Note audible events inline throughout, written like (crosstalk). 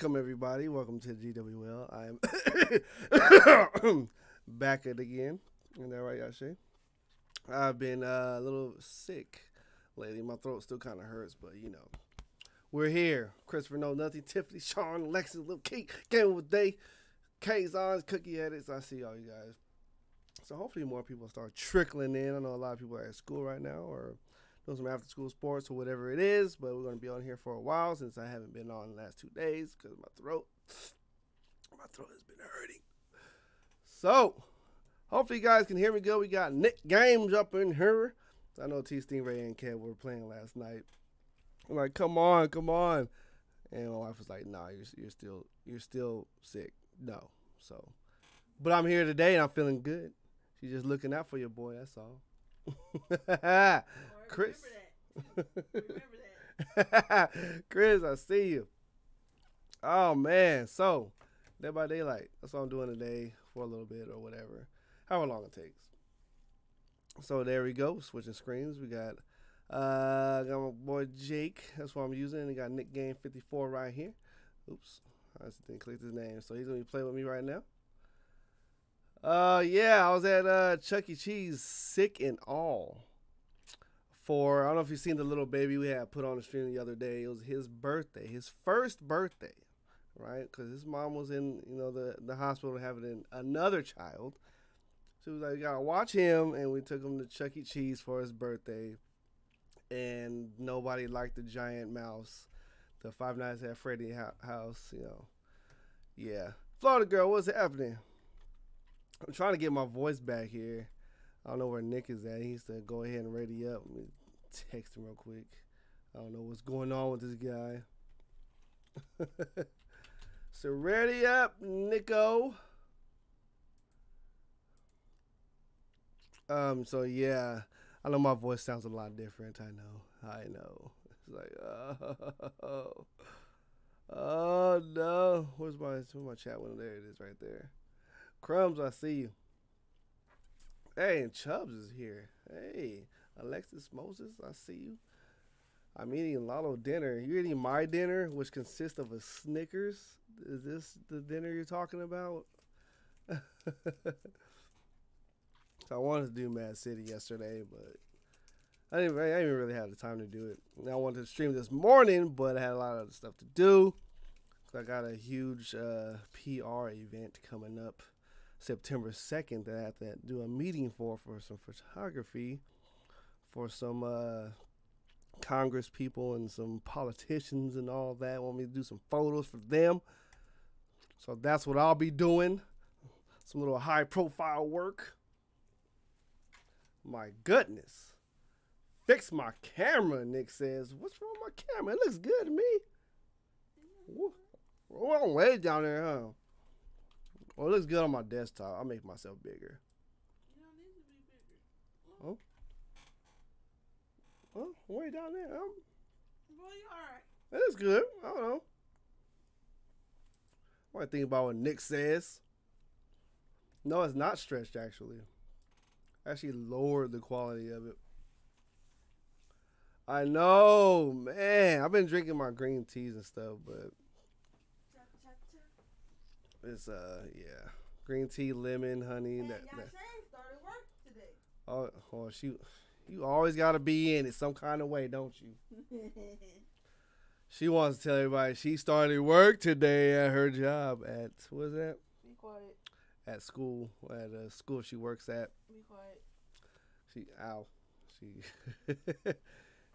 welcome everybody. Welcome to GWL. I'm (coughs) back at again. Isn't that right, Yashay? I've been uh, a little sick lately. My throat still kind of hurts, but you know, we're here. Christopher Know Nothing, Tiffany, Sean, Alexis, Little Kate, Game with Day, K's on, Cookie Edits. I see all you guys. So hopefully more people start trickling in. I know a lot of people are at school right now or doing some after school sports or whatever it is, but we're to be on here for a while since I haven't been on the last two days because my throat, my throat has been hurting. So hopefully you guys can hear me good. We got Nick Games up in here. I know T Stingray and Kev were playing last night. I'm like, come on, come on. And my wife was like, nah, you're, you're still you're still sick. No. So but I'm here today and I'm feeling good. She's just looking out for your boy, that's all. (laughs) Chris. (laughs) Chris, I see you. Oh man, so day by daylight. That's what I'm doing today for a little bit or whatever. However long it takes. So there we go. Switching screens. We got uh got my boy Jake. That's what I'm using. And got Nick Game 54 right here. Oops. I just didn't click his name. So he's gonna be playing with me right now. Uh, yeah, I was at uh, Chuck E. Cheese, sick and all. For I don't know if you've seen the little baby we had put on the stream the other day. It was his birthday, his first birthday, right? Because his mom was in, you know, the the hospital having another child. So was like, "You gotta watch him," and we took him to Chuck E. Cheese for his birthday. And nobody liked the giant mouse, the Five Nights at Freddy house. You know, yeah. Florida girl, what's happening? I'm trying to get my voice back here. I don't know where Nick is at. He needs to go ahead and ready up. Text him real quick. I don't know what's going on with this guy. (laughs) so ready up, Nico. Um. So yeah, I know my voice sounds a lot different. I know. I know. It's like oh, (laughs) oh no. Where's my where's my chat window? There it is, right there. Crumbs, I see you. Hey, and Chubbs is here. Hey, Alexis Moses, I see you. I'm eating Lalo dinner. You're eating my dinner, which consists of a Snickers. Is this the dinner you're talking about? (laughs) so I wanted to do Mad City yesterday, but I didn't, I didn't really have the time to do it. I wanted to stream this morning, but I had a lot of stuff to do. I got a huge uh, PR event coming up September 2nd that I have to do a meeting for for some photography for some uh, Congress people and some politicians and all that. Want me to do some photos for them. So that's what I'll be doing. Some little high profile work. My goodness. Fix my camera, Nick says. What's wrong with my camera? It looks good to me. Wrong way down there, huh? Well, it looks good on my desktop. I'll make myself bigger. You don't need to be bigger. Oh. Well, way down there. Um, Boy, you alright. that is good. I don't know. I want to think about what Nick says. No, it's not stretched, actually. Actually lowered the quality of it. I know, man. I've been drinking my green teas and stuff, but it's uh yeah. Green tea, lemon, honey, And that, that started work today. Oh, oh, she, you always got to be in it some kind of way, don't you? (laughs) She wants to tell everybody she started work today at her job at what's that? be quiet. At school, at a school she works at. Be quiet. She, ow, she, (laughs)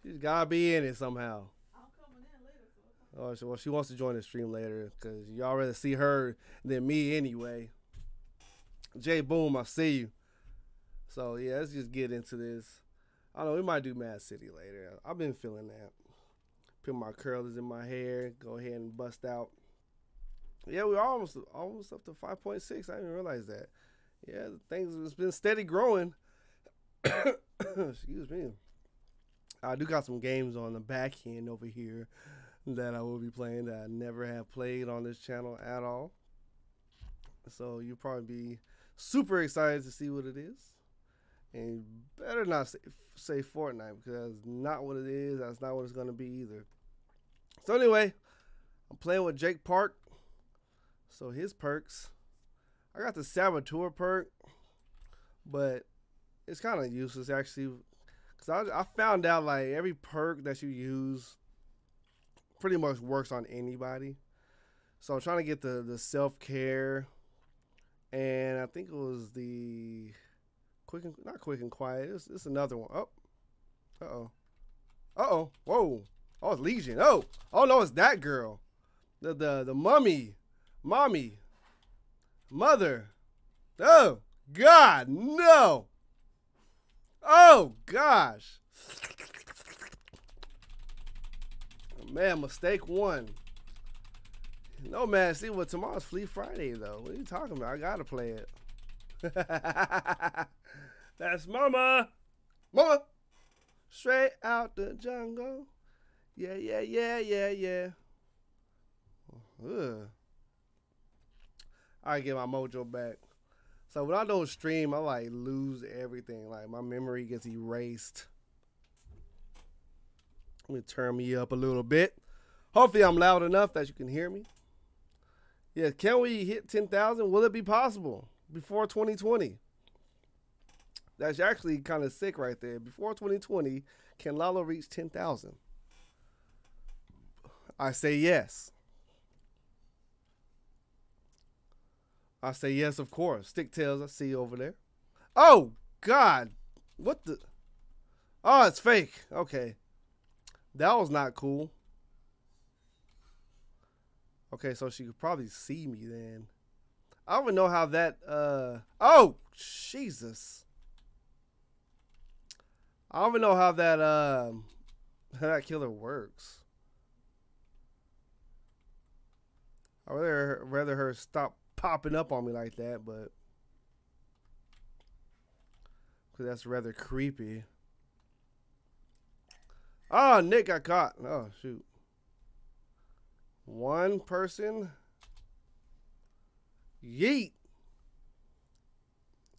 she's gotta be in it somehow. I'm coming in later. Oh, well, she wants to join the stream later because y'all rather see her than me anyway. Jay Boom, I see you. So yeah, let's just get into this. I don't know. We might do Mad City later. I've been feeling that. Put my curlers in my hair. Go ahead and bust out. Yeah, we're almost almost up to five point six. I didn't realize that. Yeah, things it's been steady growing. (coughs) Excuse me. I do got some games on the back end over here that I will be playing that I never have played on this channel at all. So you'll probably be super excited to see what it is. And better not say, say Fortnite because that's not what it is. That's not what it's going to be either. So anyway, I'm playing with Jake Park. So his perks. I got the Saboteur perk, but it's kind of useless actually. Cause I, I found out like every perk that you use pretty much works on anybody. So I'm trying to get the the self care, and I think it was the quick and not quick and quiet. It's, it's another one. Oh, uh oh, uh oh, whoa. Oh, it's Legion. Oh, oh no, it's that girl, the the the mummy, mommy, mother. Oh God, no. Oh gosh. Man, mistake one. No man, see what tomorrow's Fleet Friday though. What are you talking about? I gotta play it. (laughs) That's mama. Mama. Straight out the jungle. Yeah, yeah, yeah, yeah, yeah. Ugh. I get my mojo back. So when I don't stream, I like lose everything. Like my memory gets erased. Let me turn me up a little bit. Hopefully I'm loud enough that you can hear me. Yeah, can we hit 10,000? Will it be possible before 2020? That's actually kind of sick right there. Before 2020, can Lalo reach 10,000? I say yes. I say yes, of course. Stick tails, I see you over there. Oh God, what the? Oh, it's fake. Okay, that was not cool. Okay, so she could probably see me then. I don't know how that. uh Oh, Jesus. I don't even know how that um how that killer works. I'd rather rather her stop popping up on me like that, but because that's rather creepy. Oh, Nick got caught. Oh shoot. One person. Yeet.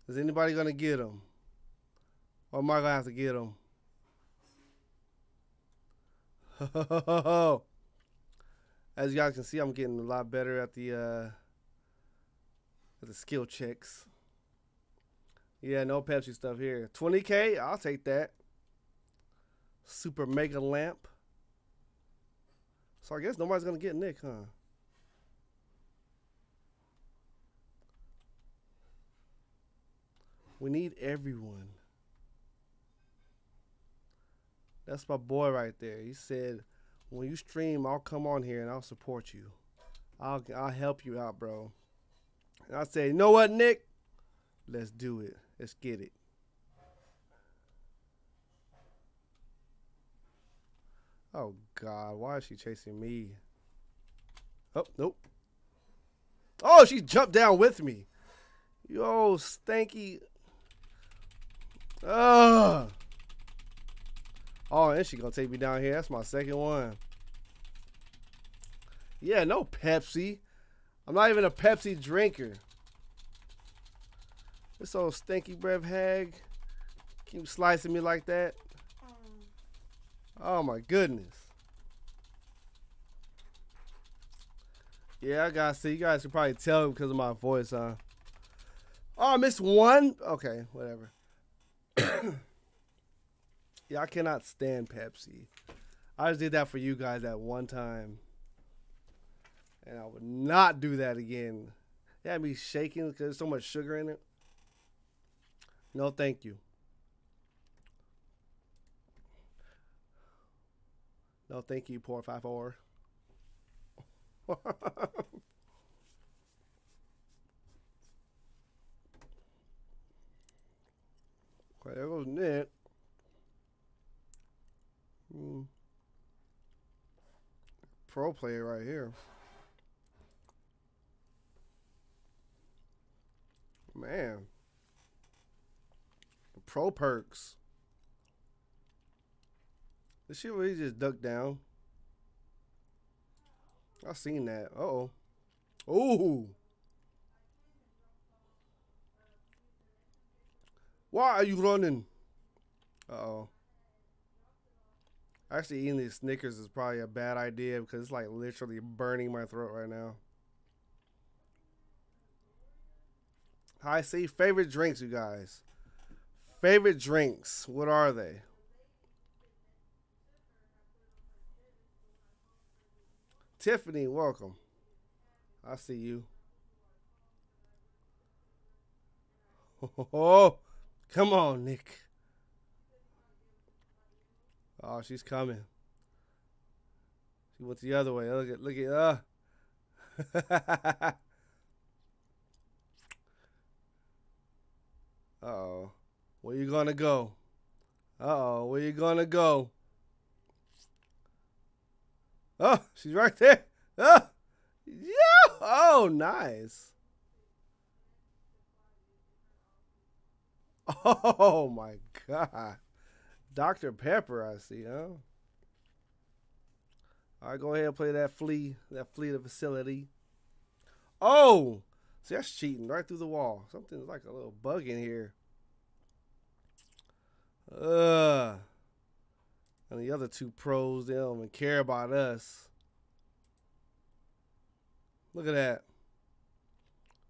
Is anybody gonna get him? Or am I gonna have to get him? (laughs) As y'all can see, I'm getting a lot better at the uh, at the skill checks. Yeah, no Pepsi stuff here. 20k, I'll take that. Super mega lamp. So I guess nobody's gonna get Nick, huh? We need everyone. That's my boy right there. He said, when you stream, I'll come on here and I'll support you. I'll I'll help you out, bro. And I say, you know what, Nick? Let's do it. Let's get it. Oh God, why is she chasing me? Oh, nope. Oh, she jumped down with me. Yo, stanky. Ugh. Oh, and she gonna take me down here. That's my second one. Yeah, no Pepsi. I'm not even a Pepsi drinker. This old stinky breath hag. Keep slicing me like that. Oh my goodness. Yeah, I gotta see. You guys can probably tell because of my voice, huh? Oh, I missed one? Okay, whatever. (coughs) I cannot stand Pepsi. I just did that for you guys at one time. And I would not do that again. It had me shaking because there's so much sugar in it. No, thank you. No, thank you, poor five oh. (laughs) four. Okay, there goes Nick. Hmm. Pro player right here. Man. The pro perks. This shit where he just ducked down. I seen that. Uh oh. Ooh. Why are you running? Uh oh. Actually, eating these Snickers is probably a bad idea because it's like literally burning my throat right now. Hi, see favorite drinks, you guys. Favorite drinks. What are they? Tiffany, welcome. I see you. (laughs) Oh, come on, Nick. Oh, she's coming. She went the other way. Look at look at uh. (laughs) Uh oh. Where you gonna go? Uh oh. Where you gonna go? Oh, (laughs) she's right there. Oh, yeah. Oh, nice. (laughs) Oh my God. Dr. Pepper, I see, huh? All right, go ahead and play that Flee, that Flee the Facility. Oh, see, that's cheating right through the wall. Something's like a little bug in here. Uh, and the other two pros, they don't even care about us. Look at that.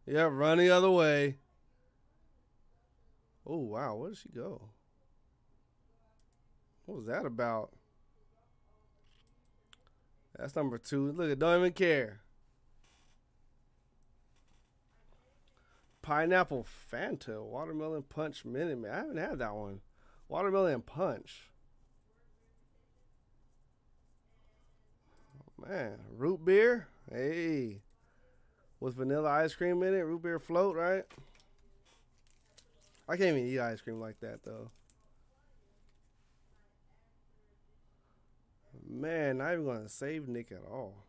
Yeah, run the other way. Oh, wow. Where did she go? What was that about? That's number two. Look, at don't even care. Pineapple Fanta, Watermelon Punch Minute Maid. I haven't had that one. Watermelon Punch. Oh, man, root beer. Hey. With vanilla ice cream in it, root beer float, right? I can't even eat ice cream like that though. Man, not even gonna save Nick at all.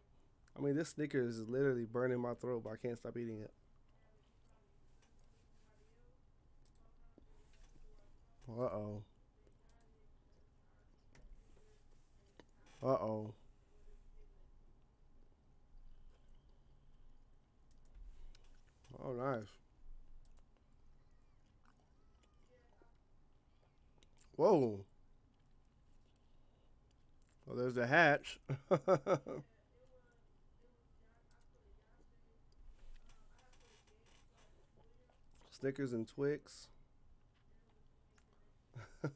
I mean, this Snickers is literally burning my throat, but I can't stop eating it. Uh oh. Uh oh. Oh, nice. Whoa. Well, there's the hatch. (laughs) Snickers and Twix. (laughs)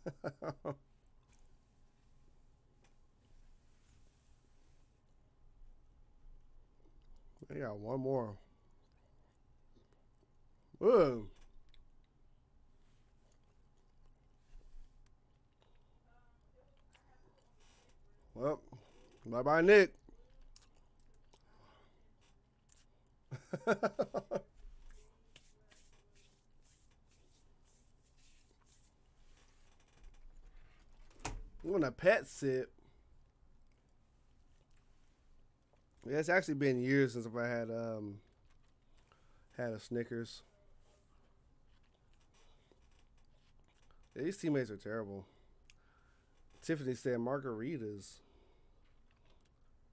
they got one more. Ugh. Well, bye bye, Nick. (laughs) on a pet sip. Yeah, it's actually been years since I had um had a Snickers. These teammates are terrible. Tiffany said margaritas.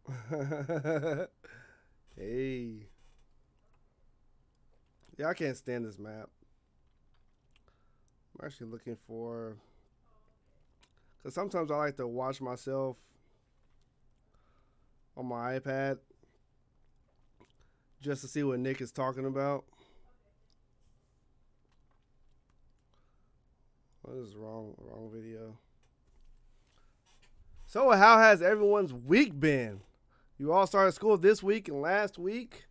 (laughs) hey. Yeah, I can't stand this map. I'm actually looking for because sometimes I like to watch myself on my iPad just to see what Nick is talking about. What is wrong? Wrong video. So, how has everyone's week been? You all started school this week and last week.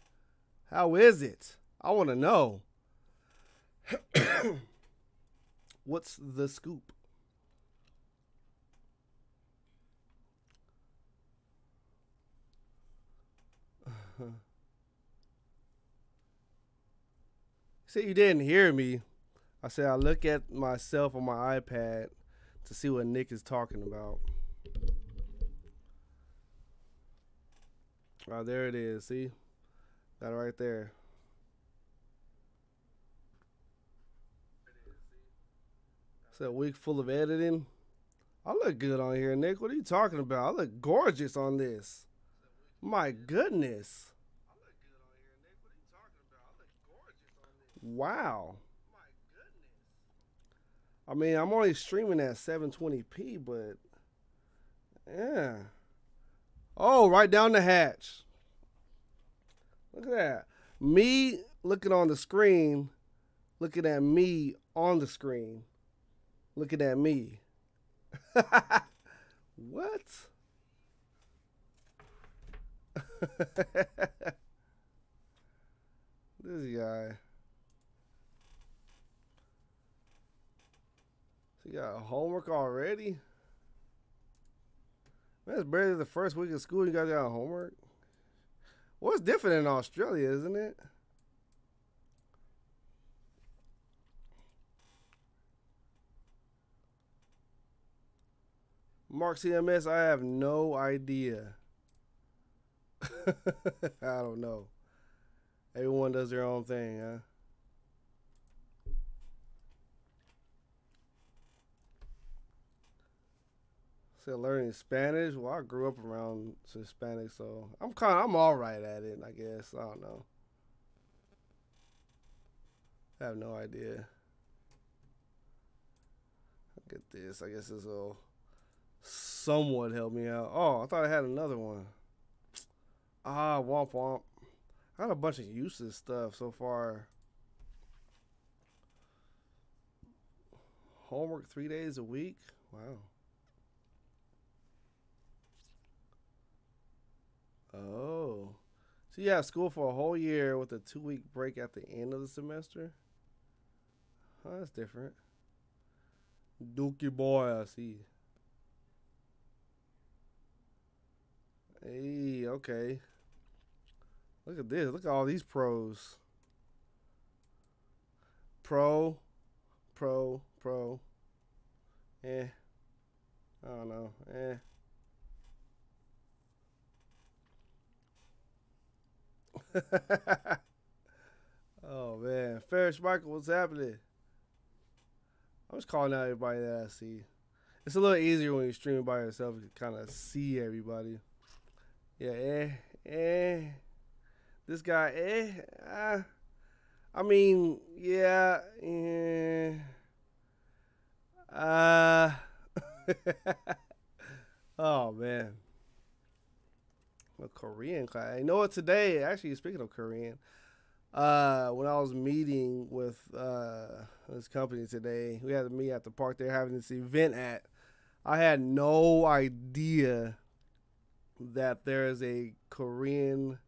How is it? I want to know. (coughs) What's the scoop? (sighs) See, you didn't hear me. I said I look at myself on my iPad to see what Nick is talking about. Oh, there it is. See? That right there. It's a week full of editing. I look good on here, Nick. What are you talking about? I look gorgeous on this. My goodness. I look good on here, Nick. What are you talking about? I look gorgeous on this. Wow. My goodness. I mean, I'm only streaming at 720p, but Yeah. Oh, right down the hatch. Look at that. Me looking on the screen, looking at me on the screen, looking at me. (laughs) what? (laughs) this guy. You got homework already? It's barely the first week of school. You guys got homework. What's different in Australia, isn't it? Mark CMS, I have no idea. (laughs) I don't know. Everyone does their own thing, huh? Said learning Spanish. Well, I grew up around Hispanic, so I'm kind of I'm all right at it. I guess I don't know. I have no idea. Look at this. I guess this will somewhat help me out. Oh, I thought I had another one. Ah, womp womp. I got a bunch of useless stuff so far. Homework three days a week? Wow. Oh. So you have school for a whole year with a two week break at the end of the semester? Oh, that's different. Dookie boy, I see. Hey, okay. Look at this. Look at all these pros. Pro, pro, pro. Eh. I don't know. Eh. (laughs) oh man, Ferris Michael, what's happening? I'm just calling out everybody that I see. It's a little easier when you're streaming by yourself. You kind of see everybody. Yeah, eh, eh. This guy, eh. Uh, I mean, yeah, eh. Uh. (laughs) oh man. A Korean class. You know what? Today, actually, speaking of Korean, uh, when I was meeting with uh, this company today, we had to meet at the park they're having this event at. I had no idea that there is a Korean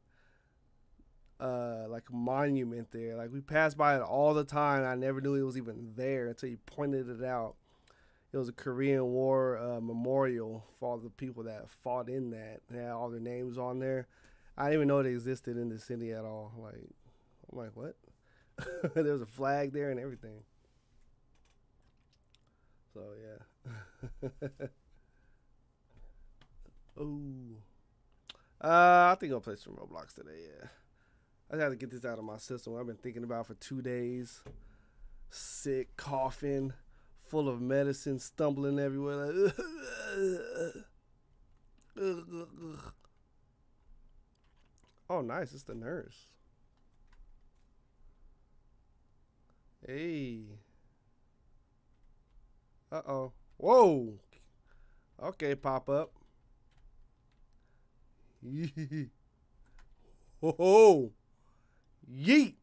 uh like monument there. Like we passed by it all the time. I never knew it was even there until you pointed it out. It was a Korean War uh, memorial for all the people that fought in that. They had all their names on there. I didn't even know they existed in the city at all. Like, I'm like, what? (laughs) there was a flag there and everything. So yeah. (laughs) Ooh. Uh, I think I'll play some Roblox today. Yeah. I have to get this out of my system. I've been thinking about for two days. Sick, coughing full of medicine, stumbling everywhere. Like, (laughs) oh, nice. It's the nurse. Hey. Uh oh. Whoa. Okay, pop up. (laughs) Ho Yeet.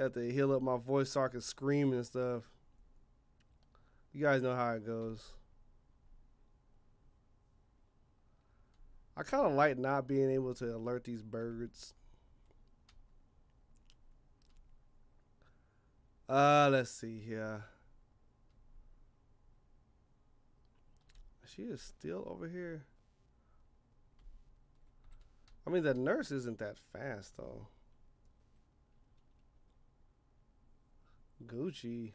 Have to heal up my voice so I can scream and stuff. You guys know how it goes. I kind of like not being able to alert these birds. Uh, let's see here. She is still over here. I mean, the nurse isn't that fast, though. Gucci.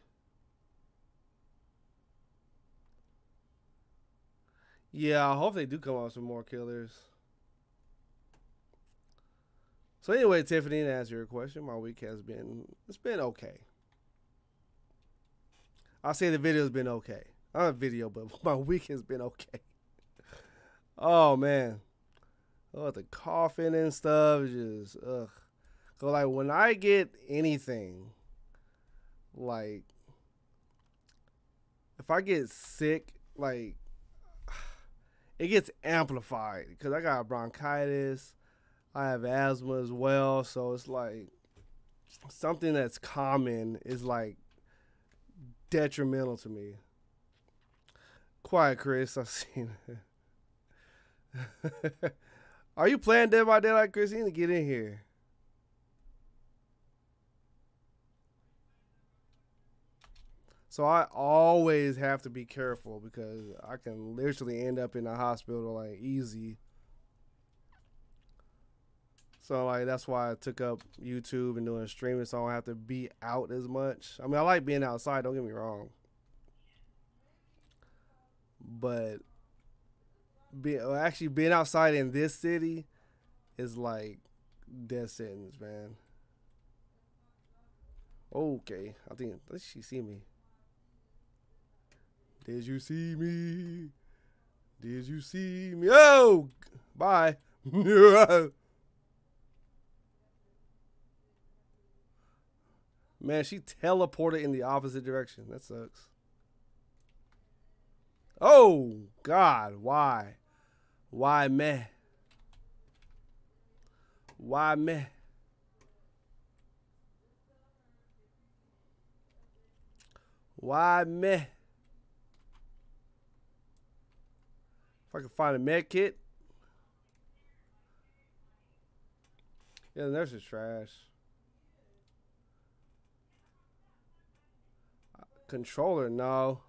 Yeah, I hope they do come out with some more killers. So anyway, Tiffany, to answer your question, my week has been it's been okay. I'll say the video's been okay. Not a video, but (laughs) my week has been okay. Oh man. Oh, the coughing and stuff, just ugh. So like when I get anything like if I get sick, like (sighs) it gets amplified because I got bronchitis, I have asthma as well, so it's like something that's common is like detrimental to me. Quiet, Chris. I've (laughs) seen. (laughs) Are you playing Dead by Daylight, Chris? You need to get in here. So I always have to be careful because I can literally end up in the hospital like easy. So like that's why I took up YouTube and doing streaming so I don't have to be out as much. I mean I like being outside, don't get me wrong. But be, actually being outside in this city is like death sentence, man. Okay, I think she see me? Did you see me? Did you see me? Oh, bye. (laughs) Man, she teleported in the opposite direction. That sucks. Oh, God. Why? Why me? Why me? Why me? If I can find a med kit. Yeah, the nurse is trash. Uh, controller, no.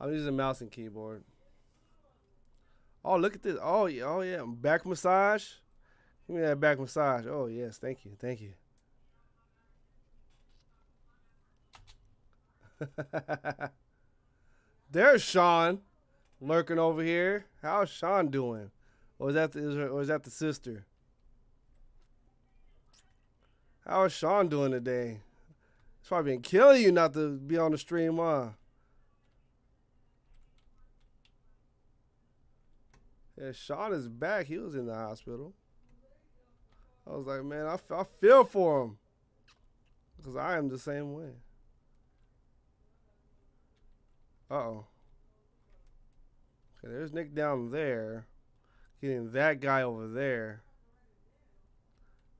I'm using mouse and keyboard. Oh, look at this. Oh, yeah. Oh, yeah. Back massage. Give me that back massage. Oh, yes. Thank you. Thank you. (laughs) There's Sean lurking over here. How's Sean doing? Or is that the, or is that the sister? How is Sean doing today? It's probably been killing you not to be on the stream, huh? Yeah, Sean is back. He was in the hospital. I was like, man, I, I feel for him. Because I am the same way. Uh-oh. Okay, there's Nick down there. Getting that guy over there.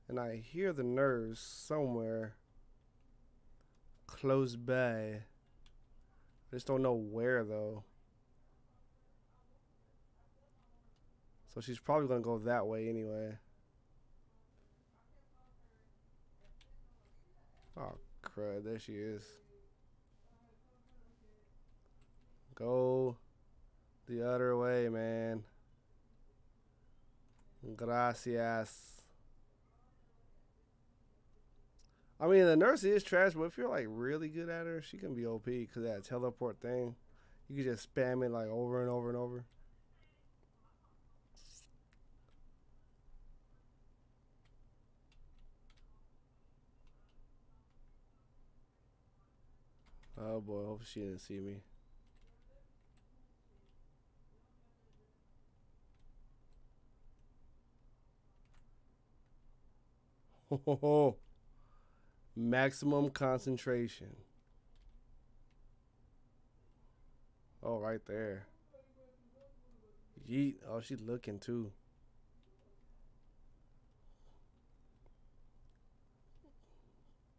And I hear the nurse somewhere close by. I just don't know where, though. So she's probably going to go that way anyway. Oh, crud. There she is. Go the other way, man. Gracias. I mean, the nurse is trash, but if you're like really good at her, she can be OP because that teleport thing. You can just spam it like over and over and over. Oh boy, hope she didn't see me. (laughs) Maximum concentration. Oh, right there. Yeet. Oh, she's looking too.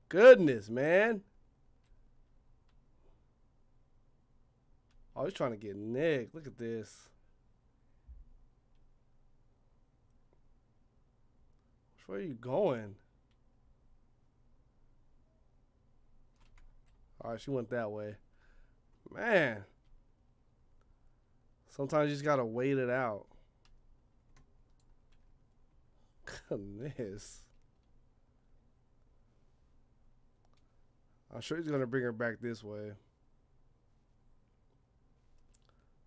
Goodness, man. Oh, he's trying to get Nick. Look at this. Where are you going? All right, she went that way. Man. Sometimes you just got to wait it out. (laughs) Goodness. I'm sure he's to bring her back this way.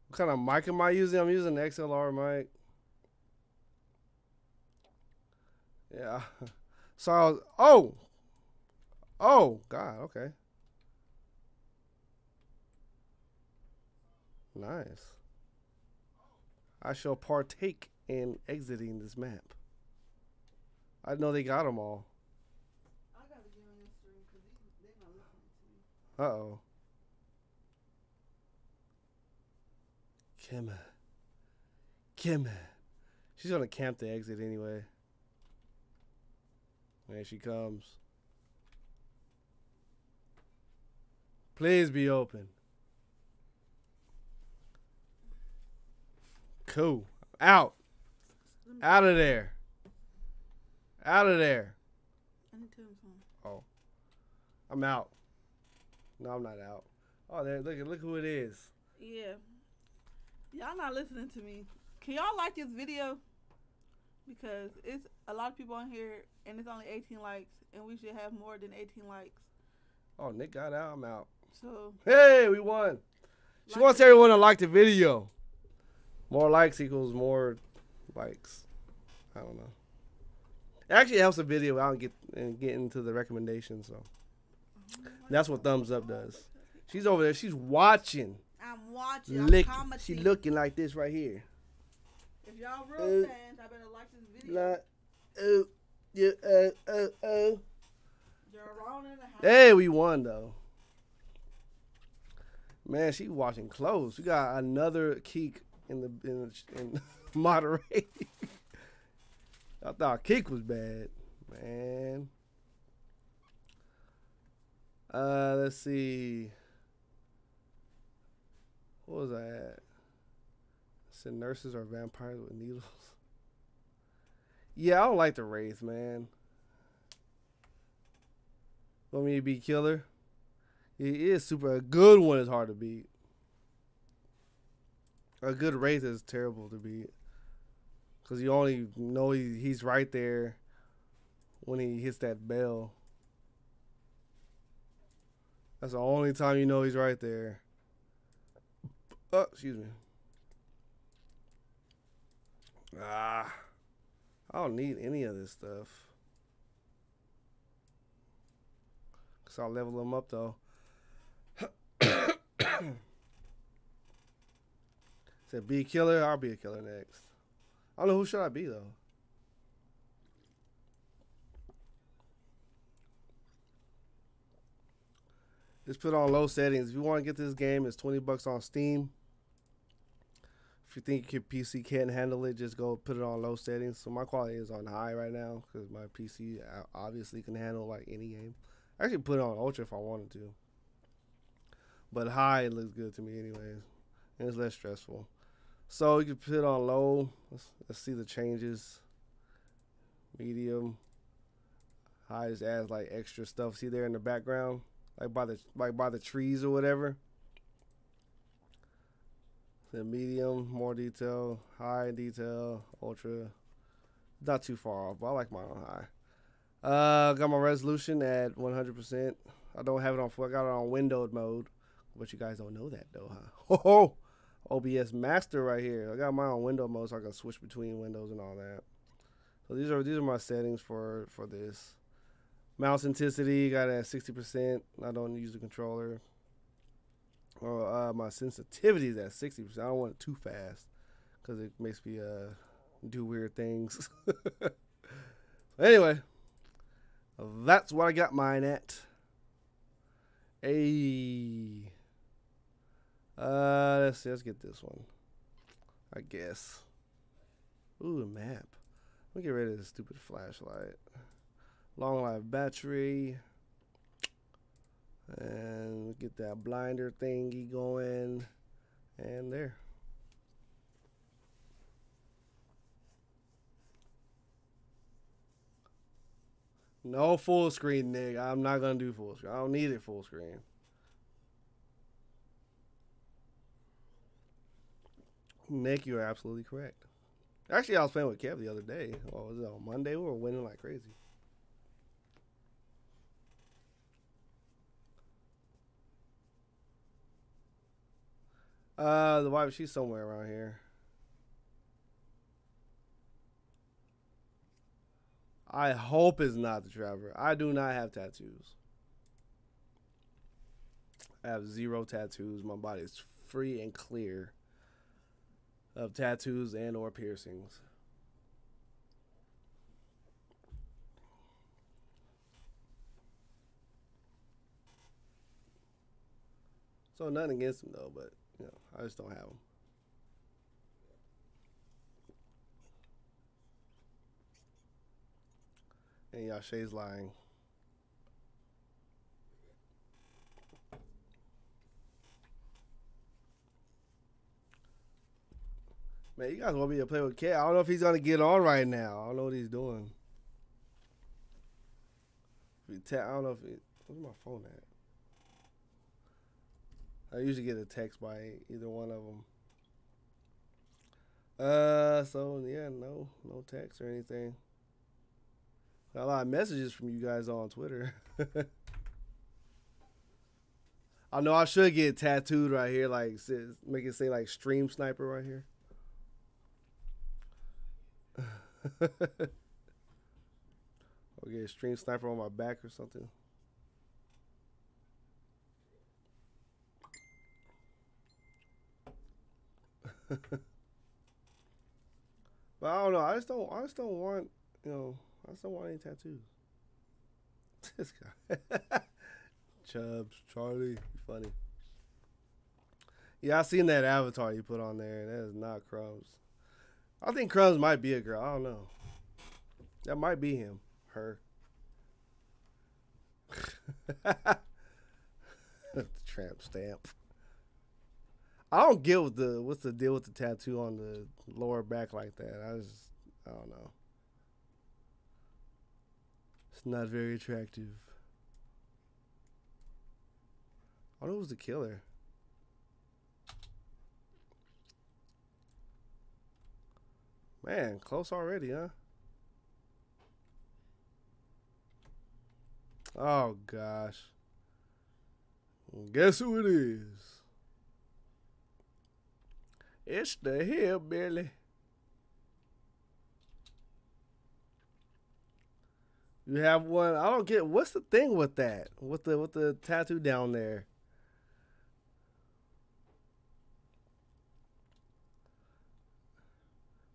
What kind of mic am I using? I'm using an XLR mic. Yeah. (laughs) So I was, oh, oh, God, okay. Nice. I shall partake in exiting this map. I know they got them all. I gotta get on your stream because they're not listening to me. Uh oh. Kim. Kim. She's gonna camp the exit anyway. There she comes. Please be open. Cool. Out. Out of there. Out of there. I need to tell him something. I'm out. No, I'm not out. Oh, there. Look. Look who it is. Yeah. Y'all not listening to me. Can y'all like this video? Because it's a lot of people on here and it's only 18 likes and we should have more than 18 likes. Oh, Nick got out. I'm out. So Hey, we won. She like wants everyone to like the video. More likes equals more likes. I don't know. It actually helps the video out and get and get into the recommendations. So that's what thumbs up does. She's over there. She's watching. I'm watching. I'm Lick. She looking like this right here. If y'all real Uh, fans, I better like this video. Oh, yeah, oh, oh, oh. The. Hey, we won though. Man, she watching close. We got another Keek in the in, in (laughs) moderate. I thought Keek was bad, man. Uh, let's see. What was I at? Said nurses are vampires with needles. Yeah, I don't like the wraith, man. Want me to be killer? It is super. A good one is hard to beat. A good wraith is terrible to beat. Cause you only know he, he's right there when he hits that bell. That's the only time you know he's right there. Oh, excuse me. Ah, I don't need any of this stuff. Cause I'll level them up though. (coughs) Said be a killer, I'll be a killer next. I don't know who should I be though. Just put on low settings. If you want to get this game, it's twenty bucks on Steam. If you think your PC can't handle it, just go put it on low settings. So my quality is on high right now because my PC uh, obviously can handle like any game. I actually put it on ultra if I wanted to. But high it looks good to me anyways. And it's less stressful. So you can put it on low. Let's, let's see the changes. Medium. High just adds like extra stuff. See there in the background? Like by the like by the trees or whatever. The medium, more detail, high detail, ultra. Not too far off, but I like mine on high. Uh, got my resolution at 100%. I don't have it on full. I got it on windowed mode, but you guys don't know that though, huh? (laughs) Ho ho! OBS Master right here. I got mine on window mode, so I can switch between windows and all that. So these are these are my settings for for this. Mouse intensity got it at 60%. I don't use the controller. Or uh, my sensitivity is at 60%. I don't want it too fast because it makes me uh do weird things. (laughs) anyway, that's what I got mine at. Hey. Uh, let's see. Let's get this one. I guess. Ooh, a map. Let me get rid of this stupid flashlight. Long life battery. And get that blinder thingy going. And there. No full screen, Nick. I'm not gonna do full screen. I don't need it full screen. Nick, you are absolutely correct. Actually, I was playing with Kev the other day. What was it on Monday? We were winning like crazy. Uh, the wife, she's somewhere around here. I hope it's not the Trevor. I do not have tattoos. I have zero tattoos. My body is free and clear of tattoos and or piercings. So nothing against them though, but you know, I just don't have them. And y'all, Shay's lying. Man, you guys want me to play with K? I don't know if he's gonna get on right now. I don't know what he's doing. I don't know if it, where's my phone at? I usually get a text by either one of them. Uh, so yeah, no, no text or anything. Got a lot of messages from you guys on Twitter. (laughs) I know I should get tattooed right here, like make it say like Stream Sniper right here. (laughs) or get a Stream Sniper on my back or something. But I don't know. I just don't. I just don't want. You know. I just don't want any tattoos. (laughs) this guy. (laughs) Chubs, Charlie, funny. Yeah, I seen that avatar you put on there. That is not Crumbs. I think Crumbs might be a girl. I don't know. That might be him. Her. (laughs) Tramp stamp. I don't get the what's the deal with the tattoo on the lower back like that. I just I don't know. It's not very attractive. I thought it was the killer. Man, close already, huh? Oh gosh. Guess who it is? It's the hillbilly. You have one. I don't get what's the thing with that? With the with the tattoo down there.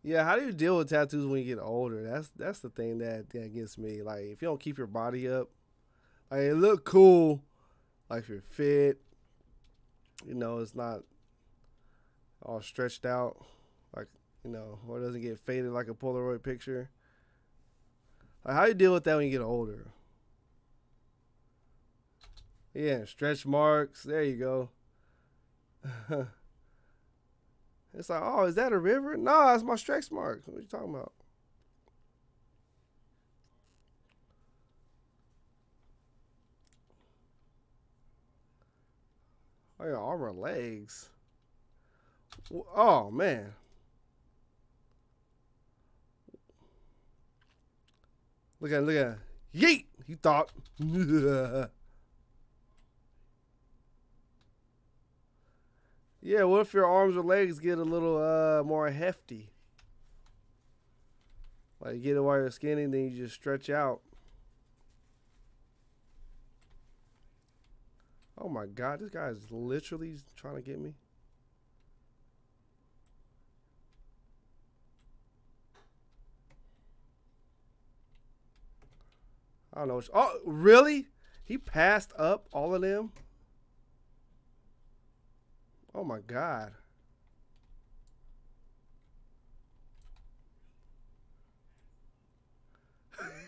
Yeah, how do you deal with tattoos when you get older? That's that's the thing that, that gets me. Like if you don't keep your body up, like it look cool, like if you're fit, you know, it's not all stretched out, like you know, or doesn't get faded like a Polaroid picture. Like, how you deal with that when you get older? Yeah, stretch marks. There you go. (laughs) it's like, oh, is that a river? No, it's my stretch marks. What are you talking about? Oh, your arm or legs. Oh, man. Look at look at Yeet! He thought. (laughs) yeah, what if your arms or legs get a little uh more hefty? Like you get it while you're skinny, then you just stretch out. Oh my god, this guy is literally trying to get me. I don't know. Oh, really? He passed up all of them? Oh my God.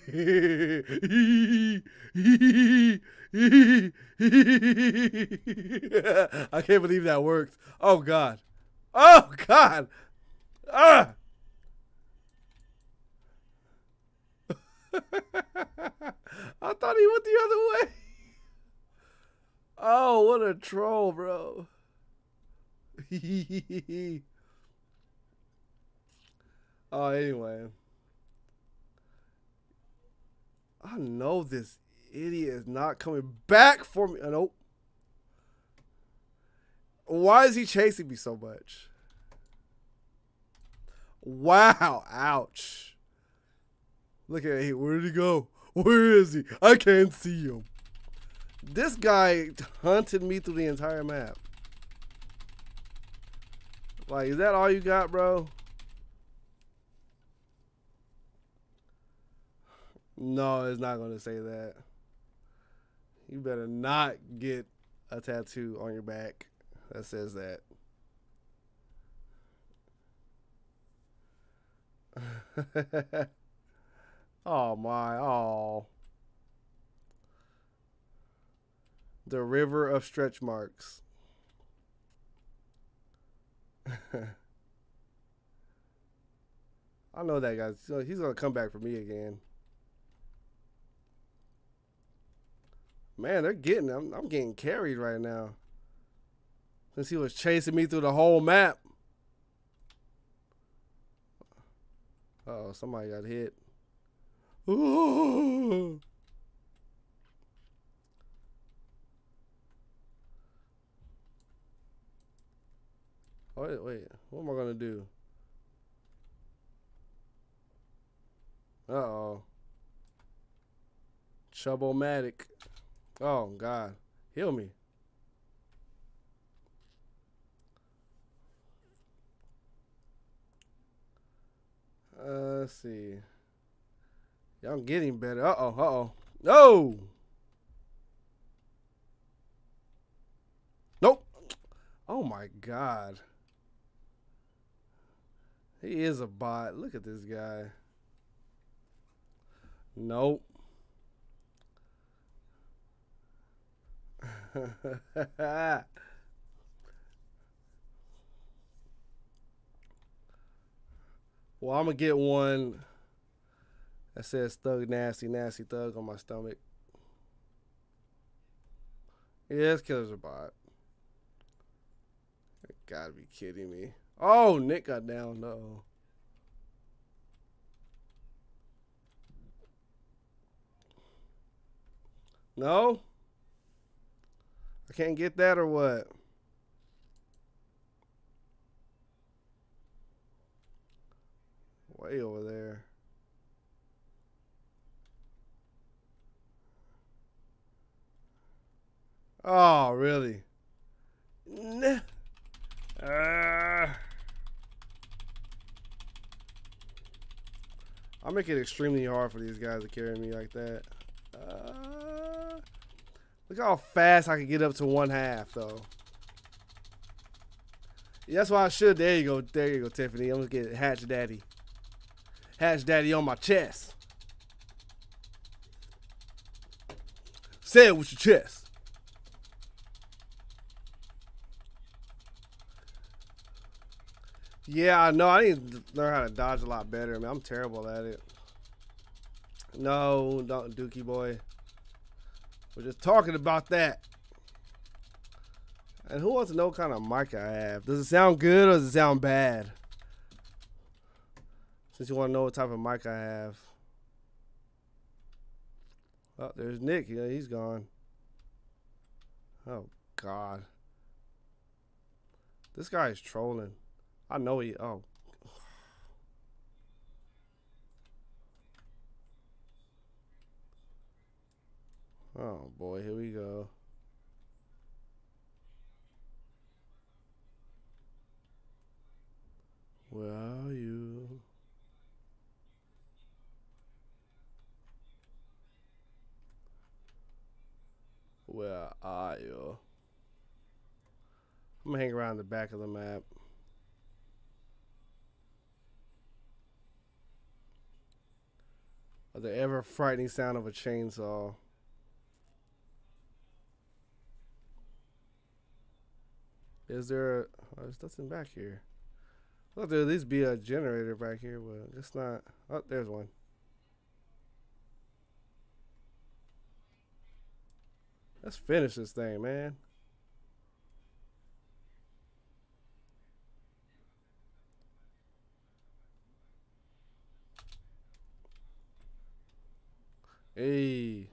(laughs) I can't believe that worked. Oh God. Oh God. Ah. (laughs) I thought he went the other way. Oh, what a troll, bro. (laughs) oh, anyway. I know this idiot is not coming back for me. Uh, nope. Why is he chasing me so much? Wow. Ouch. Look at him. Where did he go? Where is he? I can't see him. This guy hunted me through the entire map. Like, is that all you got, bro? No, it's not going to say that. You better not get a tattoo on your back that says that. (laughs) Oh my, oh. The river of stretch marks. (laughs) I know that guy. So He's gonna come back for me again. Man, they're getting. I'm, I'm getting carried right now. Since he was chasing me through the whole map. oh, somebody got hit. Ooh. Wait, wait. What am I gonna do? Uh oh. Troublematic. Oh God. Heal me. Uh, let's see. I'm getting better. Uh oh. Uh oh. No. Nope. Oh my God. He is a bot. Look at this guy. Nope. (laughs) well, I'm gonna get one that says "Thug Nasty, Nasty Thug" on my stomach. Yeah, this killer's a bot. You gotta be kidding me. Oh, Nick got down. No. No? I can't get that or what? Way over there. Oh, really? Nah. Uh, I make it extremely hard for these guys to carry me like that. Uh, look how fast I can get up to one half, though. That's why I should. There you go. There you go, Tiffany. I'm going to get Hatch Daddy. Hatch Daddy on my chest. Say it with your chest. Yeah, I know. I need to learn how to dodge a lot better. I mean, I'm terrible at it. No, don't, Dookie boy. We're just talking about that. And who wants to know what kind of mic I have? Does it sound good or does it sound bad? Since you want to know what type of mic I have. Oh, there's Nick. Yeah, he's gone. Oh, God. This guy is trolling. I know he. Oh. Oh boy, here we go. Where are you? Where are you? I'm gonna hang around the back of the map. Or the ever frightening sound of a chainsaw. Is there? A, oh, there's nothing back here. Well, there at least be a generator back here, but it's not. Oh, there's one. Let's finish this thing, man. Hey.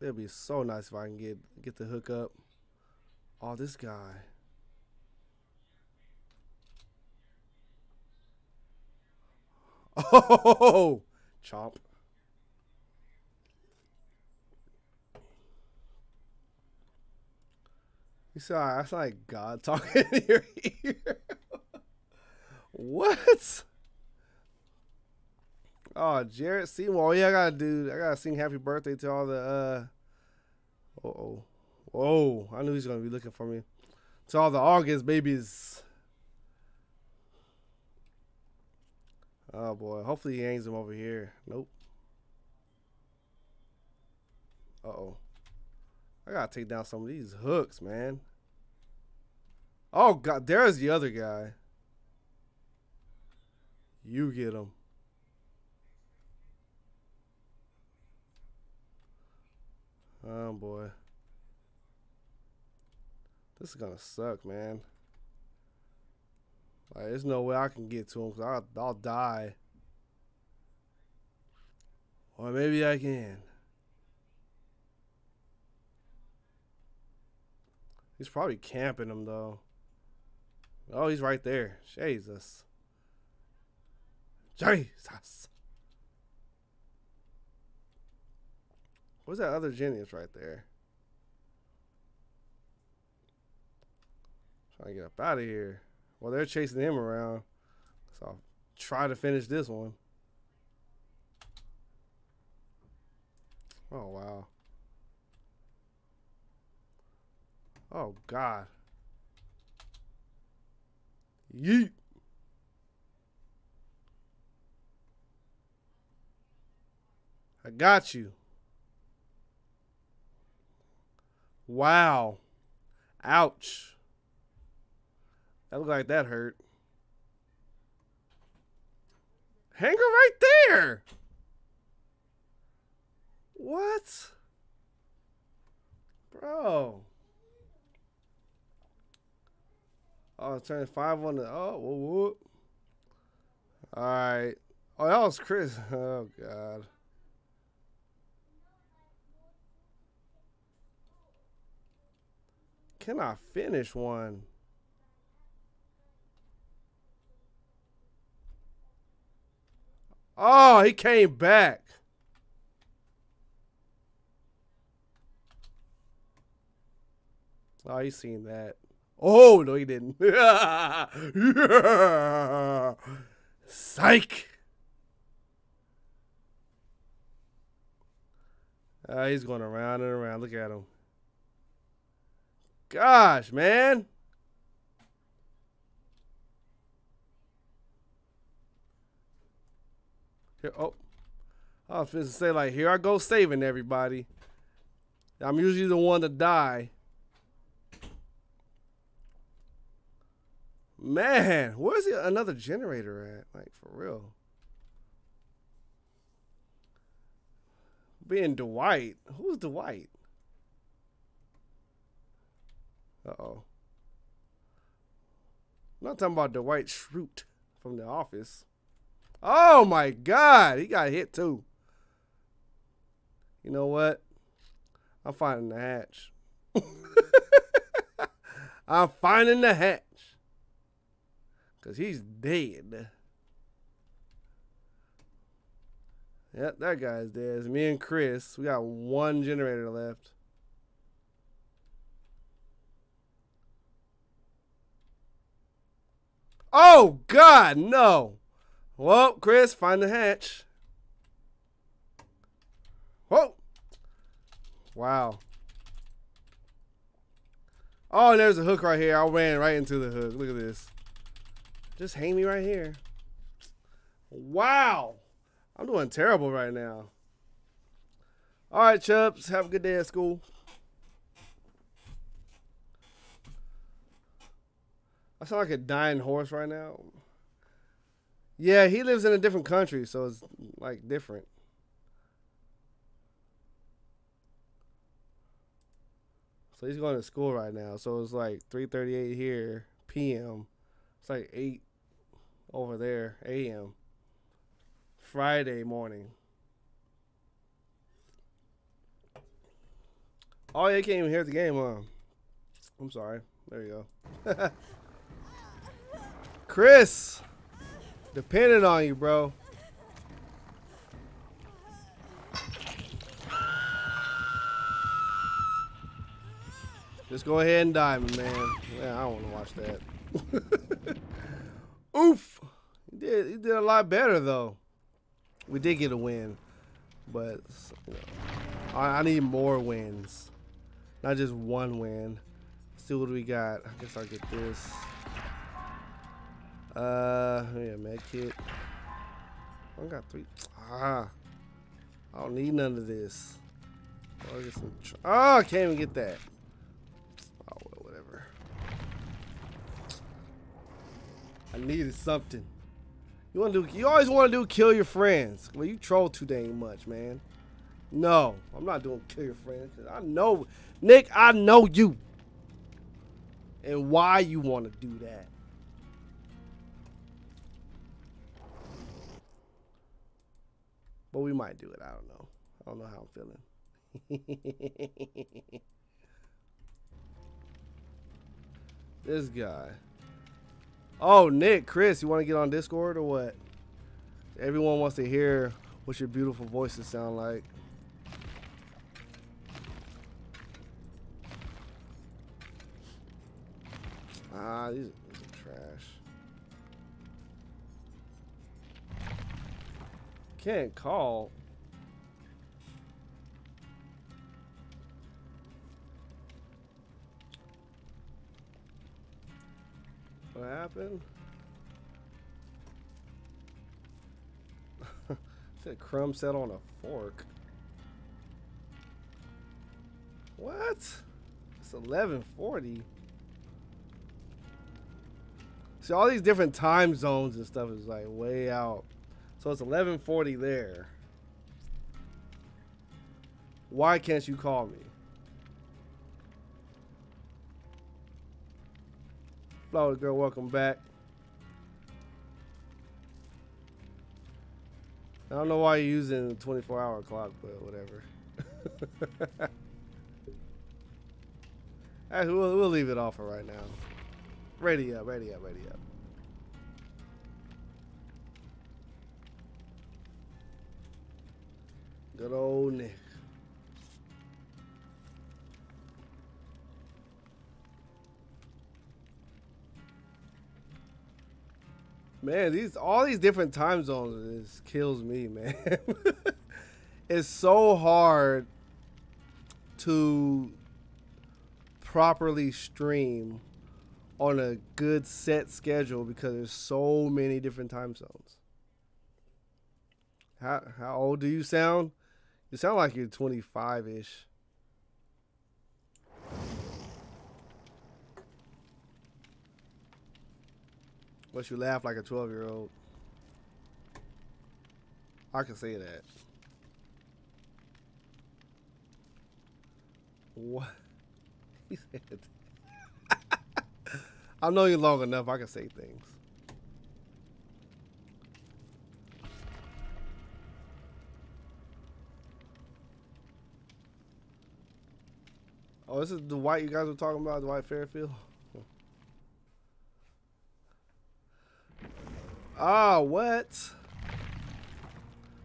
It'd be so nice if I can get get the hook up. Oh, this guy. (laughs) Oh, chomp. You saw that's like God (laughs) talking in your ear. (laughs) what? Oh, Jared Seymour. Yeah, I gotta do. I gotta sing happy birthday to all the. uh Oh, whoa! I knew he was gonna be looking for me. To all the August babies. Oh boy. Hopefully he hangs him over here. Nope. Uh oh. I gotta take down some of these hooks, man. Oh god, there's the other guy. You get him. Oh boy. This is gonna suck, man. Like, there's no way I can get to him because I'll, I'll die. Or maybe I can. He's probably camping him, though. Oh, he's right there. Jesus. Jesus. Where's that other genius right there? Trying to get up out of here. Well, they're chasing him around. So I'll try to finish this one. Oh, wow. Oh, God. Yeet. I got you. Wow. Ouch. That looked like that hurt. Hanger right there. What? Bro. Oh, turn five on the. Oh, whoop. All right. Oh, that was Chris. (laughs) Oh, God. Can I finish one? Oh, he came back. Oh, he's seen that. Oh, no, he didn't. (laughs) Psych. Uh, he's going around and around. Look at him. Gosh, man. Here, oh. I was supposed to say, like, here I go saving everybody. I'm usually the one to die. Man, where's the, another generator at? Like, for real. Being Dwight. Who's Dwight? Uh-oh. Not talking about Dwight Schrute from The Office. Oh, my God. He got hit, too. You know what? I'm finding the hatch. (laughs) I'm finding the hatch. Because he's dead. Yep, that guy's dead. It's me and Chris. We got one generator left. Oh, God, no. Well, Chris, find the hatch. Whoa. Wow. Oh, there's a hook right here. I ran right into the hook. Look at this. Just hang me right here. Wow. I'm doing terrible right now. All right, Chubbs. Have a good day at school. I sound like a dying horse right now. Yeah, he lives in a different country, so it's like different. So he's going to school right now. So it's like 3:38 here p.m. It's like 8 over there a.m. Friday morning. Oh, yeah, can't even hear the game, huh? I'm sorry. There you go. (laughs) Chris, depending on you, bro. Just go ahead and die, man. Yeah, I don't want to watch that. (laughs) Oof. He did, he did a lot better, though. We did get a win. But, you know, I, I need more wins. Not just one win. Let's see what we got. I guess I'll get this. Uh, yeah, med kit. I got three. Ah. I don't need none of this. Oh, get some oh, I can't even get that. Oh, well, whatever. I needed something. You want to do? You always want to do kill your friends. Well, you troll too dang much, man. No, I'm not doing kill your friends. I know, Nick. I know you, and why you want to do that. But we might do it. I don't know. I don't know how I'm feeling. (laughs) this guy. Oh, Nick, Chris, you want to get on Discord or what? Everyone wants to hear what your beautiful voices sound like. Ah, these, Can't call. What happened? (laughs) Said crumb set on a fork. What? It's 1140. See, all these different time zones and stuff is like way out. So it's 1140 there. Why can't you call me? Flower girl, welcome back. I don't know why you're using the 24 hour clock, but whatever. (laughs) we'll, we'll leave it off for right now. Ready up, ready up, ready up. Good old Nick. Man, these all these different time zones is kills me, man. (laughs) it's so hard to properly stream on a good set schedule because there's so many different time zones. How how old do you sound? You sound like you're 25 ish. But you laugh like a 12 year old. I can say that. What? (laughs) He said. (laughs) I've known you long enough. I can say things. Oh, this is the Dwight you guys were talking about, Dwight Fairfield? Ah, what?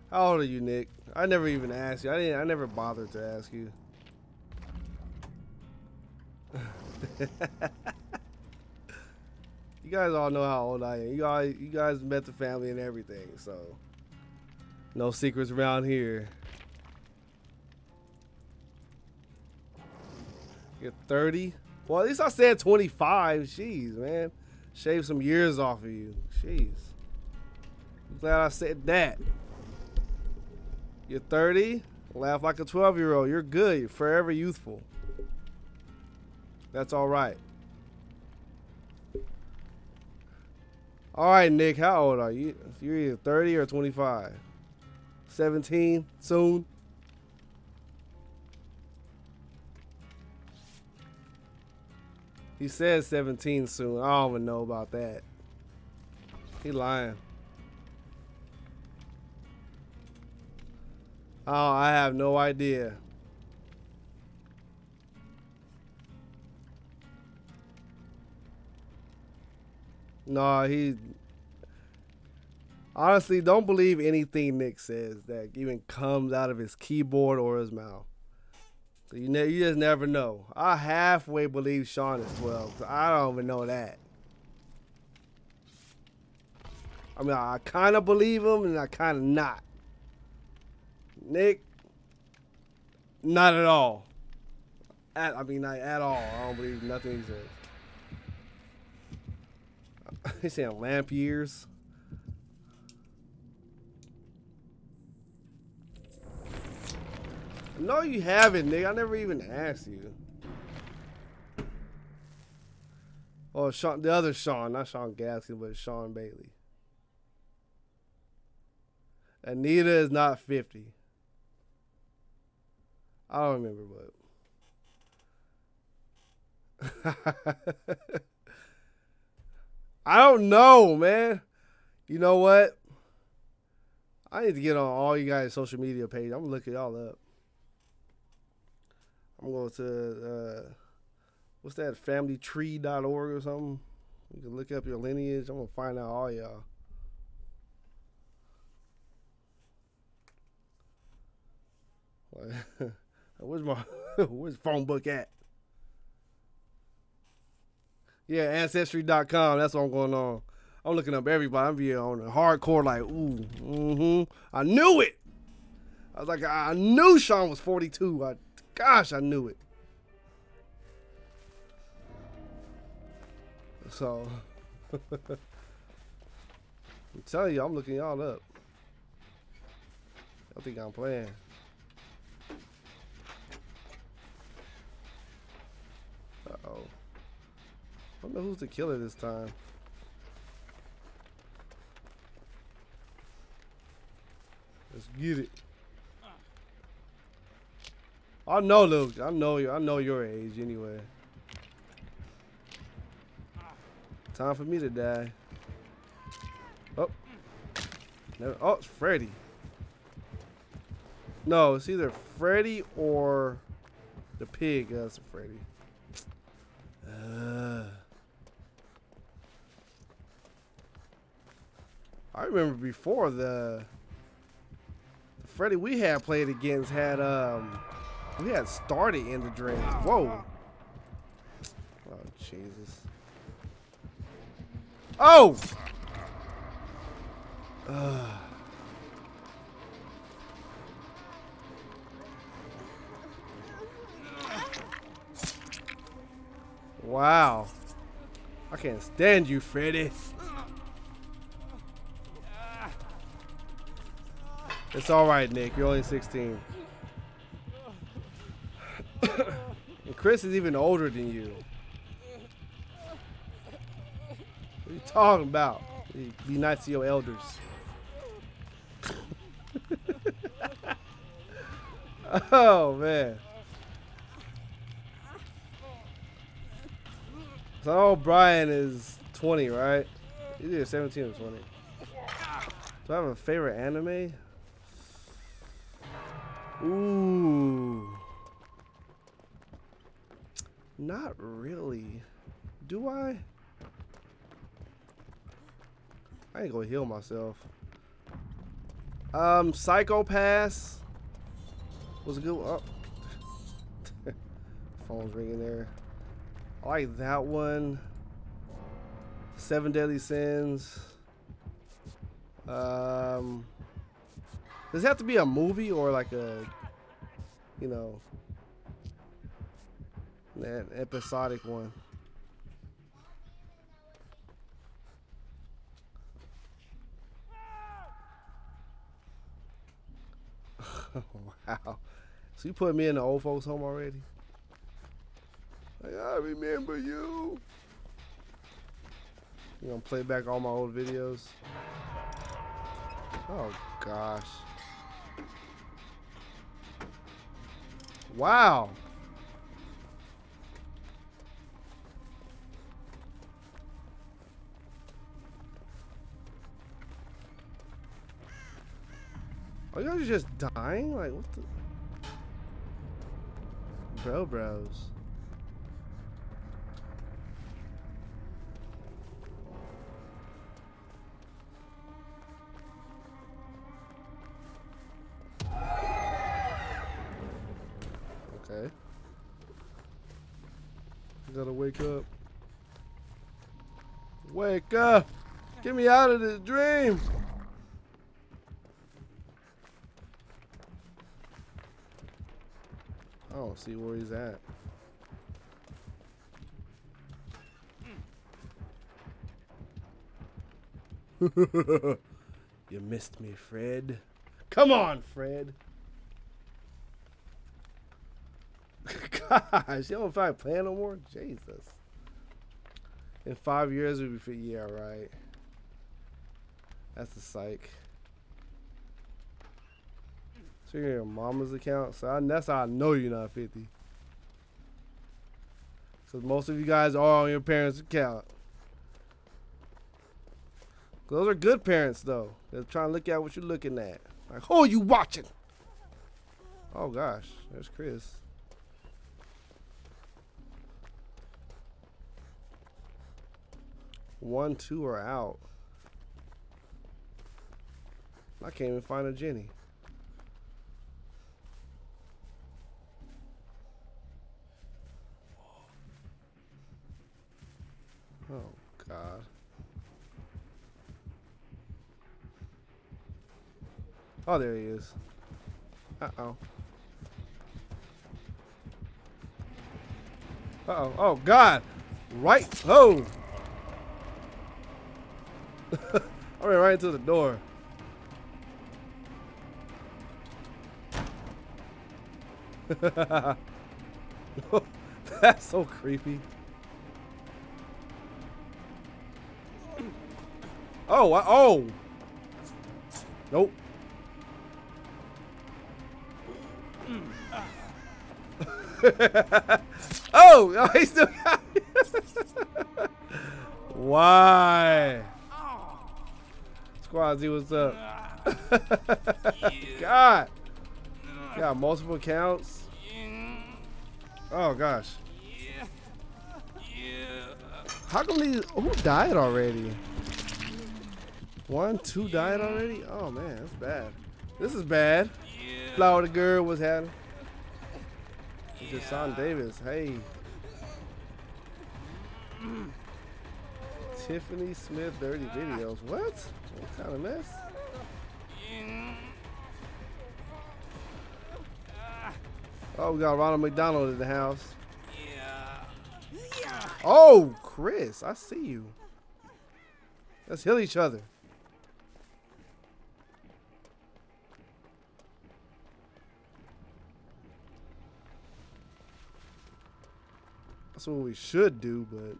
How old are you, Nick? I never even asked you. I didn't. I never bothered to ask you. (laughs) you guys all know how old I am. You guys, you guys met the family and everything, so no secrets around here. You're 30. Well, at least I said 25. Jeez, man. Shave some years off of you. Jeez. I'm glad I said that. You're 30. Laugh like a 12 year old. You're good. You're forever youthful. That's all right. All right, Nick. How old are you? You're either 30 or 25. 17 soon. He says 17 soon. I don't even know about that. He lying. Oh, I have no idea. No, he honestly don't believe anything Nick says that even comes out of his keyboard or his mouth. You ne- you just never know. I halfway believe Sean is 12. I don't even know that. I mean, I kind of believe him and I kind of not. Nick, not at all. At, I mean, not at all. I don't believe nothing he says. (laughs) He's saying lamp years. No, you haven't, nigga. I never even asked you. Oh, Sean, the other Sean, not Sean Gaskin, but Sean Bailey. Anita is not 50. I don't remember, but. (laughs) I don't know, man. You know what? I need to get on all you guys' social media page. I'm gonna look it all up. I'm going to uh, what's that? FamilyTree.org or something. You can look up your lineage. I'm gonna find out all y'all. (laughs) where's my (laughs) where's phone book at? Yeah, ancestry.com. That's what I'm going on. I'm looking up everybody. I'm being on hardcore, like, ooh, mm-hmm. I knew it. I was like, I knew Sean was 42. I, gosh, I knew it. So, (laughs) I'm telling you, I'm looking y'all up. I think I'm playing. Uh oh. I don't know who's the killer this time. Let's get it. I know, Luke. I know you. I know your age anyway. Time for me to die. Oh. Oh, it's Freddy. No, it's either Freddy or the pig. That's a Freddy. Uh. I remember before the, the Freddy we had played against had um we had started in the drain. Whoa. Oh Jesus. Oh! Wow. I can't stand you, Freddy. It's alright, Nick. You're only 16. And (coughs) Chris is even older than you. What are you talking about? Be nice to your elders. (laughs) oh, man. So oh, Brian is 20, right? He's either 17 or 20. Do I have a favorite anime? Ooh. Not really. Do I? I ain't gonna heal myself. Um, Psycho-Pass was a good one. Oh. (laughs) Phone's ringing there. I like that one. Seven Deadly Sins. Um, does it have to be a movie or like a, you know, an episodic one? (laughs) wow. So you put me in the old folks home already? Like, I remember you. You gonna play back all my old videos? Oh gosh. Wow. Are you guys just dying? Like, what the? Bro, bros. Okay. Gotta wake up. Wake up! Get me out of this dream! Don't see where he's at. (laughs) you missed me, Fred. Come on, Fred. (laughs) she don't feel like playing no more. Jesus. In five years, we'll be. Yeah, right. That's the psych. You're your mama's account. So I, that's how I know you're not 50. Because most of you guys are on your parents' account. Those are good parents, though. They're trying to look at what you're looking at. Like, who are you watching? Oh, gosh. There's Chris. One, two are out. I can't even find a Jenny. Oh, God. Oh, there he is. Uh-oh. Uh-oh. Oh, God. Right. Oh. (laughs) I ran right into the door. (laughs) That's so creepy. Oh, I, oh. Nope. (laughs) oh, oh, he still. (laughs) Why? Squad what's up? (laughs) God. Got multiple accounts. Oh gosh. How come these? Who died already? One, two died already. Oh man, that's bad. This is bad. Flower the girl was having. Jason Davis. Hey. Tiffany Smith dirty videos. What? What kind of mess? Oh, we got Ronald McDonald in the house. Oh, Chris, I see you. Let's heal each other. That's what we should do, but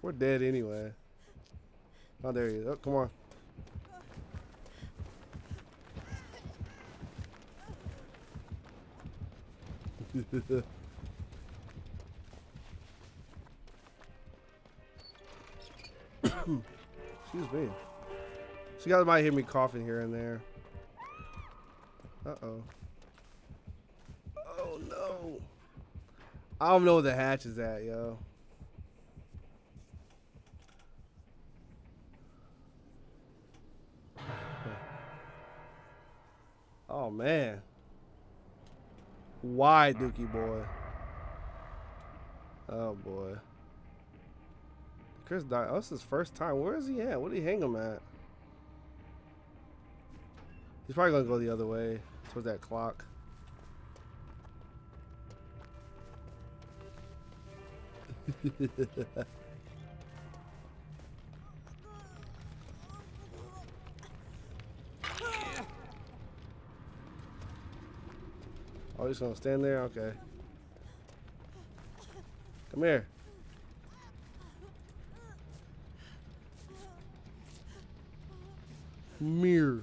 we're dead anyway. Oh, there he is. Oh, come on. (laughs) Excuse me. You guys might hear me coughing here and there. Uh-oh. Oh, no. I don't know where the hatch is at, yo. (laughs) Oh, man. Why, Dookie boy? Oh boy. Chris died. Oh, this is his first time. Where is he at? What did he hang him at? He's probably gonna go the other way towards that clock. Oh, he's gonna stand there? Okay. Come here. Mirror.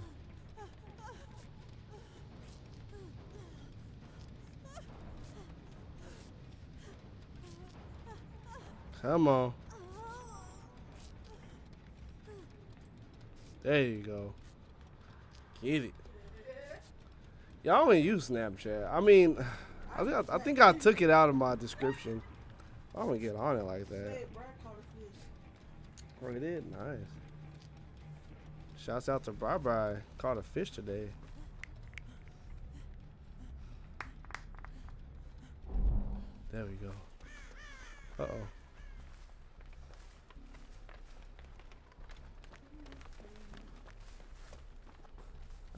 Come on. There you go. Get it. Y'all don't use Snapchat. I mean, (sighs) I think I, I, think I took it out of my description. I don't get on it like that. Oh, it? Nice. Shouts out to Bri Bri. Caught a fish today. There we go. Uh-oh.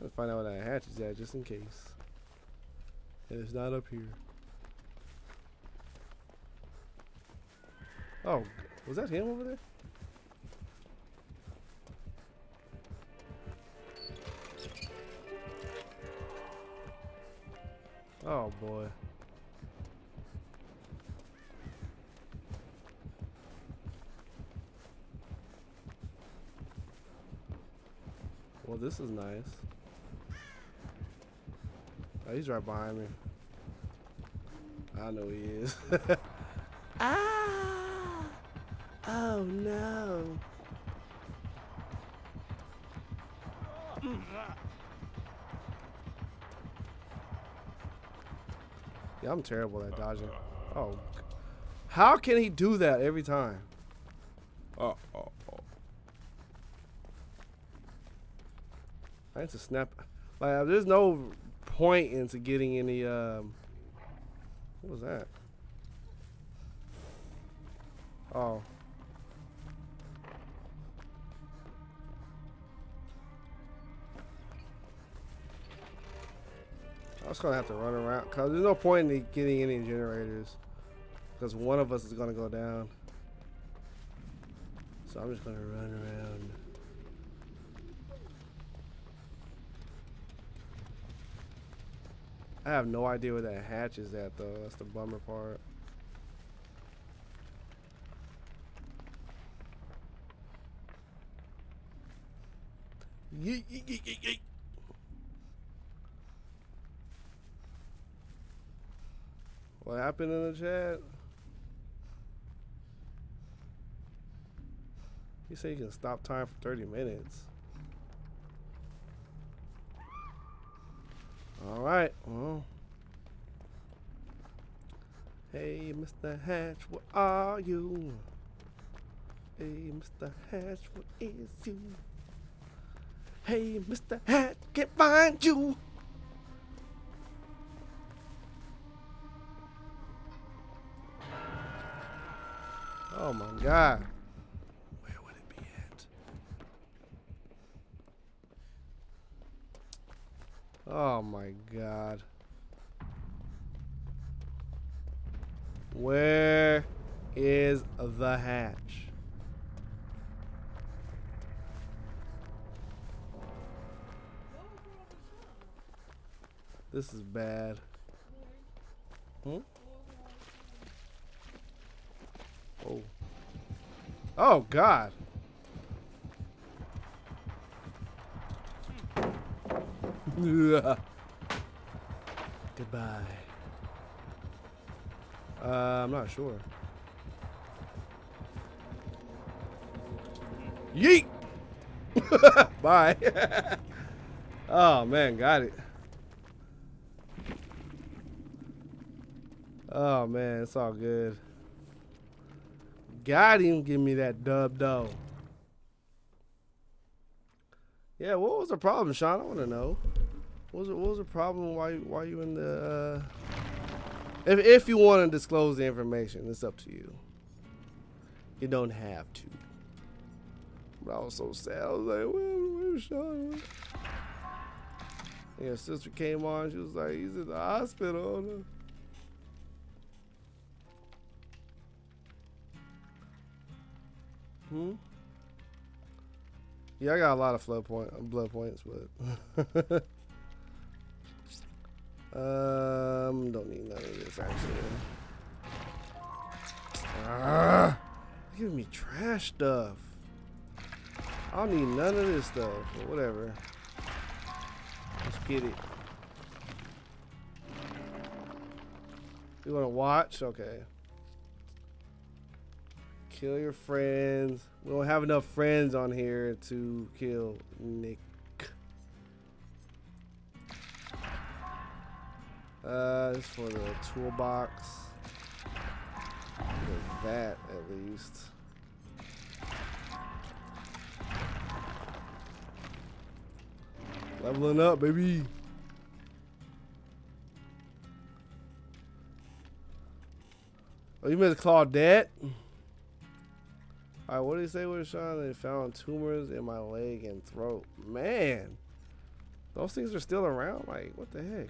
To find out where that hatch is at just in case. And it's not up here. Oh, was that him over there? Oh boy. Well, this is nice. Oh, he's right behind me. I know he is. (laughs) ah! Oh no. Yeah, I'm terrible at dodging. Oh. How can he do that every time? Oh, oh, oh. I need to snap. Like, there's no point into getting any, um, what was that? Oh. I was gonna have to run around because there's no point in getting any generators because one of us is gonna go down. So I'm just gonna run around. I have no idea where that hatch is at though. That's the bummer part. Yeet, yeet, yeet, yeet. What happened in the chat? You say you can stop time for 30 minutes. All right. Well. Hey, Mr. Hatch, where are you? Hey, Mr. Hatch, what is you? Hey, Mr. Hatch, can't find you. Oh my god. Where would it be at? Oh my god. Where is the hatch? This is bad. Hmm? Oh. Oh, God. (laughs) Goodbye. Uh, I'm not sure. Yeet! (laughs) Bye. (laughs) oh, man, got it. Oh, man, it's all good. Got him. Give me that dub though. Yeah, what was the problem, Sean? I want to know. What was, it, what was the problem? Why why you in the? Uh... If if you want to disclose the information, it's up to you. You don't have to. But I was so sad. I was like, where, where's Sean? your sister came on. She was like, he's in the hospital. Hmm. Yeah, I got a lot of flow point, blood points, but (laughs) um, don't need none of this actually. Ah, giving me trash stuff. I don't need none of this stuff, but whatever. Let's get it. You wanna watch? Okay. Kill your friends. We don't have enough friends on here to kill Nick. Uh, it's for the toolbox. That, at least. Leveling up, baby. Oh, you missed Claudette? All right, what did he say with Sean? They found tumors in my leg and throat. Man, those things are still around. Like, what the heck?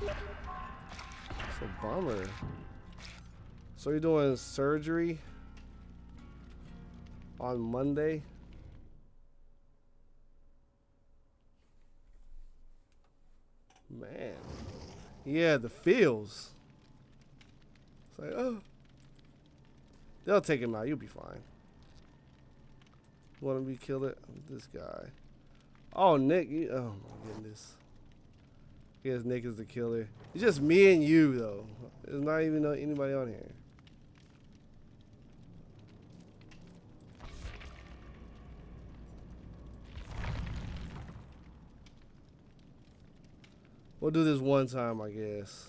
It's a bummer. So you're doing surgery on Monday? Man. Yeah, the feels. It's like, oh. They'll take him out. You'll be fine. Want to be killed? It? This guy. Oh, Nick. You, oh, my goodness. Guess Nick is the killer. It's just me and you, though. There's not even anybody on here. We'll do this one time, I guess.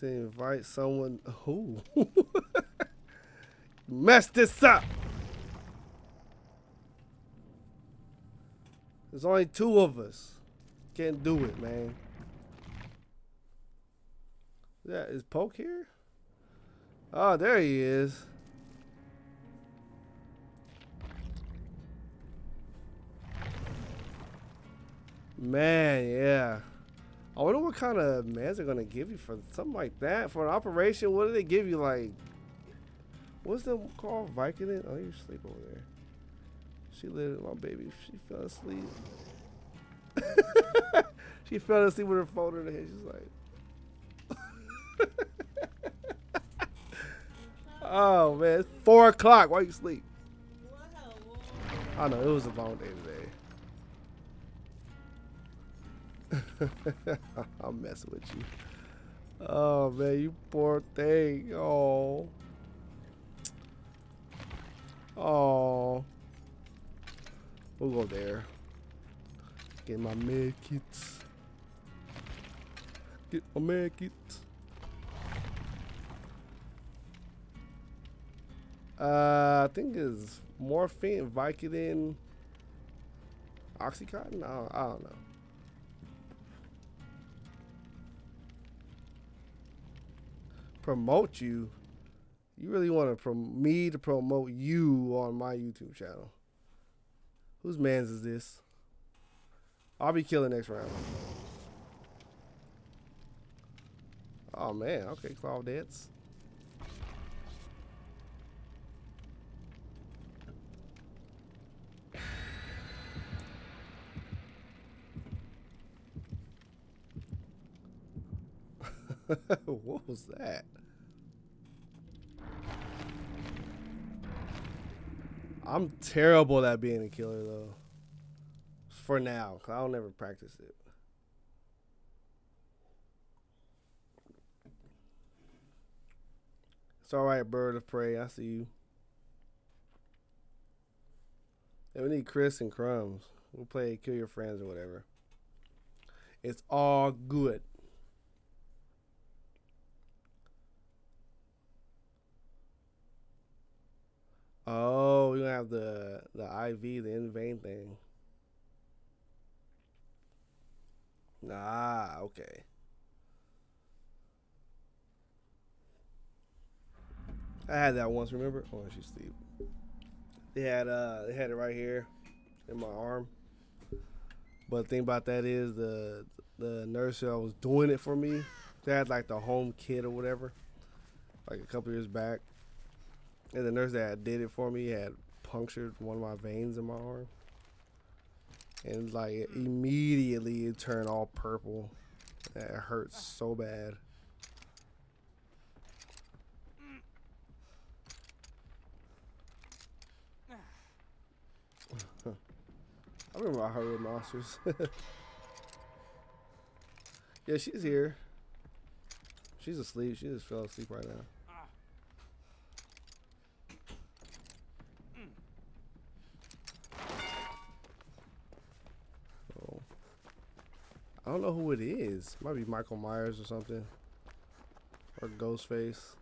Invite someone. (laughs) Who? (laughs) Mess this up. There's only two of us. Can't do it, man. Yeah, is Poke here? Oh, there he is. Man, yeah. I wonder what kind of meds they're gonna give you for something like that. For an operation, what do they give you like what's the called? Vicodin? Oh you sleep over there. She lit my baby. She fell asleep. (laughs) she fell asleep with her phone in her hand. She's like (laughs) Oh man, it's four o'clock. Why you sleep? I know it was a long day today. (laughs) I'm messing with you. Oh man, you poor thing. Oh. Oh. We'll go there. Get my med kits. Get my med. Uh, I think it's morphine, Vicodin, Oxycontin. I don't, I don't know. promote you. You really want to me to promote you on my YouTube channel. Whose man's is this? I'll be killing next round. Oh man, okay, Claudette. (laughs) what was that? I'm terrible at being a killer though. For now, cause I'll never practice it. It's all right, bird of prey. I see you. Yeah, we need Chris and Crumbs. We'll play Kill Your Friends or whatever. It's all good. Oh, we gonna have the the IV, the in vein thing. Ah, okay. I had that once. Remember? Oh, she sleep. They had uh, they had it right here in my arm. But the thing about that is the the nurse that was doing it for me, they had like the home kit or whatever, like a couple years back. And the nurse that did it for me had punctured one of my veins in my arm. And like immediately it turned all purple. It hurts so bad. (laughs) I remember I heard monsters. (laughs) yeah, she's here. She's asleep. She just fell asleep right now. I don't know who it is. Might be Michael Myers or something. Or Ghostface.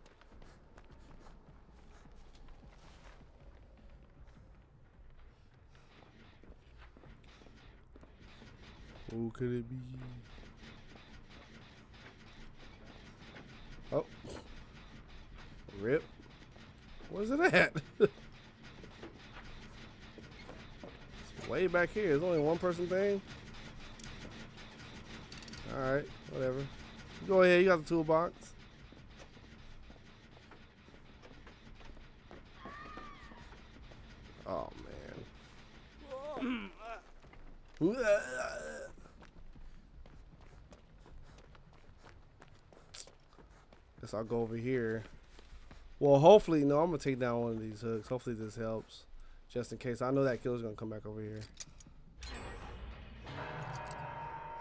Who could it be? Oh. Rip. Where's it at? (laughs) way back here. There's only one person thing. Alright, whatever. Go ahead, you got the toolbox. Oh man. Guess I'll go over here. Well, hopefully, no, I'm gonna take down one of these hooks. Hopefully this helps. Just in case. I know that killer's gonna come back over here.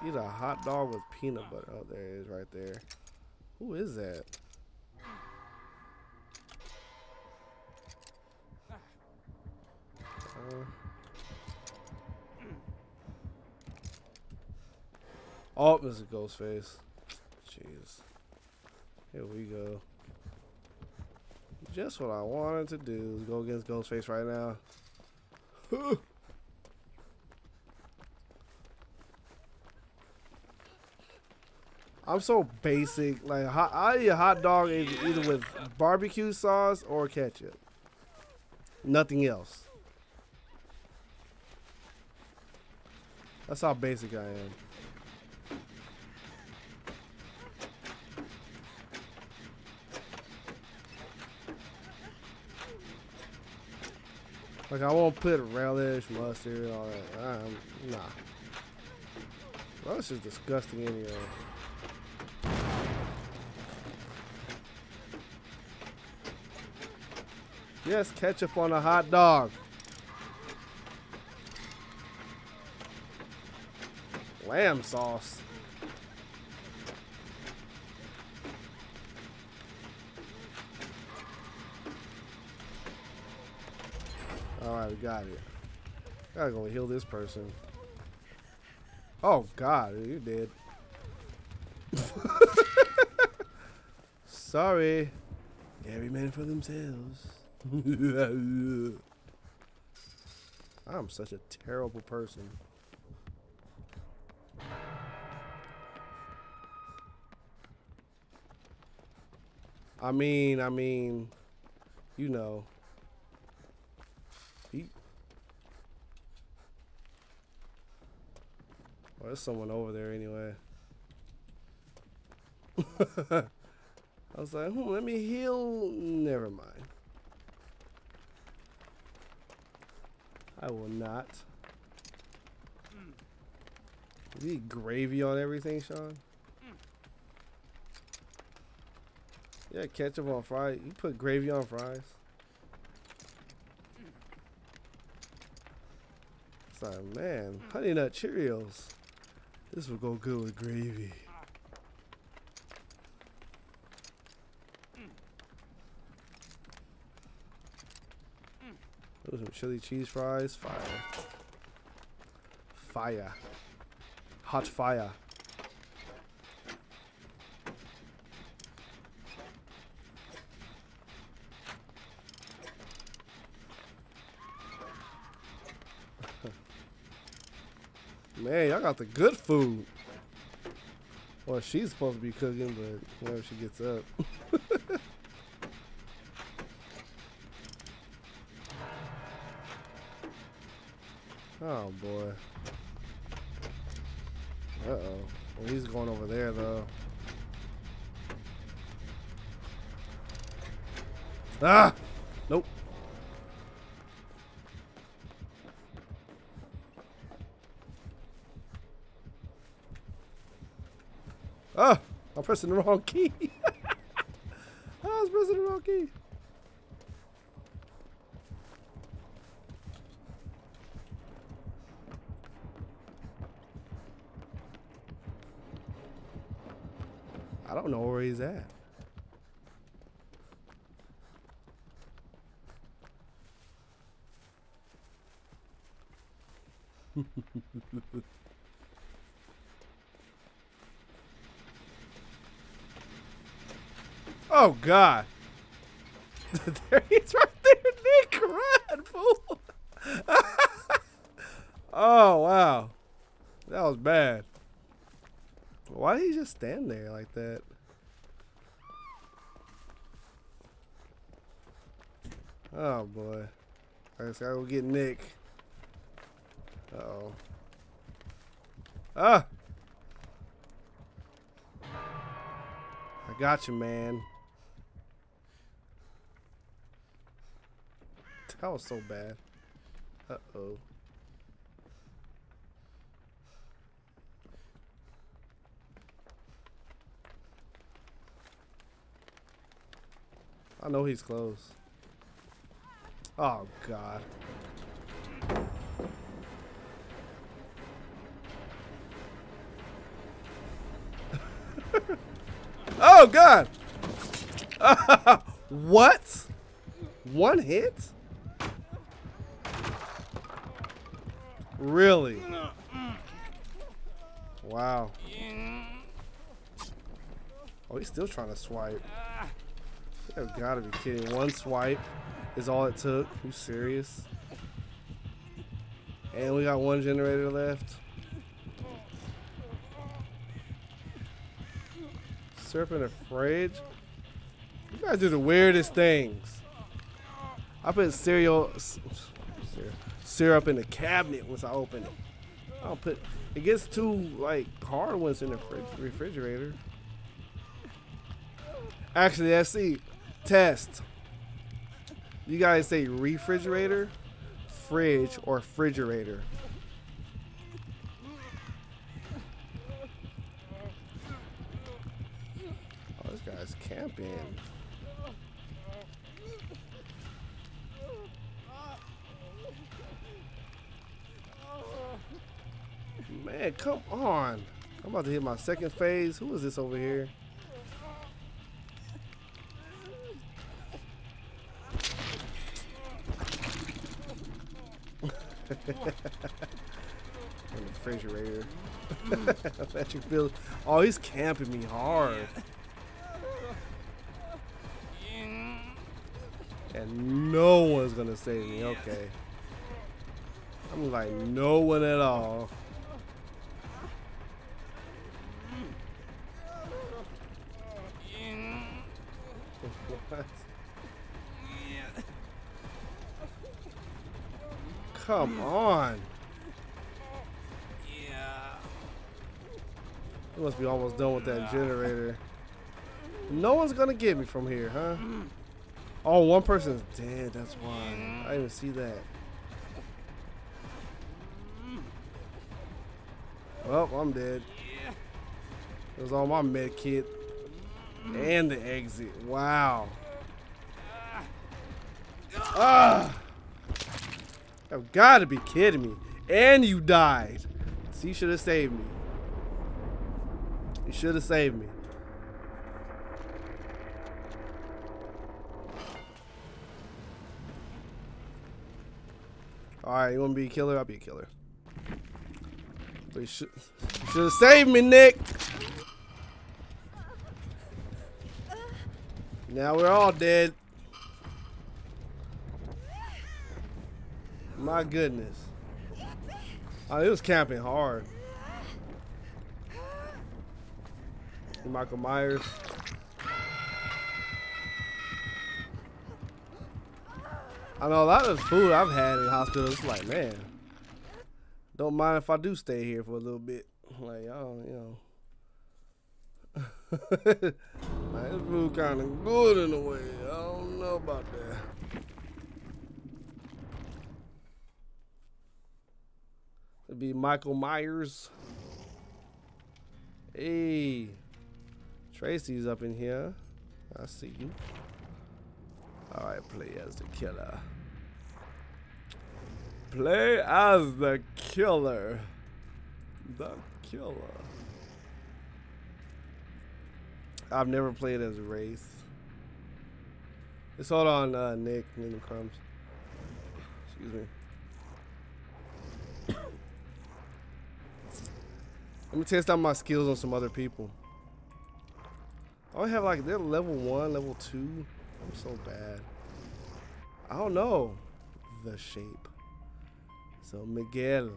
Eat a hot dog with peanut butter. Oh, there it is right there. Who is that? Uh, oh, a ghost face. Jeez. Here we go. Just what I wanted to do is go against Ghostface right now. (laughs) I'm so basic. Like I eat a hot dog either with barbecue sauce or ketchup. Nothing else. That's how basic I am. Like I won't put relish, mustard, all that. Um, nah. Relish is disgusting anyway. Yes, ketchup on a hot dog. Lamb sauce. Alright, we got it. Gotta go heal this person. Oh god, you're dead. (laughs) Sorry. Every man for themselves. (laughs) I'm such a terrible person. I mean, I mean, you know. Well, there's someone over there anyway. (laughs) I was like, hmm, let me heal. Never mind. I will not. Eat gravy on everything, Sean? Yeah, ketchup on fries. You put gravy on fries. It's like, man, Honey Nut Cheerios. This would go good with gravy. Those some chili cheese fries. Fire. Fire. Hot fire. (laughs) Man, y'all got the good food. Well, she's supposed to be cooking, but whenever she gets up. (laughs) boy. Uh-oh. Well, he's going over there, though. Ah! Nope. Ah! I'm pressing the wrong key. I was pressing the wrong key. (laughs) I he's at. (laughs) Oh God! (laughs) there he's right there, Nick. Run, fool! (laughs) oh wow, that was bad. Why did he just stand there like that? Oh boy. I I gotta go get Nick. Uh oh. Ah! I got you, man. That was so bad. Uh oh. I know he's close. Oh god. (laughs) oh god. (laughs) what? One hit? Really? Wow. Oh, he's still trying to swipe. You gotta be kidding. One swipe is all it took. You serious? And we got one generator left. The fridge? You guys do the weirdest things. I put cereal syrup in the cabinet once I open it. I don't put it gets too like hard once in the refrigerator. Actually, let's see. Test. You guys say refrigerator, fridge, or refrigerator? Oh, this guy's camping. Man, come on. I'm about to hit my second phase. Who is this over here? the refrigerator. (laughs) Patrick Bill. Oh, he's camping me hard. And no one's gonna save me. Okay. I'm like no one at all. (laughs) what? Come on. You must be almost done with that generator. No one's gonna get me from here, huh? Oh, one person's dead. That's why. I didn't see that. Well, I'm dead. It was on my med kit and the exit. Wow. Ah. You've got to be kidding me. And you died. So you should have saved me. You should have saved me. Alright, you want to be a killer? I'll be a killer. But you should, you should have saved me, Nick. Now we're all dead. My goodness. Oh, it was camping hard. Michael Myers. I know a lot of food I've had in hospitals. It's like, man, don't mind if I do stay here for a little bit. Like, oh, you know. (laughs) this food kind of good in a way. I don't know about that. It'd be Michael Myers. Hey. Tracy's up in here. I see you. Alright, play as the killer. Play as the killer. The killer. I've never played as Wraith. Let's hold on, uh, Nick. Name crumbs. Excuse me. (coughs) Let me test out my skills on some other people. I have like they're level one, level two. I'm so bad. I don't know the shape. So Miguel.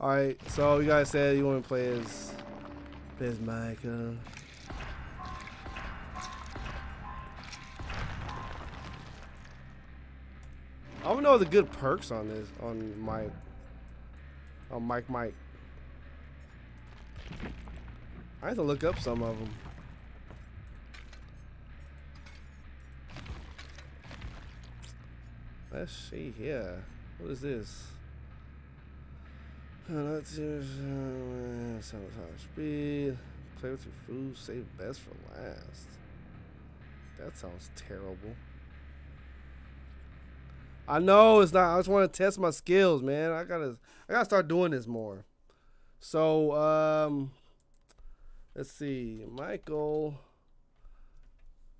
All right, so you guys said you want to play as as Micah. I don't know the good perks on this on my Oh, Mike, Mike. I have to look up some of them. let's see here. What is this? Let's. Sabotage speed. Play with your food. Save best for last. That sounds terrible. I know it's not. I just want to test my skills, man. I gotta. I gotta start doing this more. So, um, let's see. Michael.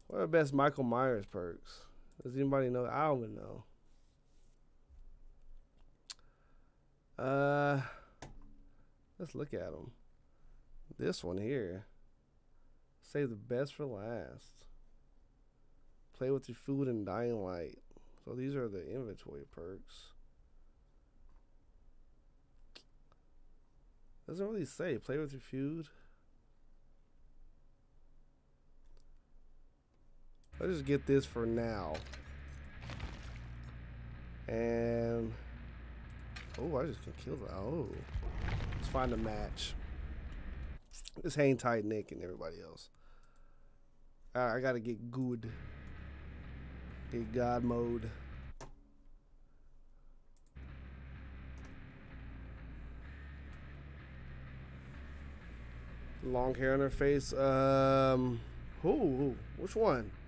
What are the best Michael Myers perks? Does anybody know? I don't even know. Uh, let's look at them. This one here. Save the best for last. Play with your food and dying light. So these are the inventory perks. Doesn't really say. Play with your food. Let's just get this for now. And oh, I just can kill that. Oh, let's find a match. Let's hang tight, Nick and everybody else. Right, I gotta get good. Get God mode. Long hair on her face. Um, who? Which one? (laughs)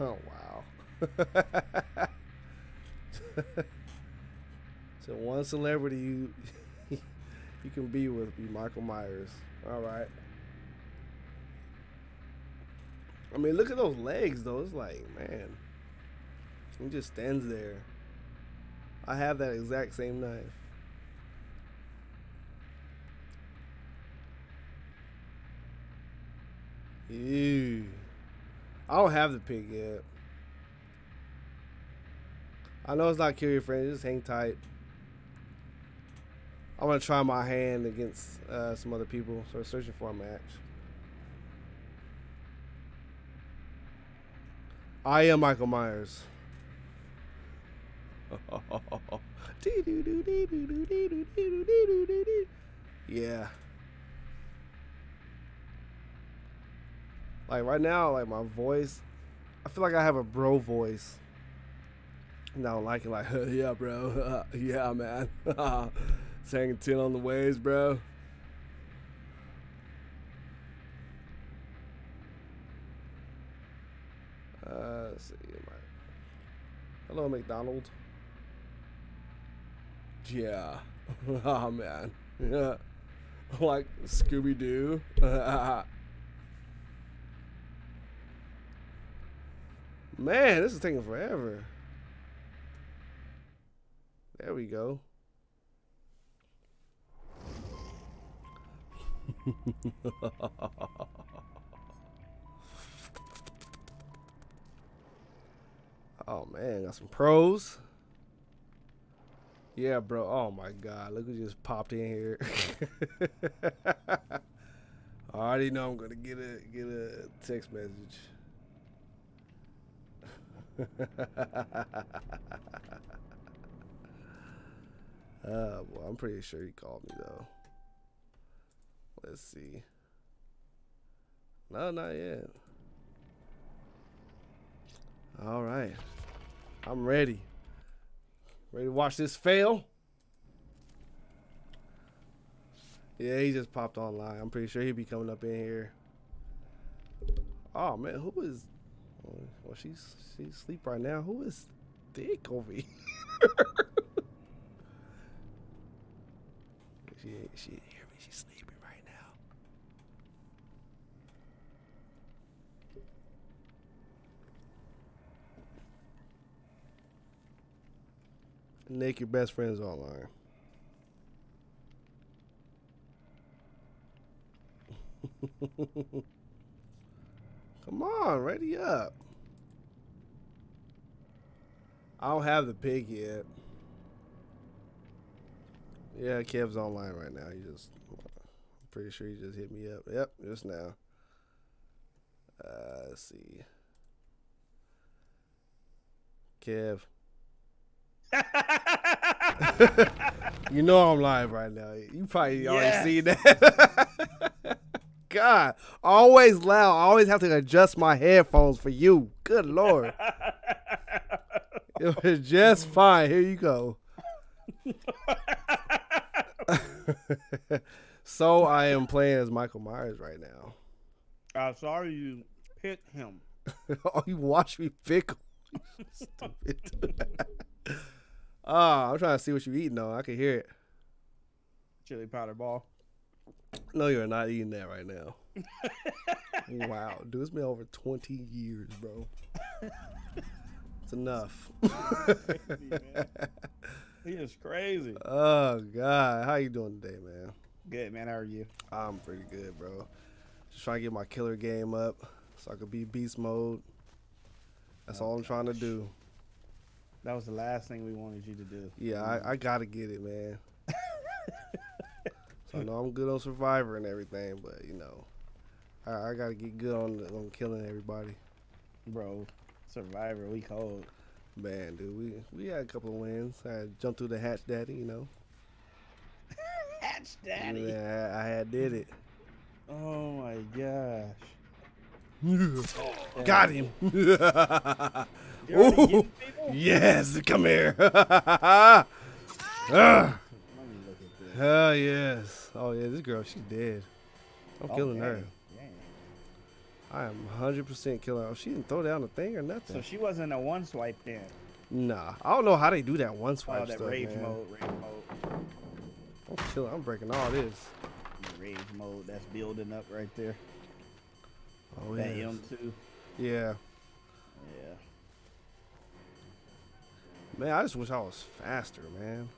Oh wow. (laughs) so one celebrity you (laughs) you can be with be Michael Myers. All right. I mean, look at those legs though. It's like, man, he just stands there. I have that exact same knife. Ew. I don't have the pig yet. I know it's not kill your friend. Just hang tight. I want to try my hand against uh, some other people. So we're searching for a match. I am Michael Myers. (laughs) yeah. Like right now, like my voice, I feel like I have a bro voice. And I don't like it. Like, (laughs) yeah, bro. (laughs) yeah, man. Saying 10 on the waves, bro. Uh, see. Hello, McDonald. Yeah. (laughs) oh, man. Yeah. (laughs) like Scooby Doo. (laughs) Man, this is taking forever. There we go. oh man, got some pros. Yeah, bro. Oh my god, look who just popped in here. (laughs) I already know I'm gonna get a get a text message. (laughs) uh, well, I'm pretty sure he called me though. Let's see. No, not yet. All right. I'm ready. Ready to watch this fail? Yeah, he just popped online. I'm pretty sure he'll be coming up in here. Oh man, who is well, she's she's asleep right now. Who is thick over here? (laughs) she she didn't hear me. She's sleeping right Nick, your best friends online. (laughs) Come on, ready up. I don't have the pig yet. Yeah, Kev's online right now. He just, I'm pretty sure he just hit me up. Yep, just now. Uh, let's see. Kev. You know I'm live right now. You probably already yes. seen that. (laughs) God. Always loud. I always have to adjust my headphones for you. Good Lord. it was just fine. Here you go. (laughs) so I am playing as Michael Myers right now. I'm sorry you picked him. (laughs) oh, you watch me pick 'em. Stupid. Ah, I'm trying to see what you're eating though. I can hear it. Chili powder ball. No, you're not eating that right now. (laughs) wow, dude, it's been over 20 years, bro. It's enough. (laughs) He is crazy. oh God, how you doing today, man? Good man, how are you? I'm pretty good, bro. Just trying to get my killer game up so I could be beast mode. That's Oh, all I'm trying to do. That was the last thing we wanted you to do. Yeah, I, I gotta get it, man. (laughs) so I know I'm good on Survivor and everything, but you know, I, I gotta get good on on killing everybody. Bro, Survivor, we cold. Man, dude, we we had a couple of wins. I jumped through the hatch, daddy. You know, (laughs) Hatch daddy. Yeah, I, I had did it. Oh my gosh. (laughs) Got him. Ooh. yes, come here. (laughs) ah, Let me look at this. hell yes. Oh yeah, this girl, she's dead. I'm Oh, killing dang, her. dang. I am 100% killing her. She didn't throw down a thing or nothing. So she wasn't a one swipe then. Nah, I don't know how they do that one swipe that stuff, rage man. mode, rage mode. I'm chilling. I'm breaking all this. Rage mode that's building up right there. Oh that yeah. M2. Yeah, Yeah. Man. I just wish I was faster, man.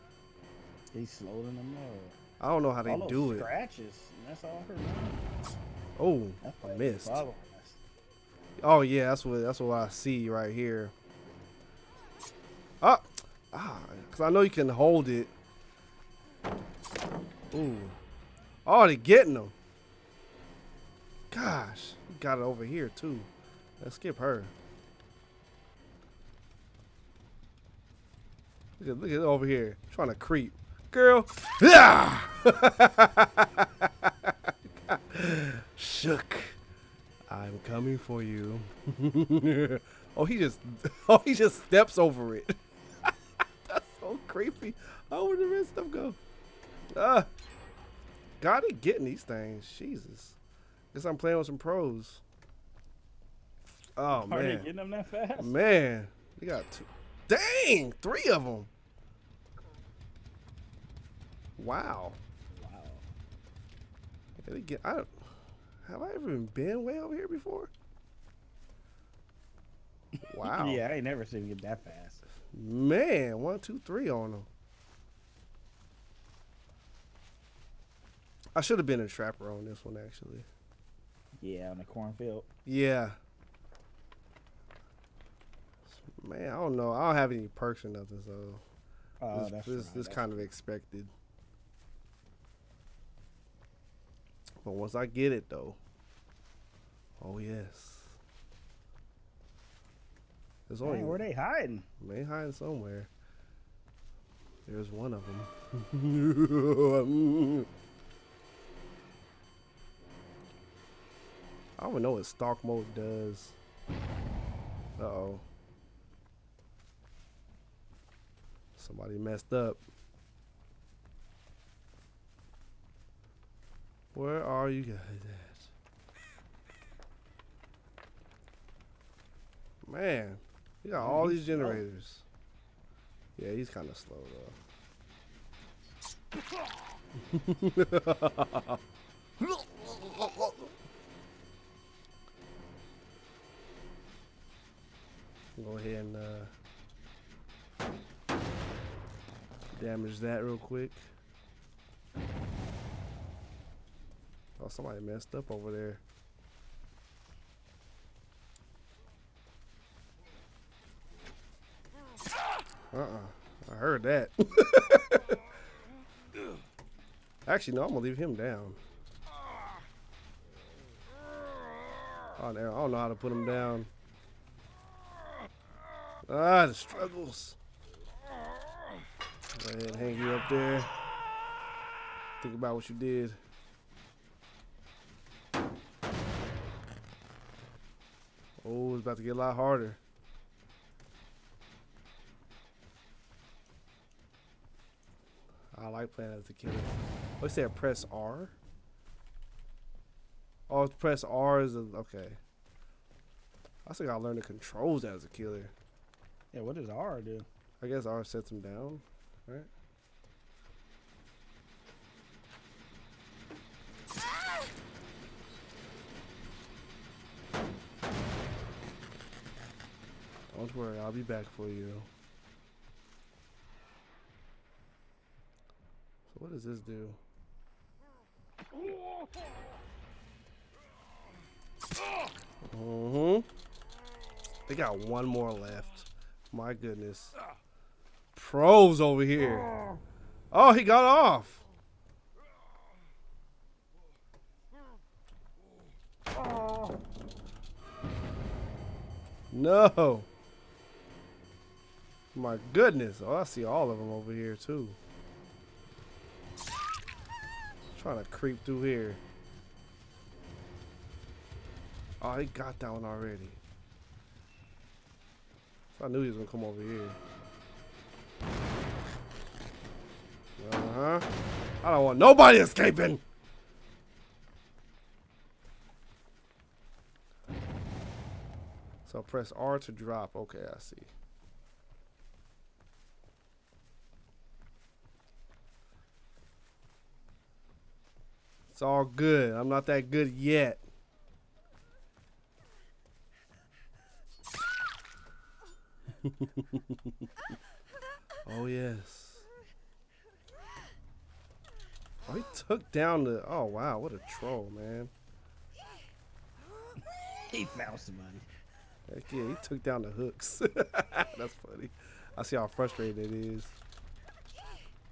He's slowing them up. I don't know how they all those do it. scratches. That's all. Oh, I missed. they following us. Oh yeah, that's what that's what I see right here. Ah, ah, cause I know you can hold it. Ooh, oh, they getting them. Gosh, got it over here too. Let's skip her. Look at it over here, trying to creep, girl. Yeah. (laughs) Shook. I'm coming for you. (laughs) oh, he just (laughs) oh he just steps over it. That's so creepy. Oh, where the red stuff go? Ah, God, he getting these things. Jesus. Guess I'm playing with some pros. Oh Are they man, getting them that fast? man, they got two. Dang, three of them. Wow. Wow. Yeah, they get. I don't. Have I ever been way over here before? (laughs) Wow. Yeah, I ain't never seen him get that fast. Man, one, two, three on them. I should have been a trapper on this one, actually. Yeah, on the cornfield. Yeah. Man, I don't know. I don't have any perks or nothing, so Oh, this, that's this, right, this kind of expected. But once I get it, though, oh yes. There's only Dang, where they hiding? May hiding somewhere. There's one of them. (laughs) I don't even know what stalk mode does. Uh oh. Somebody messed up. Where are you guys at? Man, he got all these generators. Yeah, he's kind of slow though. (laughs) Go ahead and uh, damage that real quick. Oh, somebody messed up over there. Uh-uh. I heard that. (laughs) Actually, no, I'm gonna leave him down. Oh, there. I don't know how to put him down. Ah, the struggles. Go ahead and hang you up there. Think about what you did. Oh, it's about to get a lot harder. I like playing as a killer. What's that? Press R? Oh, press R is a, okay. I think I learned the controls as a killer. Yeah, what does R do? I guess R sets him down, right? Don't worry, I'll be back for you. So what does this do? Mm-hmm. They got one more left. My goodness. Pros over here. Oh, he got off. No. My goodness. Oh, I see all of them over here too. Trying to creep through here. Oh, he got that one already. So I knew he was gonna come over here. Uh huh. I don't want nobody escaping. So press R to drop. Okay, I see. It's all good. I'm not that good yet. (laughs) oh yes. Oh, he took down the. Oh wow, what a troll, man. He found somebody. Heck yeah, he took down the hooks. (laughs) That's funny. I see how frustrated it is.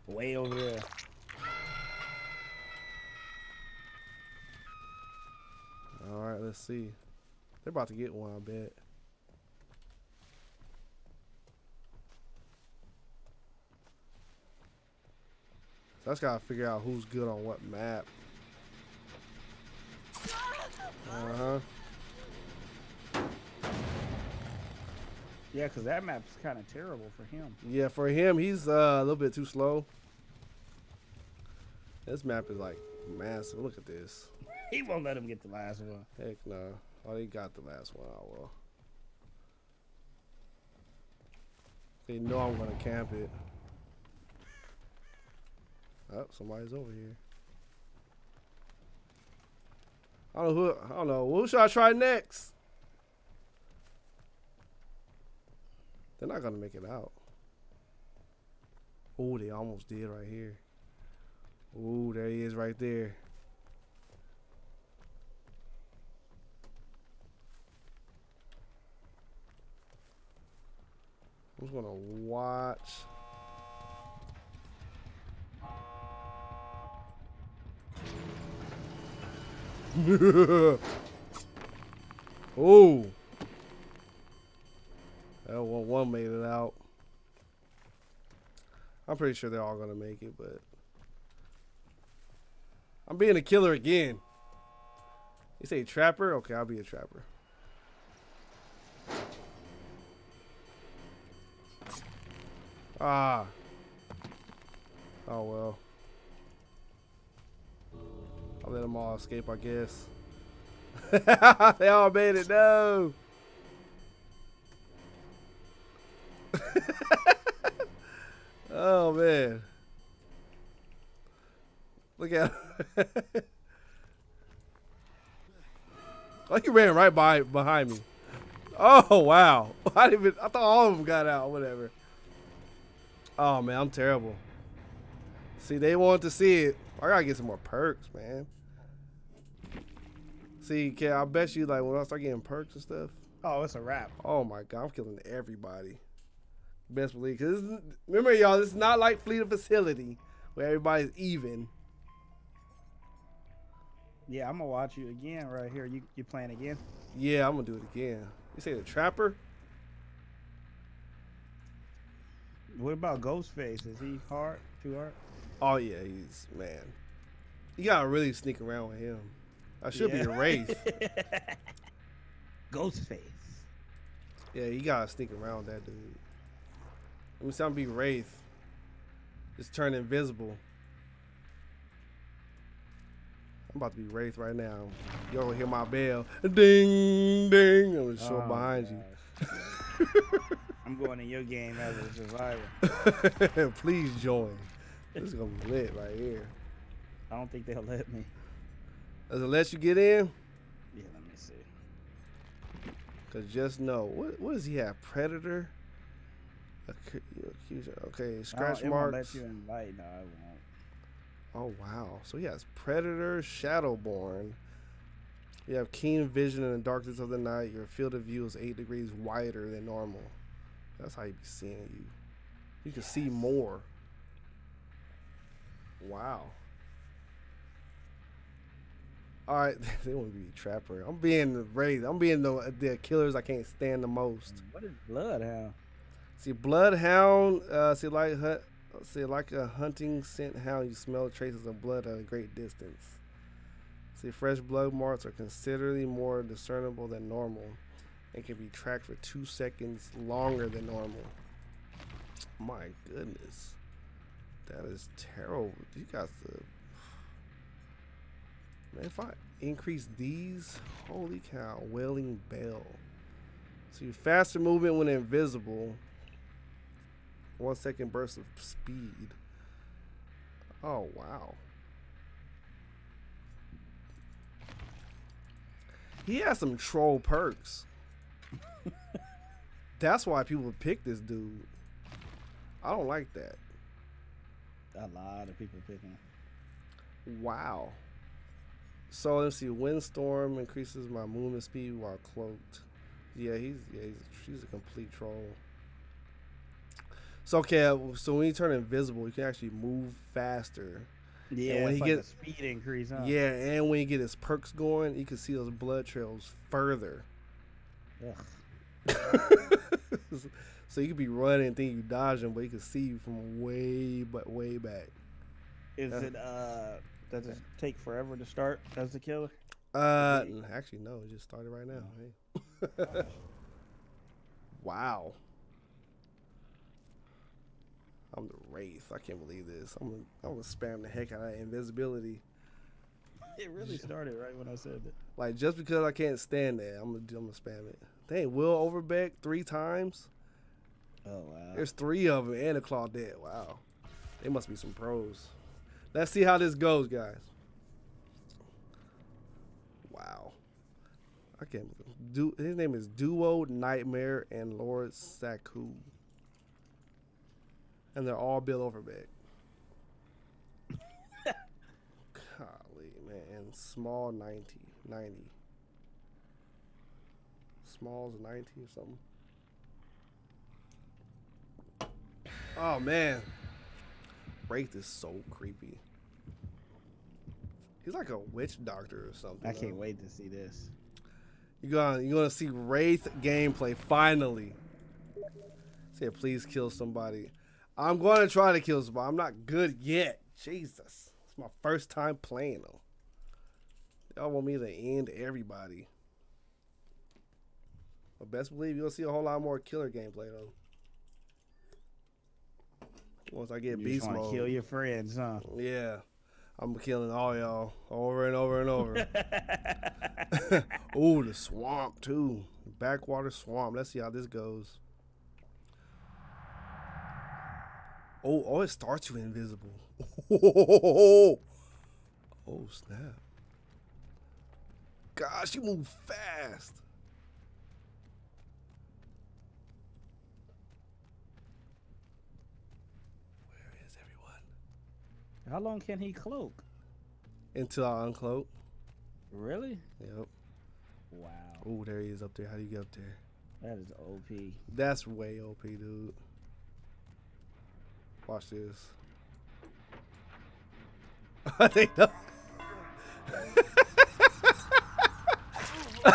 Way over there. All right, let's see. They're about to get one, I bet. So just gotta figure out who's good on what map. Uh huh. Yeah, because that map's kind of terrible for him. Yeah, for him, he's uh, a little bit too slow. This map is like massive. Look at this. (laughs) He won't let him get the last one. Heck no. Oh, he got the last one. Oh well. They know I'm gonna camp it. Oh, somebody's over here. I don't know who. I don't know. Who should I try next? They're not gonna make it out. Oh, they almost did right here. Ooh, there he is right there. I'm just gonna watch. (laughs) oh. That one, one made it out. I'm pretty sure they're all gonna make it, but I'm being a killer again. You say trapper? Okay, I'll be a trapper. Ah. Oh well. I'll let them all escape, I guess. (laughs) they all made it. No. (laughs) oh man. Look at. (laughs) oh, he ran right by behind me. Oh wow! I didn't even. I thought all of them got out. Whatever. Oh man, I'm terrible. See, they want to see it. I gotta get some more perks, man. See, can I bet you like when I start getting perks and stuff. Oh, it's a wrap. Oh my god, I'm killing everybody. Best believe, cause this is, remember y'all, this is not like Flee the Facility where everybody's even. Yeah, I'm gonna watch you again right here. You you playing again? Yeah, I'm gonna do it again. You say the Trapper? What about Ghostface? Is he hard? Too hard? Oh yeah, he's man. You gotta really sneak around with him. I should be Yeah. a Wraith. (laughs) Ghostface. Yeah, you gotta sneak around that dude. Let me see him be Wraith. Just turn invisible. I'm about to be Wraith right now. You don't hear my bell. Ding, ding. I'm just show Oh, behind gosh. (laughs) I'm going in your game as a survivor. (laughs) Please join. This is gonna be lit right here. I don't think they'll let me. Does it let you get in? Yeah, let me see. Cause just know what what does he have? Predator. Accuser. Okay, scratch don't- it won't marks. let you invite. No, it won't. Oh wow! So he has Predator, Shadowborn. You have keen vision in the darkness of the night. Your field of view is eight degrees wider than normal. That's how you be seeing you. You can see more. Wow. All right, (laughs) they want to be trapper. I'm being Wraith. I'm being the the killers I can't stand the most. What is Bloodhound? See, bloodhound. Uh, see, like hunt. See, like a hunting scent hound, you smell traces of blood at a great distance. See, fresh blood marks are considerably more discernible than normal, and can be tracked for two seconds longer than normal. My goodness, that is terrible. You got the Man, if I increase these, holy cow, wailing bell. So faster movement when invisible. One second burst of speed. Oh wow. He has some troll perks. That's why people pick this dude. I don't like that. A lot of people picking. Wow. So let's see. Windstorm increases my movement speed while cloaked. Yeah, he's yeah, he's, she's a complete troll. So okay, so when you turn invisible, you can actually move faster. Yeah, when it's he like gets- a speed increase, huh? Yeah, and when you get his perks going, you can see those blood trails further. Ugh. (laughs) so you could be running and think you dodging, but you can see you from way but way back. Is Uh. it uh? Does it take forever to start as the killer? Uh, actually, no, it just started right now. Hey. (laughs) wow. I'm the wraith. I can't believe this. I'm gonna, I'm gonna spam the heck out of that invisibility. It really started right when I said that. Like just because I can't stand that, I'm gonna do- I'm gonna spam it. Dang, Will Overbeck three times. Oh wow. There's three of them and a Claudette. Wow, they must be some pros. Let's see how this goes, guys. Wow, I can't. Do his name is Duo Nightmare and Lord Saku, and they're all Bill Overbeck. (laughs) Golly, man, small 90, 90. Smalls 90 or something. Oh man, Wraith is so creepy. He's like a witch doctor or something. I though. can't wait to see this. You gonna you gonna see Wraith gameplay finally. Say please kill somebody. I'm gonna try to kill somebody. I'm not good yet. Jesus, it's my first time playing though. Y'all want me to end everybody. But best believe you'll see a whole lot more killer gameplay though. Once I get You beast mode. kill your friends, huh? Yeah. I'm killing all y'all over and over and over. (laughs) Ooh, the swamp too. Backwater swamp. Let's see how this goes. Oh, oh, it starts you invisible. (laughs) Oh, snap. Gosh, you move fast. Where is everyone? How long can he cloak? Until I uncloak. Really? Yep. Wow. Oh, there he is up there. How do you get up there? That is OP. That's way OP, dude. Watch this. (laughs) I think no. (laughs)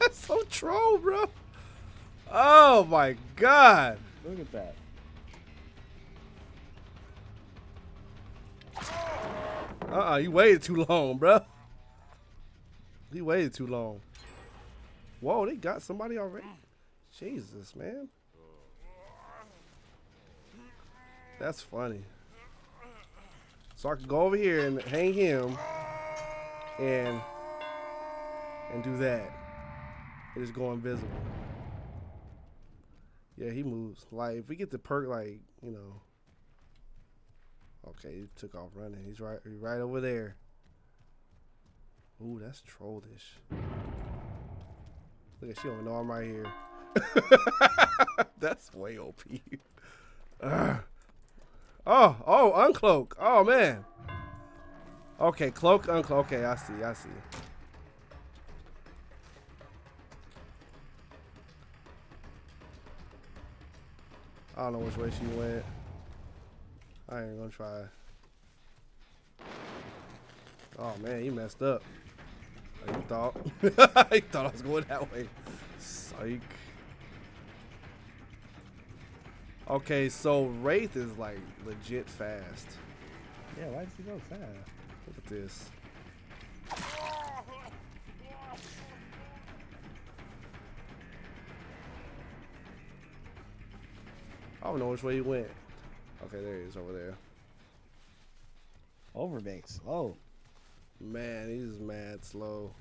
That's so troll, bro. Oh my god. Look at that. Uh-uh, you waited too long, bro. You waited too long. Whoa, they got somebody already. Jesus, man. That's funny. So I can go over here and hang him and and do that. And just go invisible. Yeah, he moves. Like if we get the perk like, you know. Okay, he took off running. He's right he's right over there. Ooh, that's trollish. Look at she don't know I'm right here. (laughs) that's way OP. Ugh. (sighs) Oh, oh, uncloak. Oh man. Okay, cloak, uncloak. Okay, I see, I see. I don't know which way she went. I ain't gonna try. Oh man, you messed up. Oh, you thought? (laughs) you thought I was going that way. Psych. Okay, so Wraith is like legit fast. Yeah, why does he go fast? Look at this. I don't know which way he went. Okay, there he is over there. Overbeck slow. Man, he's mad slow.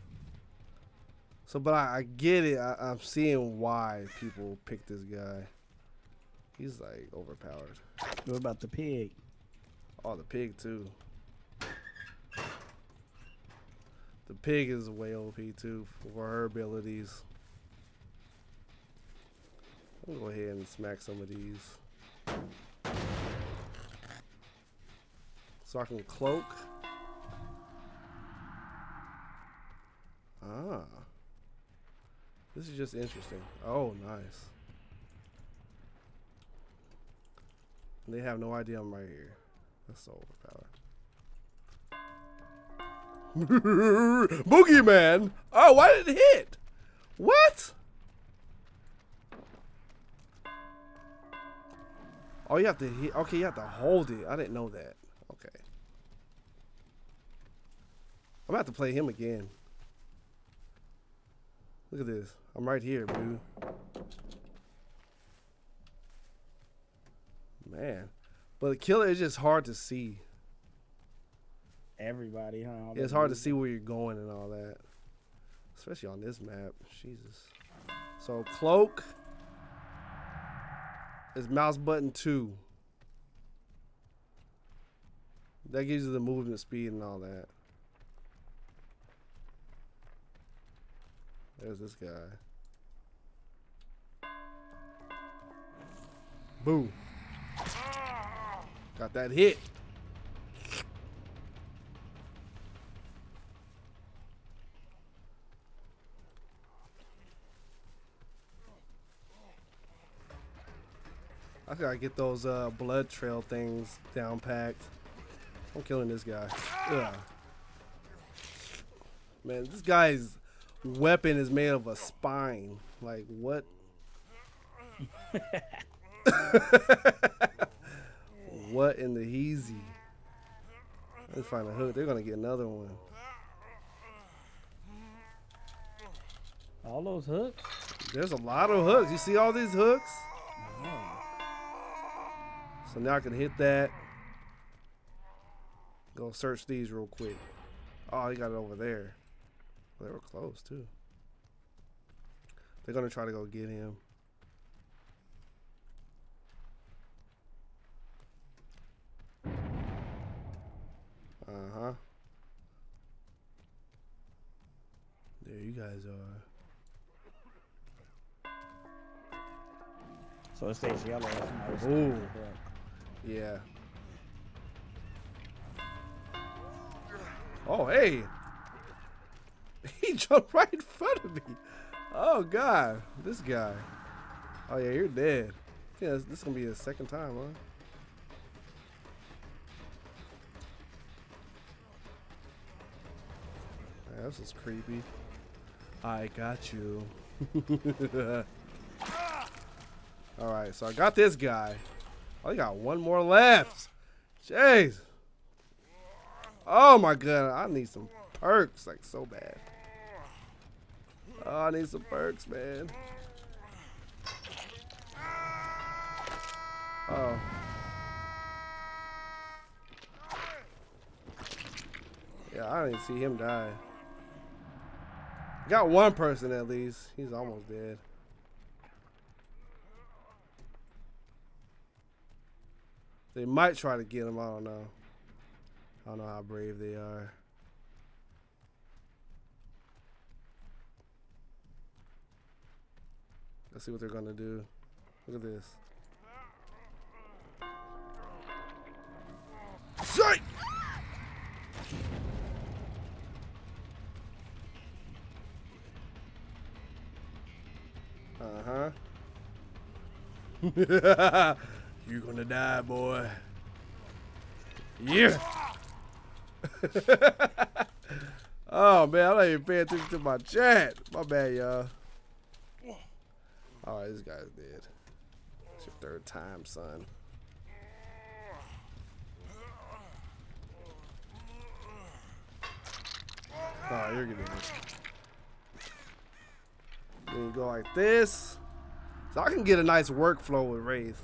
So, but I, I get it. I, I'm seeing why people pick this guy. He's like overpowered. What about the pig? Oh, the pig too. The pig is way OP too for her abilities. I'm gonna go ahead and smack some of these. So I can cloak. Ah. This is just interesting. Oh, nice. They have no idea I'm right here. That's so overpowered. (laughs) Boogeyman! Oh, why did it hit? What? Oh, you have to hit. Okay, you have to hold it. I didn't know that. Okay. I'm about to play him again. Look at this. I'm right here, dude. Man. But the killer is just hard to see. Everybody, huh? Yeah, it's hard to see where you're going and all that. Especially on this map. Jesus. So cloak is mouse button two. That gives you the movement speed and all that. There's this guy. Boo. Got that hit. I gotta get those uh, blood trail things down packed. I'm killing this guy. Ugh. Man, this guy's weapon is made of a spine. Like what? (laughs) what in the heezy? Let's find a hook. They're gonna get another one. All those hooks. There's a lot of hooks. You see all these hooks? Oh. So now I can hit that. Go search these real quick. Oh, he got it over there. They were close too. They're gonna try to go get him. Uh huh. There you guys are. So it stays yellow. Ooh. Yeah. Oh, hey. (laughs) He jumped right in front of me. Oh, God. This guy. Oh, yeah, you're dead. Yeah, this is going to be the second time, huh? This is creepy. I got you. (laughs) Alright, so I got this guy. Oh, I got one more left. Jeez. Oh my god, I need some perks like so bad. Oh, I need some perks, man. Oh. Yeah, I didn't see him die. Got one person at least. He's almost dead. They might try to get him. I don't know. I don't know how brave they are. Let's see what they're gonna do. Look at this. Sight! Uh huh. (laughs) You're gonna die, boy. Yeah. (laughs) oh man, I'm not even paying attention to my chat. My bad, y'all. Right, this guy's dead. It's your third time, son. Oh, you're getting it. Then you go like this. So I can get a nice workflow with Wraith.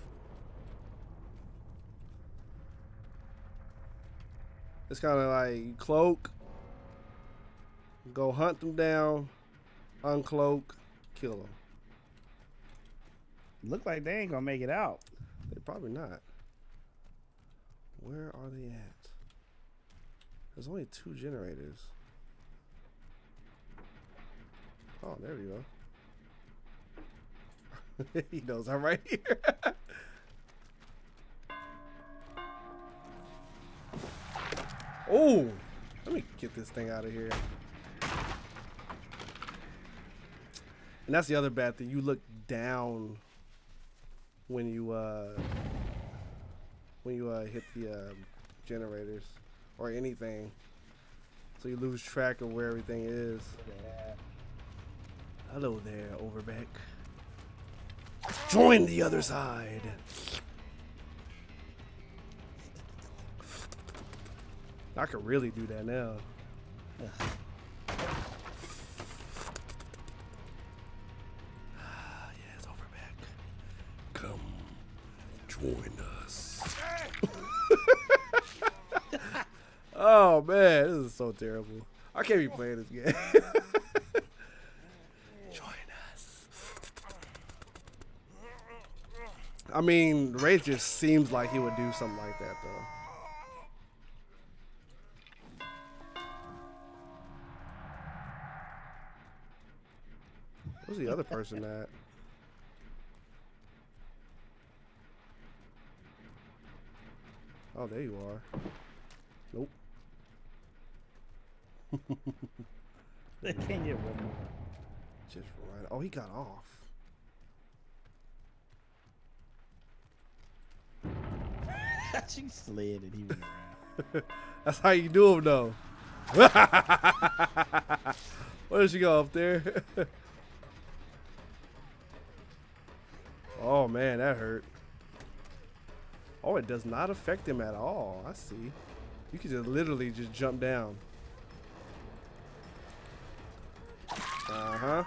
It's kind of like cloak, go hunt them down, uncloak, kill them. Look like they ain't gonna make it out. They probably not. Where are they at? There's only two generators. Oh, there we go. (laughs) he knows I'm right here. (laughs) oh, let me get this thing out of here. And that's the other bad thing. You look down when you uh when you uh hit the uh, generators or anything, so you lose track of where everything is. Hello there, Overbeck. Join the other side. I could really do that now. Oh man, this is so terrible. I can't be playing this game. (laughs) join us. I mean, Wraith just seems like he would do something like that, though. Where's the other person at? Oh, there you are. Nope. (laughs) They can't get one more. Just right. Oh, he got off. (laughs) she slid and he went around. (laughs) That's how you do him, though. Where did she go up there? oh man, that hurt. Oh, it does not affect him at all. I see. You can just literally just jump down. Uh huh.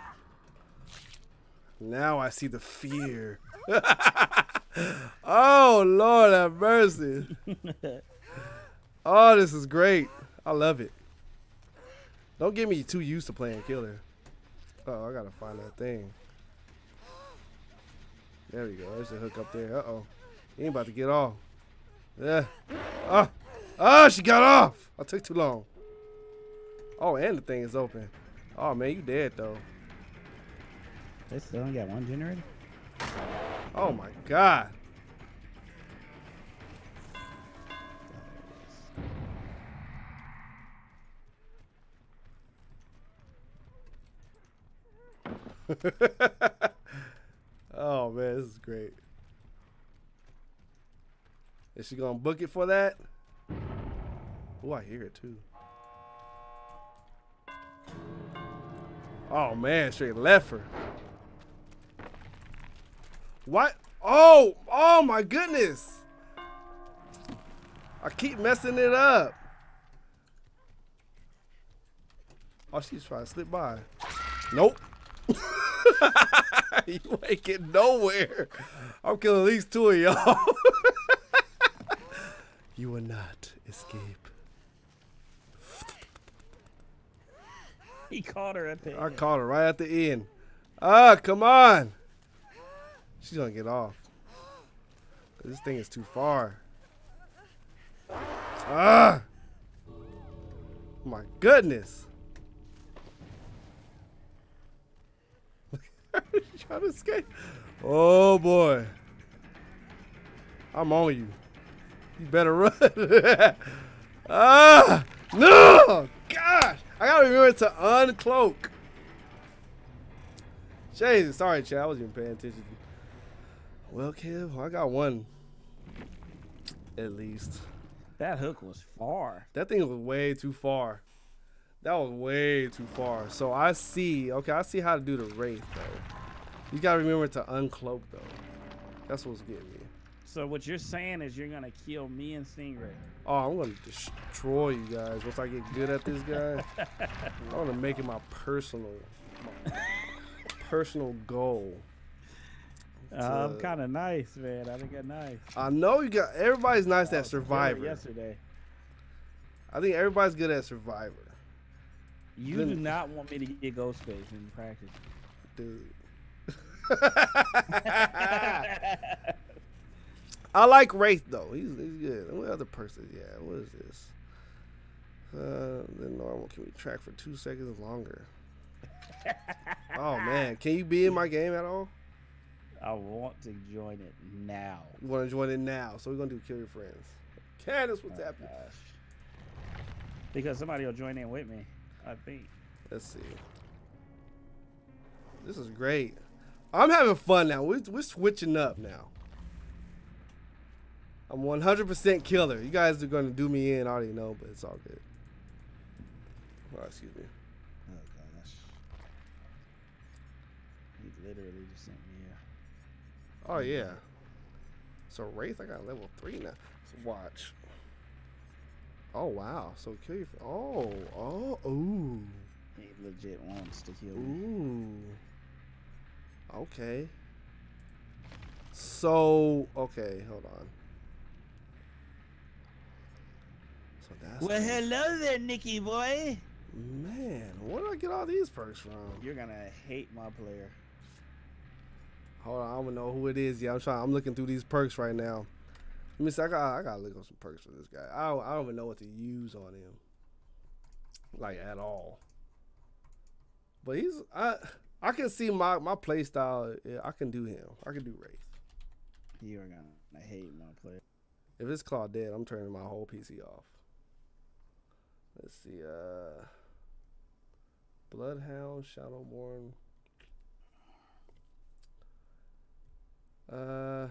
Now I see the fear. (laughs) oh Lord have mercy. (laughs) Oh, this is great. I love it. Don't get me too used to playing killer. Oh, I gotta find that thing. There we go. There's the hook up there. Uh oh. He ain't about to get off. Yeah. Oh. Oh, she got off. I took too long. Oh, and the thing is open. Oh man, you dead though. They still only got one generator? Oh my god. (laughs) oh man, this is great. Is she gonna book it for that? Oh, I hear it too. Oh man, straight left her. What? Oh, oh my goodness. I keep messing it up. Oh, she's trying to slip by. Nope. (laughs) you ain't getting nowhere. I'm killing at least two of y'all. (laughs) you will not escape. (laughs) He caught her at the end. I end. caught her right at the end. Ah, come on. She's gonna get off. This thing is too far. Ah! My goodness. (laughs) Trying to escape. Oh boy. I'm on you. You better run. (laughs) ah! No! Gosh! I gotta remember to uncloak. Jesus, sorry, Chad. I wasn't even paying attention. Well, Kev, I got one. At least. That hook was far. That thing was way too far. That was way too far. So I see. Okay, I see how to do the wraith though. You gotta remember to uncloak though. That's what's getting me. So what you're saying is you're gonna kill me and Stingray. Oh, I'm gonna destroy you guys once I get good at this guy. (laughs) I'm gonna make it my personal, my personal goal. Uh, I'm kind of nice, man. I think I'm nice. I know you got everybody's nice I at Survivor. Yesterday, I think everybody's good at Survivor, you do not want me to get Ghostface in practice. dude. (laughs) (laughs) I like Wraith though. He's, he's good. What other person? Yeah. What is this? Uh, the normal can be tracked for two seconds longer. (laughs) oh man, can you be in my game at all? I want to join it now. You want to join it now? So we're gonna do kill your friends. Candace, what's Oh, happening? gosh. Because somebody will join in with me. I think. Let's see. This is great. I'm having fun now. We're, we're switching up now. I'm 100% killer. You guys are going to do me in. I already know, but it's all good. Oh, excuse me. Oh gosh. He literally just sent me here. Oh, yeah. So, Wraith, I got level 3 now. So watch. Oh, wow. So, kill your. Oh, oh, ooh. He legit wants to kill me. Ooh. Okay. So okay, hold on. So that's Well, hello there, Nicky boy. man. Where do I get all these perks from? You're gonna hate my player. Hold on, I don't know who it is. Yeah, I'm trying. I'm looking through these perks right now. Let me see. I got. I got to look up some perks for this guy. I don't, I don't even know what to use on him, like at all. But he's. I. I can see my my play style. yeah, I can do him. I can do Wraith. You are gonna hate my player. If it's Claudette, I'm turning my whole PC off. Let's see. Uh, Bloodhound, Shadowborn. Uh.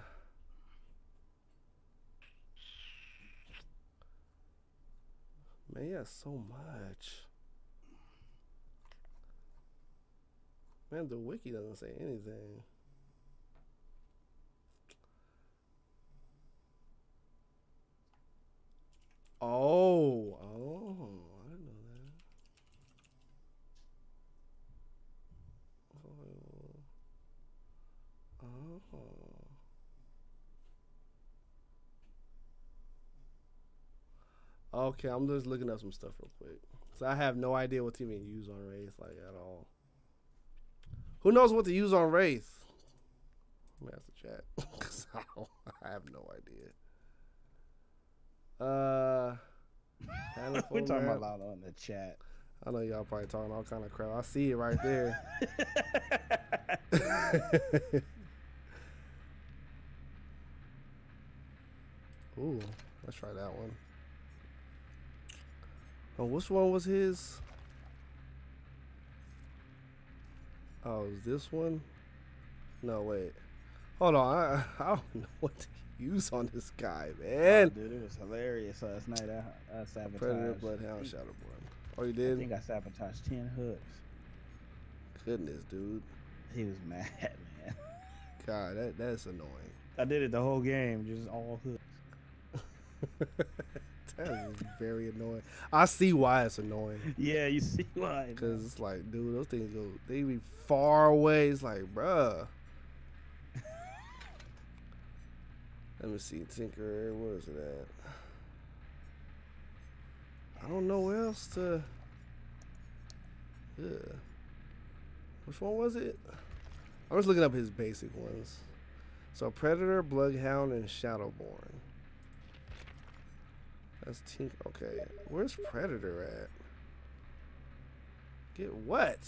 Man, has so much. Man, the wiki doesn't say anything. Oh, oh, I know that. Oh, oh. Okay, I'm just looking up some stuff real quick. So I have no idea what to even use on Wraith, like at all. Who knows what to use on Wraith? Let me ask the chat. (laughs) I have no idea. Uh, (laughs) We're talking about a lot on the chat. I know y'all probably talking all kind of crap. I see it right there. (laughs) (laughs) Ooh, let's try that one. Oh, which one was his? Oh, is this one? No, wait. Hold on. I, I don't know what to use on this guy, Oh, man. dude, it was hilarious last night. I, I sabotaged. Predator, Bloodhound, Shadowborn. Oh, you did? I think I sabotaged ten hooks. Goodness, dude. He was (laughs) mad, man. God, that that's annoying. I did it the whole game, just all hooks. (laughs) That is very annoying. I see why it's annoying. Yeah, you see why? Cause it's like, dude, those things go, they be far away. It's like, bruh. Let me see, Tinker. Where is it at? I don't know where else to. Yeah. Which one was it? I'm just looking up his basic ones. So Predator, Bloodhound, and Shadowborn. That's Tinker. Okay, where's Predator at? Get what?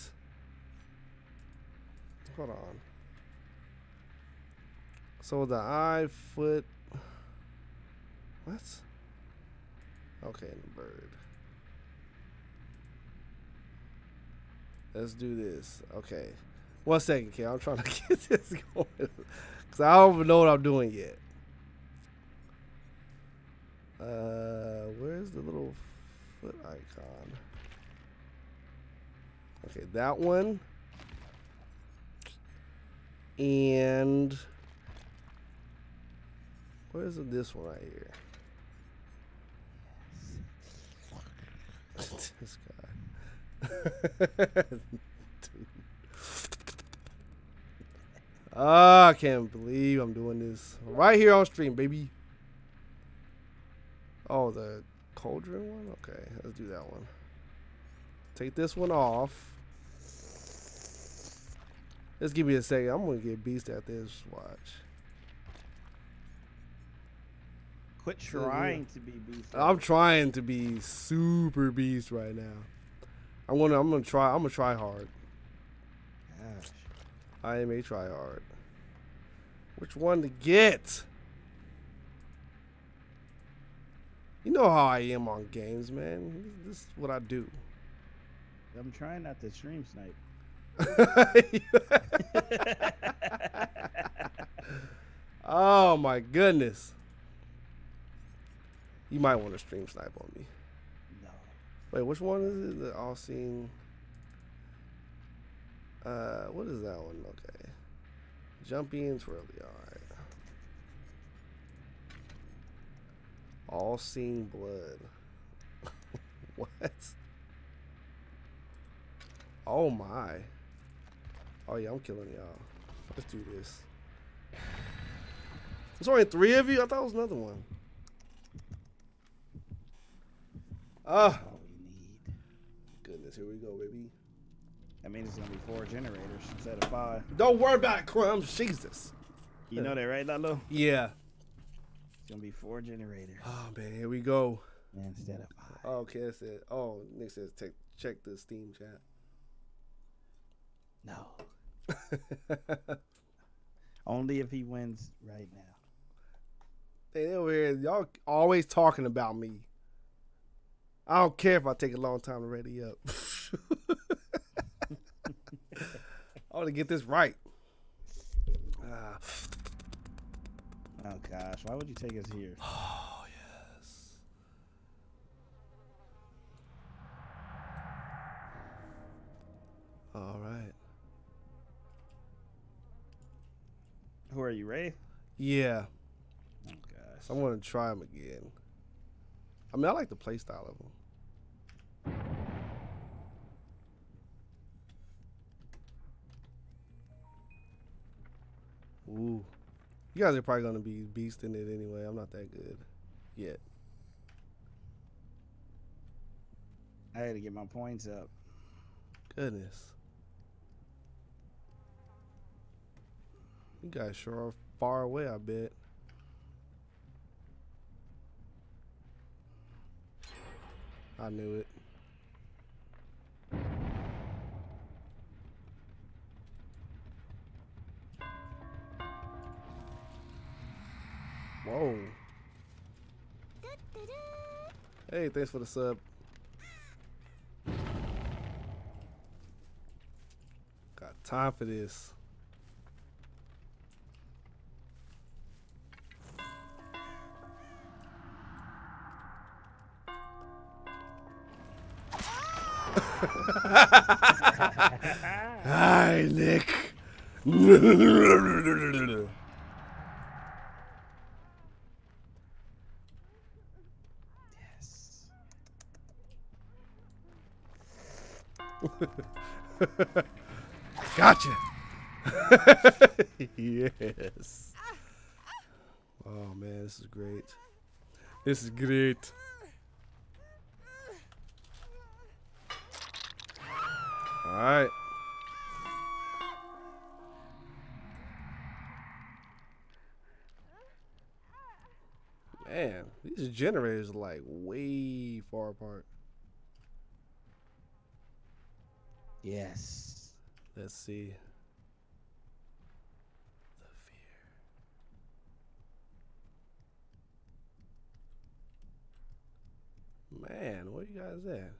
Hold on. So the eye, foot. What? Okay, the bird. Let's do this. Okay. One second, Kay. I'm trying to (laughs) get this going. Because I don't even know what I'm doing yet. Uh, where's the little foot icon? Okay, that one. And where's this one right here? (laughs) this guy. Dude. (laughs) Ah, I can't believe I'm doing this right here on stream, baby. Oh, the cauldron one? Okay, let's do that one. Take this one off. Let's give me a second. I'm gonna get beast at this. Watch. Quit trying to be beast. I'm trying to be super beast right now. I'm gonna I'm gonna try I'm gonna try hard. Gosh. I am a try hard. Which one to get? You know how I am on games, man. This is what I do. I'm trying not to stream snipe. (laughs) (laughs) oh my goodness. You might want to stream snipe on me. No. Wait, which one is it? The all seeing. Uh, what is that one? Okay. Jumpy and twirly. Alright. All seeing blood. (laughs) what? Oh my. Oh yeah, I'm killing y'all. Let's do this. There's only three of you? I thought it was another one. Ah, All we need. goodness, here we go, baby. That means it's gonna be four generators instead of five. Don't worry about it, crumbs. Jesus. You know that, right, Lalo? Yeah. It's gonna be four generators Oh man, here we go. instead of five. Oh, okay, that's it. Oh, Nick says check check the Steam chat. No. (laughs) Only if he wins right now. They over here, y'all always talking about me. I don't care if I take a long time to ready up. (laughs) I want to get this right. Ah, Oh gosh, why would you take us here? (sighs) oh yes. All right. Who are you, Ray? Yeah. Oh gosh. I'm gonna try them again. I mean, I like the play style of them. Ooh, you guys are probably gonna be beasting it anyway. I'm not that good yet. I had to get my points up. Goodness, you guys sure are far away. I bet. I knew it. Whoa. Hey, thanks for the sub. Got time for this. yes. (laughs) gotcha. (laughs) yes. Oh man, this is great. This is great. All right. These generators are like way far apart. Yes. Let's see. The fear. Man, where you guys at?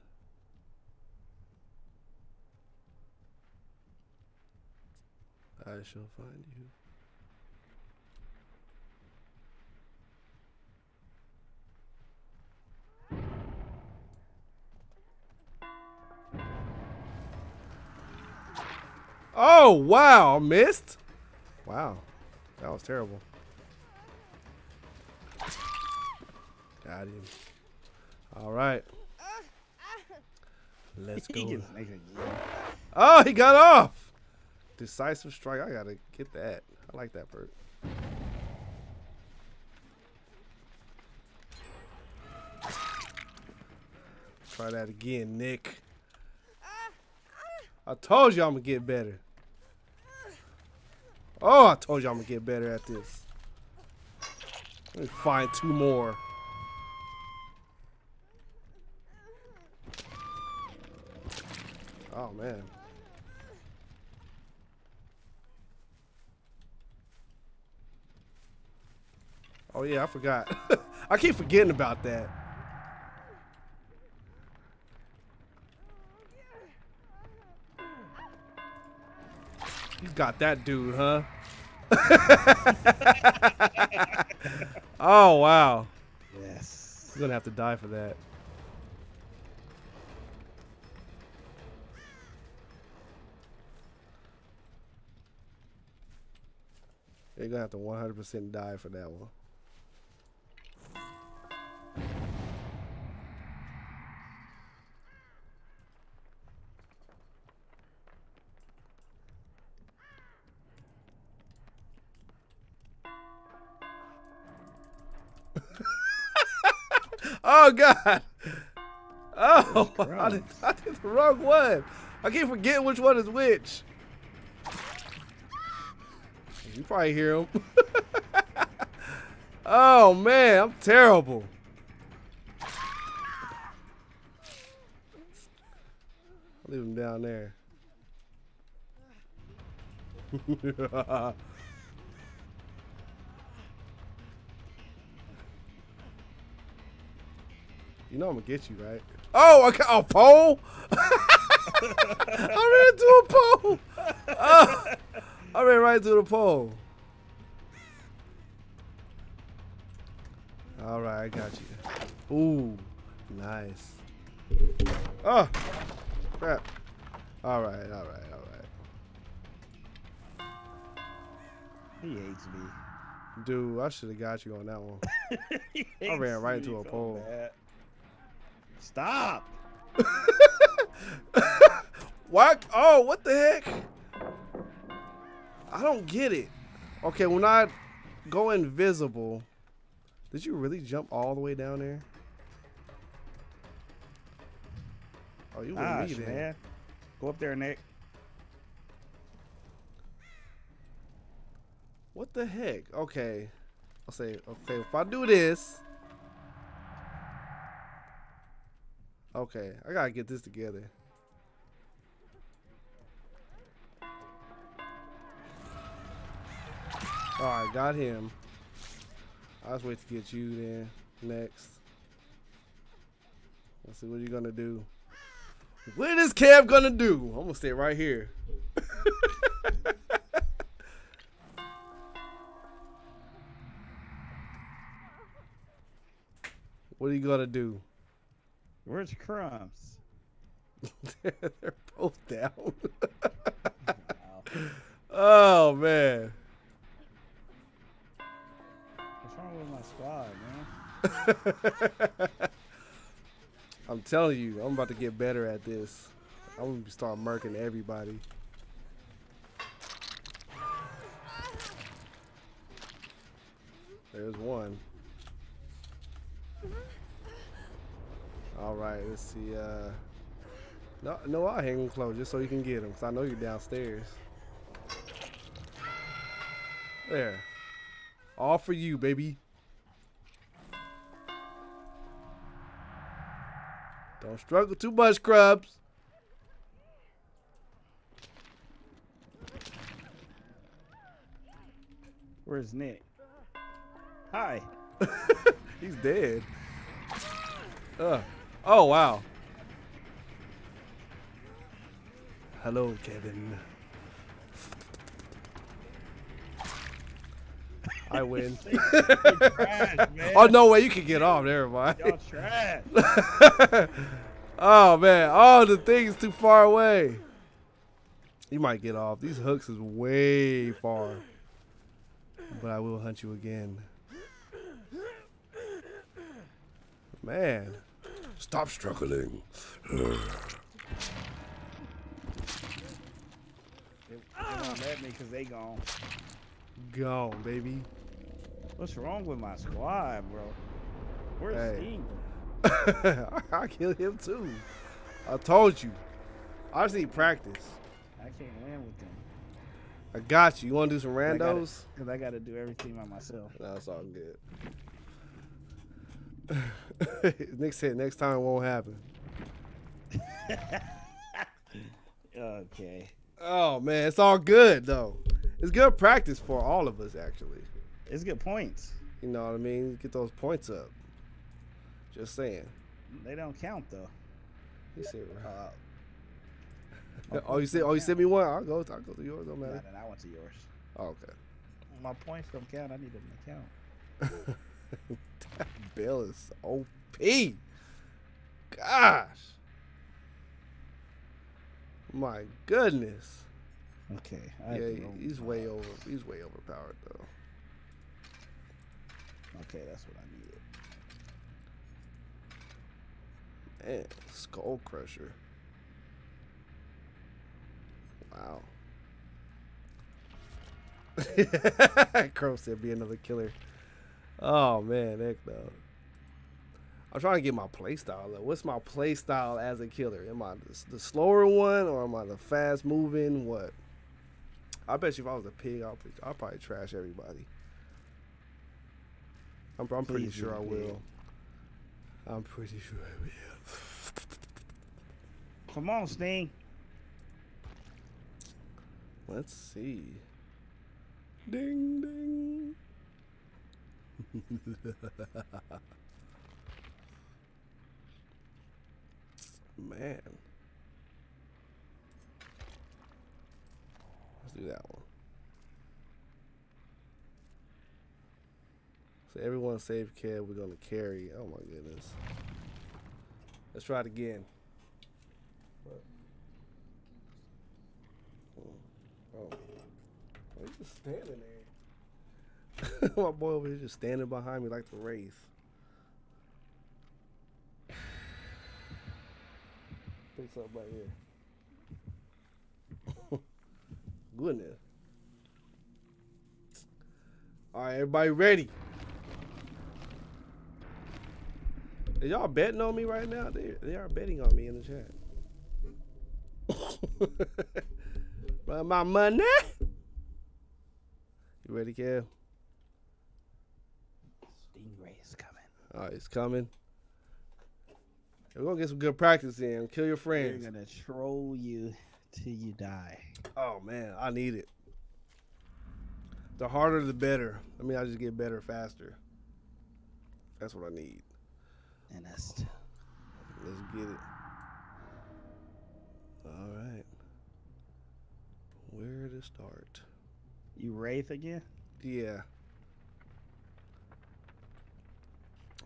I shall find you. Oh, wow. Missed? Wow. That was terrible. Got him. All right. Let's go. gets nice again. Oh, he got off. Decisive strike. I got to get that. I like that perk. Try that again, Nick. I told you I'm to get better. Oh, I told you I'm to get better at this. Let me find two more. Oh, man. Oh yeah, I forgot. (laughs) I keep forgetting about that. You got that dude, huh? (laughs) oh wow. Yes. You're gonna have to die for that. You're gonna have to 100% die for that one. Oh God! Oh, (laughs) I did, I did the wrong one. I keep forgetting which one is which. You probably hear him. (laughs) oh man, I'm terrible. Leave him down there. (laughs) You know I'm gonna get you, right? Oh, okay. Oh, pole. (laughs) I ran into a pole. Oh, I ran right into the pole. All right, I got you. Ooh, nice. Oh, crap. All right, all right, all right. He hates me. Dude, I should have got you on that one. (laughs) I ran right into a pole. bad. Stop. (laughs) What? Oh, what the heck? I don't get it. Okay, when I go invisible, did you really jump all the way down there? Oh, you Gosh, me man. Go up there, Nick. What the heck? Okay. I'll say, okay, if I do this. Okay, I gotta get this together. Alright, got him. I'll just wait to get you then next. Let's see what you gonna do. What is Kev gonna do? I'm gonna stay right here. (laughs) What are you gonna do? Where's Crumbs? (laughs) They're both down. (laughs) Oh man. What's wrong with my squad, man? (laughs) I'm telling you, I'm about to get better at this. I'm gonna start murking everybody. There's one. All right, let's see. Uh, no, no, I'll hang him close just so you can get him, cause I know you're downstairs. There. All for you, baby. Don't struggle too much, Crumbs. Where's Nick? Hi. (laughs) He's dead. Uh. Oh, wow. Hello, Kevin. I (laughs) win. trash, man. oh, no way. You can get off. Never mind. Y'all trash. (laughs) oh, man. Oh, the thing is too far away. You might get off. These hooks is way far. But I will hunt you again. Man. Stop struggling. They won't let me because they gone. Gone, baby. What's wrong with my squad, bro? Where's Hey. Sting? (laughs) I killed him too. I told you. I just need practice. I can't win with them. I got you. You want to do some randos? Cause I gotta do everything by myself. No, it's all good. (laughs) Nick said next time it won't happen. (laughs) Okay. Oh man, it's all good though. It's good practice for all of us actually. It's good points. You know what I mean? Get those points up. Just saying. They don't count though. You said Uh, (laughs) Oh, you said oh you sent me one. I'll go. I'll go to yours. Don't nah, matter. then I went to yours. Oh, okay. My points don't count. I need them to count. That (laughs) bill is OP. Gosh. My goodness. Okay. I Yeah, he's way over. He's way overpowered though. Okay, that's what I needed. Man, Skull Crusher. Wow. (laughs) Crow said be another killer. Oh man, heck no. I'm trying to get my playstyle though. What's my playstyle as a killer? Am I the, the slower one or am I the fast moving? What? I bet you if I was a pig, I'll, I'll probably trash everybody. I'm, I'm pretty Please sure the I pig. will. I'm pretty sure I will. Come on, Sting. Let's see. Ding ding. (laughs) Man. Let's do that one. So everyone save Kev, we're gonna carry. Oh my goodness. Let's try it again. Oh. Oh, you just standing there. (laughs) My boy over here just standing behind me like the wraith. Picks up right here. (laughs) Goodness. All right, everybody ready? Is y'all betting on me right now? They they are betting on me in the chat. (laughs) My money. You ready, Kev? Stingray is coming. All right, it's coming. We're gonna get some good practice in. Kill your friends. gonna troll you till you die. Oh man, I need it. The harder, the better. I mean, I just get better faster. That's what I need. And that's Let's get it. All right. Where to start? you Wraith again. Yeah.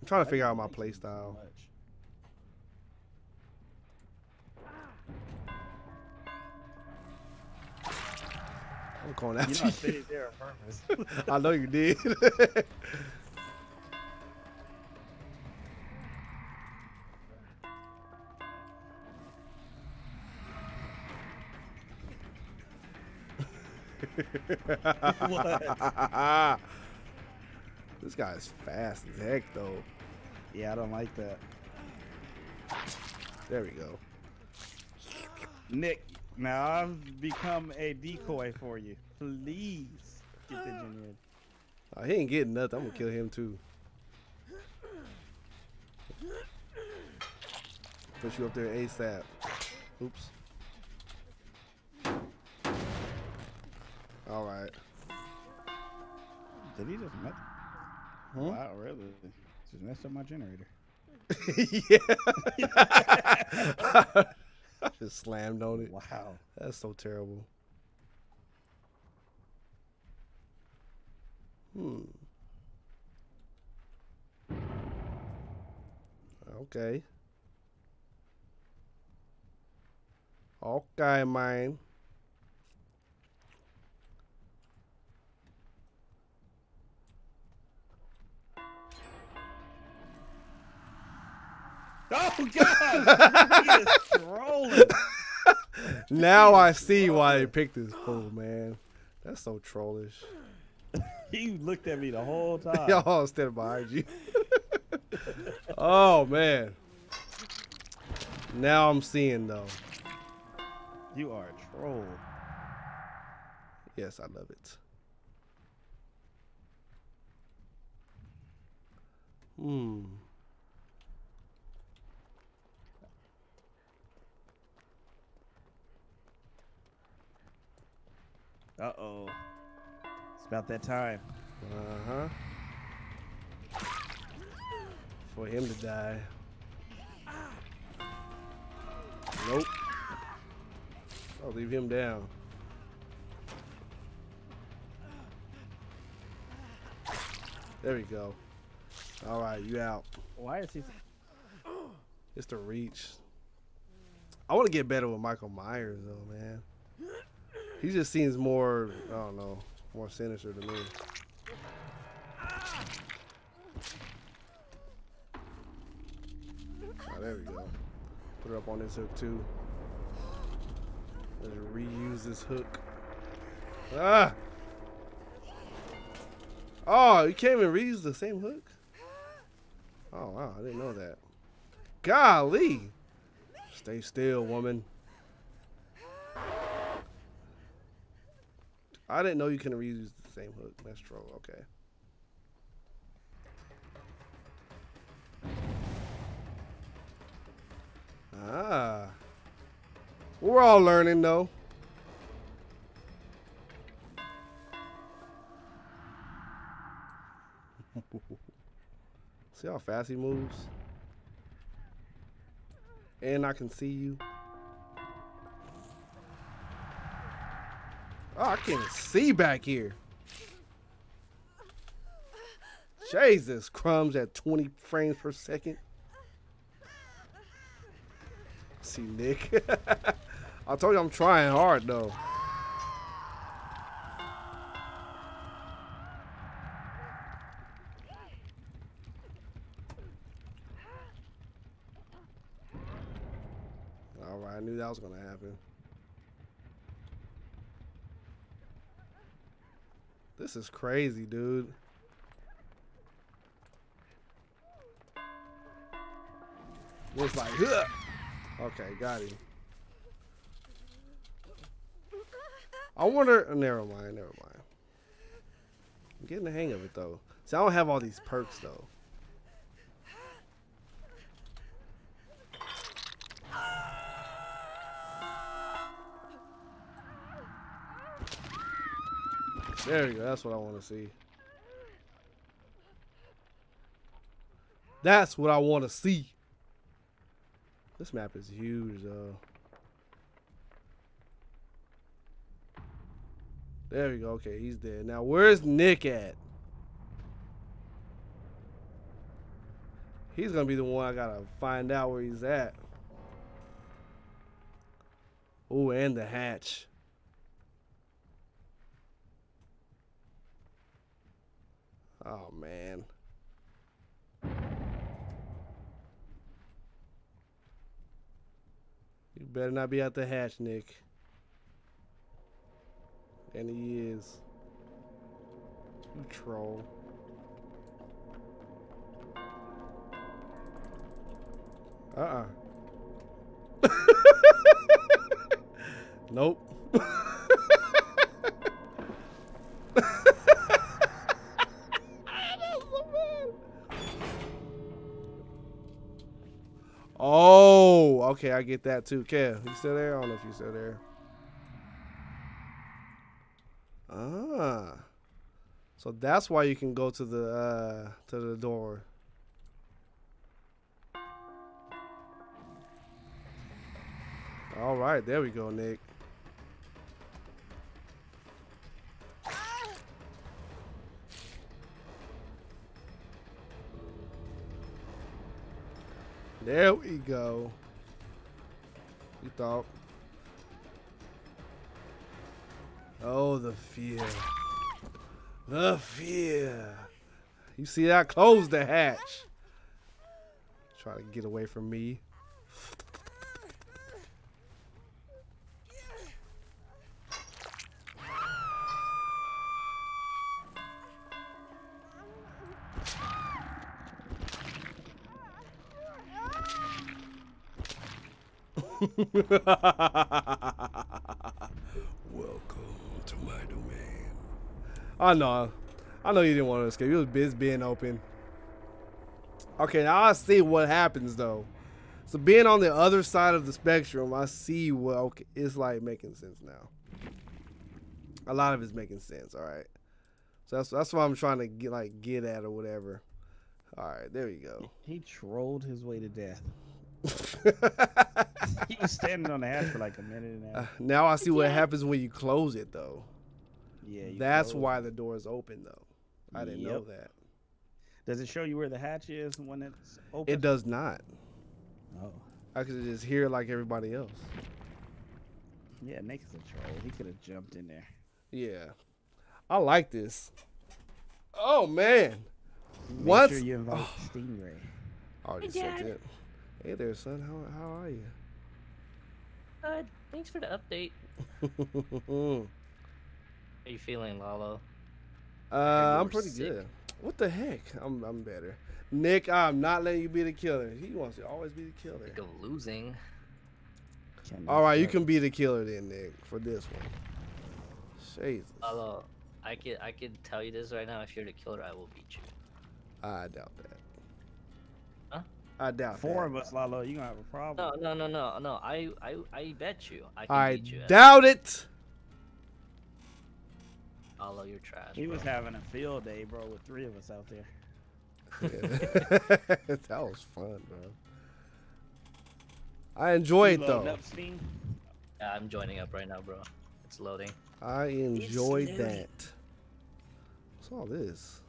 I'm trying to figure out my playstyle. I'm calling after you. you. I know you did. (laughs) what? (laughs) this guy is fast as heck, though. Yeah, I don't like that. There we go. Nick, now I've become a decoy for you. Please get the engineered. Oh, he ain't getting nothing. I'm gonna kill him too. Put you up there ASAP. Oops. All right. Did he just Wow, really? Just messed up my generator. (laughs) (laughs) yeah. Just slammed on it. Wow. That's so terrible. Hmm. Okay. Okay, man. Oh God! he is trolling. (laughs) Now I see why they picked this fool, man. That's so trollish. (laughs) He looked at me the whole (laughs) time. Y'all standing behind you. oh man. Now I'm seeing though. You are a troll. Yes, I love it. Hmm. Uh oh. It's about that time. Uh huh. For him to die. Nope. I'll leave him down. There we go. All right, you out. Why is he? It's the reach. I want to get better with Michael Myers though, man. He just seems more, I don't know, more sinister to me. Oh, there we go. Put it up on this hook too. Let's reuse this hook. Ah! Oh, you can't even reuse the same hook? Oh wow, I didn't know that. Golly! Stay still, woman. I didn't know you can reuse the same hook. That's troll. Okay. Ah. We're all learning, though. (laughs) See how fast he moves? And I can see you. Oh, I can't see back here. Jesus, crumbs at 20 frames per second. See, Nick. (laughs) I told you I'm trying hard, though. All right, I knew that was going to happen. This is crazy, dude. It's like, huh. okay, got him. I wonder. Never mind. Never mind. I'm getting the hang of it though. See, I don't have all these perks though. There you go. That's what I want to see. That's what I want to see. This map is huge, though. There we go. Okay, he's dead. Now, where's Nick at? He's going to be the one I got to find out where he's at. Oh, and the hatch. Oh, man. You better not be out the hatch, Nick. And he is. You troll. Uh-uh. (laughs) nope. (laughs) Oh, okay, I get that too. Kev, you still there? I don't know if you're still there. Ah, so that's why you can go to the uh, to the door. All right, there we go, Nick. There we go. You thought. Oh, the fear. The fear. You see that? Close the hatch. Try to get away from me. (laughs) Welcome to my domain. I know. I know you didn't want to escape. You was biz being open. Okay, now I see what happens though. So being on the other side of the spectrum, I see what okay, it's like making sense now. A lot of it's making sense. All right. So that's that's what I'm trying to get like get at or whatever. All right, there you go. He trolled his way to death. He was standing on the hatch for like a minute and a Uh, now I see what Yeah. happens when you close it though. Yeah, you That's closed why the door is open though. I didn't know that. Does it show you where the hatch is when it's open? It does not. Oh, I could just hear like everybody else. yeah. Nick is a troll. He could have jumped in there. Yeah. I like this. Oh man. Make What? sure you invite Stingray. I already Hey, sent Dad. it. Hey there, son. How how are you? Uh, thanks for the update. (laughs) How you feeling, Lalo? uh, I'm pretty sick. good. What the heck? I'm I'm better. Nick, I'm not letting you be the killer. He wants to always be the killer. Think of losing. Can All right, you can be the killer then, Nick, for this one. Jesus. Lalo, I can I could tell you this right now. If you're the killer, I will beat you. I doubt that. Huh? I doubt Four that. of us, Lalo. You gonna have a problem? No, no, no, no, no. I I I bet you I can I beat you. at- doubt it. Lalo, you're trash. He was having a field day, bro, with three of us out there. (laughs) that was fun, bro. I enjoy You it though. Up, Sting? Yeah, I'm joining up right now, bro. It's loading. I enjoyed loading. that. What's all this?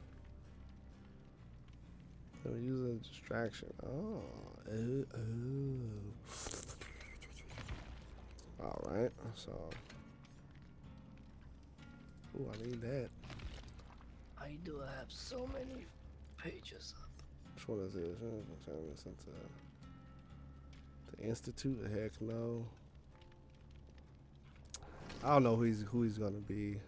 Gonna use a distraction. Oh, oh, oh. All right. So, ooh, I need that. I do have so many pages up. Which one is this? Uh, sent to The Institute? Heck no. I don't know who he's who he's gonna be.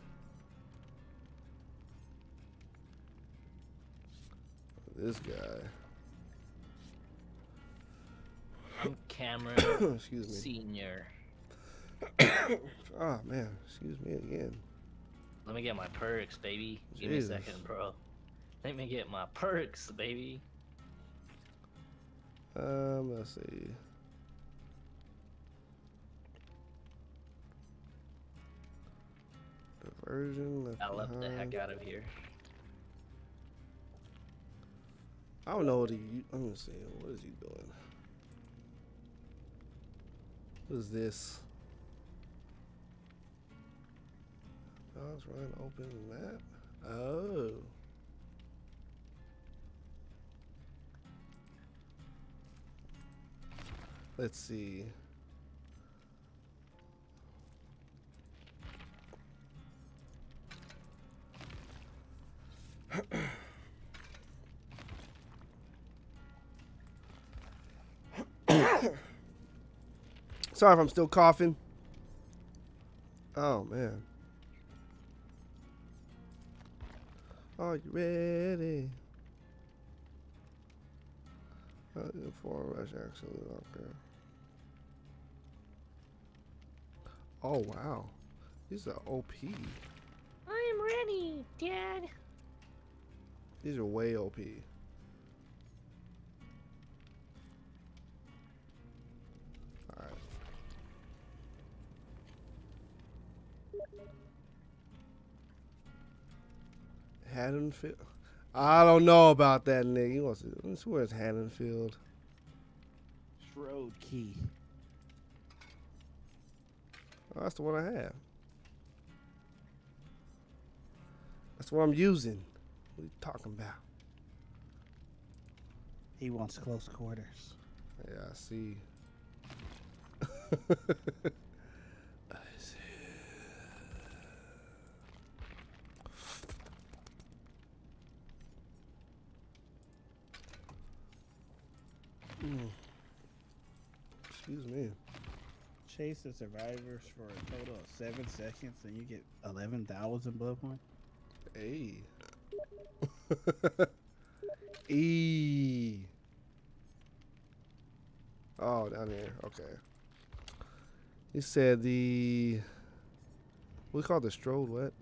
This guy. I'm Cameron (coughs) Excuse me. Senior. Oh (coughs) man, excuse me again. Let me get my perks, baby. Give me a second, bro. Let me get my perks, baby. Um, let's see. Diversion left I left the heck out of here. I don't know what he. I'm gonna see. What is he doing? What is this? Pause, run, open map. Oh. Let's see. (clears throat) (coughs) Sorry if I'm still coughing. Oh, man. Are you ready? Uh, for rush, actually. Okay. Oh, wow. These are OP. I'm ready, Dad. These are way OP. Haddonfield? I don't know about that, nigga. He wants to. Where's Haddonfield? Road key. Oh, that's the one I have. That's what I'm using. What are you talking about? He wants close quarters. Yeah, I see. (laughs) Mm. Excuse me. Chase the survivors for a total of seven seconds, and you get eleven thousand blood points. Hey. (laughs) e. Oh, down here. Okay. He said the. We call the strode what?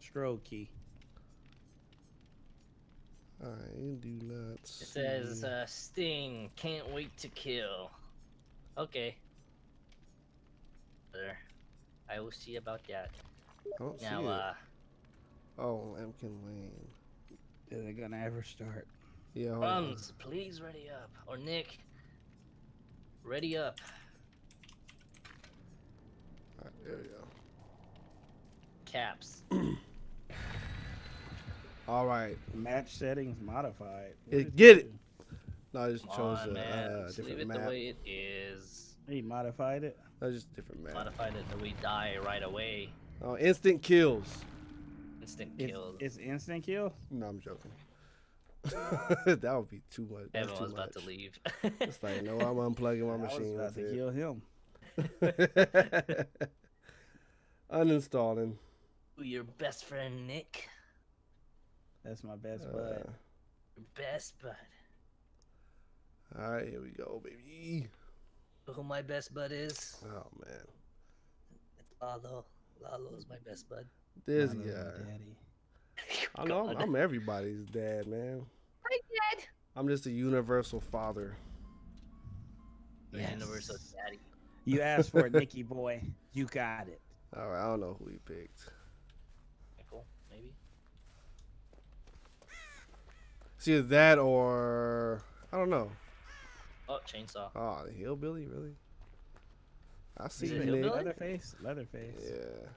Stroke key. I do not. It says uh, Sting can't wait to kill. Okay. There. I will see about that. I don't Now, see uh. Oh, Lampkin Lane. Is it gonna ever start? Yeah. hold on. Buns, please ready up. Or Nick, ready up. Alright, there we go. Caps. (clears throat) All right. Match settings modified. It- get he it. No, I just Come chose on, a man. uh, Just leave different it map. the way it is. He modified it. That's just a different map. Modified it that we die right away. Oh, instant kills. Instant It's, kill. it's instant kill. No, I'm joking. (laughs) that would be too much. That's Evan too about much. to leave. It's like, no, I'm unplugging my machine. (laughs) I was machine. about to it. kill him. (laughs) Uninstalling. Your best friend Nick. That's my best Uh, bud. Best bud. all right, here we go, baby. Who my best bud is? Oh man, It's Lalo. Lalo's my best bud. this My little guy. daddy. I know I'm, I'm everybody's dad, man. Hi, Dad. I'm just a universal father. The Yes. Universal Daddy. You asked for it, Nicky boy. You got it. All right, I don't know who he picked. Nickel, maybe. It's either that or I don't know. Oh, chainsaw. Oh, the hillbilly, really? I see Is you, it Nick. hillbilly? Leatherface. Leatherface. Yeah.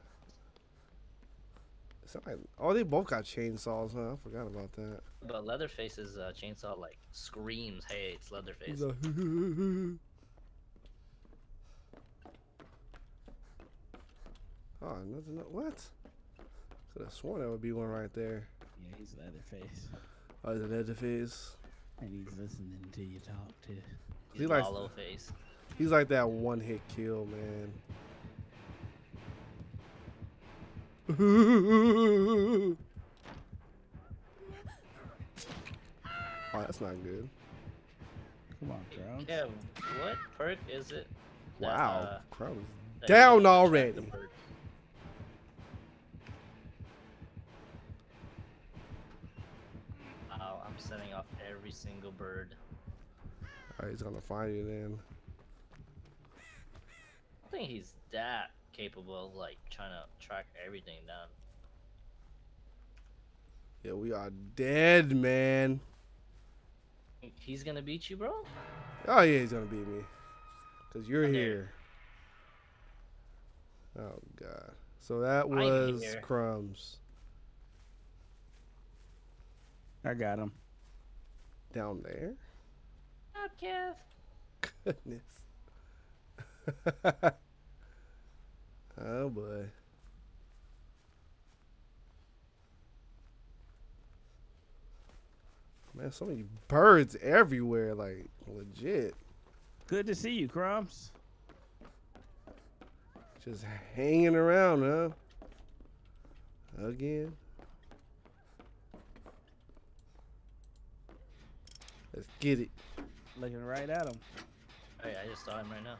It's not like, oh, they both got chainsaws, huh? I forgot about that. But Leatherface's uh, chainsaw like screams, "Hey, it's Leatherface." (laughs) oh, nothing. no- What? Could have sworn that would be one right there. Yeah, he's Leatherface. Oh, the leather face. And he's listening to you talk too. He's He likes- Lalo face. He's like that one hit kill, man. (laughs) oh, that's not good. Come on, Crown. Yeah, what perk is it? that, Wow, uh, Crumbs. Down can track already. Every single bird. All right, he's gonna find you then. I think he's that capable of like trying to track everything down. Yeah, we are dead, man. He's gonna beat you, bro? Oh yeah, he's gonna beat me. Cause you're I dare. here. Oh god. So that was crumbs I got him. Down there. Stop, Kev. Goodness. (laughs) oh boy. Man, so many birds everywhere, like legit. Good to see you, Crumbs. Just hanging around, huh? Again. Let's get it. Looking right at him. Hey, oh, I just saw him right now.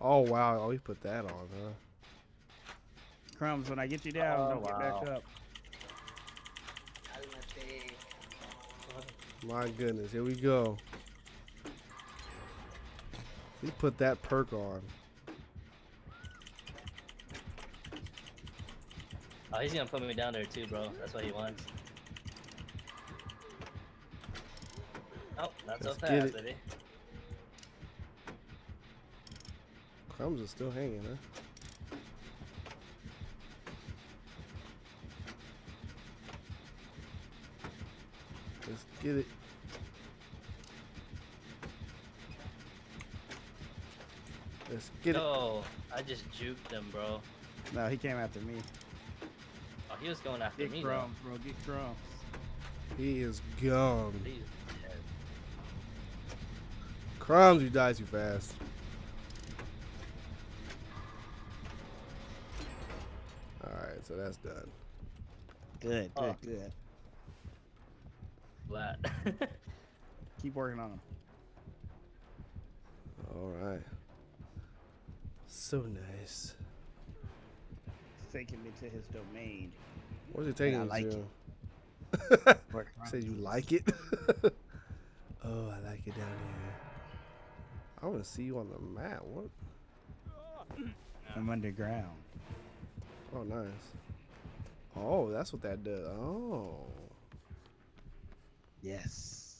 Oh wow. Oh, he put that on, huh? Crumbs, when I get you down, Oh, don't get back up. My goodness. Here we go. He put that perk on. Oh, he's gonna put me down there too, bro. That's what he wants. Oh, not so Let's get fast, it. baby. Crumbs is still hanging, huh? Let's get it. Let's get it. No, I just juked him, bro. No, he came after me. Oh, he was going after Get me, though. crumbs, bro. Get crumbs. He is gone. He's dead. Crumbs, you die too fast. Alright, so that's done. Good, good, Oh. good. Flat. (laughs) Keep working on them. Alright. So nice. Taking me to his domain. What's it taking I you like to? Working on Said you like it? (laughs) oh, I like it down here. I want to see you on the map. What? I'm underground. Oh, nice. Oh, that's what that does. Oh. Yes.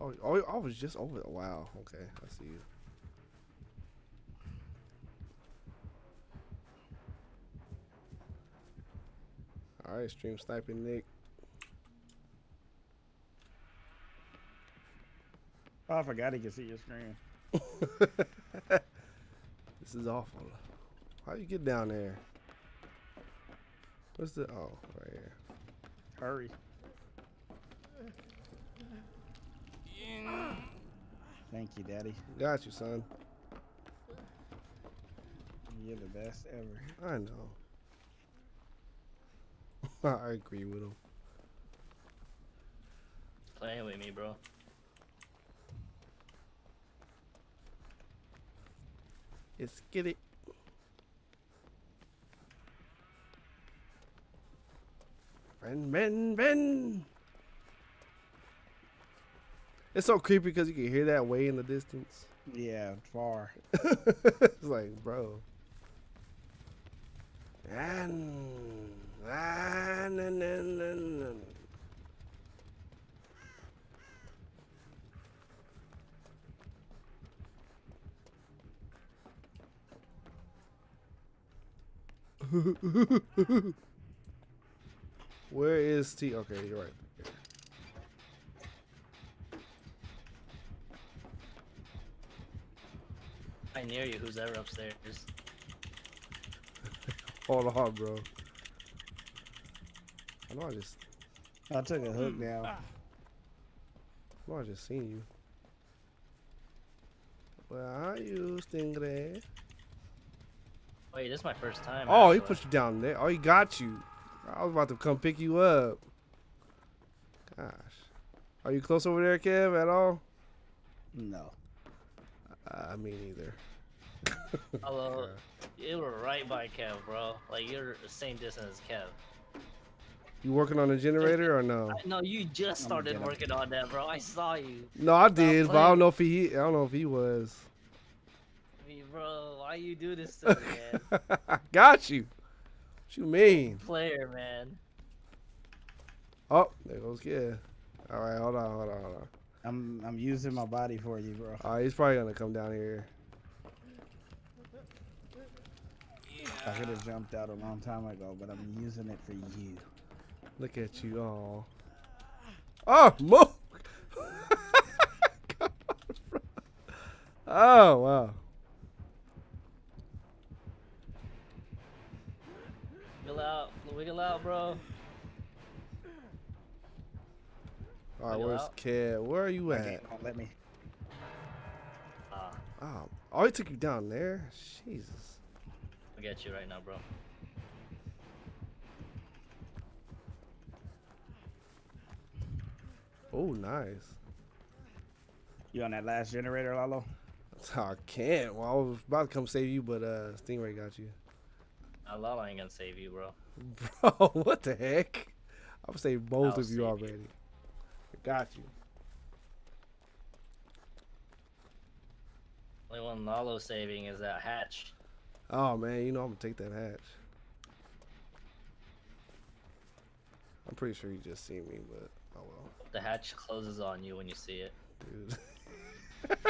Oh, oh, I was just over. the Wow. Okay, I see you. All right, stream sniping Nick. Oh, I forgot he could see your screen. (laughs) this is awful. How you get down there? What's the? Oh, right here. Hurry. Thank you, Daddy. Got you, son. You're the best ever. I know. (laughs) I agree with him. Playing with me, bro. Let's get it. Ben, Ben, Ben. It's so creepy because you can hear that way in the distance. Yeah, far. (laughs) it's like, bro. And, and, and, and, and. (laughs) Where is T? Okay, you're right. I near you. Who's ever upstairs? (laughs) Hold on, bro. I know I just, I took a hook now. I know I just seen you. Where are you, Stingray? Wait, this is my first time. Oh, he actually. put you down there. Oh, he got you. I was about to come pick you up. Gosh. Are you close over there, Kev, at all? No. I Uh, me neither. (laughs) Hello. You were right by Kev, bro. Like you're the same distance as Kev. You working on a generator or no? I, no, you just started working on that, bro. I saw you. No, I did, but I don't know if he. I don't know if he was. I mean, bro, why you do this to me, man? I (laughs) got you. What you mean? Player, man. Oh, there goes Kev. All right, hold on, hold on, hold on. I'm I'm using my body for you, bro. All right, he's probably gonna come down here. I could have jumped out a long time ago, but I'm using it for you. Look at you. Oh. Oh, move. Gosh, bro. oh, wow. Wiggle out, wiggle out, bro. All right, Wiggle where's out. Kev? Where are you at? won't let me. Ah, Oh, oh, he took you down there. Jesus. I'll get you right now, bro. Oh, nice. You on that last generator, Lalo? (laughs) I can't. Well, I was about to come save you, but uh, Stingray got you. Allah ain't gonna save you, bro. (laughs) Bro, what the heck? I'm save both I'll of you save you. already. Got you. Only one Lalo saving is that hatch. Oh man, you know I'm gonna take that hatch. I'm pretty sure you just seen me, but oh well, The hatch closes on you when you see it. dude.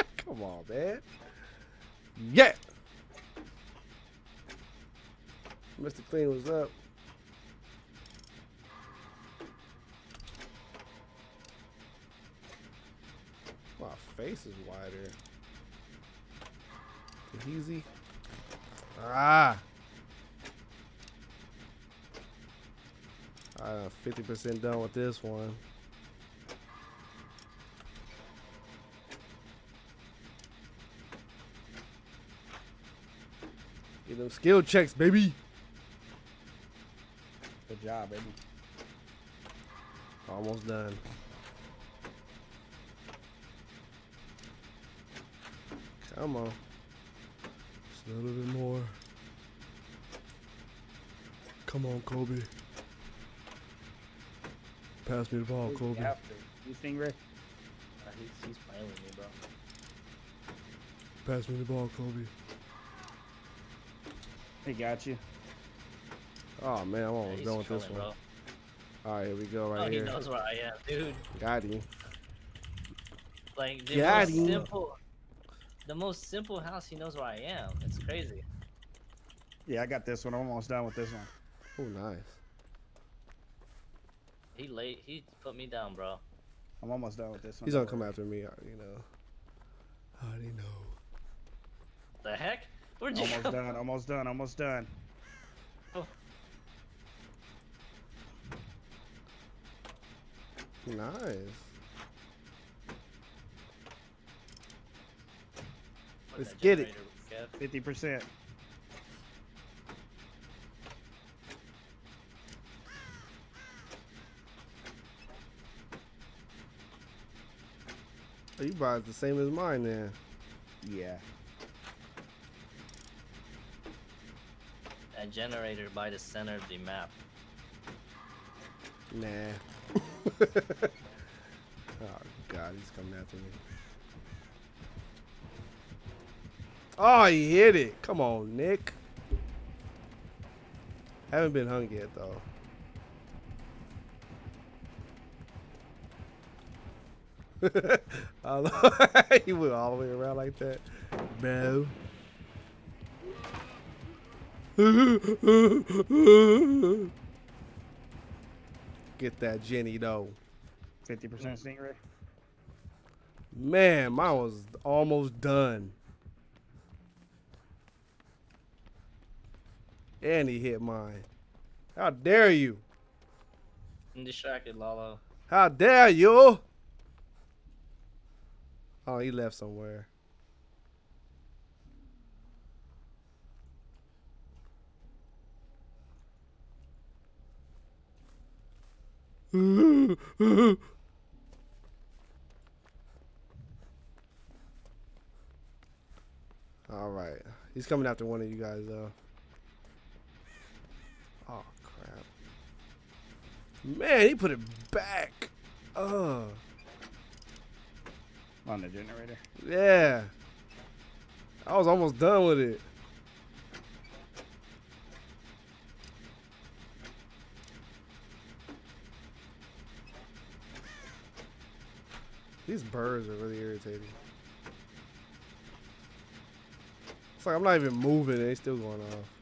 (laughs) Come on, man. Yeah. Mr. Clean was up. My face is wider. Easy. Ah. I'm 50% done with this one. Get them skill checks, baby. Good job, baby. Almost done. Come on. Just a little bit more. Come on, Kobe. Pass me the ball, You Kobe. have to. You Stingray? Uh, he's, he's playing with me, bro. Pass me the ball, Kobe. He got you. Oh man, I'm Yeah, almost he's done with this trolling, one. All right, here we go, Oh, right he here. knows where I am, dude. Got him. Like the Got most him. simple, the most simple house. He knows where I am. It's crazy. Yeah, I got this one. I'm almost done with this one. Oh, nice. He late. He put me down, bro. I'm almost done with this one. He's gonna come after me, uh, you know. I already know. The heck? Where'd you Almost go? done. Almost done. Almost done. Oh. Nice. Let's get it. Fifty percent. Oh, you brought the same as mine then. Yeah. That generator by the center of the map. Nah. (laughs) oh god, he's coming after me. Oh, he hit it. Come on, Nick. Haven't been hung yet though. (laughs) (laughs) He went all the way around like that. Bro. (laughs) Get that Jenny though. Fifty percent Stingray. Man, mine was almost done. And he hit mine. How dare you? I'm distracted, Lalo. How dare you? Oh, he left somewhere. (laughs) All right. He's coming after one of you guys, though. Oh, crap. Man, he put it back. Oh, On the generator. yeah. I was almost done with it. These birds are really irritating. It's like I'm not even moving and they still going off.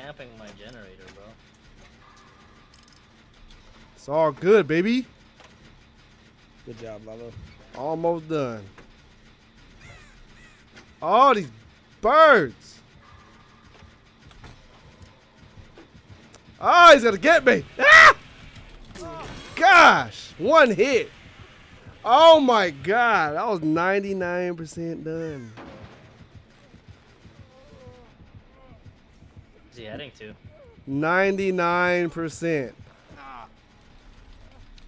Camping my generator, bro. It's all good, baby. Good job, Lalo. Almost done. All these birds. Oh, he's gonna get me. Ah! Gosh, one hit. Oh my god, I was 99% done. Where's he heading to? Ninety-nine percent.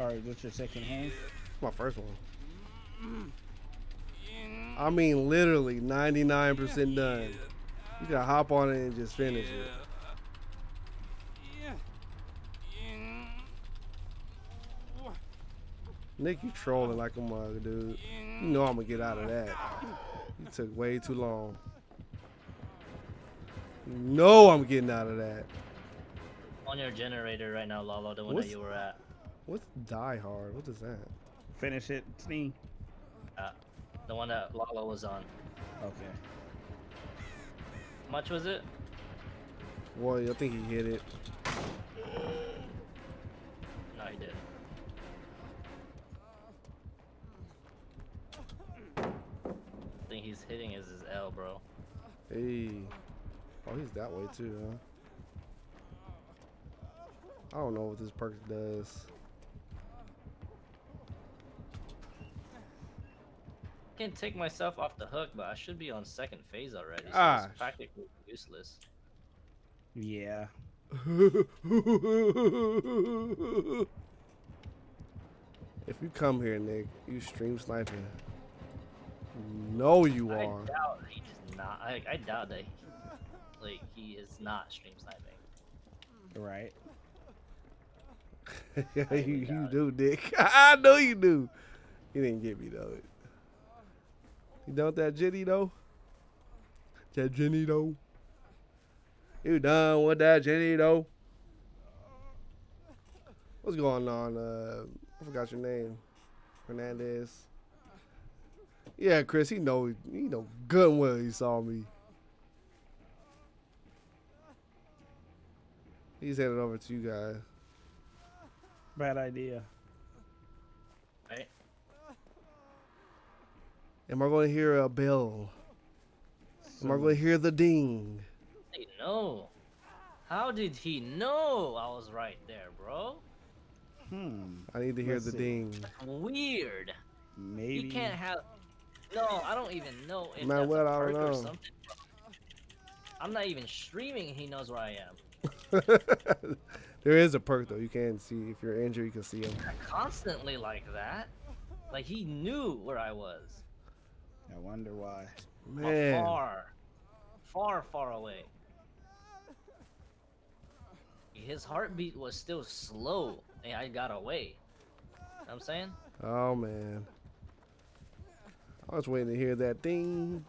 All right, what's your second hand? My first one. I mean, literally ninety-nine percent done. You gotta hop on it and just finish it. Nick, you trolling like a mug, dude. You know I'm gonna get out of that. You took way too long. You know I'm getting out of that. On your generator right now, Lalo, the one What's- that you were at. What's Dead Hard? What is that? Finish it, Snee. Uh, the one that Lalo was on. Okay. How much was it? Boy, I think he hit it. No, he did. I think he's hitting is his L, bro. Hey. Oh, he's that way too, huh? I don't know what this perk does. I can take myself off the hook, but I should be on second phase already. So Ah. it's practically useless. Yeah. (laughs) if you come here, Nick, you stream sniping. No, you I are. doubt he's not. I, I doubt that. He, like he is not stream sniping. Right. (laughs) you, you do, Dick. (laughs) I know you do. You didn't get me though. You done with that Jenny though? That Jenny though? You done with that Jenny though? What's going on? Uh, I forgot your name. Hernandez. Yeah, Chris. He know. He know good and well he saw me. He's headed over to you guys. Bad idea. Right? Am I going to hear a bell? Am I going to hear the ding? Hey, no. How did he know I was right there, bro? Hmm. I need to hear Let's the see. ding. Weird. Maybe. You can't have. No, I don't even know if Man, that's what? a I don't know. I'm not even streaming. He knows where I am. (laughs) there is a perk though. You can see if you're injured, you can see him. Constantly like that. Like he knew where I was. I wonder why. But Man, Far, far, far away. His heartbeat was still slow, and I got away. Know what I'm saying? oh man, I was waiting to hear that ding.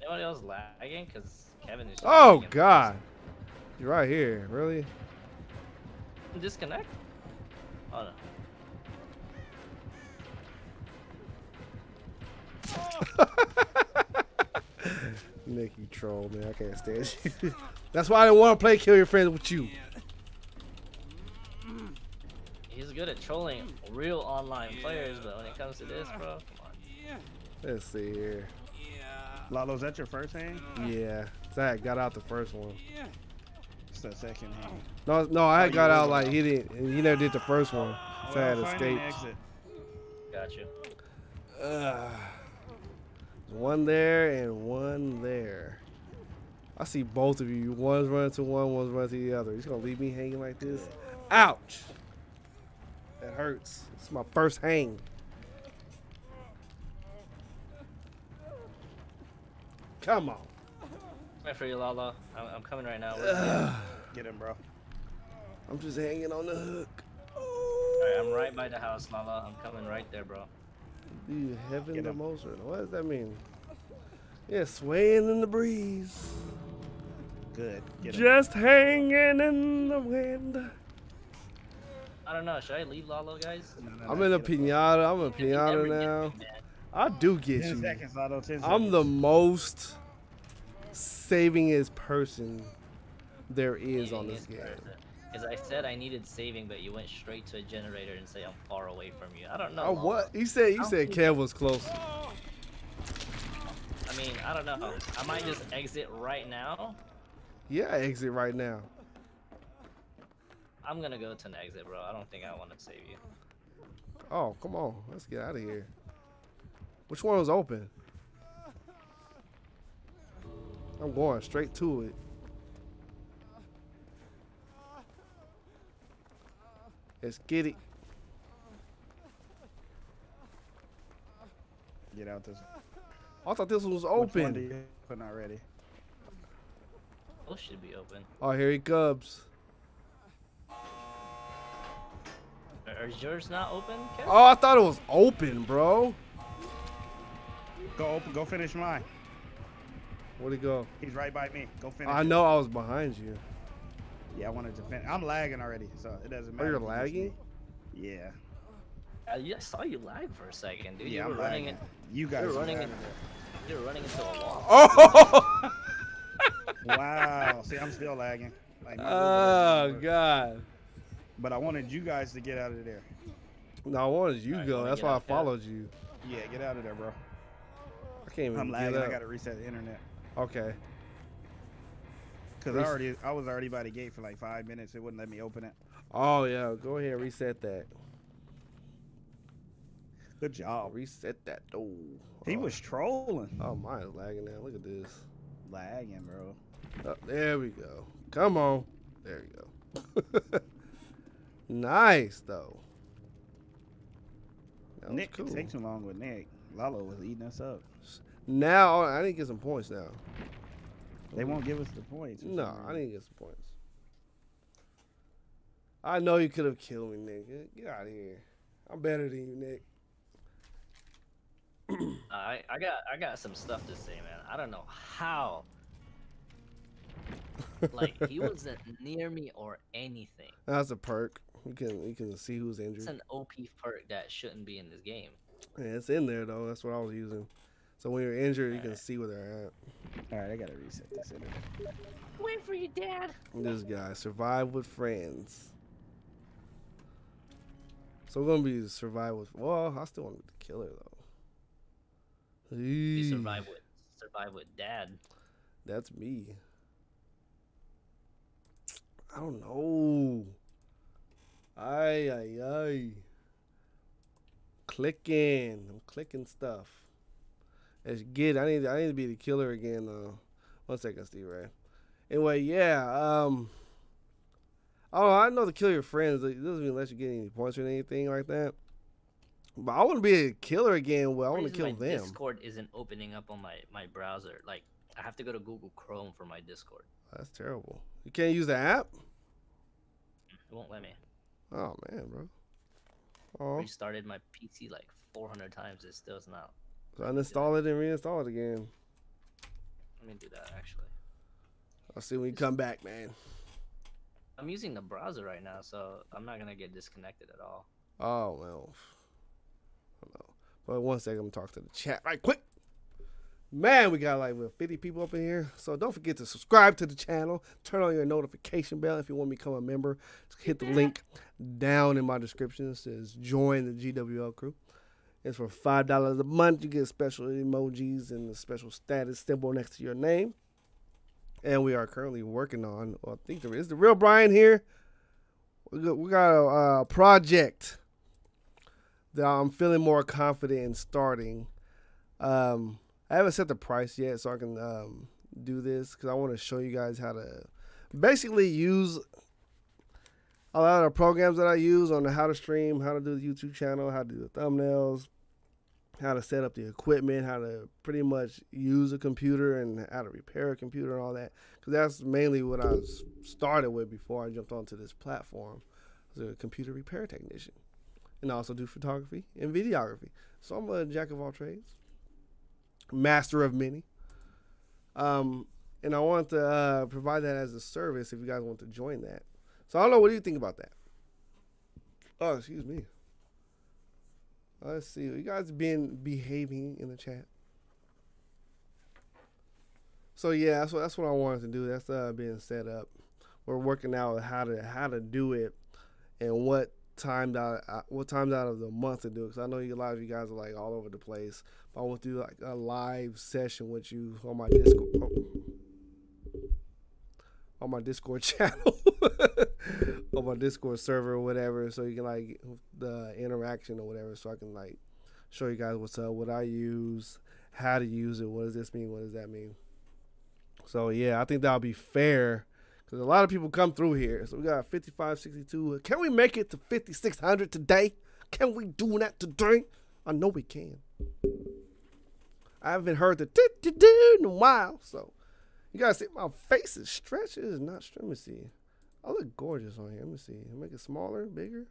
Anybody else lagging? Cause Kevin is. Oh lagging. God, you're right here. Really? Disconnect. Oh (laughs) no. Nick, you troll, man. I can't stand you. (laughs) That's why I didn't want to play Kill Your Friends with you. He's good at trolling real online players, but when it comes to this, bro, come on. Let's see here. Lalo, is that your first hand? Yeah, Zach got out the first one. It's the second hand. No, no, I Oh, got out like he didn't. He never did the first one. So I had Well, escaped. exit. Got you. One there and one there. I see both of you. One's running to one, one's running to the other. He's gonna leave me hanging like this. Ouch! That hurts. It's my first hang. Come on. Wait for you, Lala. I'm, I'm coming right now. Where's you? Ugh. Get him, bro. I'm just hanging on the hook. Alright, I'm right by the house, Lala. I'm coming right there, bro. Do you heaven Get the him. most? What does that mean? Yeah, swaying in the breeze. Good. Get him. Just hanging in the wind. I don't know. Should I leave Lalo, guys? No, no, I'm no, in a get him, bro. pinata. I'm a pinata now. I do get Ten you. seconds, Lalo. Ten I'm the seconds. Most savingest person there is on this game. person. Because I said I needed saving, but you went straight to a generator and say I'm far away from you. I don't know. Oh, Lala. what? You said you I'll said keep- Kev was close. I mean, I don't know. I might just exit right now. Yeah, exit right now. I'm gonna go to an exit, bro. I don't think I want to save you. Oh, come on. Let's get out of here. Which one was open? I'm going straight to it. Let's get it. Get out this. I thought this was Which one do open. you open already? Those should be open. Oh, here he comes. Are- Is yours not open, Kev? Oh, I thought it was open, bro. Go open. Go finish mine. Where'd he go? He's right by me. Go finish. I it. know I was behind you. Yeah, I wanted to finish. I'm lagging already, so it doesn't matter. Oh, matter. you're if you miss lagging? Yeah. Uh, yeah, I saw you lag for a second, dude. Yeah, you I'm were running lagging. in, You guys. you were are running in, you were running into a wall. (laughs) Oh, Wow. See, I'm still lagging. Like, oh movement doesn't work. God. But I wanted you guys to get out of there. No, I wanted you Alright, go. That's why I out followed you. Yeah, get out of there, bro. I can't even I'm get lagging. up. I gotta reset the internet. Okay. Cause I already, I was already by the gate for like five minutes. It wouldn't let me open it. Oh yeah, go ahead reset that. Good job. Reset that door. He oh. was trolling. Oh, my, lagging now. Look at this. Lagging, bro. Oh, there we go. Come on. There we go. (laughs) nice though. That Nick, cool. it too long with Nick. Lalo was eating us up. Now I need to get some points now. They won't give us the points. No, some I reason. need to get some points. I know you could have killed me, Nick. Get- Get out of here. I'm better than you, Nick. (clears throat) I I got I got some stuff to say, man. I don't know how. Like he (laughs) wasn't near me or anything. That's a perk. You can you can see who's injured. It's an OP perk that shouldn't be in this game. Yeah, it's in there though. That's what I was using. So when you're injured, you can see where they're at. All right, I gotta reset this internet. Wait for you, Dad. This guy survive with friends. So we're gonna be survive with. Well, I still want to be the killer though. You survive with survive with Dad. That's me. I don't know. Ay ay ay. Clicking. I'm clicking stuff. Let's get. I need. I need to be the killer again. though. one second, Steve Ray. Anyway, yeah. Um. Oh, I know to kill your friends. It doesn't even let you get any points or anything like that. But I want to be a killer again. Well, I want to kill my them. Discord isn't opening up on my my browser. Like I have to go to Google Chrome for my Discord. That's terrible. You can't use the app. It won't let me. Oh man, bro. Oh, Restarted my PC like 400 times. It still's not. So uninstall it and reinstall it again. Let me do that actually. I'll see when you come back, man. I'm using the browser right now, so I'm not gonna get disconnected at all. Oh well. But one second, I'm gonna talk to the chat right quick. Man, we got like what, 50 people up in here. So don't forget to subscribe to the channel. Turn on your notification bell if you want to become a member. Just hit the link down in my description. It says join the GWL crew. It's for five dollars a month. You get special emojis and a special status symbol next to your name. And we are currently working on. Well, I think there is the real Brian here. We got, we got a uh, project that I'm feeling more confident in starting. Um, I haven't set the price yet, so I can um, do this because I want to show you guys how to basically use a lot of the programs that I use on how to stream, how to do the YouTube channel, how to do the thumbnails, how to set up the equipment, how to pretty much use a computer and how to repair a computer and all that. Because that's mainly what I started with before I jumped onto this platform as a computer repair technician. And I also do photography and videography. So I'm a jack of all trades, master of many. Um, and I want to uh, provide that as a service if you guys want to join that. So I don't know. What do you think about that? Oh, excuse me. Let's see. You guys been behaving in the chat. So yeah, that's what that's what I wanted to do. That's uh, being set up. We're working out how to how to do it and what timed out uh, what times out of the month to do. it. Because I know you, a lot of you guys are like all over the place. But I want to do like a live session with you on my Discord. Oh. On my Discord (laughs) channel, (laughs) on my Discord server or whatever, so you can like the interaction or whatever, so I can like show you guys what's up, what I use, how to use it, what does this mean, what does that mean. So yeah, I think that'll be fair Because a lot of people come through here. So we got 55, 62. Can we make it to 5,600 today? Can we do that today? I know we can. I haven't heard the do in a while. So you guys see my face is stretched. It is not stretched. Let me see. I look gorgeous on here. Let me see. Make it smaller, bigger.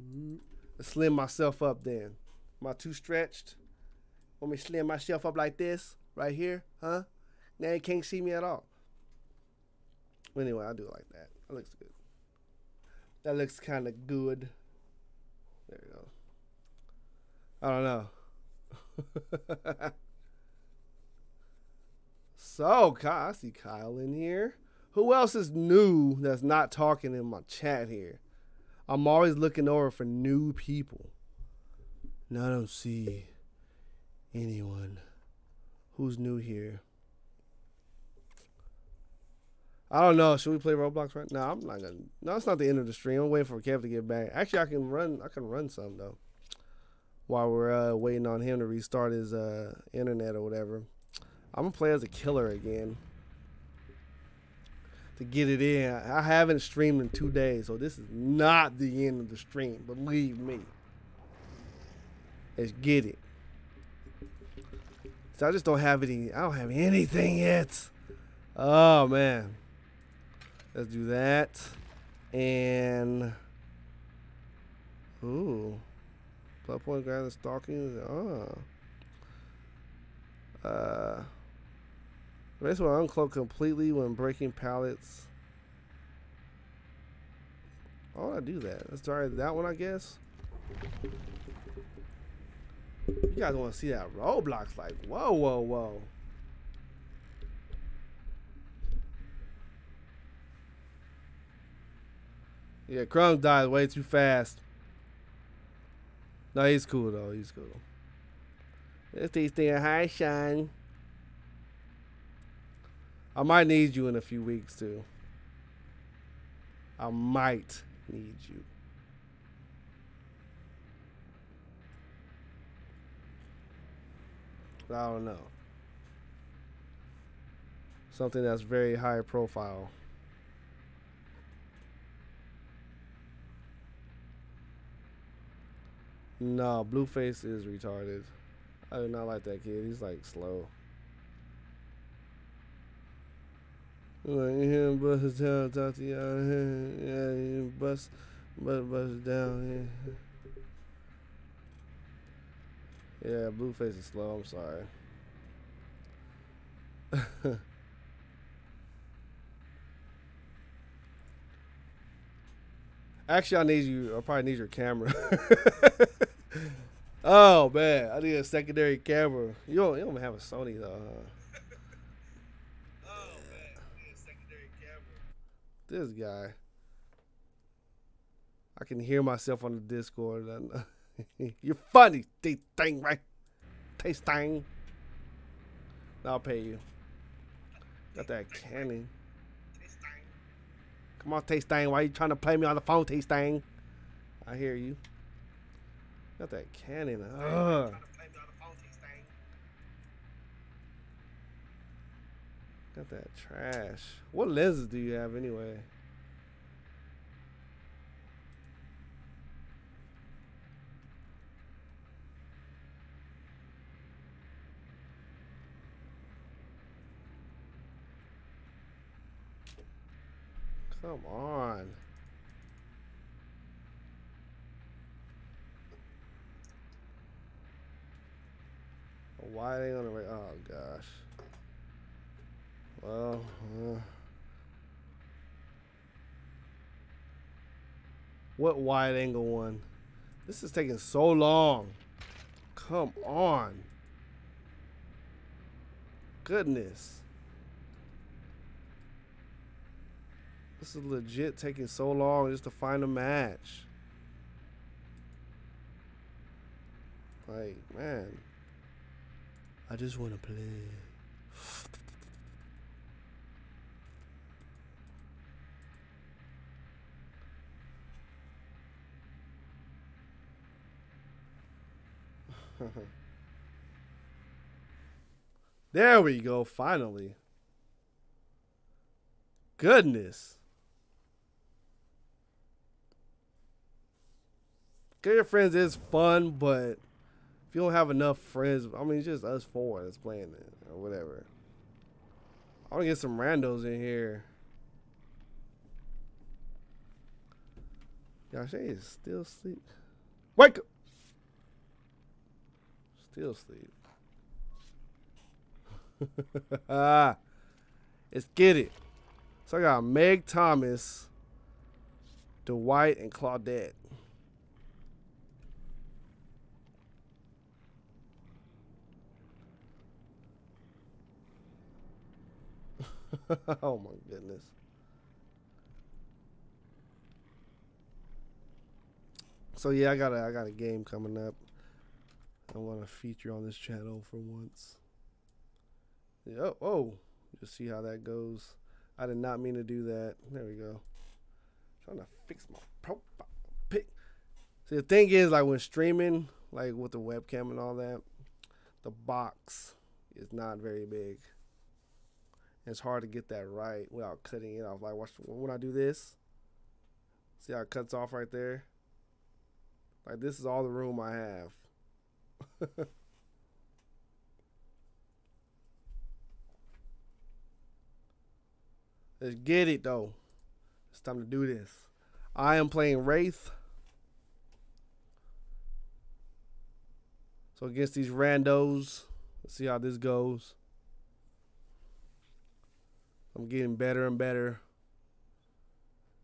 Mm. Let's slim myself up then. Am I too stretched? Want me slim myself up like this? Right here? Huh? Now you can't see me at all. Anyway, I do it like that. That looks good. That looks kind of good. There we go. I don't know. (laughs) so, Kyle, I see Kyle in here. Who else is new that's not talking in my chat here? I'm always looking over for new people. And I don't see anyone who's new here. I don't know. Should we play Roblox right now? I'm not gonna. No, it's not the end of the stream. I'm waiting for Kev to get back. Actually, I can run. I can run some though. While we're uh, waiting on him to restart his uh, internet or whatever, I'm gonna play as a killer again to get it in. I haven't streamed in two days, so this is not the end of the stream. Believe me. Let's get it. So I just don't have any. I don't have anything yet. Oh man. Let's do that. And ooh, blood point guy that's stalking. Oh. Uh. Wraith will uncloak completely when breaking pallets. Why oh, would I do that? Let's try that one, I guess. You guys want to see that Roblox? Like, whoa, whoa, whoa. Yeah, Crumb died way too fast. No, he's cool though. He's cool. Let's see, staying high shine. I might need you in a few weeks too. I might need you. I don't know. Something that's very high profile. No, Blueface is retarded. I do not like that kid. He's like slow. Like him bust down, talk to y'all. (laughs) Yeah, you bust, bust, bust down. Yeah. yeah, Blueface is slow. I'm sorry. (laughs) Actually, I need you. I probably need your camera. (laughs) oh man, I need a secondary camera. You don't, you don't have a Sony though. Huh? This guy. I can hear myself on the Discord. (laughs) You're funny, thing, right? Taste thing. I'll pay you. Got that Canon. Come on, Taste Thing. Why you trying to play me on the phone, Taste Thing? I hear you. Got that Canon. Ugh. Got that trash. What lenses do you have anyway? Come on. Why are they on the right? Oh gosh. Well. Uh, what wide angle one? This is taking so long. Come on. Goodness. This is legit taking so long just to find a match. Like, man. I just want to play. (laughs) there we go, finally. goodness. Get your friends is fun, but if you don't have enough friends, I mean, it's just us four that's playing it or whatever. I want to get some randos in here. Y'all, she is still asleep. Wake up! Still asleep. Let's (laughs) get it. So I got Meg Thomas, Dwight, and Claudette. (laughs) oh my goodness. So yeah, I got a I got a game coming up. I want to feature on this channel for once. Oh, oh, just see how that goes. I did not mean to do that. There we go. Trying to fix my profile pic. See, the thing is, like when streaming, like with the webcam and all that, the box is not very big. It's hard to get that right without cutting it off. Like, watch when I do this. See how it cuts off right there? Like, this is all the room I have. (laughs) Let's get it, though. It's time to do this. I am playing Wraith. So, against these randos, let's see how this goes. I'm getting better and better.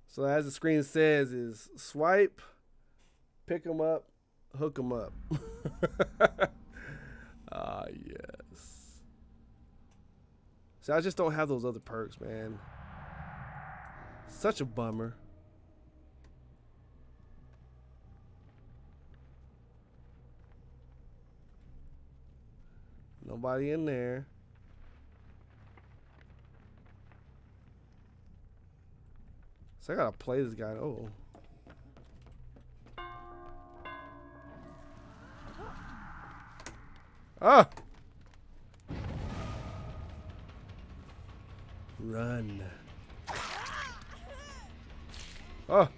So as the screen says is swipe, pick them up, hook them up. (laughs) (laughs) Ah, yes. See, I just don't have those other perks, man. Such a bummer. Nobody in there. So I gotta play this guy. Oh. Ah! Run. Oh.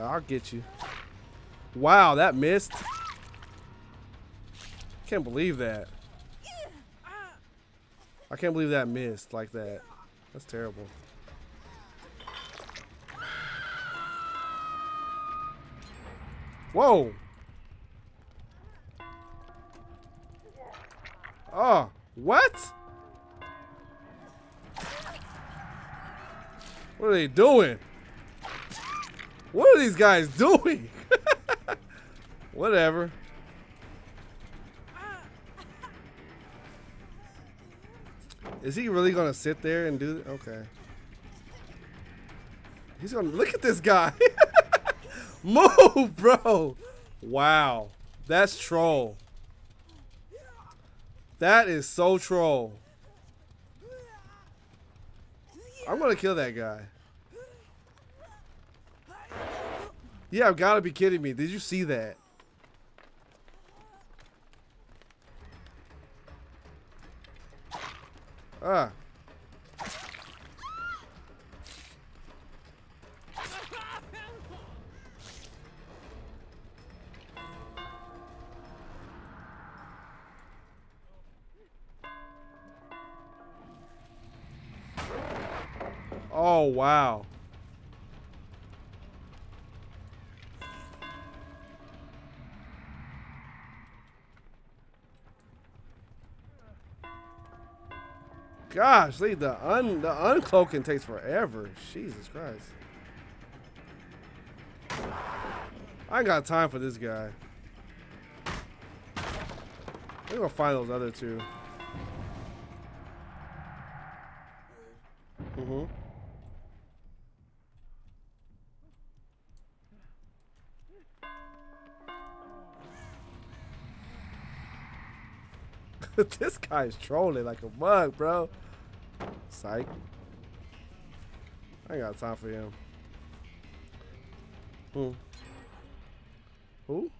I'll get you. Wow, that missed. Can't believe that. I can't believe that missed like that. That's terrible. Whoa! Oh, what? What are they doing? What are these guys doing? (laughs) Whatever. Is he really gonna sit there and do? Okay. He's gonna look at this guy. (laughs) (laughs) Move, bro. Wow, that's troll. That is so troll. I'm gonna kill that guy. Yeah, I've got to be kidding me. Did you see that? Ah. Oh, wow. Gosh, the un the uncloaking takes forever. Jesus Christ. I ain't got time for this guy. I'm gonna find those other two. (laughs) this guy's trolling like a mug, bro. Psych. I got time for him. Who? Who?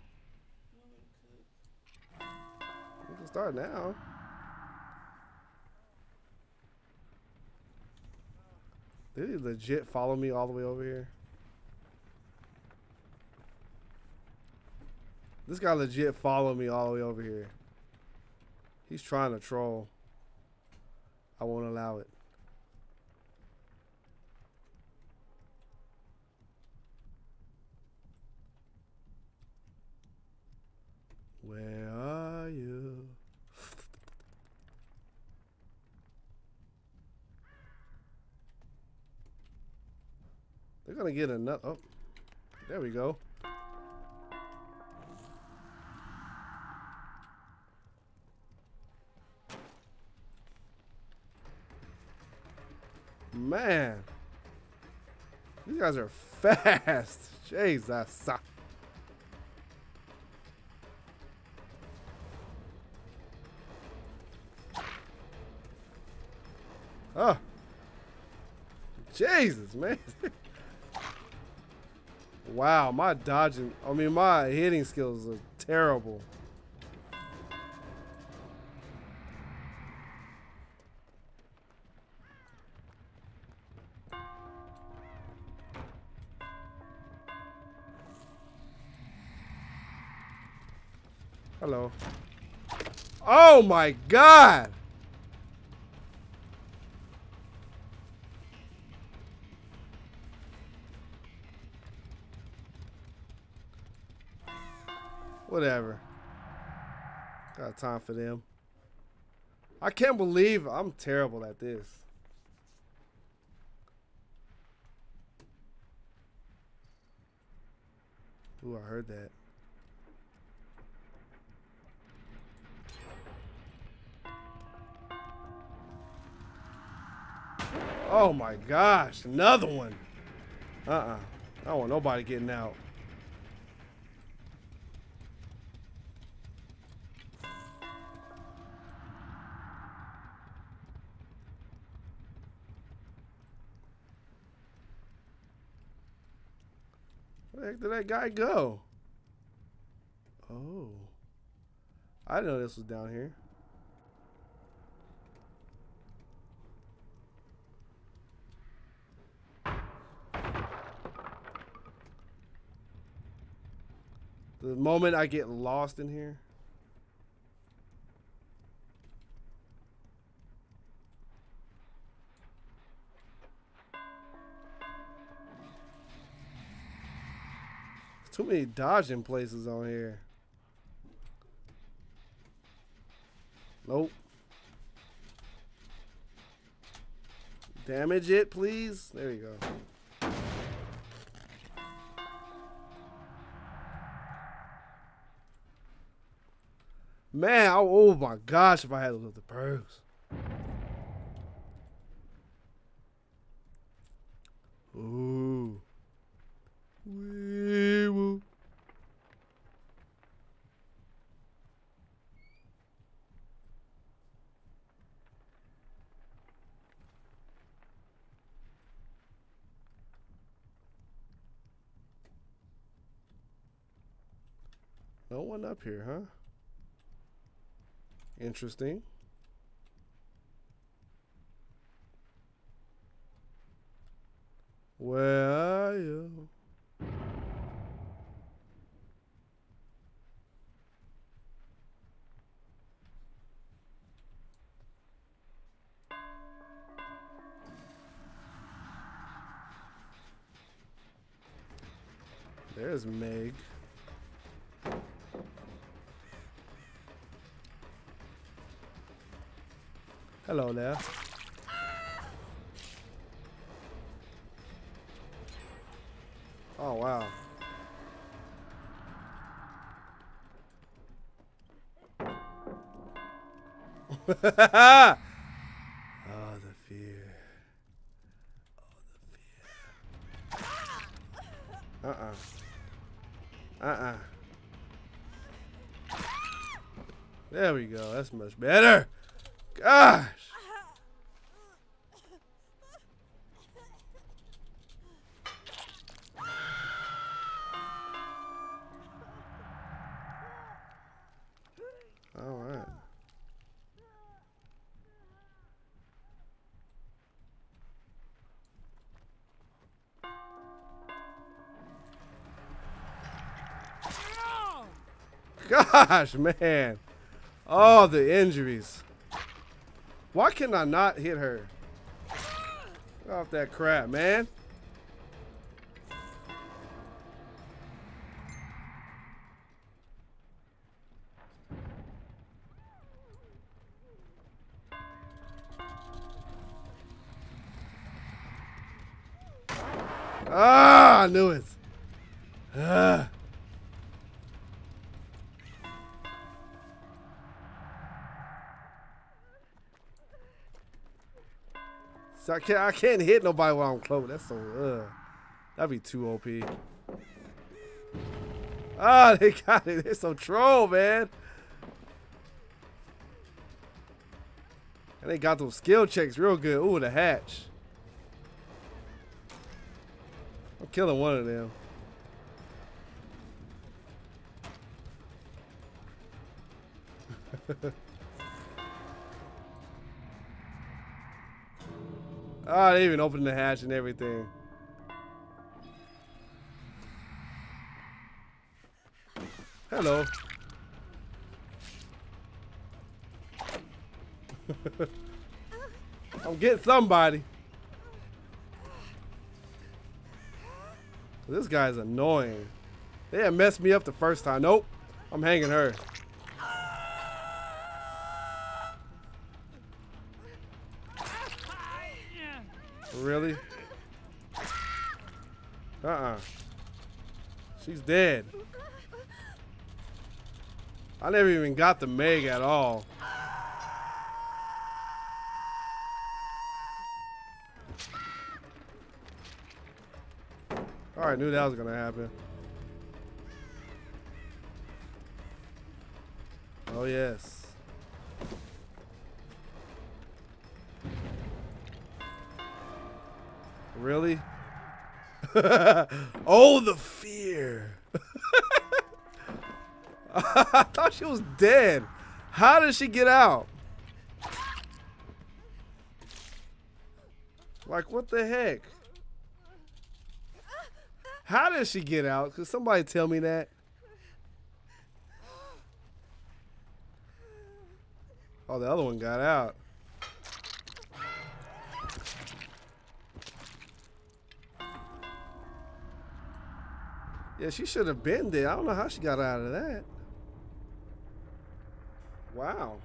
We can start now. Did he legit follow me all the way over here? This guy legit followed me all the way over here. He's trying to troll. I won't allow it. Where are you? They're gonna get another. Oh, there we go. Man, these guys are (laughs) fast. Jesus. Oh. Jesus, man. (laughs) wow, my dodging, I mean, my hitting skills are terrible. Hello. Oh my god! Whatever. Got time for them. I can't believe I'm terrible at this. Ooh, I heard that. Oh my gosh, another one. Uh-uh. I don't want nobody getting out. Where the heck did that guy go? Oh. I didn't know this was down here. The moment I get lost in here. Too many dodging places on here. Nope. Damage it, please. There you go. Man, I, oh my gosh, if I had the perks. Ooh. Wee woo. No one up here, huh? Interesting. Where are you? There's Meg. Hello there. Oh wow. (laughs) oh the fear. Oh the fear. Uh-uh. Uh-uh. There we go. That's much better. Gosh. All right. Gosh, man. All the injuries. Why can I not hit her? Get off that crap, man. Can't, I can't hit nobody while I'm close. That's so, uh, that'd be too OP. Ah, (laughs) they got it. They're so troll, man. And they got those skill checks real good. Ooh, the hatch. I'm killing one of them. (laughs) oh, they even opened the hatch and everything. Hello. (laughs) I'm getting somebody. This guy's annoying. They had messed me up the first time. Nope. I'm hanging her. Really? Uh-uh. She's dead. I never even got the Meg at all. Alright, knew that was gonna happen. Oh yes. Really? (laughs) oh, the fear. (laughs) I thought she was dead. How did she get out? Like, what the heck? How did she get out? Could somebody tell me that? Oh, the other one got out. Yeah, she should have been there. I don't know how she got out of that. Wow.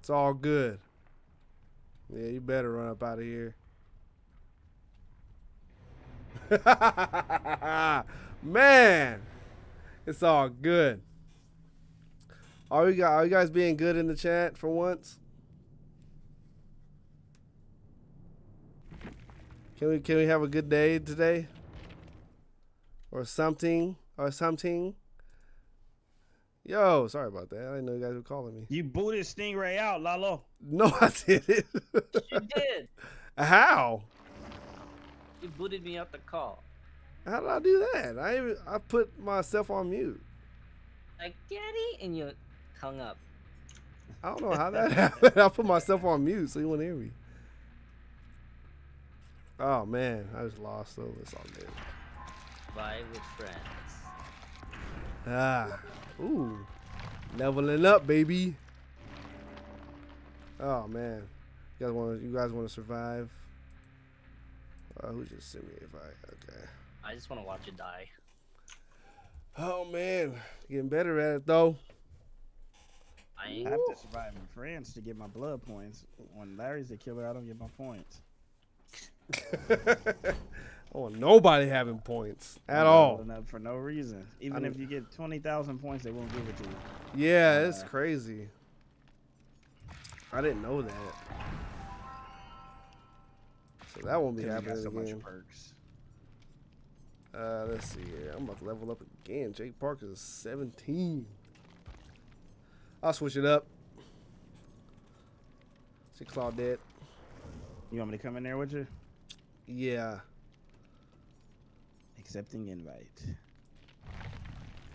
It's all good. Yeah, you better run up out of here. (laughs) Man, it's all good. Are you guys, are you guys being good in the chat for once? Can we can we have a good day today? Or something or something? Yo, sorry about that. I didn't know you guys were calling me. You booted Stingray out, Lalo. No, (laughs) I didn't. You did. How? You booted me out the call. How did I do that? I even I put myself on mute. Like, daddy, and you hung up. I don't know how that (laughs) happened. I put myself on mute so you wouldn't hear me. Oh man, I just lost though. It's all good. Bye with friends. Ah, ooh, leveling up, baby. Oh man, you guys want you guys want to survive? Uh, who just sent me if I Okay. I just want to watch it die. Oh man, getting better at it though. I I have to survive in France to get my blood points. When Larry's the killer, I don't get my points. (laughs) oh, nobody having points at all. for no reason. Even if you get twenty thousand points, they won't give it to you. Yeah, it's Uh, crazy. I didn't know that. So that won't be happening so again. much perks. Uh, let's see here. I'm about to level up again. Jake Parker is 17. I'll switch it up. See Claudette. You want me to come in there with you? Yeah. Accepting invite.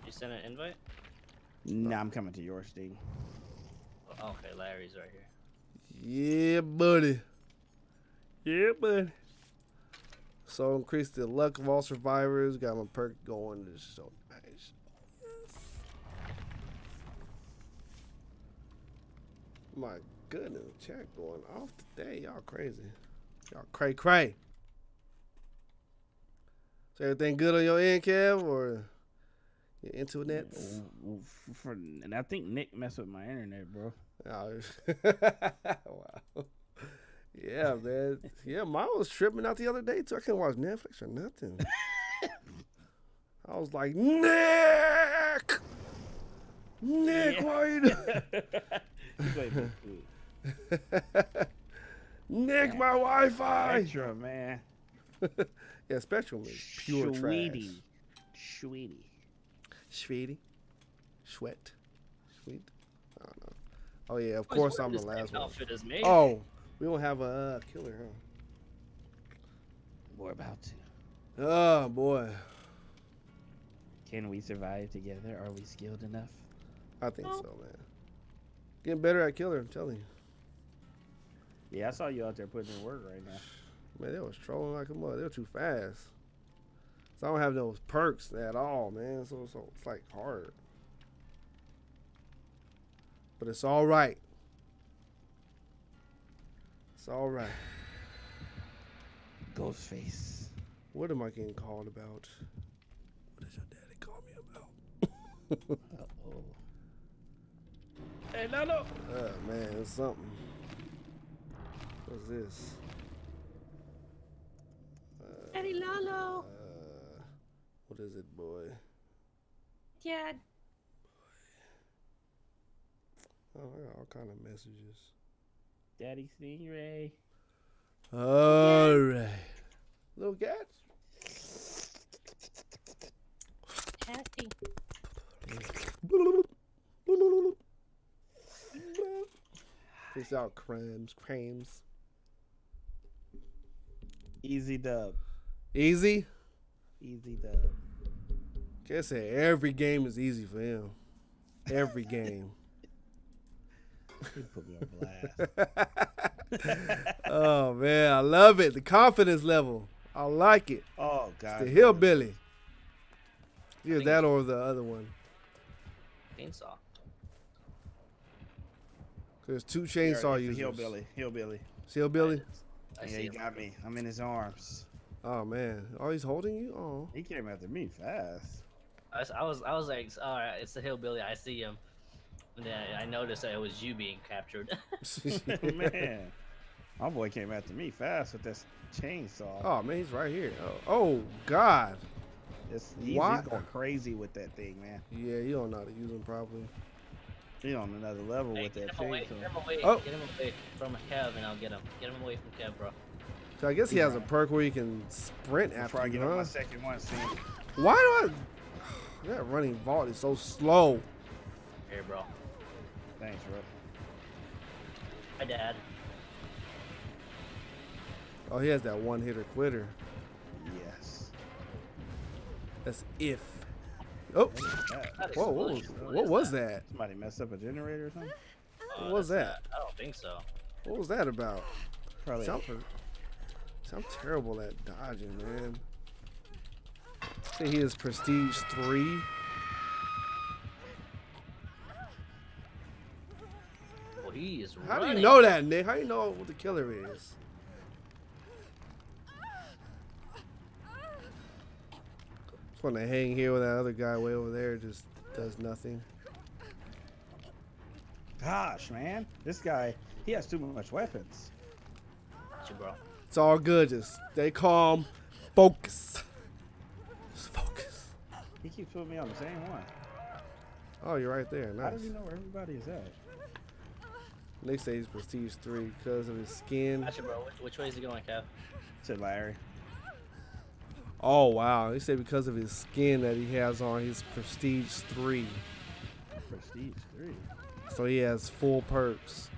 You sent an invite? Nah, I'm coming to your Sting. Oh, okay, Larry's right here. Yeah, buddy. Yeah, buddy. So increase the luck of all survivors. Got my perk going. It's so nice. My goodness, chat going off today. Y'all crazy. Y'all cray cray. So everything good on your end, Kev, or your internet? W- f- For, and I think Nick messed with my internet, bro. Oh, (laughs) wow. Yeah, man. Yeah, mine was tripping out the other day too. I couldn't watch Netflix or nothing. (laughs) I was like, Nick, Nick, Yeah. why are you. (laughs) Nick, my Wi-Fi. Spectrum, man. Yeah, Spectrum is pure trash. Sweetie. Sweetie. Sweetie, sweat, sweet. I don't know. Oh yeah, of course I'm the last one. outfit is made. Oh, we don't have a uh, killer, huh? We're about to. Oh boy, Can we survive together? Are we skilled enough? I think so, man. Getting better at killer, I'm telling you. Yeah, I saw you out there putting in work right now. Man, they was trolling like a mother. They were too fast. So I don't have those perks at all, man. So, so it's like hard. But it's all right. It's all right. Ghostface. What am I getting called about? What does your daddy call me about? Uh-oh. (laughs) Hey, Lalo. Oh man, it's something. What's this? Daddy Lalo. Uh, what is it, boy? Dad. Oh, I got all kind of messages. Daddy Stingray. All right, little cats. Nasty. Peace out, crimes, crimes. Easy dub. Easy. Easy dub. Can't say every game is easy for him. Every game. He put me on blast. (laughs) oh man, I love it. The confidence level. I like it. oh, God. The hillbilly. Yeah, that or the other one. Chainsaw. There's two chainsaw is, users. Hillbilly. Hillbilly. See hillbilly? I yeah, see he got me. I'm in his arms. Oh man. Oh, he's holding you? Oh. He came after me fast. I was, I was, I was like, all right, it's the hillbilly. I see him. And then I noticed that it was you being captured. (laughs) (laughs) Man. My boy came after me fast with this chainsaw. oh man, he's right here. Oh, oh God. It's, he's, he's going crazy with that thing, man. Yeah, you don't know how to use him properly. He's on another level Hey, with that him away, chainsaw. get him away, Oh. get him away from Kev, and I'll get him. Get him away from Kev, bro. So I guess he has a perk where you can sprint after Before I you, get on my second one, see. Why do I? (sighs) That running vault is so slow. Hey, bro. Thanks, bro. Hi, Dad. Oh, he has that one hitter quitter. Yes. That's if. Oh, That- That whoa, what was, explosion, was that? Somebody messed up a generator or something? Oh, What was that's that? I don't think so. What was that about? Probably. See, I'm, see, I'm terrible at dodging, man. See, he is prestige three. Well, he is How do you know that, Nick? How do you know what the killer is? Just want to hang here with that other guy way over there. Just does nothing. Gosh, man. This guy, he has too much weapons. Got you, bro. It's all good. Just stay calm. Focus. Just focus. He keeps putting me on the same one. Oh, you're right there. How Nice. does he know where everybody is at? Nick says he's prestige three because of his skin. Got you, bro. Which, which way is he going, Kev? Said Larry. Oh wow. He said because of his skin that he has on, he's prestige three. Prestige 3. So he has full perks.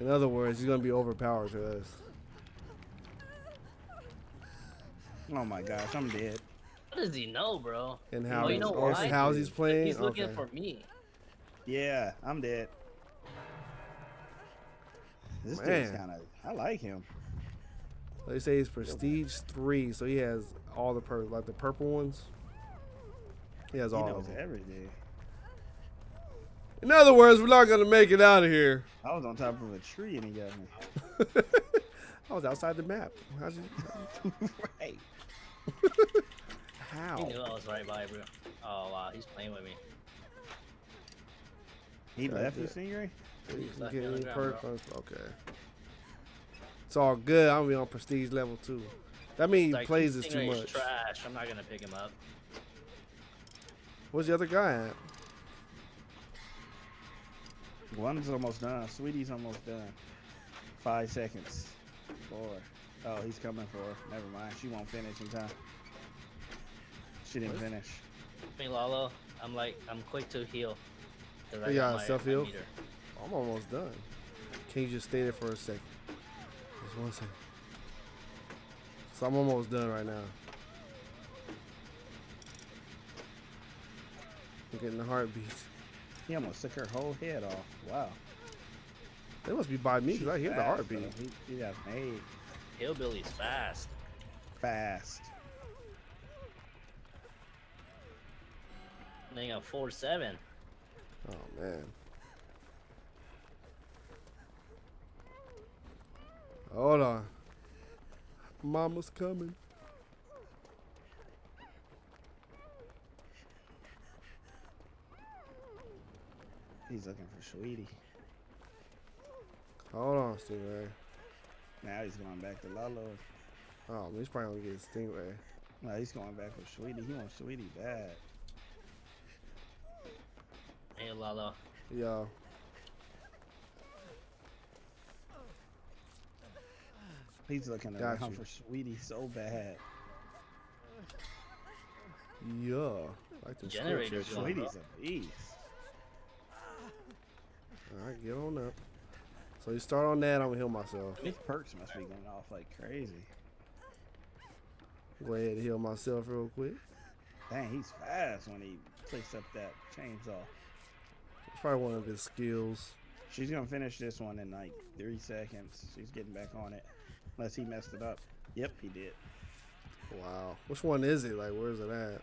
In other words, he's gonna be overpowered to us. Oh my gosh, I'm dead. What does he know, bro? And how oh, you know why? how's he's playing? He's looking Okay. for me. Yeah, I'm dead. This dude's kind of. I like him. They say he's prestige three, so he has all the per like the purple ones. He has He all knows of them. everything. In other words, we're not gonna make it out of here. I was on top of a tree and he got me. (laughs) I was outside the map. How'd you? (laughs) right. He knew I was right by, bro. Oh wow, he's playing with me. He Right left you, there. Stingray? You He's can left get me on any ground, perk on- Okay. It's all good. I'm gonna be on prestige level two. That means he Like, plays this this too much. Trash. I'm not gonna pick him up. Where's the other guy at? One's almost done. Sweetie's almost done. Five seconds. Four. Oh, he's coming for her. Never mind. She won't finish in time. She didn't What? finish. Me, Lalo, I'm like, I'm quick to heal. 'Cause I You got got my- self-heal? I'm almost done. Can you just stay there for a second? Just one second. So I'm almost done right now. I'm getting the heartbeats. He almost took her whole head off. Wow. They must be by me because I hear the Fast, heartbeat. though. He, he got made Hillbilly's fast. fast. They got four seven. Oh man. Hold on. Mama's coming. He's looking for Sweetie. Hold on, Stingray. Now he's going back to Lalo. Oh, he's probably gonna get Stingray. No, he's going back for Sweetie. He wants Sweetie bad. Hey, Lalo. Yo. He's looking Got around you. for Sweetie so bad. Yeah. Like them Generators scriptures. Sweetie's a beast. Alright, get on up. So you start on that, I'm gonna heal myself. His perks must be going off like crazy. Go ahead and heal myself real quick. Dang, he's fast when he clicks up that chainsaw. It's probably one of his skills. She's gonna finish this one in like three seconds. She's getting back on it. Unless he messed it up. Yep, he did. Wow. Which one is it? Like, where's it at?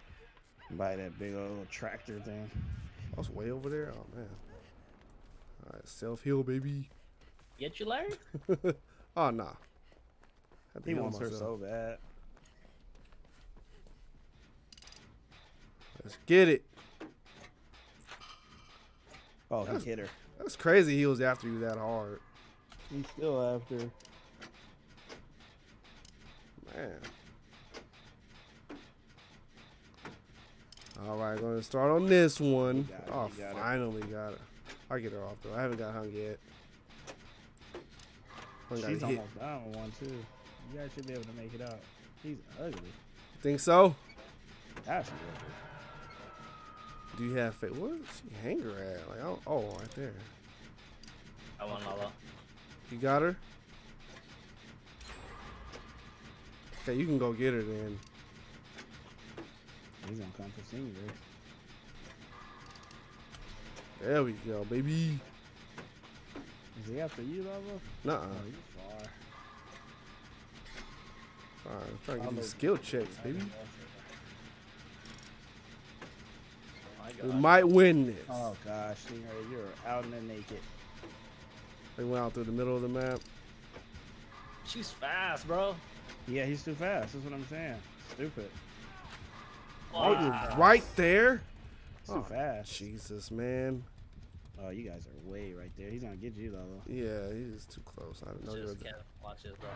By that big old tractor thing. Oh, it's way over there? Oh, man. Alright, self heal, baby. Get you, Larry? (laughs) oh, nah. Had to He heal wants her so bad. Let's get it. Oh, he That's- hit her. That's crazy he was after you that hard. He's still after. Man. All right, gonna start on this one. You got it, oh, you got it. finally got it. I get her off though. I haven't got hung yet. Hung got She's hit. almost down with one too. You guys should be able to make it out. He's ugly. Think so? Gosh, he's ugly. Do you have faith? Where's she hang her at? Like, oh, oh, right there. I want Lalo. You got her? Okay, you can go get her then. He's gonna come for senior. There we go, baby. Is he after you, Lava? Nuh-uh. Oh, you far. All right, I'm trying to get these skill checks, baby. We might win this. Oh gosh, you're out in the naked. They went out through the middle of the map. She's fast, bro. Yeah, he's too fast. That's what I'm saying. Stupid. Oh, you're right there. He's too Oh, fast. Jesus, man. Oh, you guys are way right there. He's gonna get you, Lalo. Yeah, he's too close. I didn't know Just can't watch this, bro.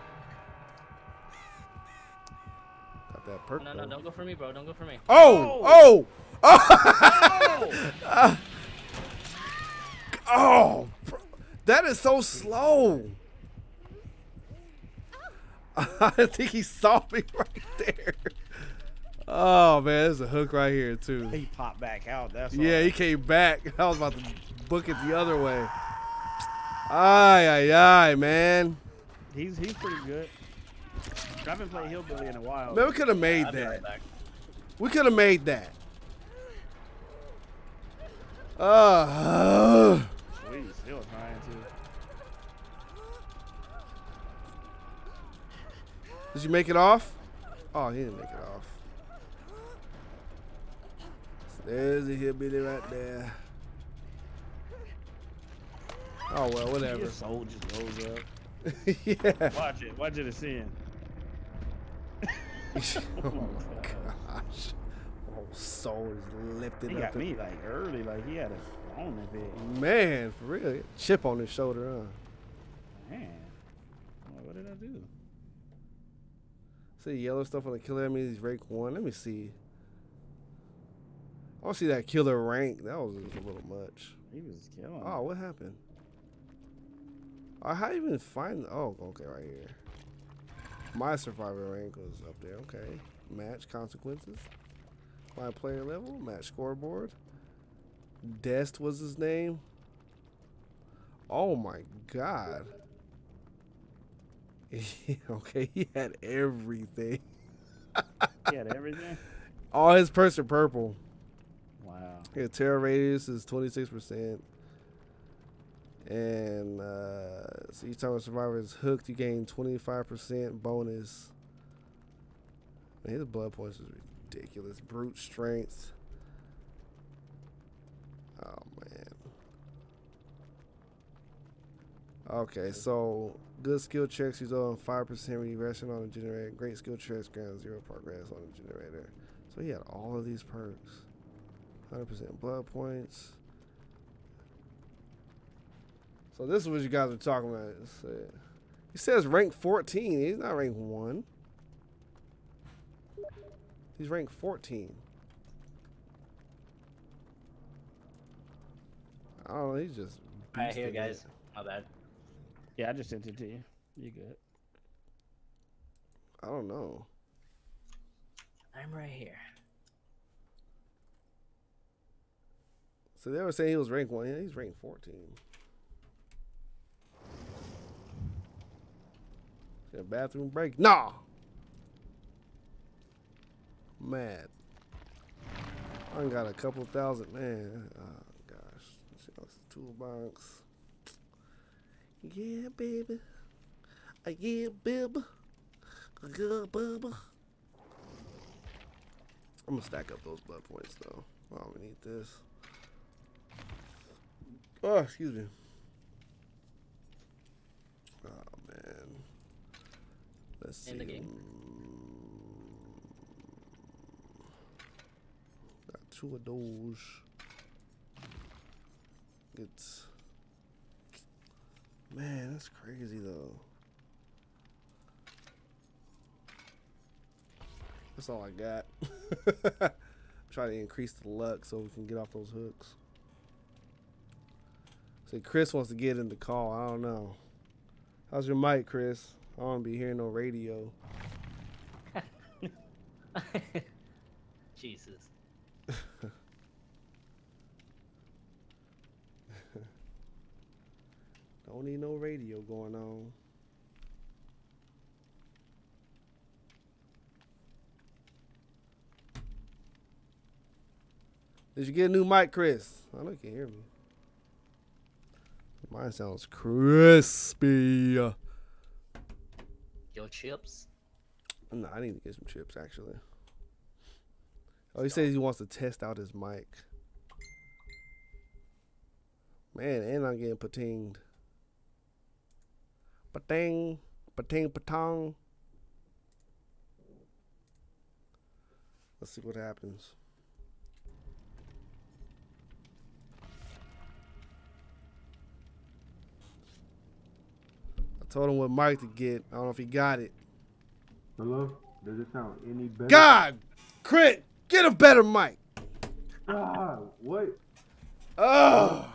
got that perk. No, no, though. don't go for me, bro. Don't go for me. Oh, oh, oh, (laughs) oh. (laughs) oh, bro. that is so slow. (laughs) I think he saw me right there. Oh man, there's a hook right here too. He popped back out. That's Yeah, all. he came back. (laughs) I was about to book it the other way. Ay, ay, ay, man. he's he's pretty good. I haven't played Hillbilly in a while. Man, we could have made I'll that. right. We could have made that. Uh, Sweet, still trying to. Did you make it off? Oh, he didn't make it off. So there's a hillbilly right there. Oh well, whatever. Your soul just goes up. (laughs) yeah. Watch it. Watch it ascend. (laughs) Oh, (laughs) oh my gosh. Oh, soul is lifted He up. got me like early. Like he had a phone a bit. Man, for real. Chip on his shoulder, huh? Man. What- did I do? See yellow stuff on the killer. Means he's rank one. Let me see. I want to see that killer rank. That was just a little much. He was killing. Oh, what happened? Uh, how do you even find? Oh, okay, right here. My survivor rank was up there. Okay, match consequences. My player level, match scoreboard. Dest was his name. Oh my god. (laughs) okay, he had everything. He had everything. (laughs) All his perks are purple. Wow. Yeah, terror radius is twenty six percent. And uh, so each time a survivor is hooked, you gain twenty five percent bonus. Man, his blood points is ridiculous. Brute strength. Oh man. Okay, so good skill checks result in five percent regression on the generator. Great skill checks grant zero progress on the generator. So he had all of these perks. Hundred percent blood points. So this is what you guys are talking about. It's, He says rank 14. He's not rank one. He's rank 14. I don't know. He's just. Right here, guys. My bad. Yeah, I just sent it to you. You good? I don't know. I'm right here. So they were saying he was rank one. Yeah, he's rank 14. Get a bathroom break? Nah. Mad. I got a couple thousand. Man, oh gosh. Toolbox. Yeah, baby. Uh, yeah, baby. Good, baby. I'm gonna stack up those blood points though. I don't need this. Oh, excuse me. Oh man. Let's see. In the game. Got two of those. It's man, that's crazy though. That's all I got. (laughs) Try to increase the luck so we can get off those hooks. See, Chris wants to get in the call. I don't know. How's your mic, Chris? I don't be hearing no radio. (laughs) Jesus. (laughs) Don't need no radio going on. Did you get a new mic, Chris? Oh, I know you can hear me. Mine sounds crispy. Yo, chips. No, I need to get some chips actually. Oh, he says he wants to test out his mic. Man, and I'm getting patinged. Pating, pating, patong. Let's see what happens. Told him what mic to get. I don't know if he got it. Hello? Does it sound any better? God, Crit, get a better mic. Ah, what? Oh,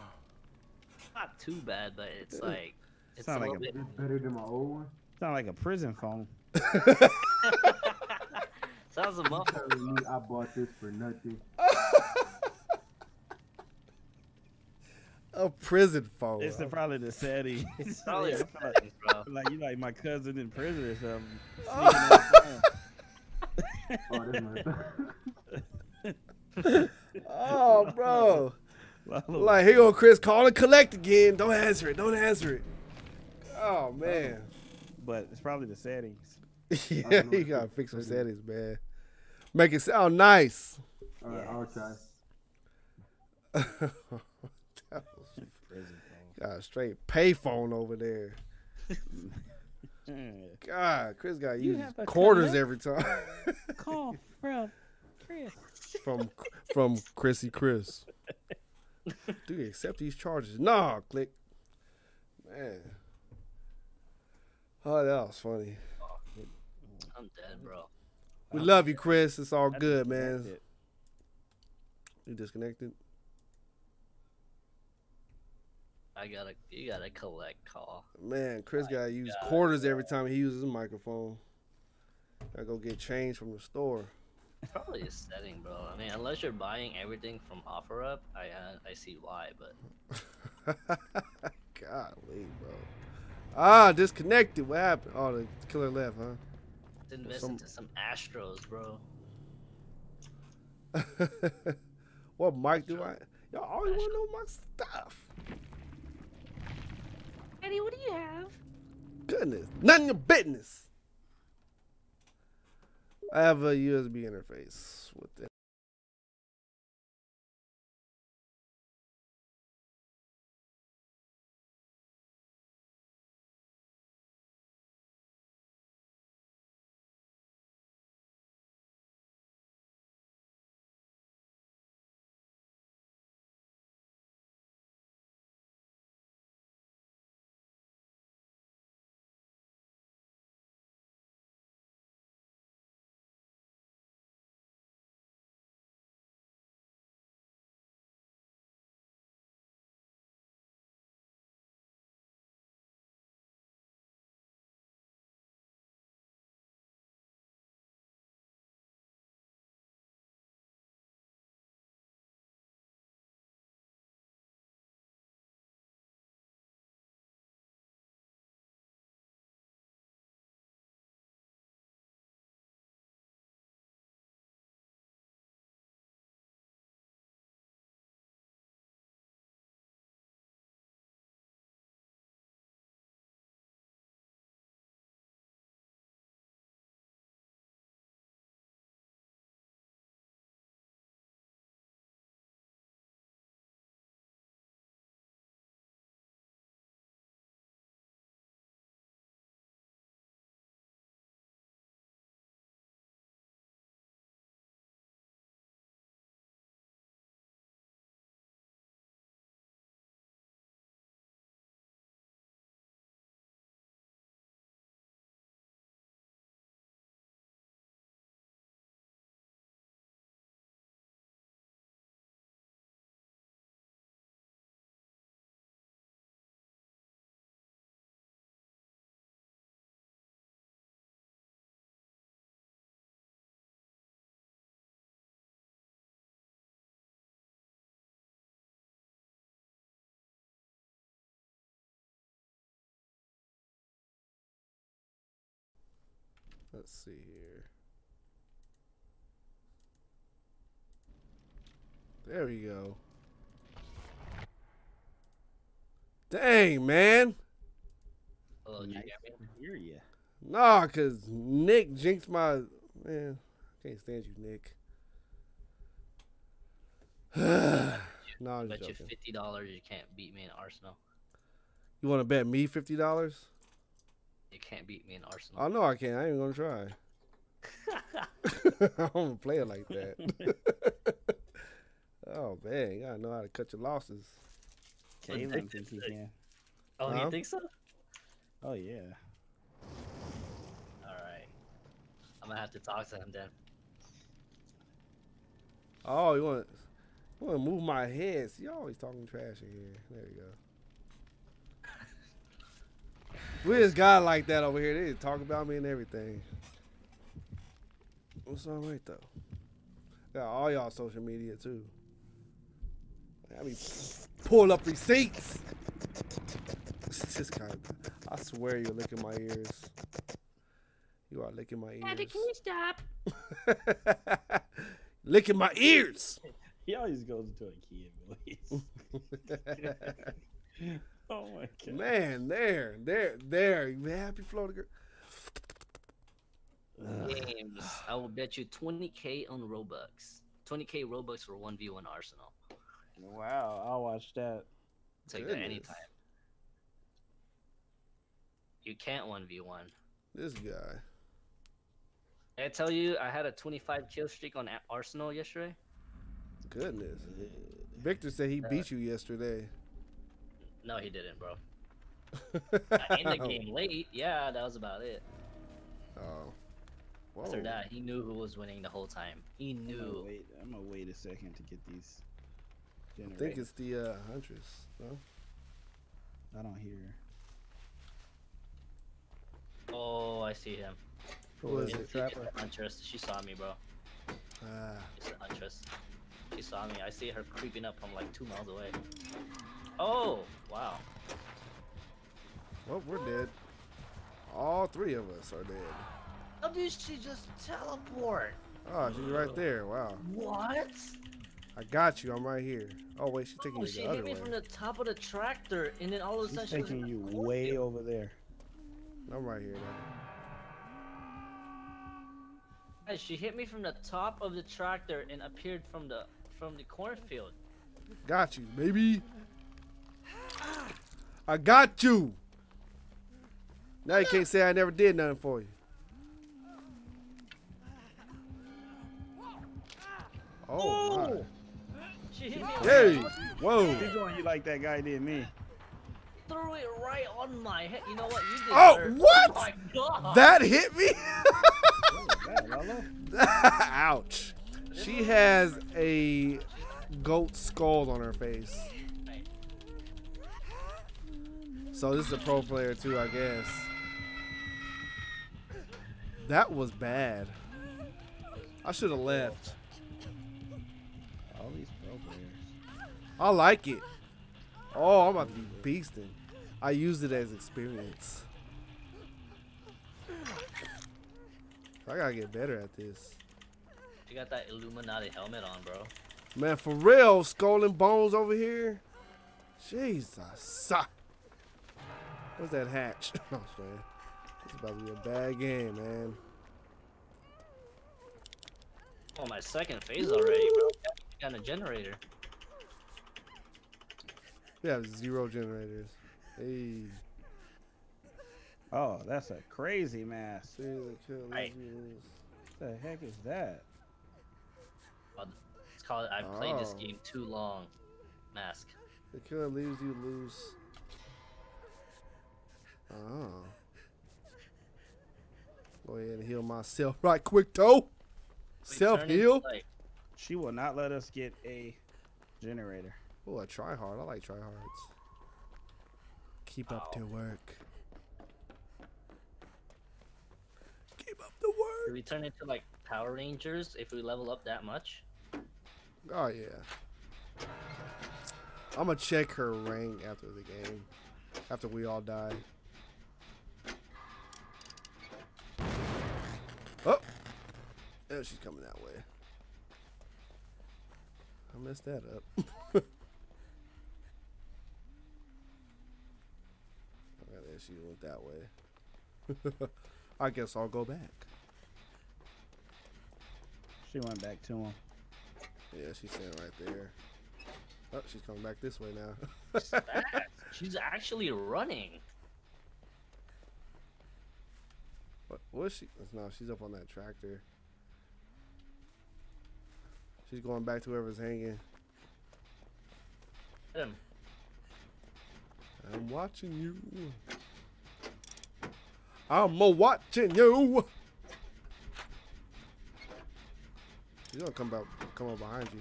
Not too bad, but it's like it's a like little a- bit. Better than my old one? Sound like a prison phone. (laughs) Sounds a muffled. Telling me I bought this for nothing. (laughs) a prison phone. It's the, probably the settings. Probably (laughs) Yeah, the I feel settings, bro. (laughs) like you like my cousin in prison or something. (laughs) Oh, my (laughs) oh, bro. like, Like, here go Chris, call and collect again. Don't answer it. Don't answer it. Oh man. but it's probably the settings. yeah, you gotta fix some settings. settings, man. Make it sound nice. All right, I'll try. That was- Prison got a straight payphone over there. Phone. (laughs) God, Chris got You used quarters connect? every time. (laughs) Call from Chris. from from Chrissy Chris. Do you accept these charges? Nah, click. Man. Oh, that was funny. I'm dead, bro. We love you, Chris. It's all good, man. disconnected. You disconnected? I gotta, you gotta collect call. Man, Chris got to use God, quarters every time he uses a microphone. Gotta go get change from the store. Probably a setting, bro. I mean, unless you're buying everything from OfferUp, I uh, I see why, but (laughs) Golly, bro. Ah, disconnected. What happened? Oh, the killer left, huh? invest Some- into some Astros, bro. (laughs) what mic do I? Y'all always want to know my stuff. Eddie, what do you have? Goodness, none of your business. I have a USB interface with it. Let's see here. There we go. Dang, man. Hello, can you Nice hear me? to hear ya. Nah, cause Nick jinxed my man. Can't stand you, Nick. (sighs) no, I'm just Bet you fifty dollars you can't beat me in Arsenal. You want to bet me fifty dollars? You can't beat me in Arsenal. Oh, I Arsenal. know I can't. I ain't gonna try. (laughs) (laughs) I don't play it like that. (laughs) oh man, you gotta know how to cut your losses. Kalen thinks he can. oh, Huh? you think so? Oh yeah. All right. I'm gonna have to talk to him then. Oh, you want you want to move my head? See, you always talking trash in here. There you go. We just got like that over here. They talk about me and everything. It's all right though. Got all y'all social media too. I mean, pull up receipts. This guy, I swear you're licking my ears. You are licking my ears. Daddy, ears. can you stop? (laughs) licking my ears. He always goes to a key voice. (laughs) (laughs) oh my god. Man, there, there, there. You happy, Florida girl? games, I will bet you 20k on Robux. 20k Robux for 1v1 Arsenal. Wow, I'll watch that. Take that anytime. You can't 1v1. This guy. I tell you, I had a 25 kill streak on Arsenal yesterday. Goodness. Victor said he uh, beat you yesterday. No, he didn't, bro. (laughs) I ended the game late, yeah, that was about it. Oh. Whoa. After that, he knew who was winning the whole time. He I'm gonna knew. wait. I'm gonna wait a second to get these. I think it's the uh, Huntress. No? I don't hear. Oh, I see him. Who is It's- it? it's Trapper? the Huntress. She saw me, bro. Ah. It's the Huntress. She saw me. I see her creeping up from like two miles away. Oh, wow. Well, we're dead. All three of us are dead. How did she just teleport? Oh, she's right there. Wow. What? I got you. I'm right here. Oh, wait, she's taking Oh, you she the other hit me way. from the top of the tractor, and then all of a She's sudden she was in taking you cornfield. way over there. I'm right here now. Guys, She hit me from the top of the tractor and appeared from the from the cornfield. Got you, baby. I got you. Now you can't say I never did nothing for you. Oh, my. She hit me. Hey, whoa. He's doing you like that guy did me. Threw it right on my head. You know what? You did. Oh, sir. what? Oh my god. That hit me? What was that, Lalo? Ouch. She has a goat skull on her face. So this is a pro player too, I guess. That was bad. I should have left. All these pro players. I like it. Oh, I'm about to be beasting. I used it as experience. I gotta get better at this. You got that Illuminati helmet on, bro. Man, for real, skull and bones over here. Jesus. What's that hatch? (laughs) no, man. It's about to be a bad game, man. Oh, my second phase already, bro. Got a generator. We have zero generators. Hey. Oh, that's a crazy mask. See the kill Right. lose. What the heck is that? Well, It's called. I've played this Oh. game too long. Mask. The killer leaves you loose. Oh. Go ahead and heal myself right quick, though. Self heal. She will not let us get a generator. Oh, a try hard. I like try hards. Keep up Ow. the work. Keep up the work. do work. we turn into like Power Rangers if we level up that much? Oh yeah. I'm gonna check her rank after the game. After we all die. Oh. Oh, she's coming that way. I messed that up. (laughs) Oh, okay, there she went that way. (laughs) I guess I'll go back. She went back to him. Yeah, she's sitting right there. Oh, she's coming back this way now. (laughs) What's? She's actually running. What was she? No, she's up on that tractor. She's going back to whoever's hanging. Hit him. I'm watching you. I'm a watching you. She's gonna come back, come up behind you.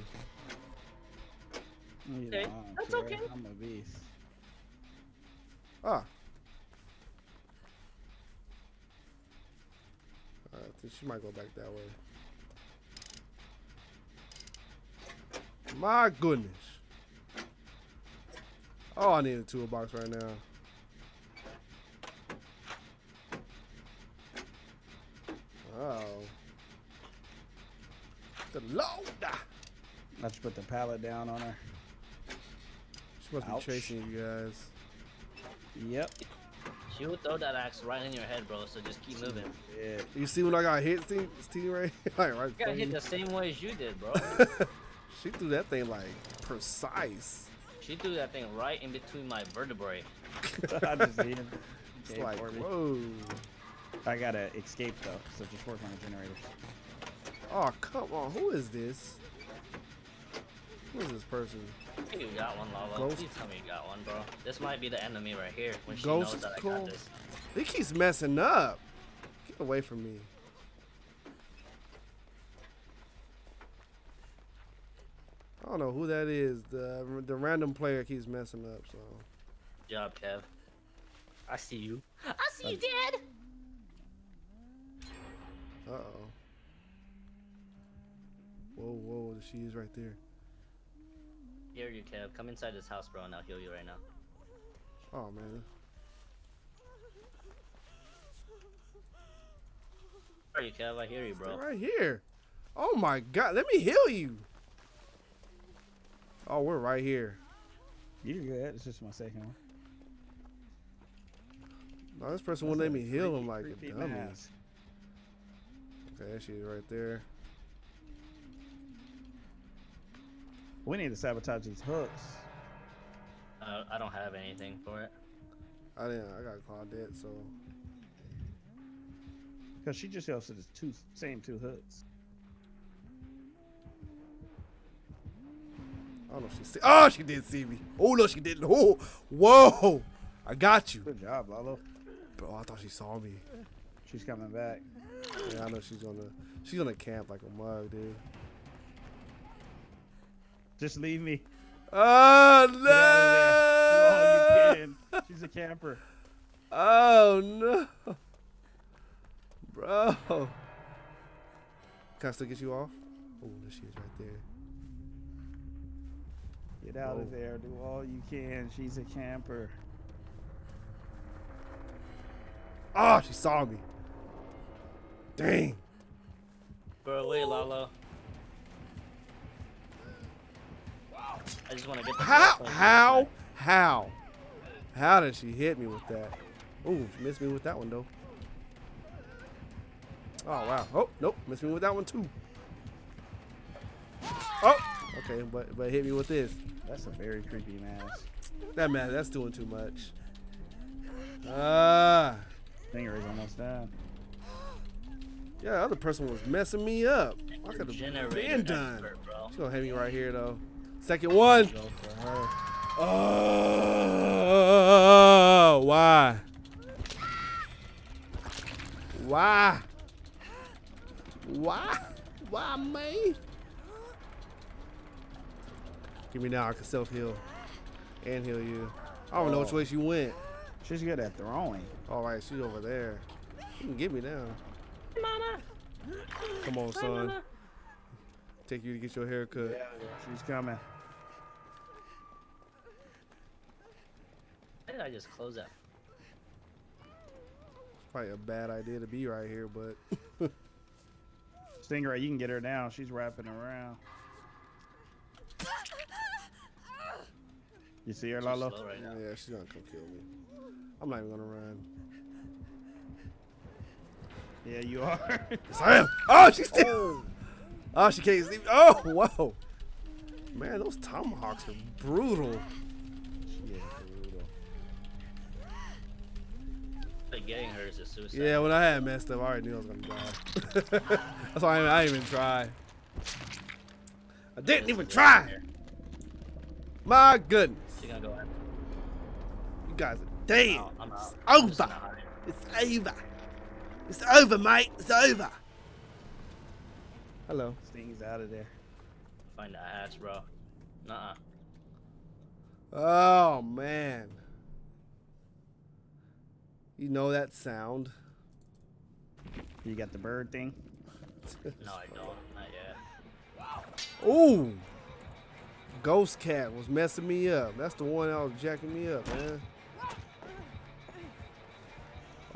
You Okay, know, that's okay. I'm a beast. Ah. Uh, I think she might go back that way. My goodness. Oh, I need a toolbox right now. Oh. The load. I just put the pallet down on her. She must Ouch. be chasing you guys. Yep. She will throw that axe right in your head, bro. So just keep moving. Yeah. You see when I got hit, Steve, Steve Ray? (laughs) like right You got hit the same way as you did, bro. (laughs) she threw that thing like precise. she threw that thing right in between my vertebrae. (laughs) I just hit him. It's like, whoa. I gotta escape though, so just work on the generator. Oh, come on. Who is this? Who is this person? I think you got one, Lava. Ghost- Please tell me you got one, bro. This might be the enemy right here when she Ghost knows that I cool. got this. He keeps messing up. Get away from me. I don't know who that is. The the random player keeps messing up. So Good job, Kev. I see you. I see you, Dad. uh oh. Whoa, whoa, she is right there. Here you, Kev. Come inside this house, bro, and I'll heal you right now. Oh man. Where are you, Kev? I hear you, bro. Right here. Oh my god, let me heal you. Oh, we're right here. You're good. It's just my second one. No, this person That's won't let me heal him like a dummy. mask. Okay, there she right there. We need to sabotage these hooks. Uh, I don't have anything for it. I didn't. I got Claudette, so Because she just helps to the two same two hooks. I don't know if she see. Oh, she did see me. Oh no, she didn't. Oh, whoa! I got you, Good job, Lalo. bro. I thought she saw me. She's coming back. Yeah, I know she's gonna. She's gonna camp like a mug, dude. Just leave me. Oh Get out of there. Do all no! you can. She's a camper. Oh no, bro. Can I still get you off? Oh, there she is right there. Get out Whoa. of there. Do all you can. She's a camper. Oh, she saw me. Dang. Bro, wait, Lalo. I just want to get the How? blood How? How? How did she hit me with that? Ooh, she missed me with that one though. Oh wow. Oh nope, missed me with that one too. Oh, okay, but but hit me with this. That's a very creepy mask. That man, that's doing too much. Ah, Stingray's almost done. yeah. The other person was messing me up. I could have been done. expert, bro. She's gonna hit me right here though. Second one. Go for her. Oh, why? Why? Why? Why, me? Give me now. I can self heal and heal you. I don't know which Oh. way she went. She's good at throwing. All right, she's over there. You can get me down. Mama. Come on, son. Mama. Take you to get your hair cut. She's coming. Why did I just close that? Probably a bad idea to be right here, but (laughs) Stingray, you can get her down. She's wrapping around. You see her, Too Lalo? slow right now. yeah, she's gonna come kill me. I'm not even gonna run. Yeah, you are. (laughs) Yes, I am. Oh, she's still. Oh. oh, she can't see. me. Oh, whoa. Man, those tomahawks are brutal. But getting her is a suicide. Yeah, when I had messed up, I already knew I was gonna die. (laughs) That's why I, I didn't even try. I didn't even try. My goodness, go you guys are dead. I'm out. It's I'm just over. It's over. It's over, mate. It's over. Hello. Sting's out of there. Find that ass, bro. Nuh-uh. Oh man. You know that sound. You got the bird thing. No, I don't. Not yet. Ooh. Ghost Cat was messing me up. That's the one that was jacking me up, man.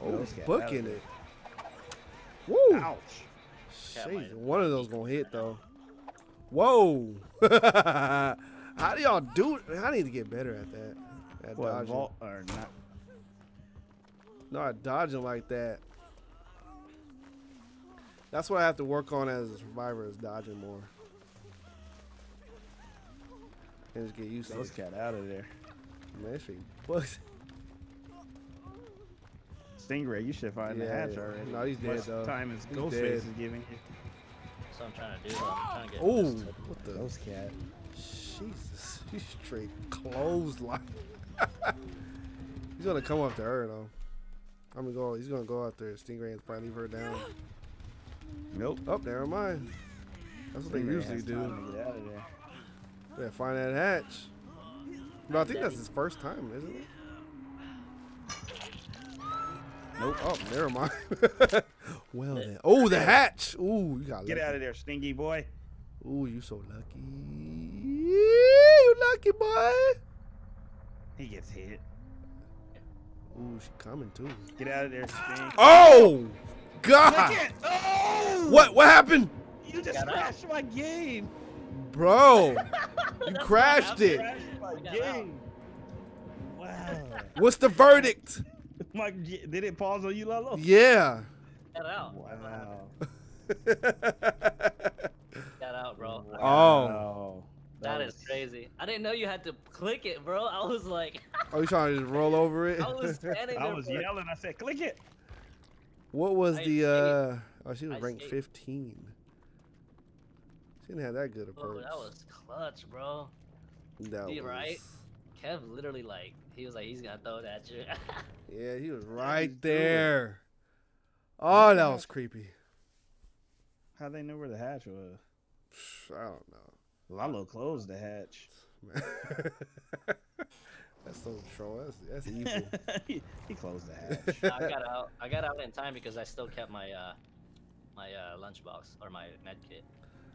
Oh, Ghost Cat, booking it. Woo. Ouch. Jeez, one of those gonna hit though. Whoa. (laughs) How do y'all do it? I need to get better at that. At What, dodging. vault or not? Not dodging like that. That's what I have to work on as a survivor is dodging more. And just get used to Ghost Cat out of there. Man, that shit bugs. Stingray, you should find the hatch yeah. already. No, he's dead, Much though. time is Ghostface is giving you. That's what I'm trying to do. I'm trying to get. Oh, what the? Ghost Cat. Jesus. (laughs) He's straight clothesline. (laughs) he's gonna come up to her though. I'm gonna go. He's gonna go out there. Stingray and probably leave her down. Nope. Oh, never mind. That's what they usually do. time to get out of there. Yeah, find that hatch. No, I think that's his first time, isn't it? Nope. Oh, never mind. (laughs) well then. Oh, the hatch. Ooh, you got Get lucky. out of there, stingy boy. Ooh, you so lucky. You lucky boy. He gets hit. Ooh, she coming too. Get out of there, stink. Oh God! Oh! What? What happened, You just Got out. crashed my game. bro? (laughs) You crashed it. Crashed my I out. game. Wow. What's the verdict? (laughs) my, did it pause on you, Lalo? Yeah. Get out. Wow. (laughs) Get out, bro. Wow. Oh. That was- is crazy. I didn't know you had to click it, bro. I was like, (laughs) Oh, you trying to just roll (laughs) over it? I was (laughs) standing I was yelling. I said, click it. What was I the? uh Oh, she was I ranked escaped. 15. She didn't have that good Oh, approach. that was clutch, bro. That you right? was- Kev literally like he was like he's gonna throw it at you. Yeah, he was right doing it. there. Oh, that was creepy. How they knew where the hatch was? I don't know. Lalo closed the hatch. (laughs) That's so troll. That's, that's (laughs) evil. he, he closed the (laughs) hatch. I got out. I got out in time because I still kept my uh my uh lunchbox or my med kit.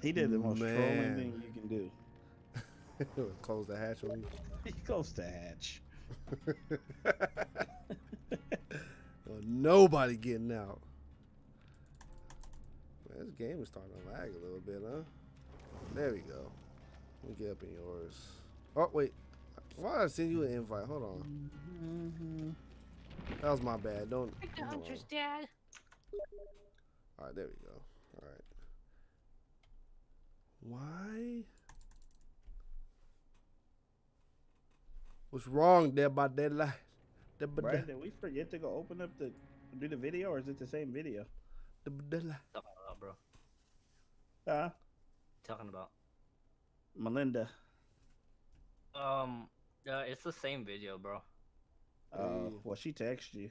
he did the most Man. trolling thing you can do. Close the hatch on you. He closed the hatch. Well, nobody getting out. Man, this game is starting to lag a little bit, huh? There we go. Let me get up in yours. Oh, wait. Why did I send you an invite? Hold on. Mm-hmm. That was my bad. Don't. Like the hold on. hunter's dad. All right, there we go. All right. Why? What's wrong, Dead by Daylight? Dead by Brian, did we forget to go open up the do the video, or is it the same video? Daylight. Talking about, bro. Huh? Talking about. Melinda. Um. Uh, it's the same video, bro. Uh, well, she texted you.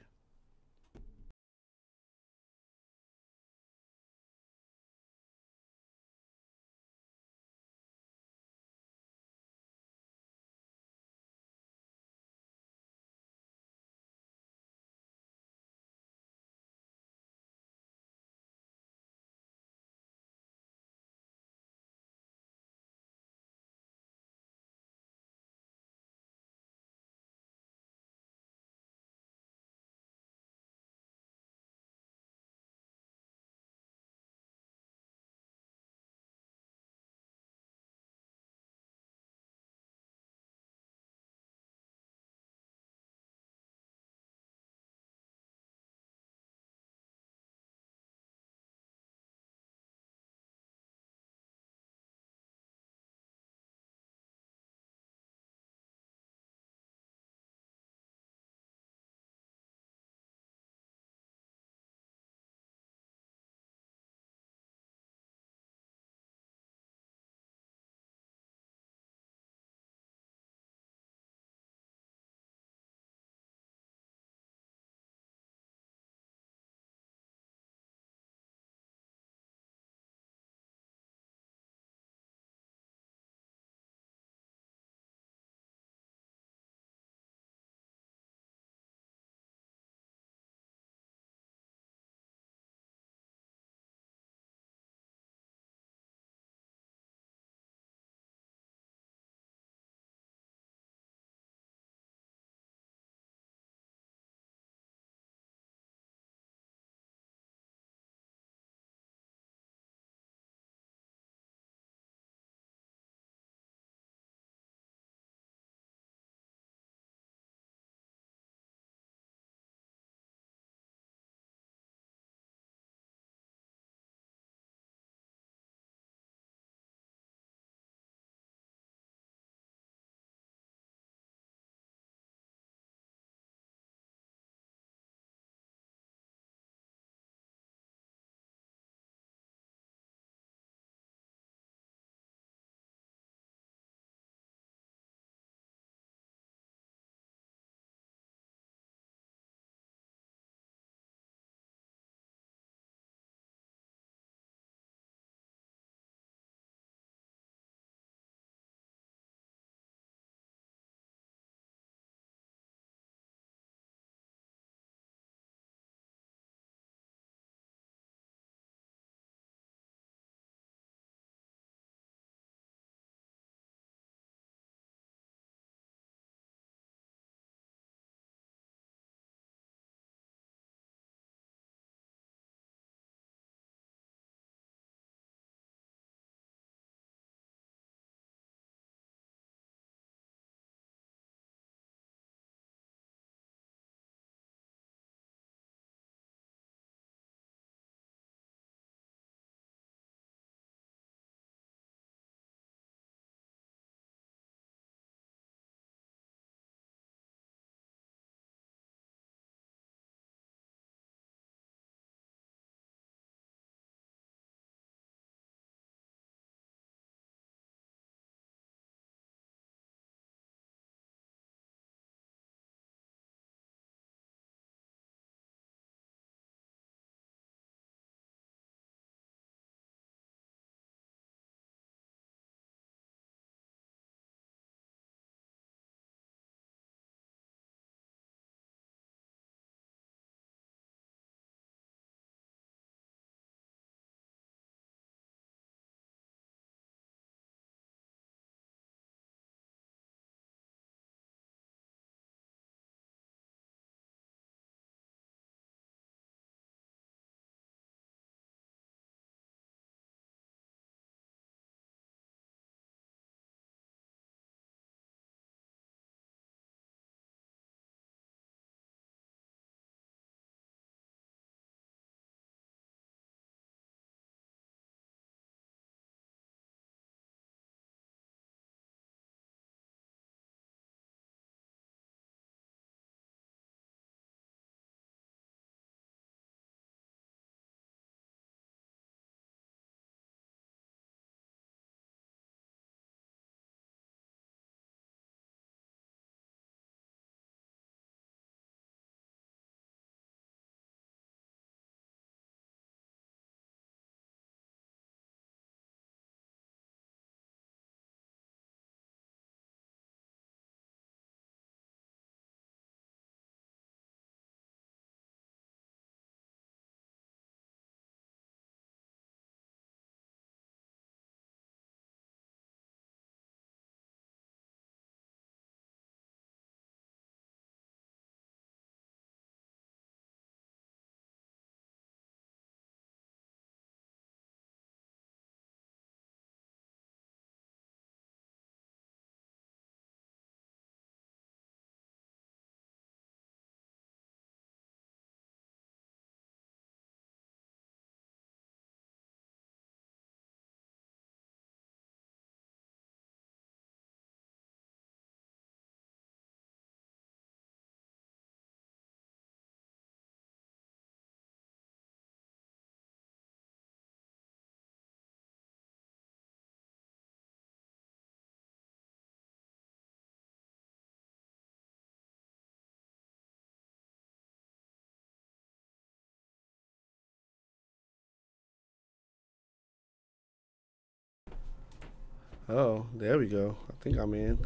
Oh, there we go. I think I'm in.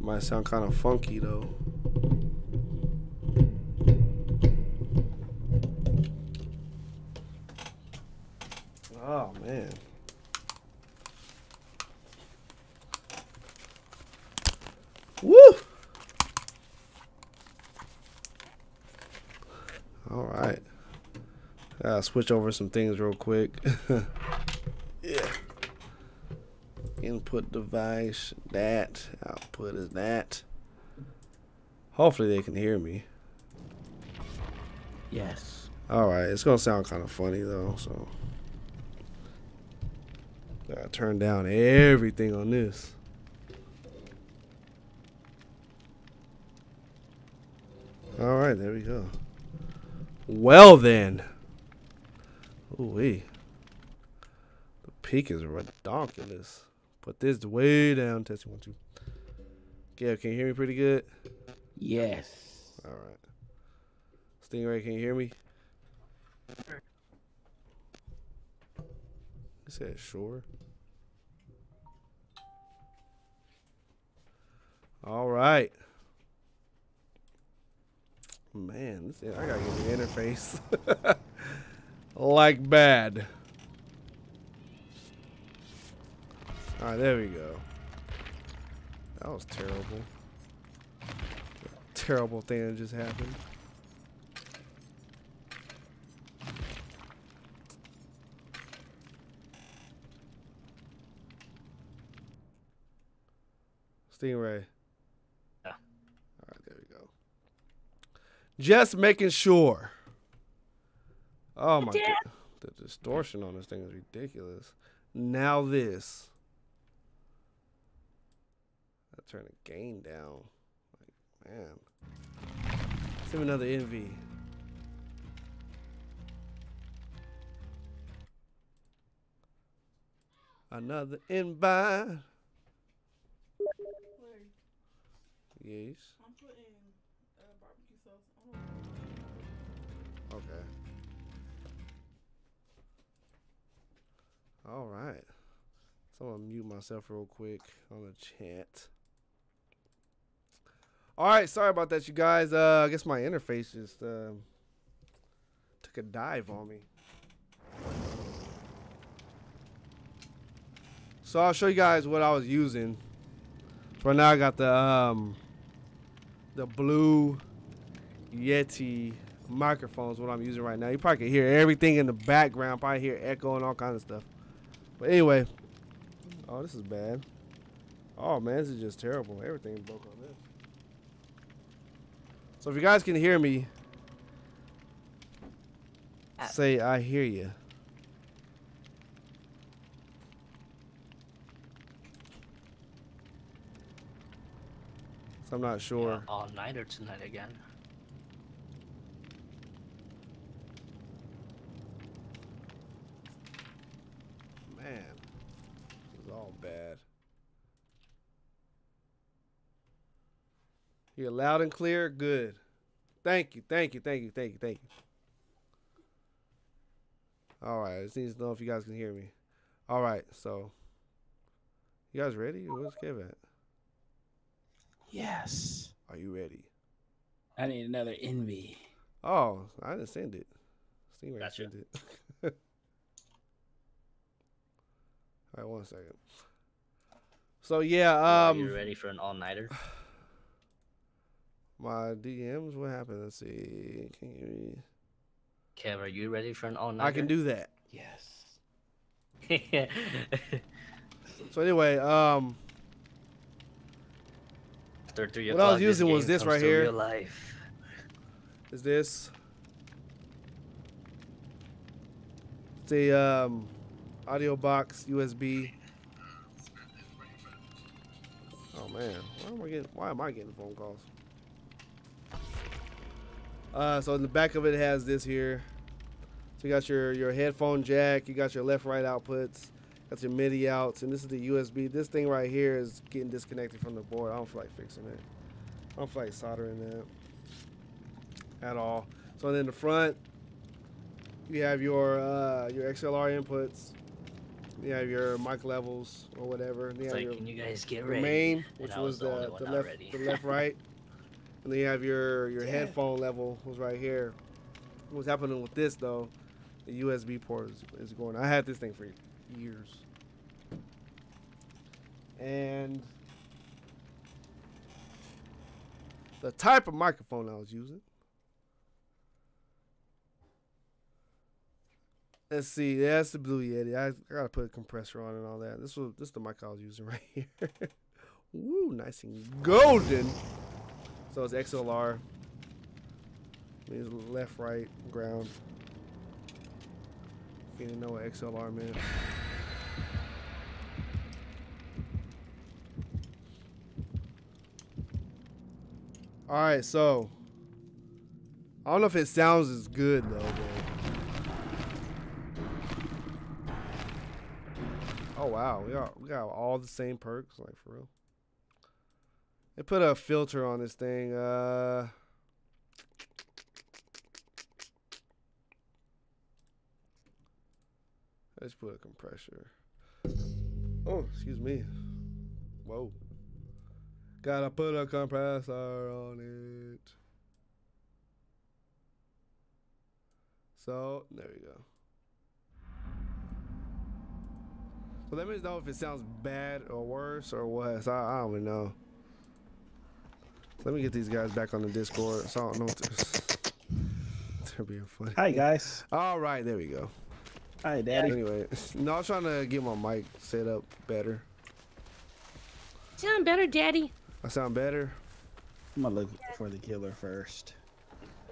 Might sound kind of funky though. Oh man. Woo! All right. Uh, switch over some things real quick. (laughs) Input device, that. Output is that. Hopefully they can hear me. Yes. All right, it's gonna sound kind of funny though, so gotta turn down everything on this. All right, there we go. Well then, ooh wee, the peak is redonkulous. Put this the way down. Testing one two. Gail, can you hear me pretty good? Yes. All right. Stingray, can you hear me? He said sure. All right. Man, this, I gotta get the interface. (laughs) like bad. All right, there we go. That was terrible. Terrible thing that just happened. Stingray. Yeah. All right, there we go. Just making sure. Oh my Yeah. god. The distortion on this thing is ridiculous. Now this. Turn the gain down. Like, man. Let's have another envy. Another invite. Yes. I'm putting uh, barbecue sauce on. Okay. All right. So I'm gonna mute myself real quick on the chat. All right, sorry about that, you guys. Uh, I guess my interface just um took a dive on me. So I'll show you guys what I was using. Right now I got the um the blue Yeti microphones what I'm using right now. You probably can hear everything in the background, probably hear echo and all kinds of stuff. But anyway, oh this is bad. Oh man, this is just terrible. Everything broke on this. So if you guys can hear me, uh. say I hear you. So I'm not sure. All nighter tonight again. Man, this is all bad. You're loud and clear. Good. Thank you. Thank you. Thank you. Thank you. Thank you. All right. I just need to know if you guys can hear me. All right. So, you guys ready? Where's Kev at? Yes. Are you ready? I need another envy. Oh, I didn't send it. Stingray Gotcha. sent it. (laughs) All right, one second. So yeah, Are um, you ready for an (sighs) (sighs) (sighs) all nighter? My DMs. What happened? Let's see. Can you? Kev, are you ready for an all nighter? I can do that. Yes. (laughs) So anyway, um, After three What I was using was this right here. Real life. is this the um audio box USB? Oh man, why am I getting? Why am I getting phone calls? Uh, so in the back of it has this here. So you got your your headphone jack, you got your left right outputs, got your MIDI outs, and this is the USB. This thing right here is getting disconnected from the board. I don't feel like fixing it. I don't feel like soldering that at all. So then in the front, you have your uh, your XLR inputs, You have your mic levels or whatever. You like, your can you guys get ready? main, which I was the, the, the left, ready. the left, right, (laughs) and then you have your your Damn. headphone level was right here. What's happening with this though? The USB port is, is going. I had this thing for years, and the type of microphone I was using. Let's see. Yeah, that's the Blue Yeti. I, I gotta put a compressor on and all that. This was this is the mic I was using (laughs) right here. Woo, nice and golden. So it's XLR. Means left, right, ground. If you didn't know what XLR meant. All right, so I don't know if it sounds as good though. But... Oh wow, we got we got all the same perks, like for real. They put a filter on this thing. Uh, let's put a compressor. Oh, excuse me. Whoa. Gotta put a compressor on it. So there we go. So let me know if it sounds bad or worse or what. So I, I don't even know. Let me get these guys back on the Discord. So I don't know what this. (laughs) They're being funny. Hi guys. All right, there we go. Hi, Daddy. Anyway, no, I was trying to get my mic set up better. Sound better, Daddy. I sound better. I'm gonna look for the killer first.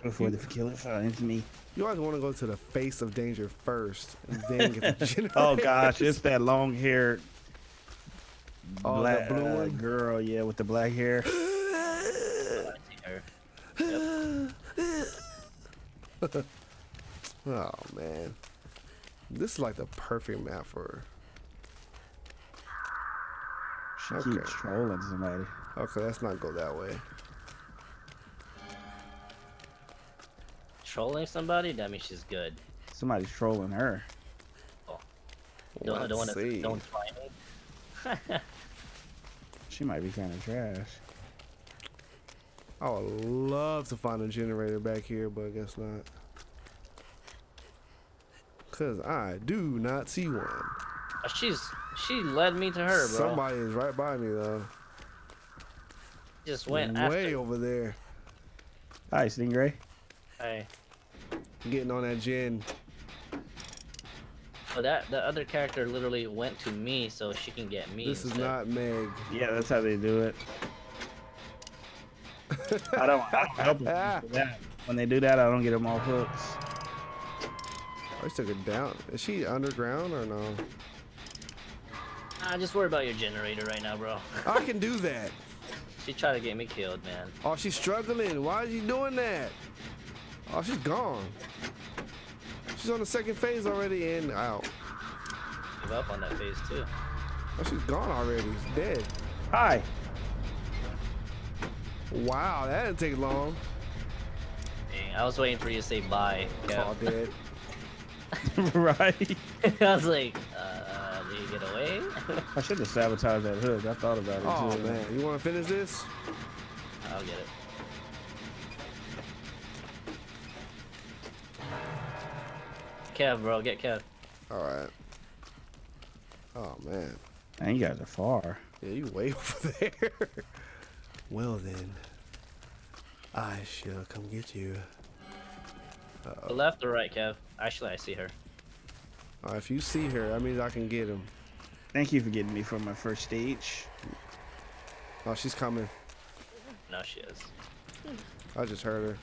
Before the killer finds me. You always want to go to the face of danger first, and then get the (laughs) generator. Oh gosh, it's that long haired Oh, the black blue uh, one? girl, yeah, with the black hair. (laughs) I. (laughs) Oh man, this is like the perfect map for. her. She Okay. keeps trolling somebody. Okay, let's not go that way. Trolling somebody? That means she's good. Somebody's trolling her. Oh. Don't, Let's don't want to. see. Don't try me. (laughs) She might be kind of trash. I would love to find a generator back here, but I guess not. Cause I do not see one. Uh, She's she led me to her, bro. Somebody is right by me though. just went way after. over there, Hi, Stingray. Hey, getting on that gen. but that the other character literally went to me so she can get me. This is instead. not Meg. Yeah, that's how they do it. I don't, I don't help (laughs) them for that. When they do that, I don't get them off hooks. I just took it down. Is she underground or no? Nah, just worry about your generator right now, bro. (laughs) I can do that. she tried to get me killed, man. Oh, she's struggling. Why is she doing that? Oh, she's gone. She's on the second phase already and out. Give up on that phase too. Oh, she's gone already. She's dead. Hi. Wow, that didn't take long. Dang, I was waiting for you to say bye. It's all Kev. dead. (laughs) (laughs) right. I was like, uh, did you get away? I should have sabotaged that hood. I thought about it Oh too. man, you want to finish this? I'll get it. Kev, bro, get Kev. All right. Oh man, Man, you guys are far. yeah, you way (laughs) over there. Well then, I shall come get you. The left or right, Kev? Actually, I see her. Uh, if you see her, that means I can get him. Thank you for getting me from my first stage. Oh, she's coming. No, she is. I just heard her.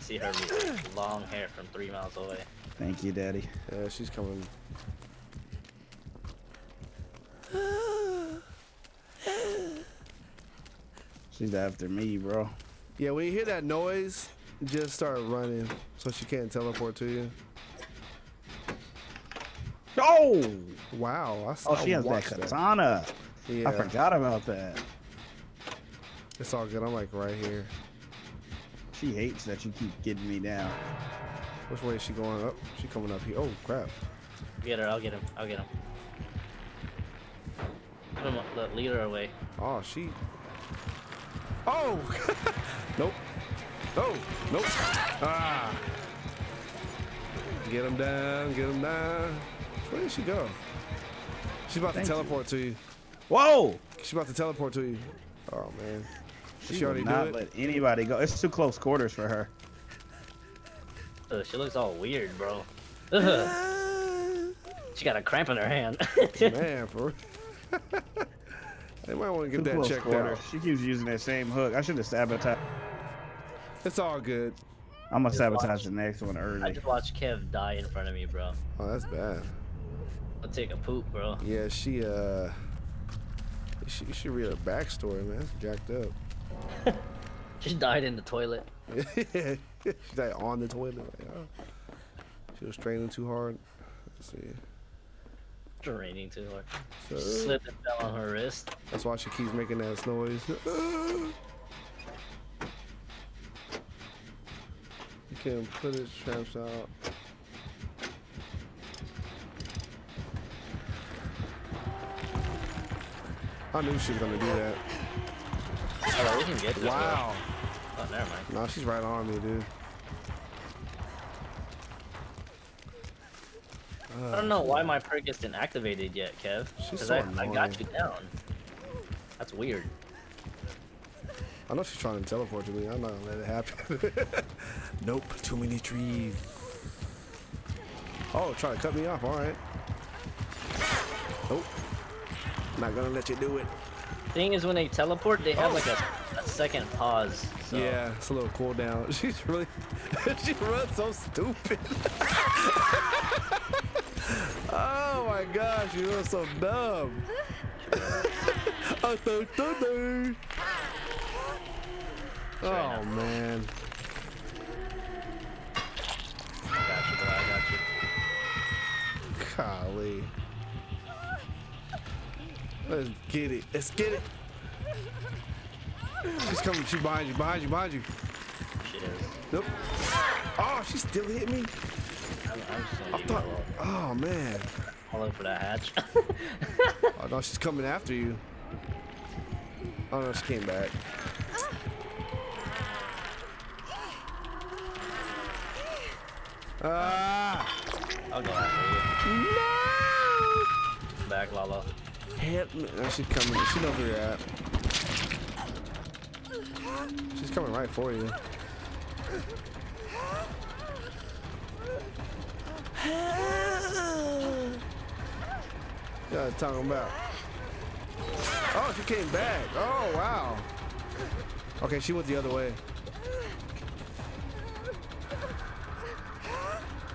See her with long hair from three miles away. Thank you, Daddy. Yeah, she's coming. She's after me, bro. Yeah, when you hear that noise, just start running so she can't teleport to you. Oh! Wow. I, s- Oh, I she has that watched katana. Yeah, I forgot about that. it's all good. I'm like right here. She hates that you keep getting me down. Which way is she going up? She coming up here. Oh crap. Get her, I'll get him, I'll get him. him, uh, the leader away. Oh, she. Oh! (laughs) nope. Oh, nope. Ah. Get him down, get him down. Where did she go? She's about Thank to you. teleport to you. Whoa! She's about to teleport to you. Oh, man. Did She, she will already do not it? let anybody go. It's too close quarters for her. (laughs) Ugh, she looks all weird, bro. Ugh, (laughs) she got a cramp in her hand. Man, for real. They might want to Too get that close checked out. She keeps using that same hook. I should have sabotaged. It's all good. I'm gonna Just sabotage watch. the next one early. I just watched Kev die in front of me, bro. Oh, that's bad. I'll take a poop, bro. Yeah, she, uh. You should, read her backstory, man. That's jacked up. (laughs) She died in the toilet. (laughs) She's like on the toilet. Like, oh. She was training too hard. Let's see. Draining too hard. So, Slipped and fell on her wrist. that's why she keeps making that noise. (laughs) you can put his traps out. I knew she was gonna do that. Oh, we can get this. Wow. Oh, never mind. No, she's right on me, dude. I don't know why my perk isn't activated yet, Kev. Because so I, I got you down. That's weird. I know she's trying to teleport to me. I'm not gonna let it happen. (laughs) nope, too many trees. Oh, trying to cut me off. All right. Nope. Not gonna let you do it. Thing is, when they teleport, they have Oh. like a, a second pause. So. Yeah, it's a little cooldown. (laughs) She's really, (laughs) she runs so stupid. Oh my gosh, you look so dumb. (laughs) oh, th- th- th- oh man. I got you, bro. I got you. Golly. Let's get it. Let's get it. She's coming. She's behind you. Behind you. Behind you. She is. Nope. Oh, she still hit me. I'm, I'm just I thought. Oh man. all over that hatch. (laughs) Oh no, she's coming after you. Oh no, she came back. Ah! I'll go after you. No! Back, Lalo. Help me. No, she's coming. She knows where you're at. She's coming right for you. (sighs) Yeah, talking about. Oh, she came back. Oh, wow. Okay, she went the other way.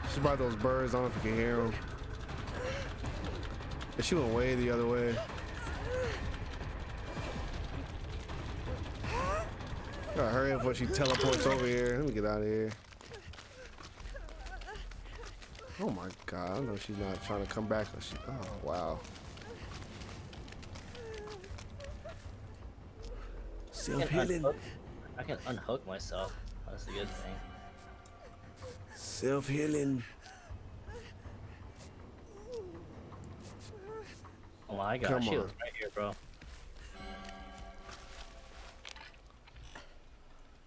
She's by those birds. I don't know if you can hear them. She went way the other way. Gotta hurry up before she teleports over here. Let me get out of here. Oh my god, I know she's not trying to come back. but She, oh wow. I Self can, healing. unhook, I can unhook myself. That's a good thing. Self healing. Oh my god, Come she was right here, bro.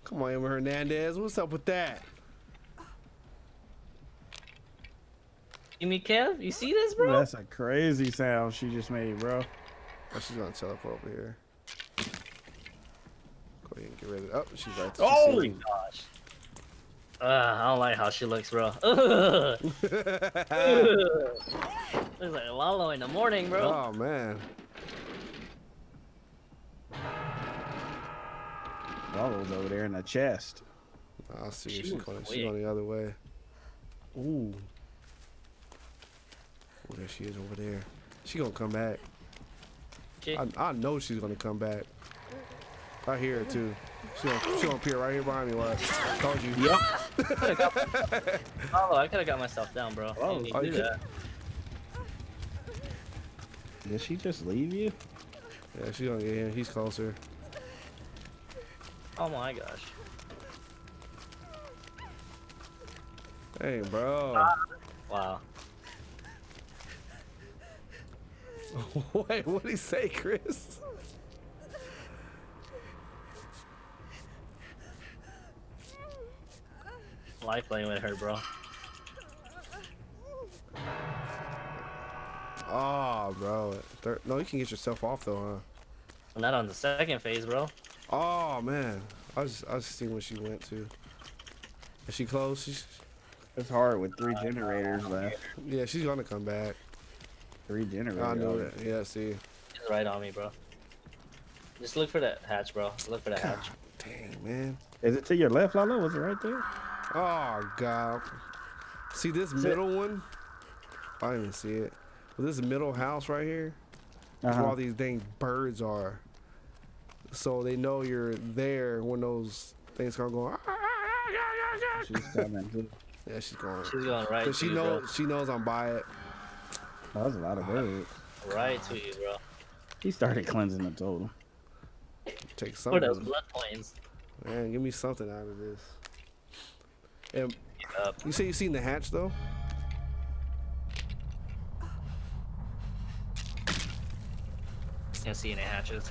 Come on, Emma Hernandez. What's up with that? You mean Kev? You see this, bro? That's a crazy sound she just made, bro. Oh, she's gonna teleport over here. Go ahead and get rid of. Oh, she's right. Oh! She's seen Gosh. Uh, I don't like how she looks, bro. (laughs) Looks like Lalo in the morning, bro. oh man. Lalo's over there in the chest. I see her. She She's was she's going the other way. Ooh. Oh, there she is over there. She gonna come back. I, I know she's gonna come back. I hear her too. She gonna, she gonna appear right here behind me. What? Told you. Yep. Lalo, I could have got myself down, bro. Oh, I didn't oh, do that. Did she just leave you? Yeah, she's gonna get here. He's closer. Oh my gosh. Hey, bro. Ah. Wow. (laughs) Wait, what did he say, Chris? Life like playing with her, bro. Oh, bro. Thir- no, you can get yourself off though, I'm not on the second phase, bro. Oh man, I was I was seeing where she went to. Is she close? She's, It's hard with three generators left. yeah, she's gonna come back. Three generators. I know that. Yeah, see. She's right on me, bro. Just look for that hatch, bro. Look for that God, hatch. dang man. Is it to your left, Lalo? Was it right there? Oh god. See this Is it- middle one? I didn't even see it. But this middle house right here, is where Uh-huh. all these dang birds are. So they know you're there when those things start going. Ah, ah, ah, she's coming. Yeah, she's going. She's going right Cause she knows she knows I'm by it. That was a lot of birds. Right to you, bro. He started cleansing the totem. Take some For those blood points. Man, give me something out of this. And up. you say you seen the hatch though? Can't see any hatches.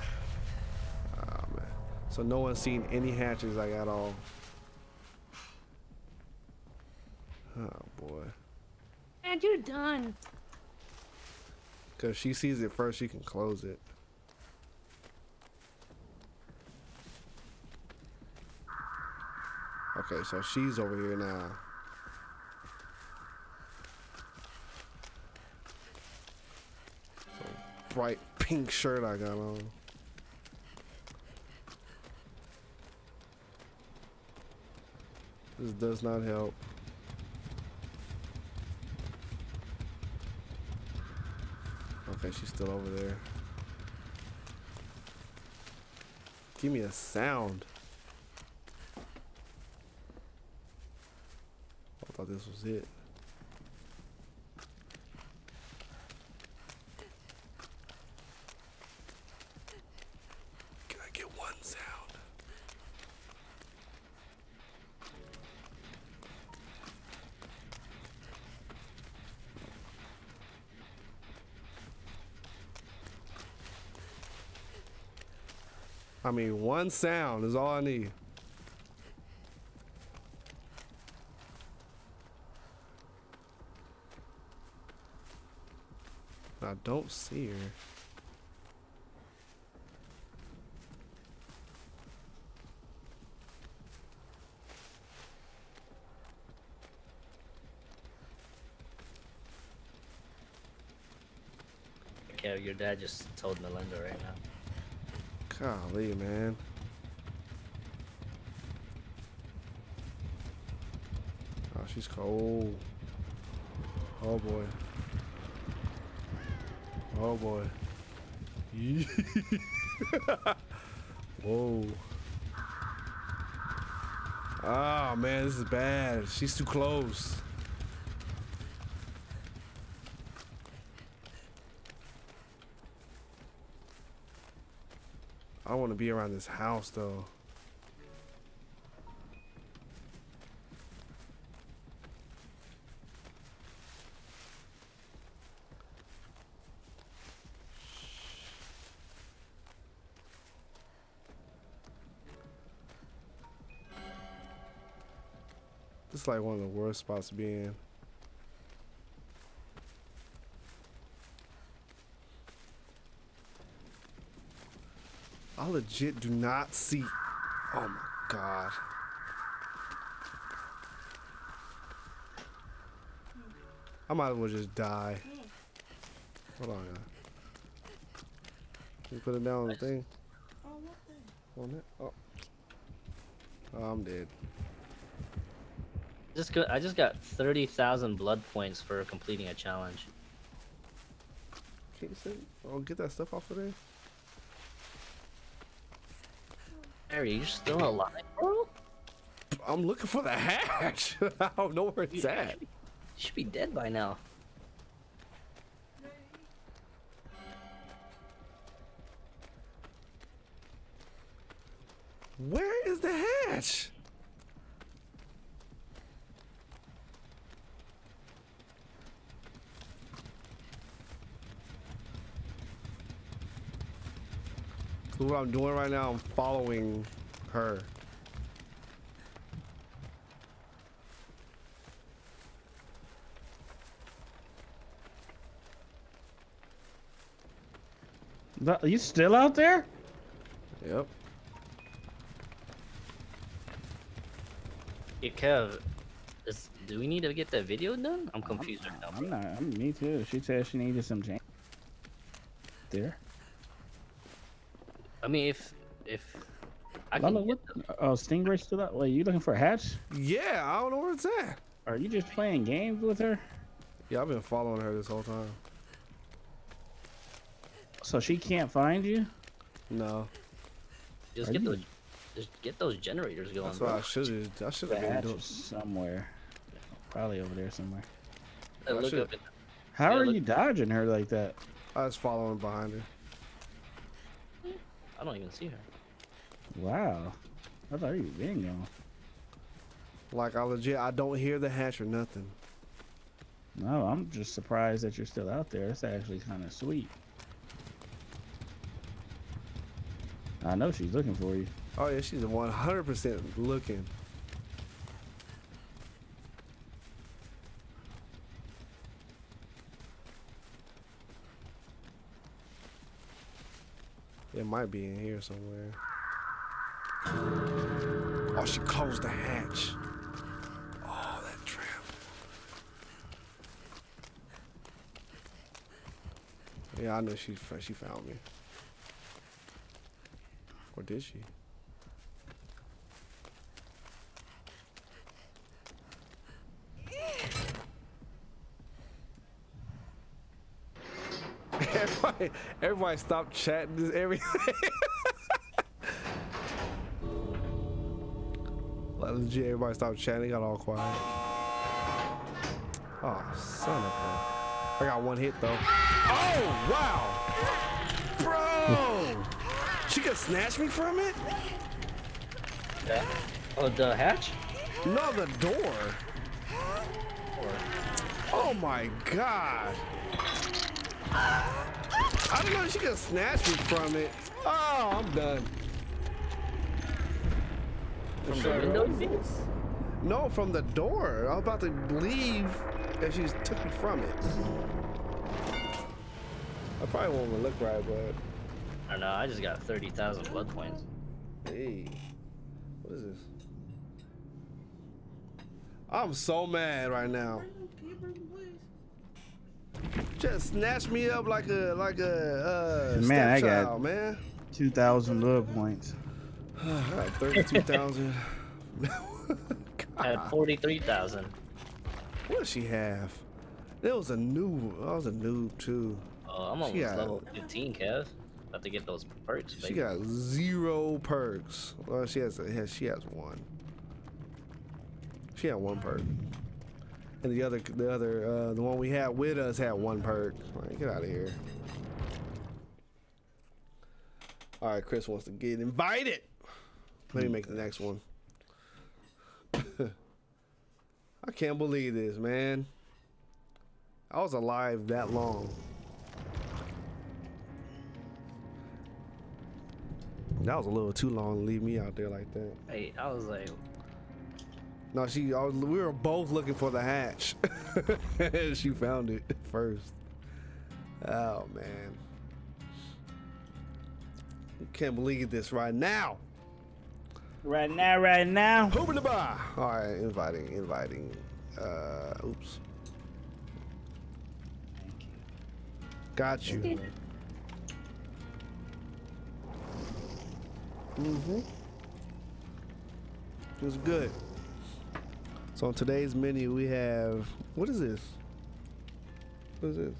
Oh man. So no one's seen any hatches like at all. Oh boy. Man, you're done. Cause she sees it first, she can close it. Okay, so she's over here now. Bright pink shirt I got on. This does not help. Okay, she's still over there. Give me a sound. I thought this was it. Can I get one sound? I mean, one sound is all I need. I don't see her. Okay, your dad just told Melinda right now. Golly, man. Oh, she's cold. Oh boy. Oh boy. (laughs) Whoa. Oh man, this is bad. She's too close. I want to be around this house though. This is like one of the worst spots to be in. Legit do not see. Oh my god. I might as well just die. Hold on. Can you put it down on the thing? Oh? On it? Oh. oh I'm dead. Just go, I just got 30,000 blood points for completing a challenge. Can't you send? Oh, get that stuff off of there. Harry, you're still alive, bro? I'm looking for the hatch. (laughs) I don't know where it's You- at. You should be dead by now. What I'm doing right now, I'm following her. Are you still out there? Yep. Hey, Kev, is, do we need to get that video done? I'm confused right now. I'm not. I'm, me too. She said she needed some jam. There. I mean, if if I Lala, can what? get the, Oh, Stingray still out. Wait, you looking for a hatch? Yeah, I don't know where it's at. Are you just playing games with her? Yeah, I've been following her this whole time. So she can't find you? No, just Are get you- those just get those generators going, that's what bro. I should have. I should The have been hatch doing. somewhere. Probably over there somewhere. Uh, look up in- How Yeah, are look- you dodging her like that? I was following behind her. I don't even see her. Wow. I thought you were being gone. Like I legit, I don't hear the hatch or nothing. No, I'm just surprised that you're still out there. That's actually kind of sweet. I know she's looking for you. Oh yeah, she's 100% looking. It might be in here somewhere. Oh, she closed the hatch. Oh, that tramp. Yeah, I know she she found me. Or did she? Everybody, (laughs) everybody stop chatting this everything. (laughs) like legit, everybody stop chatting. It got all quiet. Oh, son of a. I got one hit though. Oh wow, bro! she could snatch me from it. Yeah. Oh, the hatch? No, the door. Oh my god. I don't know if she could snatch me from it. Oh, I'm done. from the window? No, from the door. I was about to leave and she just took me from it. I probably won't even look right, but I don't know. I just got thirty thousand blood points. hey. What is this? I'm so mad right now. Just snatch me up like a like a uh Man, I got- man. 2,000 love points. (sighs) I got 32,000. I (laughs) had forty-three thousand. What does she have? There was a new. I was a noob too. Oh, I'm almost got- level fifteen, Kev. About to get those perks. She baby. got zero perks. Well, she has. has she has one. She had one perk. And the other, the other, uh, the one we had with us had one perk. Get out of here. All right, Chris wants to get invited. Let me make the next one. (laughs) I can't believe this, man. I was alive that long. That was a little too long to leave me out there like that. Hey, I was like, No, she. I was, we were both looking for the hatch. (laughs) she found it first. Oh man, can't believe this right now. Right now, right now. In the bar? All right, inviting, inviting. Uh, oops. Got you. Mm-hmm. It was good. So on today's menu we have what is this? What is this?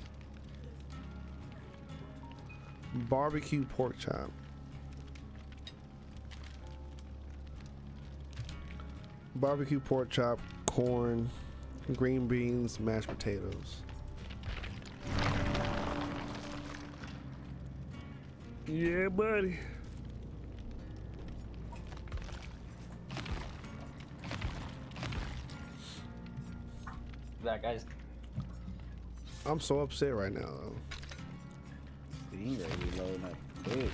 Barbecue pork chop. Barbecue pork chop, corn, green beans, mashed potatoes. Yeah, buddy. Guy's. I'm so upset right now though. Reloading up quick.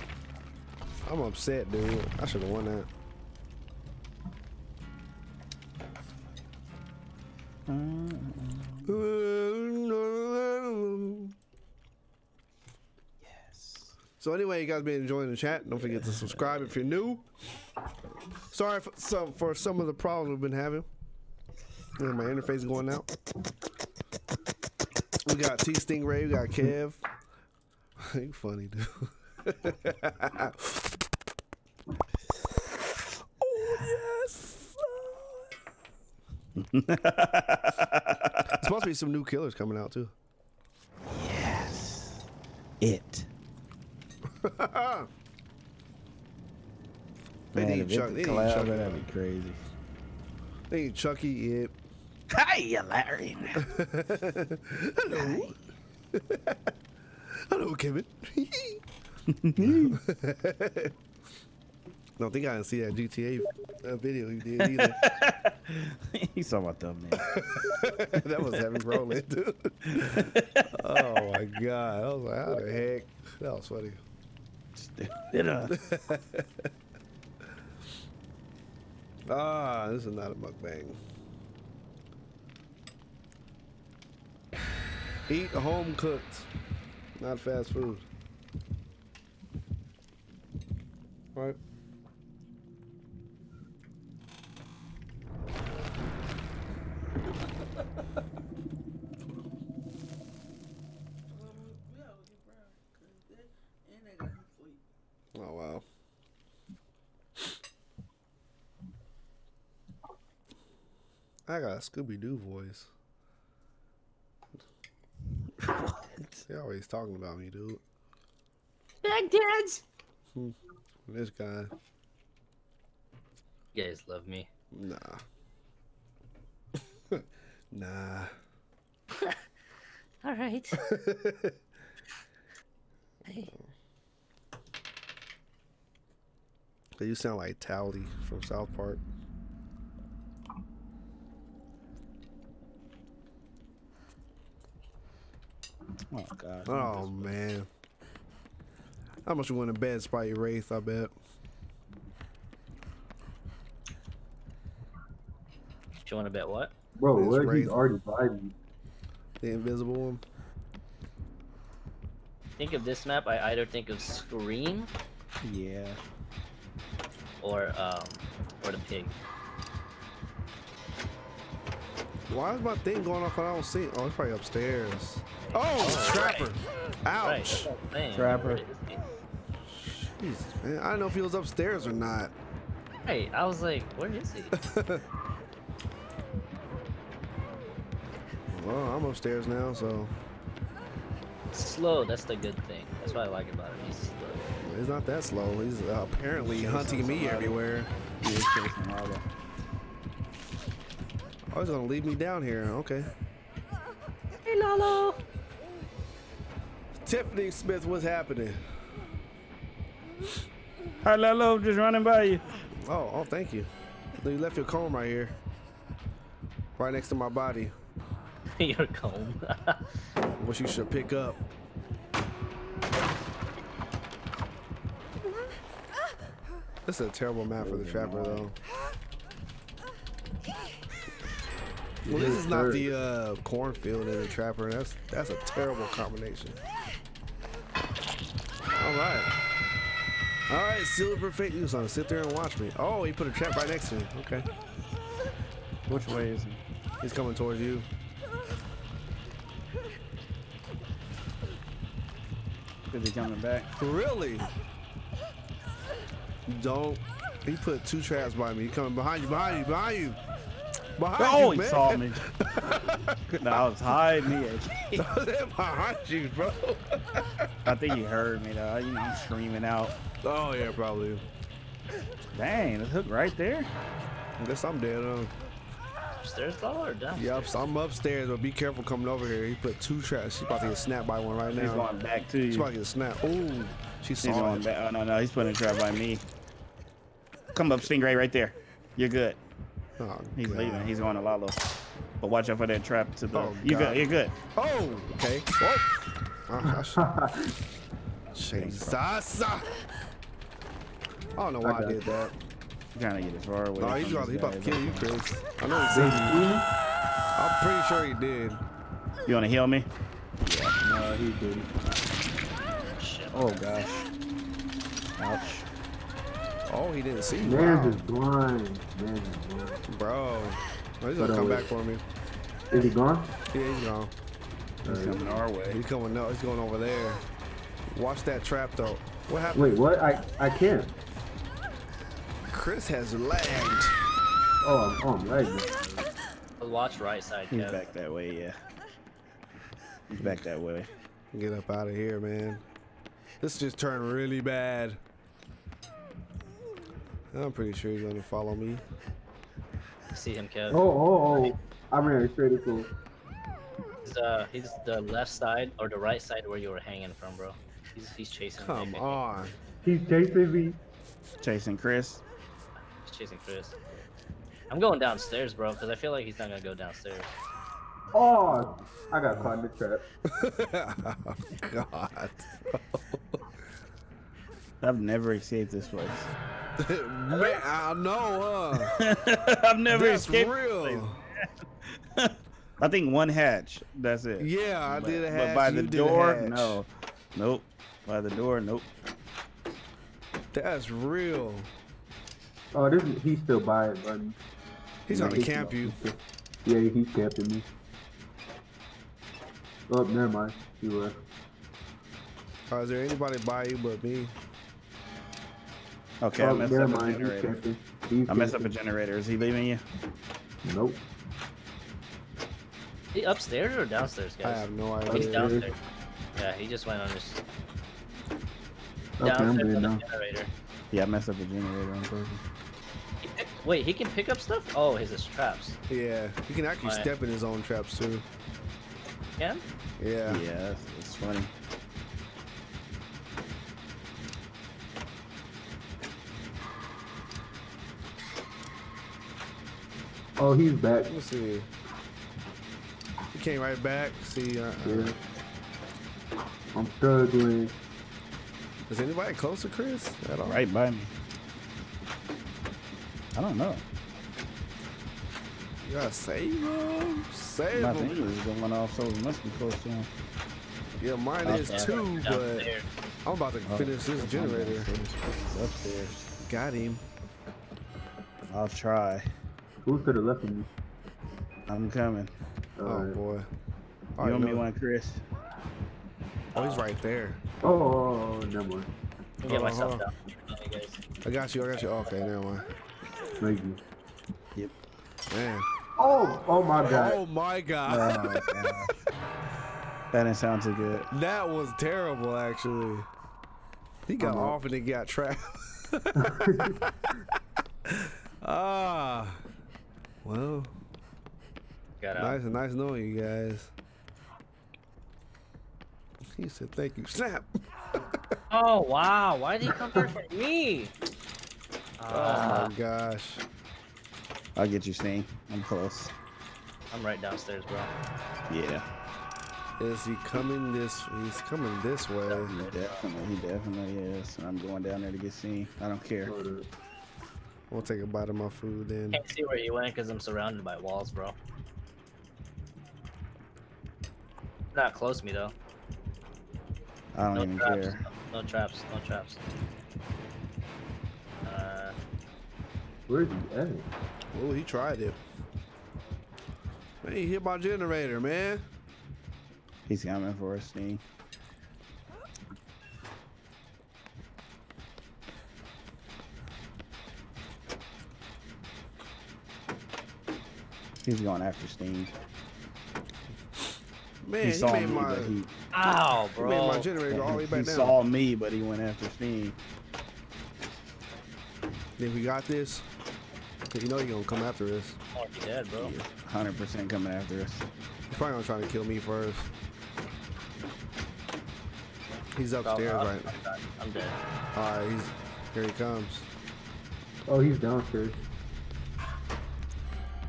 I'm upset, dude. I should have won that. Yes. So anyway, you guys been enjoying the chat. Don't forget to subscribe if you're new. Sorry for some for some of the problems we've been having. Yeah, my interface going out. We got T Stingray, we got Kev. (laughs) you funny dude. (laughs) oh yes. There's supposed to be some new killers coming out too. Yes. It. (laughs) They Man, need if Chuck- they need collab, Chuck that'd be crazy. They need Chucky, it. Hi, Larry. Hello. (laughs) Hello, Kevin. (laughs) Don't think I didn't see that GTA uh, video you did either. (laughs) He's talking about them, man. that was heavy rolling, dude. oh my god. I was like, how the heck? That was funny. Stupid. uh, Ah, this is not a mukbang. Eat home cooked, not fast food. Right? Oh wow. I got a Scooby Doo voice. (laughs) They're always talking about me, dude. Baghdad's. Hmm. This guy, You guys love me. nah. (laughs) nah. (laughs) All right. Hey, You sound like Tally from South Park. Oh, God. Oh man. How much you win in bed, Spidey Wraith, I bet. You want to bet what? Bro, It's what? He's already vibing. The invisible one. Think of this map. I either think of Scream Yeah. or um or the pig. Why is my thing going off and I don't see it? Oh, it's probably upstairs. Oh, Trapper. Right. Ouch. that's what I'm. Trapper. Where is he? Jesus, man. I don't know if he was upstairs or not. Right. I was like, where is he? (laughs) Well, I'm upstairs now, so slow. That's the good thing. That's what I like about him. He's slow. he's not that slow. He's uh, apparently hunting me everywhere. He is chasing Lalo. Oh, he's gonna leave me down here. Okay. hey Lalo. Tiffany Smith, what's happening? Hi, Lalo. Just running by you. Oh, oh, thank you. You left your comb right here, right next to my body, (laughs) Your comb. (laughs) which you should pick up. This is a terrible map for the trapper, though. Well, this is not the uh, cornfield and the trapper. That's that's a terrible combination. All right, all right. Silver fake news on. Sit there and watch me. Oh, he put a trap right next to me. Okay, Which way is he? he's coming towards you. Is he coming back? Really? Don't. He put two traps by me. He coming behind you, behind you, behind you. Behind Oh, you, he saw me. (laughs) no, I was hiding. Eh? (laughs) He, behind you, bro. I think he heard me though. You know, I'm screaming out. Oh yeah, probably. Dang, the hook right there. I guess I'm dead. Huh? Upstairs though or down? Yep, so I'm upstairs, but be careful coming over here. He put two traps. She's about to get snapped by one right now. He's going back to She's you. about to get snapped. Ooh, she He's saw going it. back. Oh no, no, he's putting a trap by me. Come up, Stingray, right there. You're good. Oh, He's God. leaving. He's going to Lalo. But watch out for that trap to the. Oh, you God. good? You're good. Oh, okay. Oh. I should- Jesus. I don't know I why I, did that. I'm trying to get as far away. No, he's about, he about to kill you. Chris. I know he Did said he you. I'm pretty sure he did. You want to heal me? Yeah. No, he didn't. Oh gosh. Ouch. Oh, he didn't see you. Man's Wow. is blind. Man's is blind. Bro. He's gonna uh, come back for me. Is he gone? Yeah, he's gone. He's Alright. coming our way. He's coming. No, he's going over there. Watch that trap though. What happened? Wait, what? I I can't. Chris has lagged. Oh, I'm, oh, I'm lagging. Watch right side, He's Kev. back that way, yeah. He's back that way. Get up out of here, man. This just turned really bad. I'm pretty sure he's gonna follow me. See him, Kev. Oh, oh, oh. I ran straight into He's, uh, he's the left side or the right side where you were hanging from, bro. He's, he's chasing. Come Nick. on. He's chasing me. Chasing Chris. He's chasing Chris. I'm going downstairs, bro, because I feel like he's not gonna go downstairs. Oh, I got caught in the trap. (laughs) oh, God. (laughs) I've never escaped this place. (laughs) man, I know, huh? (laughs) I've never That's escaped. real. (laughs) I think one hatch. That's it. Yeah, I but, did a But hatch. by you the did a door, no. Nope. By the door, nope. That's real. Oh, this is, he's still by it, buddy. He's Yeah, gonna camp you. Yeah, he's camping me. Oh, never mind. He left. Uh, is there anybody by you but me? Okay, oh, I oh, messed up a mind. He's generator. I messed up a generator. Is he leaving you? Nope. He upstairs or downstairs, guys? I have no idea. down. downstairs. Yeah, he just went on his Okay, I'm downstairs good on the now. generator. Yeah, I messed up a generator on purpose. Wait, he can pick up stuff? Oh, his is traps. Yeah, he can actually Right. step in his own traps too. Can? Yeah. Yeah, it's funny. Oh, he's back. Let me see. He came right back. See, uh, uh, Yeah. I'm struggling. is anybody close to Chris at all? Right by me. I don't know. You gotta save him. Save My him. thing is going off, so we must be close to him. Yeah, mine Okay. is too, but Downstairs. I'm about to Oh, finish this generator. downstairs. It's upstairs. Got him. I'll try. Who's to the left of me? I'm coming. Oh Alright. boy. You Alright, owe me one, Chris. Oh, he's right there. Oh, oh, oh, never mind. Let me get myself Uh-huh. down. I got you. I got you. Okay, never mind. Thank you. Yep. Man. Oh, oh my god. Oh (laughs) my Oh, god. That didn't sound too good. that was terrible, actually. He got Uh-huh. off and he got trapped. (laughs) (laughs) ah. Well, Got out. nice and nice knowing you guys. He said, "Thank you." Snap. (laughs) Oh wow! Why did he come back for me? Oh Ah, my gosh. I'll get you, Sting. I'm close. I'm right downstairs, bro. Yeah. Is he coming this? He's coming this way. He definitely, he definitely is. And I'm going down there to get seen. I don't care. Hold up. I'll take a bite of my food then. Can't see where you went because I'm surrounded by walls, bro. Not close to me though. I don't No even traps. care. No, no traps. No traps. Uh, Where's he at? Oh, he tried it. Man, he hit my generator, man. He's coming for us, Sting. He's going after Sting. Man, he he, saw made me, my but he, ow, he made my generator all the way he back down. saw me, but he went after Sting. Then we got this. You know you're gonna come after us. Oh, he dead, bro. 100% coming after us. He's probably gonna try to kill me first. He's oh, upstairs Oh, right I'm. I'm dead. Alright, he's here he comes. Oh, he's downstairs.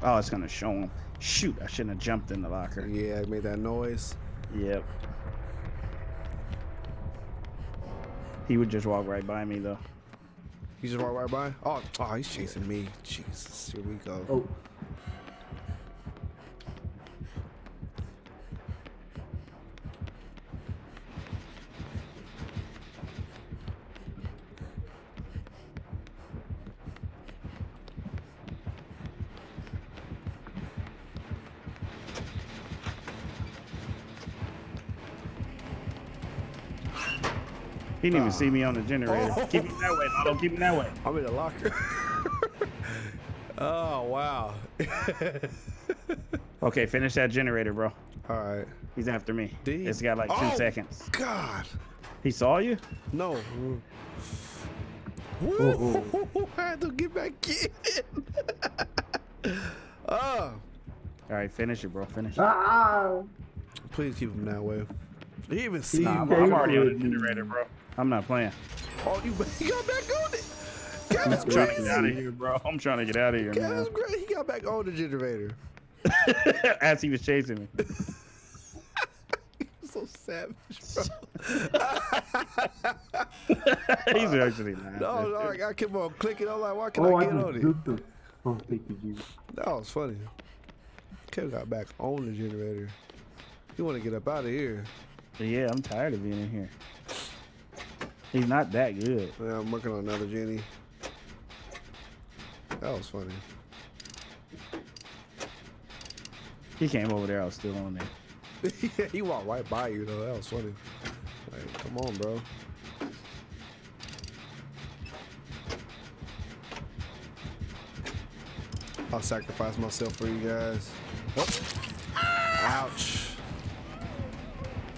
Oh, it's gonna show him. Shoot, I shouldn't have jumped in the locker. Yeah, it made that noise. Yep. He would just walk right by me though. He just walked right by. Oh, oh, he's chasing me. Jesus, here we go. Oh, He didn't even see me on the generator. Oh. Keep him that way, Lotto. Keep him that way. I'm in the locker. (laughs) oh wow. (laughs) Okay, finish that generator, bro. All right. He's after me. Did? It's got like two Oh. seconds. God. He saw you? No. Woo! (laughs) I had to get back in. oh, All right, finish it, bro. Finish it. ah, please keep him that way. He even see Nah, you. I'm. I'm already on the generator, bro. I'm not playing. Oh, you, (laughs) he got back on it. God, I'm that's trying to get out of here, bro. I'm trying to get out of here, God, man. great. He got back on the generator. (laughs) As he was chasing me. (laughs) so savage, bro. He's actually laughing. No, no, I I kept on clicking. I'm like, why can't oh, I I get just on it? duped. Oh, thank you, That was funny. Kev got back on the generator. He want to get up out of here. But yeah, I'm tired of being in here. He's not that good. Yeah, I'm working on another Jenny. That was funny. He came over there. I was still on there. yeah, (laughs) he walked right by you though. That was funny. Like, come on, bro. I'll sacrifice myself for you guys. Oh. Ouch.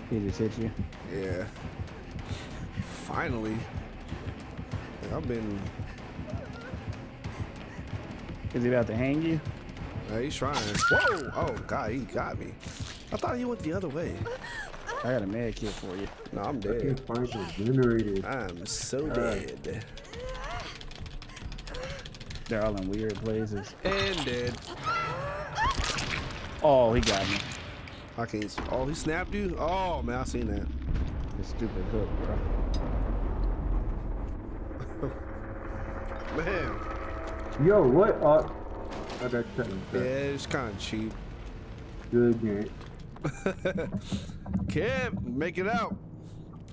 He just hit you. Yeah. Finally. I've been. Is he about to hang you? Uh, he's trying. Whoa! Oh God, he got me. I thought he went the other way. I got a med kit for you. No, I'm I dead. can't find the generator. I'm so Uh, dead. They're all in weird places. And dead. Oh, he got me. I can't. Oh, he snapped you. Oh man, I seen that. The stupid hook, bro. Man, Yo, what? Uh, I got something. yeah, it's kind of cheap. Good game. (laughs) Kev, make it out.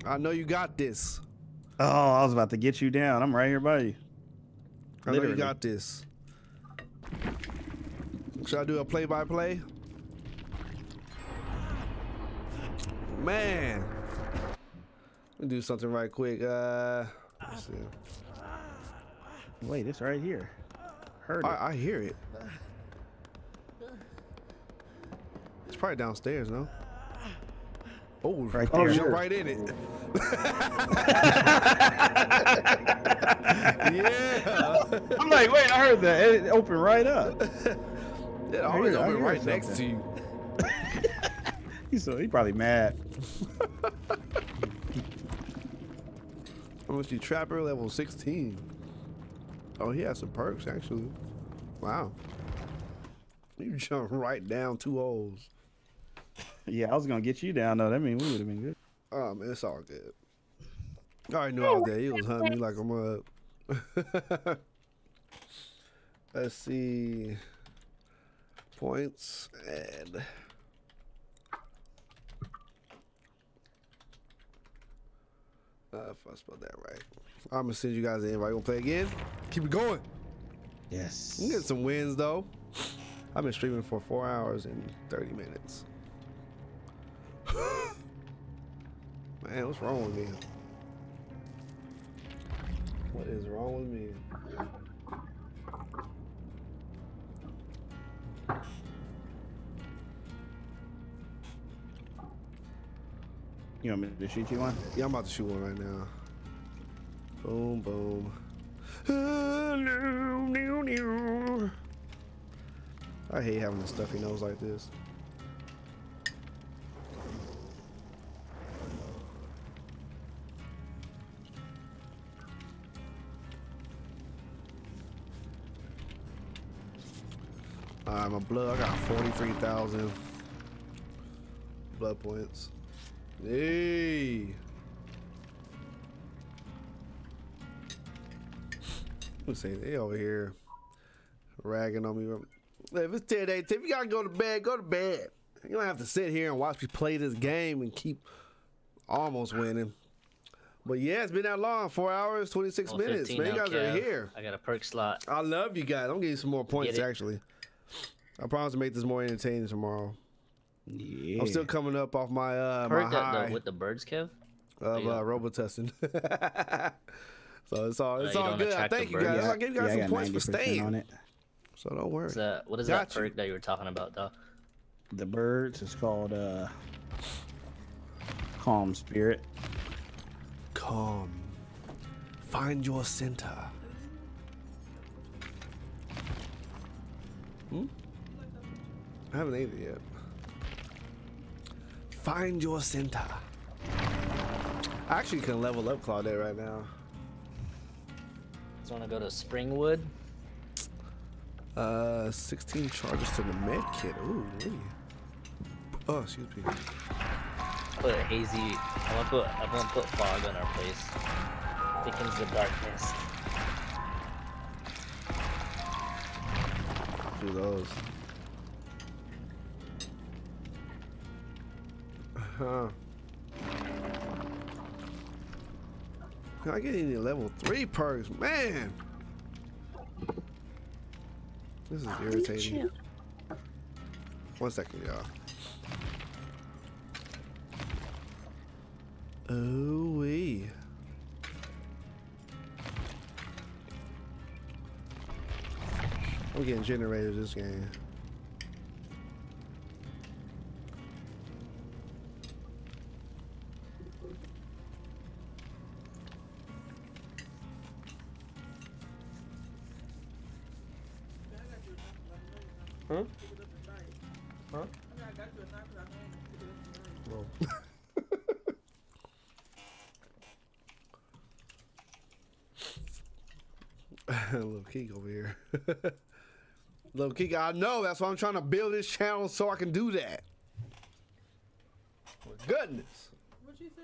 I know you got this. Oh, I was about to get you down. I'm right here by you. I know Literally. you got this. Should I do a play-by-play? Man, let me do something right quick. Uh, let's see. Wait, it's right here. Heard it. I, I hear it. It's probably downstairs, no? Oh, Right oh, there. jump right in it. (laughs) yeah. I'm like, wait, I heard that. It opened right up. (laughs) It always I open hear right next to you. (laughs) He's so he probably mad. How much you trapper level 16? Oh, he has some perks actually. Wow. (laughs) You jump right down two holes. Yeah, I was gonna get you down though. That means we would have been good. Oh man, it's all good. I already knew I was there. He was hunting me like a mug. (laughs) Let's see. Points and uh, if I spelled that right. I'm gonna send you guys an invite. Gonna play again. Keep it going. Yes. I'm getting some wins though. I've been streaming for four hours and 30 minutes. (laughs) Man, what's wrong with me? What is wrong with me? You want me to shoot you one? Yeah, I'm about to shoot one right now. Boom, boom. I hate having a stuffy nose like this. Alright, my blood, I got 43,000 blood points. Hey. Let me say they over here ragging on me. Look, If it's 10 8, if you gotta go to bed, go to bed. You don't have to sit here and watch me play this game and keep almost winning. But yeah, it's been that long. Four hours, 26 Well, minutes. Man, you now, guys are here. I got a perk slot. I love you guys. I'm getting some more points, actually. I promise to make this more entertaining tomorrow. Yeah. I'm still coming up off my uh my that high the, with the birds, Kev. of yeah. uh, Robotesting. (laughs) so it's all it's Uh, all good. I attract thank you guys. Yeah, I give you guys I some points for staying. on it. So don't worry. What's that? What is Got that you. perk that you were talking about, dog? The birds is called uh Calm Spirit. Calm. Find your center. Hmm? I haven't ate it yet. Find your center. I actually can level up Claudette right now. To go to Springwood. Uh, 16 charges to the med kit. Ooh, wee. Oh, excuse me. Put a hazy. I'm gonna put. I'm gonna put fog on our place. Thickens the darkness. Do those. Huh. Can I get any level three perks? Man! This is irritating. One second, y'all. Oh, wee. I'm getting generated this game. Huh? Huh? Whoa. (laughs) Little Keek over here. (laughs) Little Keek, I know. That's why I'm trying to build this channel so I can do that. For goodness. What you say?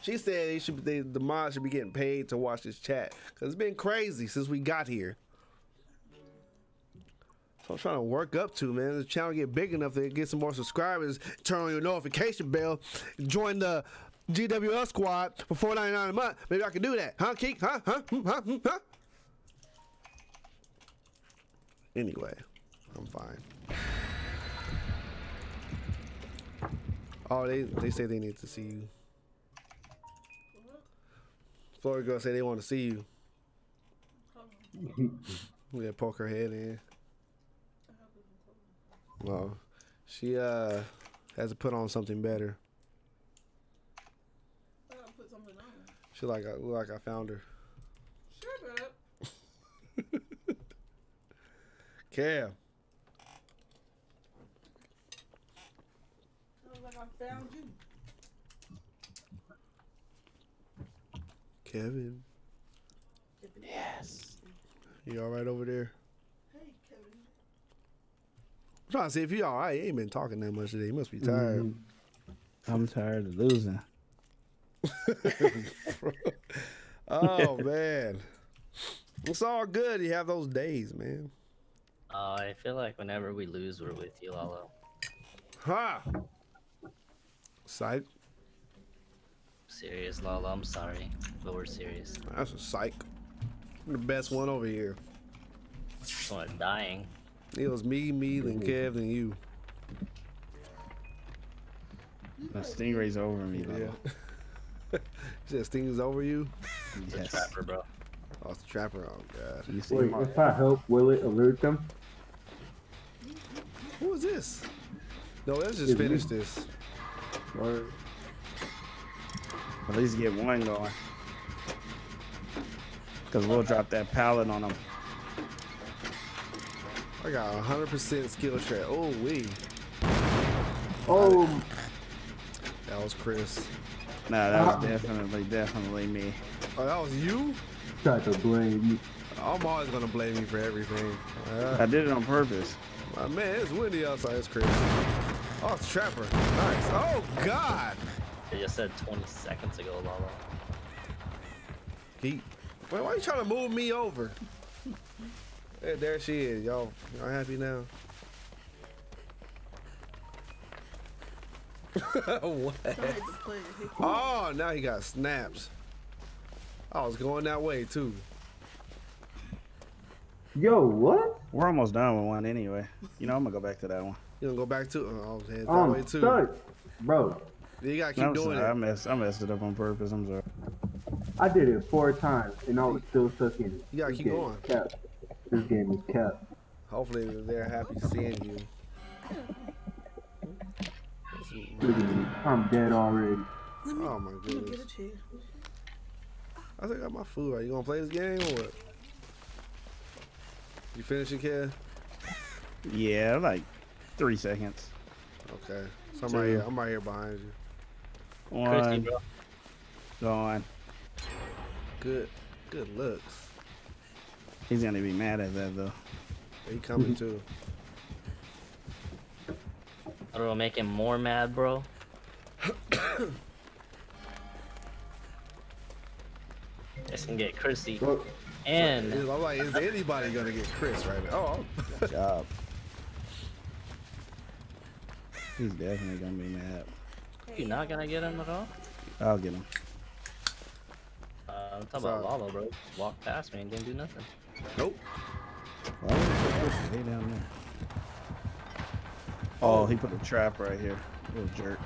She said they should they, the mods should be getting paid to watch this chat because it's been crazy since we got here. So I'm trying to work up to man. The channel get big enough to get some more subscribers. Turn on your notification bell. Join the GWL squad for $4.99 a month. Maybe I can do that, huh, Keek? Huh? Huh? Hmm, Huh? Hmm, Huh? Anyway, I'm fine. Oh, they they say they need to see you. Florida girl say they want to see you. We gotta poke her head in. Well, she uh has to put on something better. I gotta put something on. She like I like I found her. Shut up. (laughs) Cam, I was like, I found you. Kevin, Yes. you all right over there? Hey, I'm trying to see if you all right. He ain't been talking that much today. He must be tired. Mhm. I'm tired of losing. (laughs) Oh (laughs) man, it's all good. You have those days, man. Uh, I feel like whenever we lose, we're with you, Lalo. Ha! Psych. Serious, Lalo. I'm sorry, but we're serious. That's a psych. I'm the best one over here. Someone dying. It was me, me, then mm-hmm. Kev, then you. The stingray's over me, though. Yeah. you (laughs) said Sting is over you? The Yes. trapper, bro. Oh, it's a trapper. Oh god. You see Wait, if I help, will it alert them? Who is this? No, let's just Is me. finish this. Or at least get one going. Cause we'll drop that pallet on them. I got hundred percent skill trap. Oh wee. oh, That was Chris. Nah, that was Ah. definitely, definitely me. Oh, that was you? try to blame you. I'm always gonna blame you for everything. I Uh, did it on purpose. my man, it's windy outside. It's Chris. Oh, it's Trapper. Nice. Oh God. They just said 20 seconds ago, Lalo. He Wait, why are you trying to move me over? Hey, there she is, y'all. Y'all happy now? (laughs) what? Don't hate the player. He- Oh, now he got snaps. I was going that way too. Yo, what? We're almost done with one anyway. You know, I'm gonna go back to that one. You gonna go back to? Oh, I was headed that way I'm too. stuck. Bro, You gotta keep I'm doing sorry, I messed, I messed it up on purpose. I'm sorry. I did it four times and I was still stuck in it. You gotta keep game going. is capped. This game is capped. Hopefully they're happy seeing you. Look at me. I'm dead already. Oh my Let me get goodness. I think I got my food Are You gonna play this game or what? You finish it, kid? Yeah, like three seconds. Okay. So I'm right here. I'm right here behind you. Christy, One, bro. gone. Good. Good looks. He's gonna be mad at that though. He coming too. (laughs) It'll make him more mad, bro. (coughs) It's gonna get Chrissy. Bro, And I'm like, is anybody gonna get Chris right now? Oh, Good job. He's definitely gonna be mad. you're not gonna get him at all? I'll get him. Uh, I'm talking Sorry. about Lalo, bro. Just walked past me and didn't do nothing. Nope. Why would this way down there? Oh, oh he put a trap right here. Little jerk.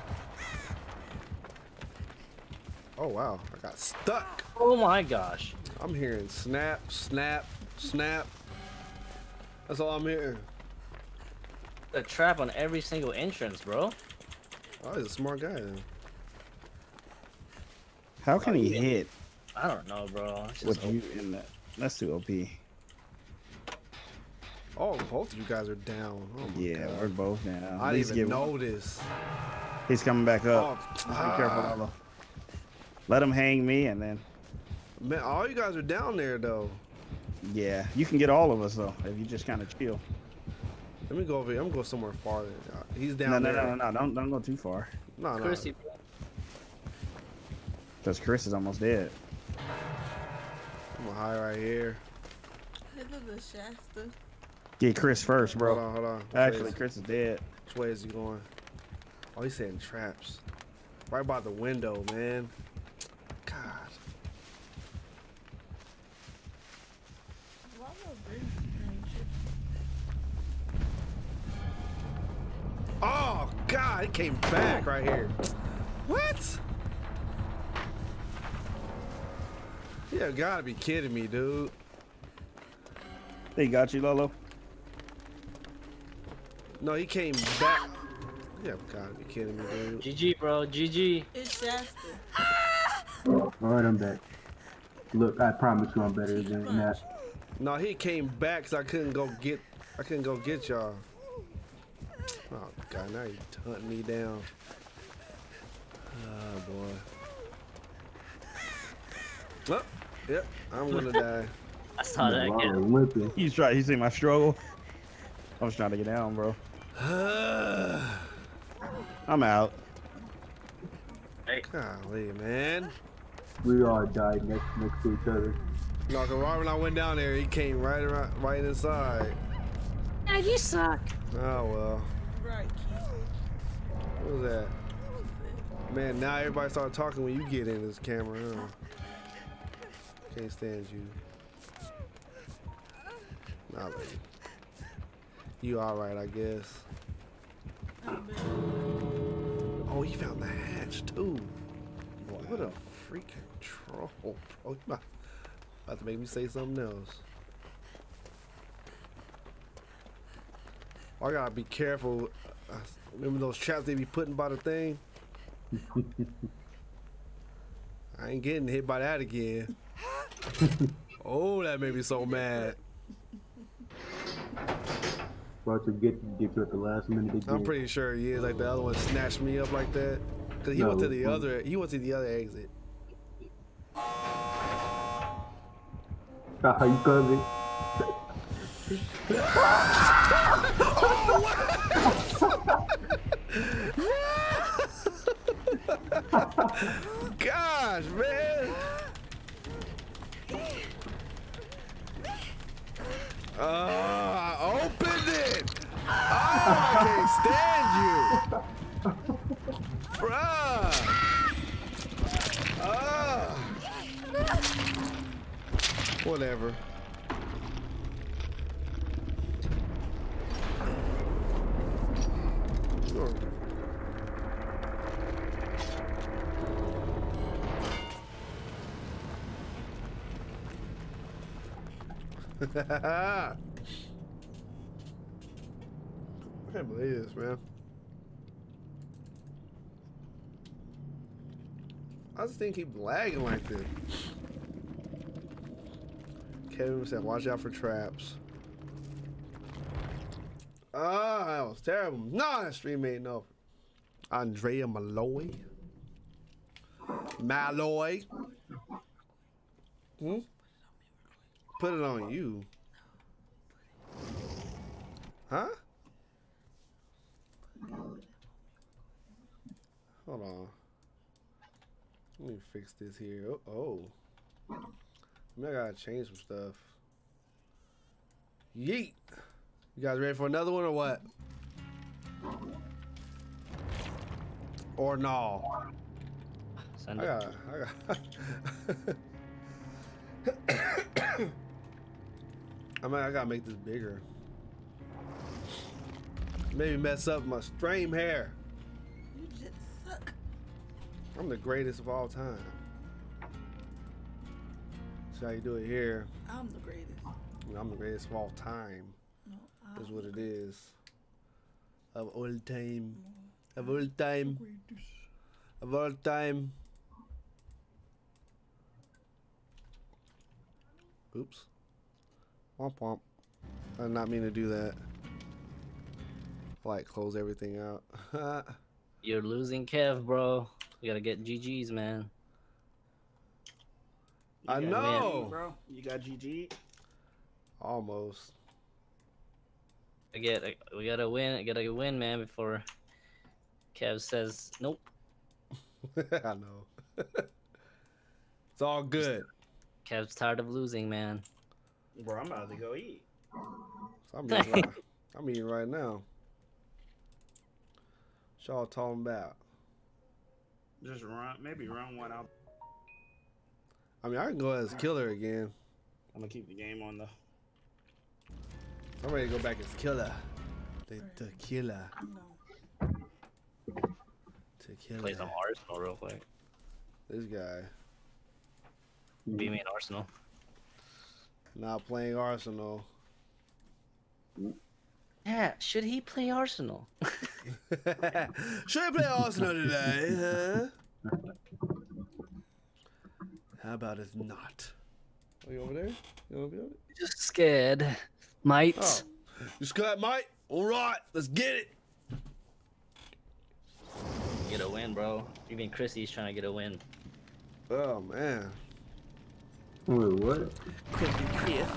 Oh wow, I got stuck. Oh my gosh. I'm hearing snap, snap, snap. That's all I'm hearing. A trap on every single entrance, bro. Oh, he's a smart guy then. How can he hit I don't know, bro. It's just with you in that? That's too OP. Oh, both of you guys are down. Oh Yeah, God. we're both now. I didn't even know this. He's coming back up. Oh, Be careful, ah. Let him hang me, and then Man, all you guys are down there though. yeah, you can get all of us though if you just kind of chill. Let me go over here. I'm gonna go somewhere farther. Uh, He's down No, no, there. no, no, no, don't don't go too far, no, no. Chrissy, bro. because Chris is almost dead. I'm gonna hide right here. This is a Shasta. Get Chris first, bro. Hold on, hold on. Actually, is, Chris is dead. which way is he going? Oh, he's saying traps. Right by the window, man. God. Why would British strange? Oh God, it came back right here. What? You gotta be kidding me, dude. They got you, Lolo. No, he came back. You gotta be kidding me, dude. GG, bro. GG. It's Shasta. All right, I'm back. Look, I promise you I'm better than that. No, he came back because I couldn't go get. I couldn't go get y'all. Oh God, now you hunting me down. Oh boy. Oh, yep, I'm gonna (laughs) die. I saw that Wow, kid. limping. He's trying. He see my struggle. I was trying to get down, bro. (sighs) I'm out. Golly, man. We all died next next to each other. No, cause right when I went down there, he came right around, right inside. Yeah, you suck. Oh well. Right, Keith. What was that? Man, now everybody start talking when you get in this camera. Huh? Can't stand you. Nah, lady. You all right, I guess. Oh, he found the hatch too. What a freaking troll, bro. You about, about to make me say something else. I gotta be careful. Remember those traps they be putting by the thing? (laughs) I ain't getting hit by that again. (laughs) oh, that made me so mad. (laughs) about to get get you at the last minute. Again. I'm pretty sure he is. Like the other one snatched me up like that. Cause he no, went to the other. He went to the other exit. Haha, you covered. oh, Gosh, man. Oh, uh, I. Bruh! Ah! (laughs) Whatever. Sure. I can't believe this, man. I just think keep lagging like this. Kevin said, "Watch out for traps." Ah, that was terrible. No, that stream ain't no. Andrea Malloy. Malloy. Hmm? Put it on you. Huh? Hold on. Let me fix this here. Oh. oh. Maybe I gotta change some stuff. Yeet. You guys ready for another one or what? Or no? Send I got, I got. (laughs) I mean, I gotta make this bigger. Maybe mess up my stream hair. You just suck. I'm the greatest of all time. See how you do it here. I'm the greatest. I'm the greatest of all time. No, Is what it is. Of all time. Of all time. Of all time. Oops. Womp womp. I did not mean to do that. Like close everything out. (laughs) You're losing Kev, bro. You gotta get GG's, man. I You got know. GG, bro. You got GG. Almost. I get. We gotta win. I gotta win, man, before Kev says nope. (laughs) I know. (laughs) it's all good. Kev's tired of losing, man. Bro, I'm about to go eat. So I'm eating (laughs) right, I'm eating right now. What y'all talking about? Just run, maybe run one out. I mean, I can go as killer again. I'm gonna keep the game on the. I'm ready to go back as killer. The tequila. no. Tequila. Play some Arsenal real quick. This guy Beat me in Arsenal. not playing Arsenal. Yeah, should he play Arsenal? (laughs) Should I play Arsenal today? Huh? How about if not? Are you over there? You wanna be over there? Just scared, mate. Oh, you scared, mate? All right, let's get it. Get a win, bro. Even Chrissy's trying to get a win. Oh man. Wait, what? Crispy Chris.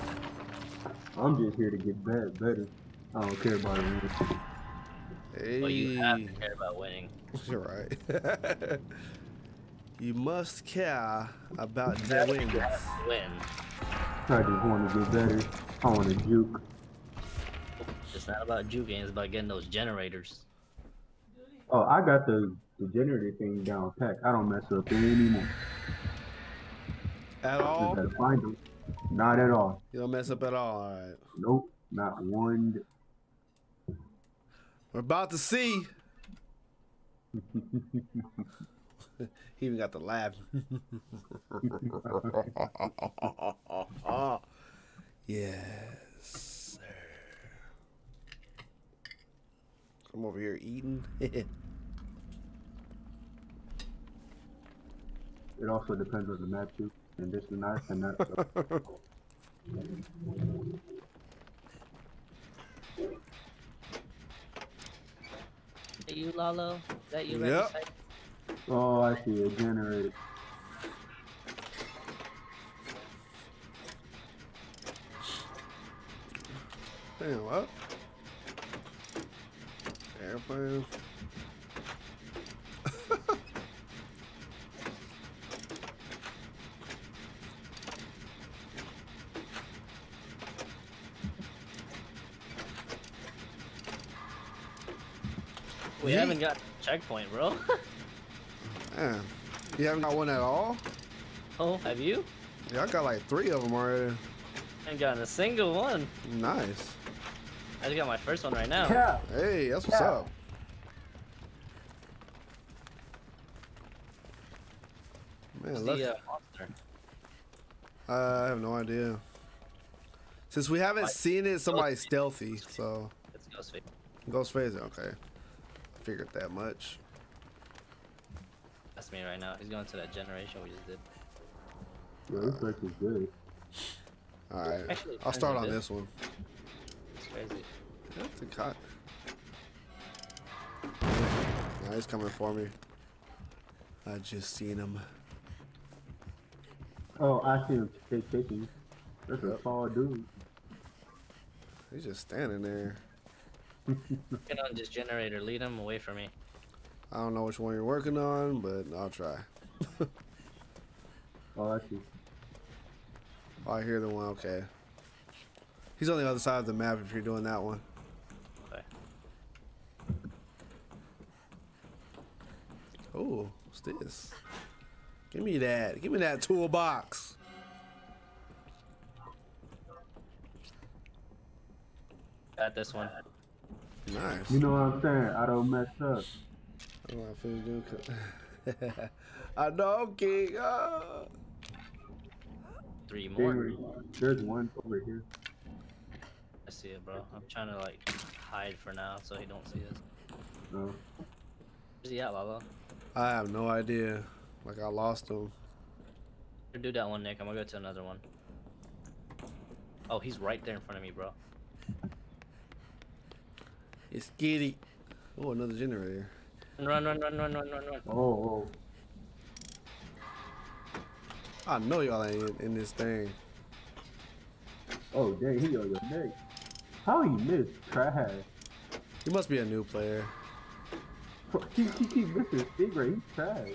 I'm just here to get better, better. I don't care about winning. Hey. But you have to care about winning. You're (laughs) right. (laughs) you must care about the wins. You have to win. I just want to get better. I want to juke. It's not about juking, it's about getting those generators. Oh, I got the, the generator thing down pack. I don't mess up anymore. At all? gotta find them. Not at all. You don't mess up at all. All right. Nope. Not one. We're about to see. (laughs) he even got the laugh. (laughs) yes, sir. I'm over here eating. (laughs) It also depends on the map too. And this and that and that. So. Hey, you, Lalo? Is that you? Yep. Fight? oh, I see a generator. Damn, what? Airplane. We Yeet. haven't got checkpoint, bro. (laughs) Man, you haven't got one at all? oh, have you? Yeah, I got like three of them already. I ain't gotten a single one. Nice. I just got my first one right now. Yeah. Hey, that's what's Yeah. up. Man, Who's the uh, monster? Uh, I have no idea. Since we haven't Like- seen it, somebody's stealthy, so It's Ghostface. Ghostface. Okay, I figured that much. That's me right now. He's going to that generation we just did. Yo, this place is good. All right, I'll start on this one. It's crazy. That's a cot. Nah, he's coming for me. I just seen him. Oh, I see him take taking. That's a Yep. tall dude. He's just standing there. Get on this generator. Lead him away from me. I don't know which one you're working on, but I'll try. (laughs) Oh, I see. Oh, I hear the one. Okay. He's on the other side of the map if you're doing that one. Okay. Oh, what's this? Give me that. Give me that toolbox. Got this one. Nice. You know what I'm saying? I don't mess up. Oh, I feel you do. (laughs) I know, King. Ah. Three more. There- There's one over here. I see it, bro. I'm trying to like hide for now so he don't see us. No. Where's he at, Lalo? I have no idea. Like I lost him. Do that one, Nick. I'm gonna go to another one. Oh, he's right there in front of me, bro. It's Giddy. Oh, another generator. Run, run, run, run, run, run, run. Oh, oh. I know y'all ain't in, in this thing. Oh, dang, he on your neck. How he missed? Trash. He must be a new player. He, he keep missing Stingray. He's trash.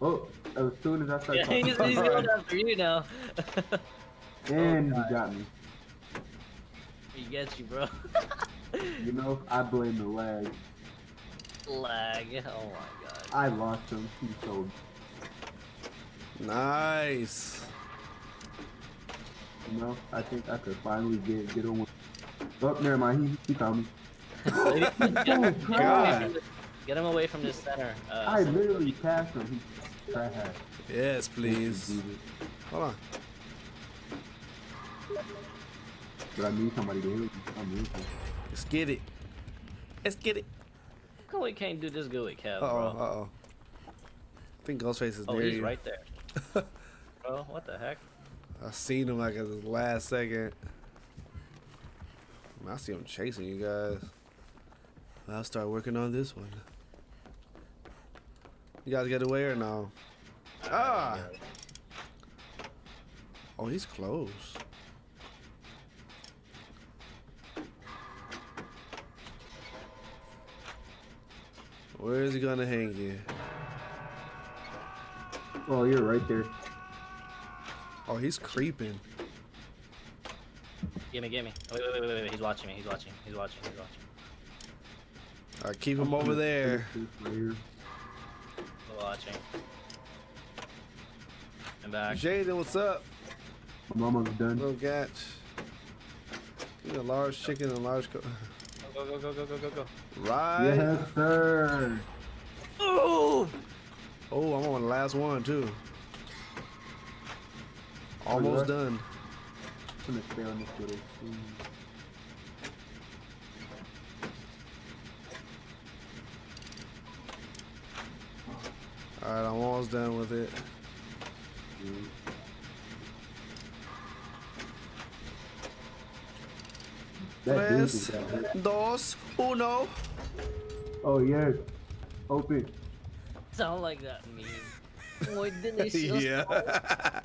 Oh, as soon as I start Yeah, talking, he's, he's going after you now. and oh, he got me. he gets you, bro. (laughs) You know, I blame the lag. Lag. Oh my god. I lost him. He sold. Nice. You know, I think I could finally get get a win. Oh, never mind. He he caught me. Get him away God. from Get him away from this center. Uh, I center. literally passed him. He. Yes, please. Hold on. But I need somebody to hit me. I'm losing. Let's get it. Let's get it. How come we can't do this good with Kev, Uh oh. bro? Uh oh. I think Ghostface is Oh, near he's you. right there. (laughs) bro, what the heck? I seen him like at the last second. I see him chasing you guys. I'll start working on this one. You guys get away or no? Ah! Oh, he's close. Where is he gonna hang you? Oh, you're right there. Oh, he's creeping. Gimme, gimme. Wait, wait, wait, wait, wait. He's watching me. He's watching. He's watching. He's watching. All right, keep him over there. Right here. He's watching. I'm back. Jaden, what's up? I'm almost done. Little gat. Eat a large chicken and a large co- (laughs) go, go, go, go, go, go, go. Right. Yes, sir. Oh. Oh, I'm on the last one too. Almost done. I'm gonna stay on this little. Alright, I'm almost done with it. Mm -hmm. 3, 2, 1. Oh, yeah! Open. Sound like that meme. Muy delicioso. (laughs) yeah. (laughs)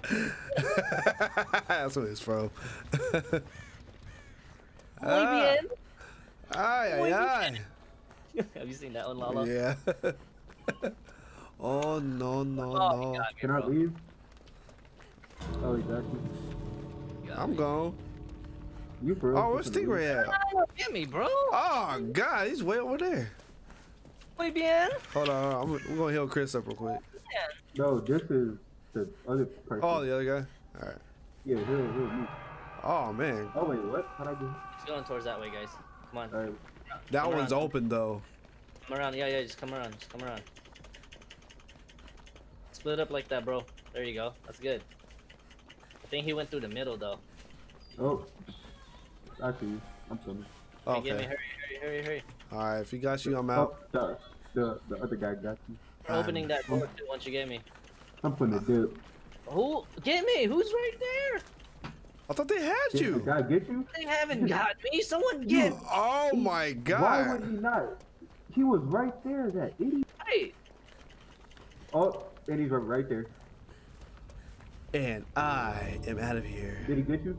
That's what it's from. (laughs) Ah. Muy bien. Ay, ay, ay. Have you seen that one, Lala? Yeah. oh, no, no, oh, no. Me, Can I leave? Oh, exactly. I'm me. gone. You bro. Oh, where's Stingray at? Oh, Get me, bro. Oh God, he's way over there. Muy bien. Hold on, I'm, we're gonna heal Chris up real quick. No, this is the other person. Oh, the other guy. All right. Yeah, he'll, he'll me. Oh man, Oh wait, what? How'd I do? He's going towards that way, guys. Come on. Alright. that Come one's around. open though. Come around. Yeah, yeah. Just come around. Just come around. Split up like that, bro. There you go. That's good. I think he went through the middle though. Oh. I see you. I'm coming. Oh, okay. Give me, hurry, hurry, hurry, hurry. All right. If he got you, I'm out. Oh, the, the, the other guy got you. We're opening that door too once you get me. I'm putting the dip. Who? Get me! Who's right there? I thought they had Did the you. guy get you? They haven't got me. Someone get Oh my god! Why would he not? He was right there, that idiot. right. Oh, and he's right- right there. And I am out of here. Did he get you?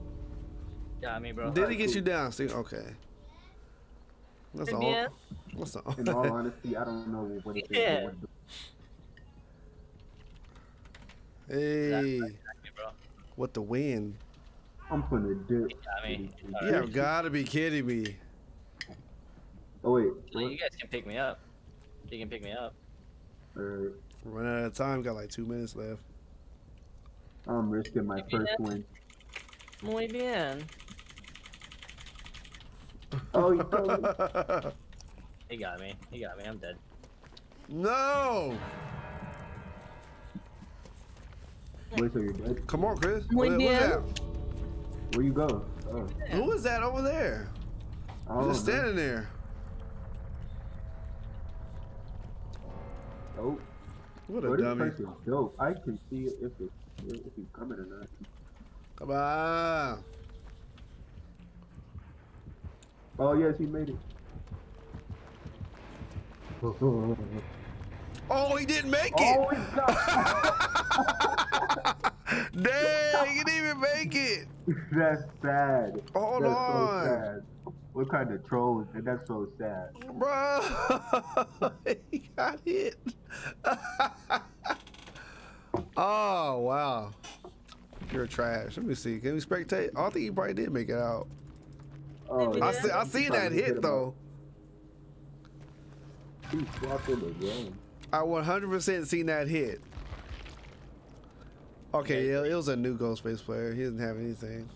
Got me, bro. Did he get you down, See, Okay. That's all. bien. That's all. In all honesty, I don't know what it is. Yeah. What to do. hey, Got bro. what the win? I'm putting a dip. Got me. You have got to be kidding me. Oh wait. Well, you guys can pick me up. You can pick me up. Alright. Run out of time. Got like two minutes left. I'm risking my first win. Muy bien. Oh, you (laughs) told me. He got me. He got me. I'm dead. no. Wait, so you're dead? Come on, Chris. Muy What- what's that? Where you go? Oh, Who is that over there? oh Just standing there. Oh, What a this dummy. person's dope. I can see if it's if he's coming or not. Come on. Oh yes, he made it. oh, (laughs) Oh, he didn't make it. he got. Damn, he didn't even make it. (laughs) That's sad. Hold That's on. so sad. What kind of troll is that? That's so sad. Bro, (laughs) he got hit. oh wow, you're trash. Let me see. Can we spectate? Oh, I think he probably did make it out. Oh, I Yeah. see. I seen that hit though. He swapped in the game. I 100% seen that hit. Okay, yeah, it was a new Ghostface player. He didn't have anything.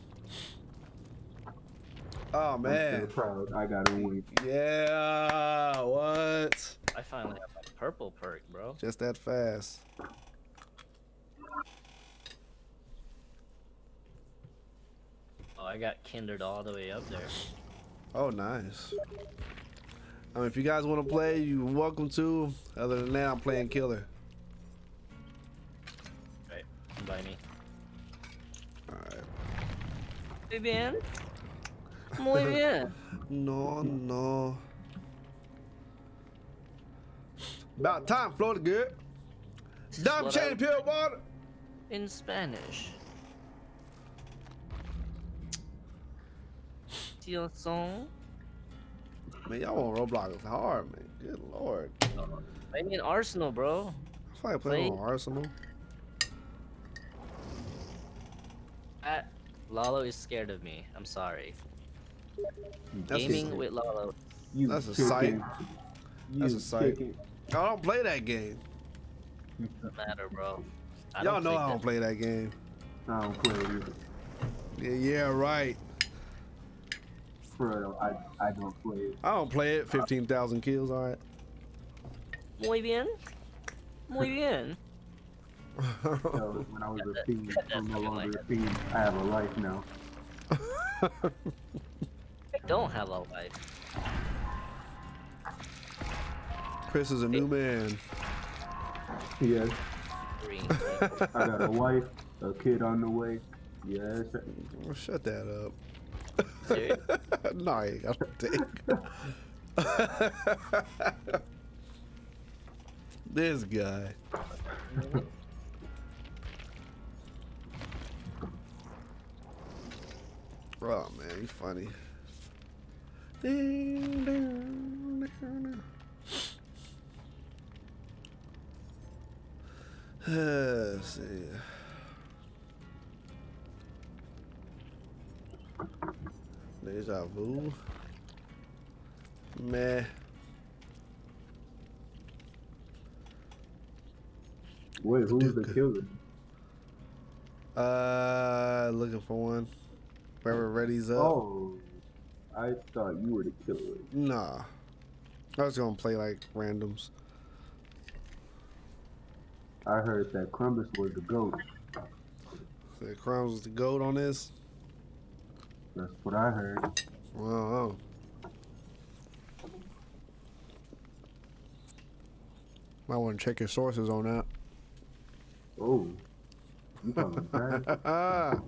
Oh man, I'm man. still proud. I got a win. Yeah. What? I finally have my purple perk, bro. Just that fast. Oh, I got kindered all the way up there. Oh, nice. I mean, if you guys want to play, you're welcome to. Other than that, I'm playing killer. Right. Invite me. All right. Muy bien. Muy bien. (laughs) No, no. About time, Florida good. Dom what Cheney Pure Water. In Spanish. Tío son. Man, y'all want Roblox is hard, man. Good lord. I mean Arsenal, bro. I feel like playing Play- on Arsenal. At Lalo is scared of me. I'm sorry. That's Gaming a- with Lalo. You That's a sight. That's a sight. I don't play that game. Doesn't matter, bro. Y'all know I don't that- play that game. I don't play it either. Yeah, yeah, right. For real, I I don't play it. I don't play it. 15,000 kills, all right. Muy bien. Muy (laughs) bien. So when I was a fiend, I'm no longer like a fiend. I have a life now. (laughs) I don't have a life. Chris is a new man. Yes, (laughs) I got a wife, a kid on the way. Yes, Well, shut that up. No, I no dick. this guy. Oh man, he's funny. Ding, (sighs) ding, ding. Let's see. Deja vu. Meh. Wait, who's the killer? Uh, looking for one. Whoever ready's up. Oh, I thought you were the killer. Nah, I was gonna play like randoms. I heard that Crumbus was the goat. Said Crumbs was the goat on this. That's what I heard. Well, Might want to check your sources on that. Oh, you talking trash? (laughs)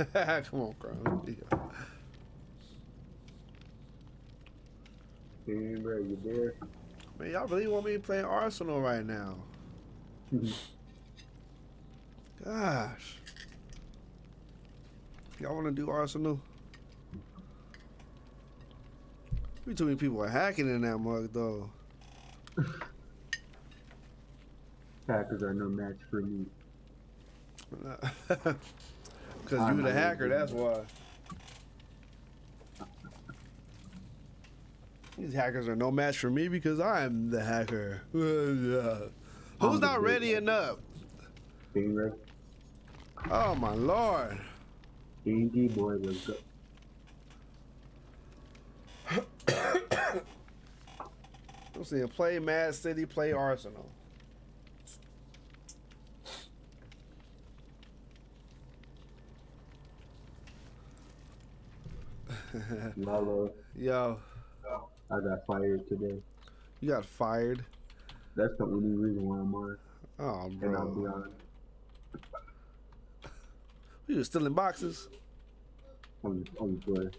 (laughs) Come on, Crumbs. Hey, bro, you there? Man, y'all really want me to play Arsenal right now? (laughs) Gosh. Y'all want to do Arsenal? We too many people are hacking in that mug, though. (laughs) Hackers are no match for me. (laughs) Because you the hacker, that's why. These hackers are no match for me because (laughs) I'm the hacker. Who's not ready enough? Oh my lord. Dingy boy, let's go. (coughs) I'm seeing play Mad City, play Arsenal. (laughs) Yo, I got fired today. you got fired. That's the only reason why I'm on. Oh, And I'll be bro. honest, You was still in boxes. I'm, I'm good.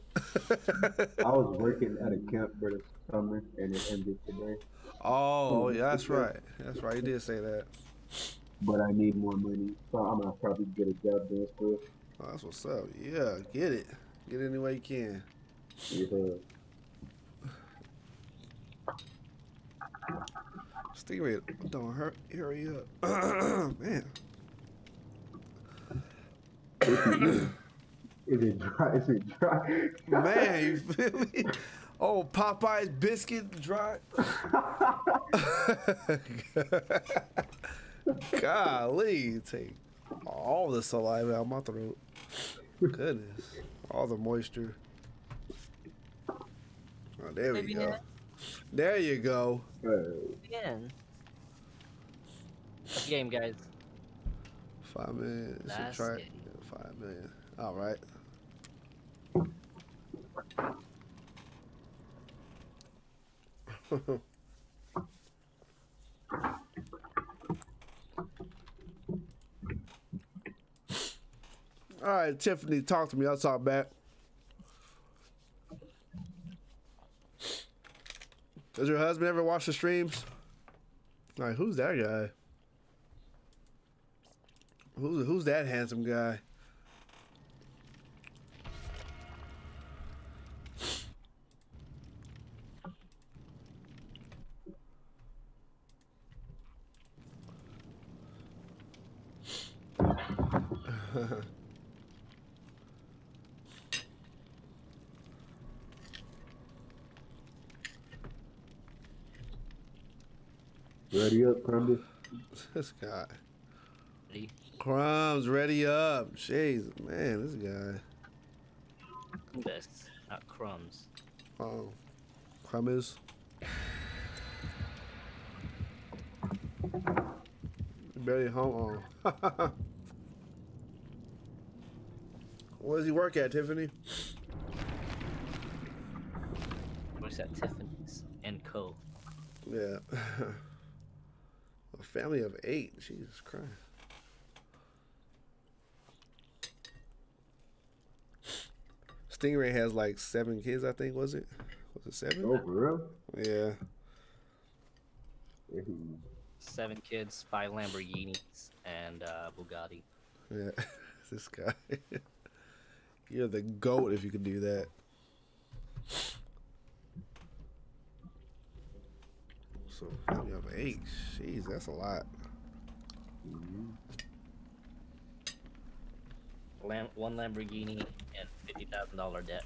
I was working at a camp for the summer and it ended today. oh, oh yeah, that's right. That's right. You did say that. But I need more money, so I'm gonna probably get a job doing stuff. Oh, that's what's up. Yeah, get it. Get it any way you can. Yeah. Stingray, don't hurt. Hurry up, (clears throat) man. Is it dry? Is it dry? Man, you feel me? Oh, Popeye's biscuit dry. (laughs) Golly, take all the saliva out my throat. Goodness, all the moisture. Oh, there we go. not. There you go. Again. Game, guys. Five million. Last try game. Five million. All right. (laughs) All right, Tiffany, talk to me. I'll talk back. Does your husband ever watch the streams? Like, who's that guy? Who's who's that handsome guy? (laughs) ready up, Crumbus? this guy. Ready? Crumbs, ready up. Jeez, man, this guy. Best, not crumbs. Oh, Crumbs. Barely home. Oh. (laughs) Where does he work at, Tiffany? What's that? Tiffany's and Co. Yeah. (laughs) A family of eight. Jesus Christ. Stingray has like seven kids, I think. Was it? Was it seven? Oh, for real? Yeah. Seven kids, five Lamborghinis, and uh, Bugatti. Yeah. (laughs) this guy. (laughs) You're the goat if you can do that. So family of eight. Jeez, that's a lot. Mm-hmm. Lam- one Lamborghini and fifty thousand dollar debt.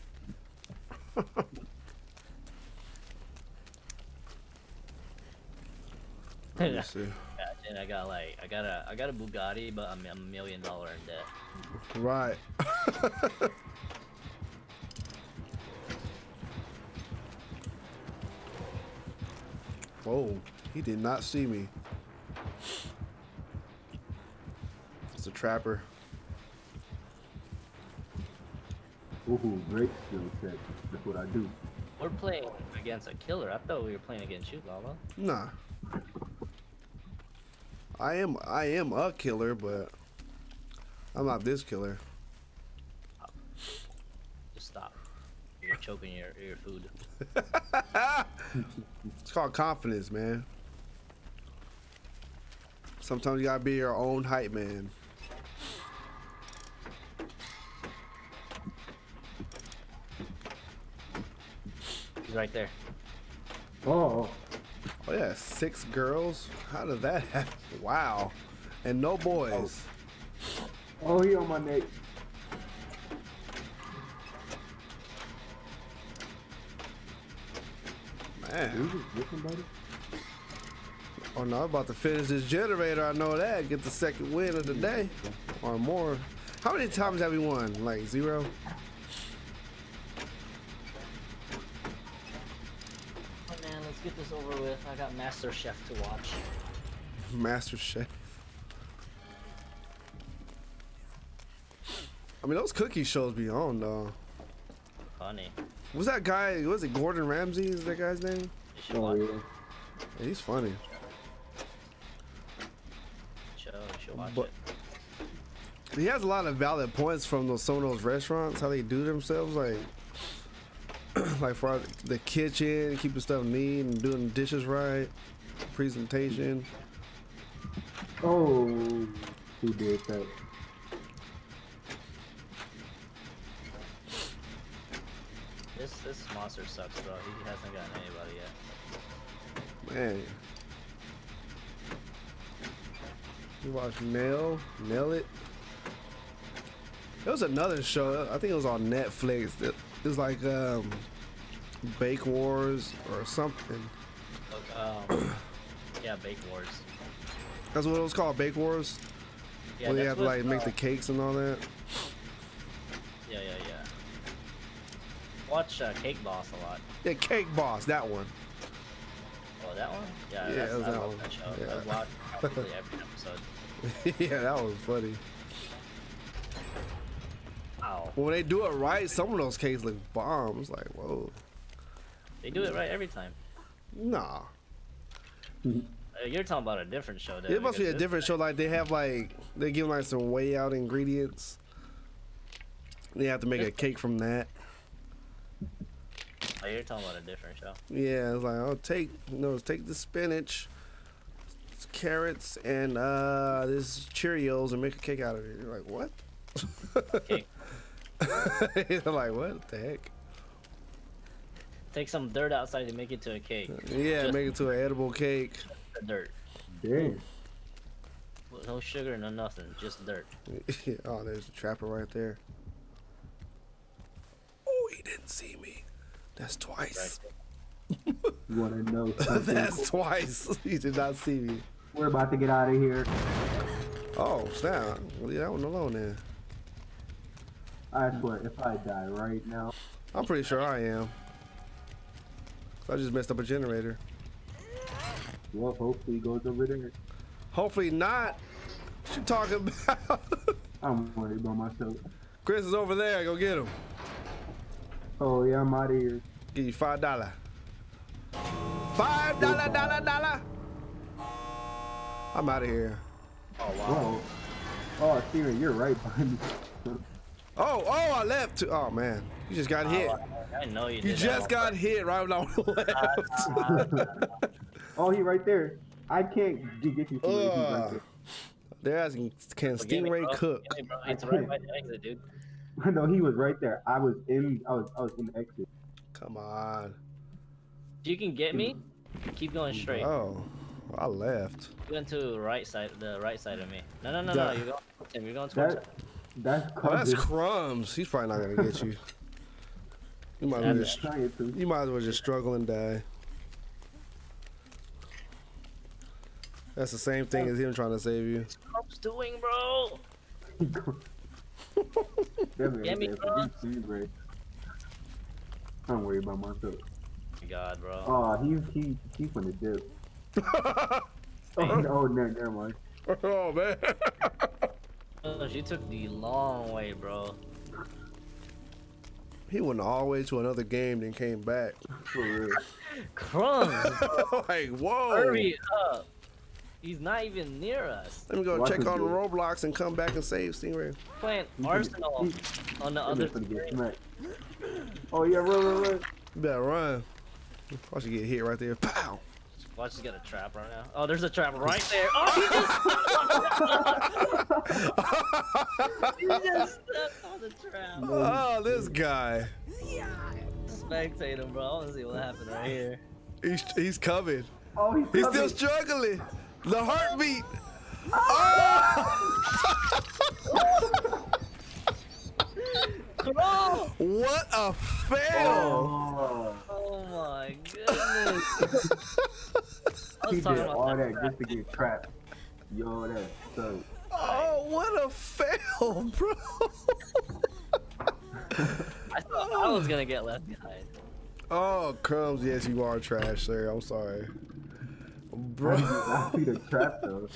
(laughs) Let me see. (laughs) Imagine I got like I got a I got a Bugatti, but I'm a million dollar in debt. Right. (laughs) Whoa, he did not see me. It's a trapper. Ooh, great skill set. That's what I do. We're playing against a killer. I thought we were playing against you, Lala. Nah. I am I am a killer, but I'm not this killer. Just stop. You're choking your your food. (laughs) It's called confidence, man. Sometimes you gotta be your own hype man. He's right there. Oh, Oh yeah, six girls. How did that (laughs) happen? Wow, and no boys. oh, he on my neck. Man. we just somebody? Oh no, I'm about to finish this generator. I know that. Get the second win of the day, or more. How many times have we won? Like zero. Oh man, let's get this over with. I got Master Chef to watch. Master Chef. I mean, those cookie shows be on though. Funny. Was that guy? Was it Gordon Ramsay? Is that guy's name? You Oh yeah. Yeah, he's funny. the show. You should watch But- it. He has a lot of valid points from those some of those restaurants. How they do themselves, like (clears throat) like for the kitchen, keeping stuff neat and doing the dishes right, presentation. Oh, who did that? This this monster sucks, bro. He hasn't gotten anybody yet. Man. You watch Nail, Nail It. There was another show. I think it was on Netflix. It was like um, Bake Wars or something. Um, (clears throat) yeah, Bake Wars. That's what it was called, Bake Wars. Yeah, Where they have to like make the cakes and all that. Yeah, yeah, yeah. Watch uh, Cake Boss a lot. Yeah, Cake Boss, that one. Oh, that one? Yeah, Yeah, that's, it was I that one. that show. Yeah. I watch probably every episode. (laughs) yeah, that was funny. Wow. When they do it right, some of those cakes look bombs. Like, whoa, They do it right every time. nah. Uh, You're talking about a different show, though. It must be a different show. Like they have like they give like some way out ingredients. They have to make a cake from that. Oh, you're talking about a different show. Yeah, it's like I'll take you know take the spinach, carrots, and uh this Cheerios and make a cake out of it. You're like what? Cake. (laughs) You're like what the heck? Take some dirt outside to make it to a cake. Yeah, Just make it to an edible cake. the dirt. Damn. No sugar, no nothing. Just dirt. (laughs) oh, there's a trapper right there. Oh, he didn't see me. That's twice. Right. You wanna know? (laughs) That's twice. (laughs) he did not see me. We're about to get out of here. Oh, snap. Leave that one alone then. I swear, if I die right now, I'm pretty sure I am. I just messed up a generator. well, hopefully he goes over there. Hopefully not. What you talking about? (laughs) I'm worried about myself. Chris is over there. Go get him. Oh yeah, I'm out of here. Give you five dollar. Five dollar, dollar, dollar. I'm out of here. Oh wow. Whoa. Oh, Steven, you're right behind me. (laughs) Oh, oh, I left. Too. Oh man, you just got oh, hit. Oh, I, I know you. You did just that got hit right when I (laughs) left. oh, he right there. I can't get you. Steven. He's right there. They're asking, can Well, Stingray bro. cook? Me. It's right by the exit, dude. (laughs) no, he was right there. I was in. I was. I was in the exit. Come on. You can get me, keep going straight. Oh, I left. You went to the right side, the right side of me. No, no, no, Duh. no. You're going towards him. You're going towards That him. That's Oh, that's crumbs. crumbs. He's probably not gonna get you. (laughs) You might as well just, to. you might as well just struggle and die. That's the same thing as him trying to save you. What's doing, bro? (laughs) That man Get me, said, bro. "You see, Ray." I'm worried about myself. My God, bro. Oh, he he he from the dip. (laughs) Oh, no, no, never mind. oh man. Oh, she took the long way, bro. he went all the way to another game, then came back. For real. (laughs) Crumbs, (laughs) like, whoa. hurry up. He's not even near us. Let me go Watch check on do it. Roblox and come back and save Stingray. Playing He finna- Arsenal on the other man screen. Oh yeah, run, run, run. You better run. Watch you get hit right there. Pow. Watch, he's got a trap right now. Oh, there's a trap (laughs) right there. Oh, he just, (laughs) he just stepped on the trap. Oh, this guy. Spectate him, bro. I want to see what happened right here. He's he's coming. Oh, he's, He's still struggling. The heartbeat. Oh! Oh, what a fail! Oh, oh my goodness. I (laughs) he was talking did all that. that just to get trapped. Yo, that so. Oh, what a fail, bro! (laughs) I thought I was gonna get left behind. Oh, crumbs. Yes, you are trash, sir. I'm sorry, bro. I see the trap though.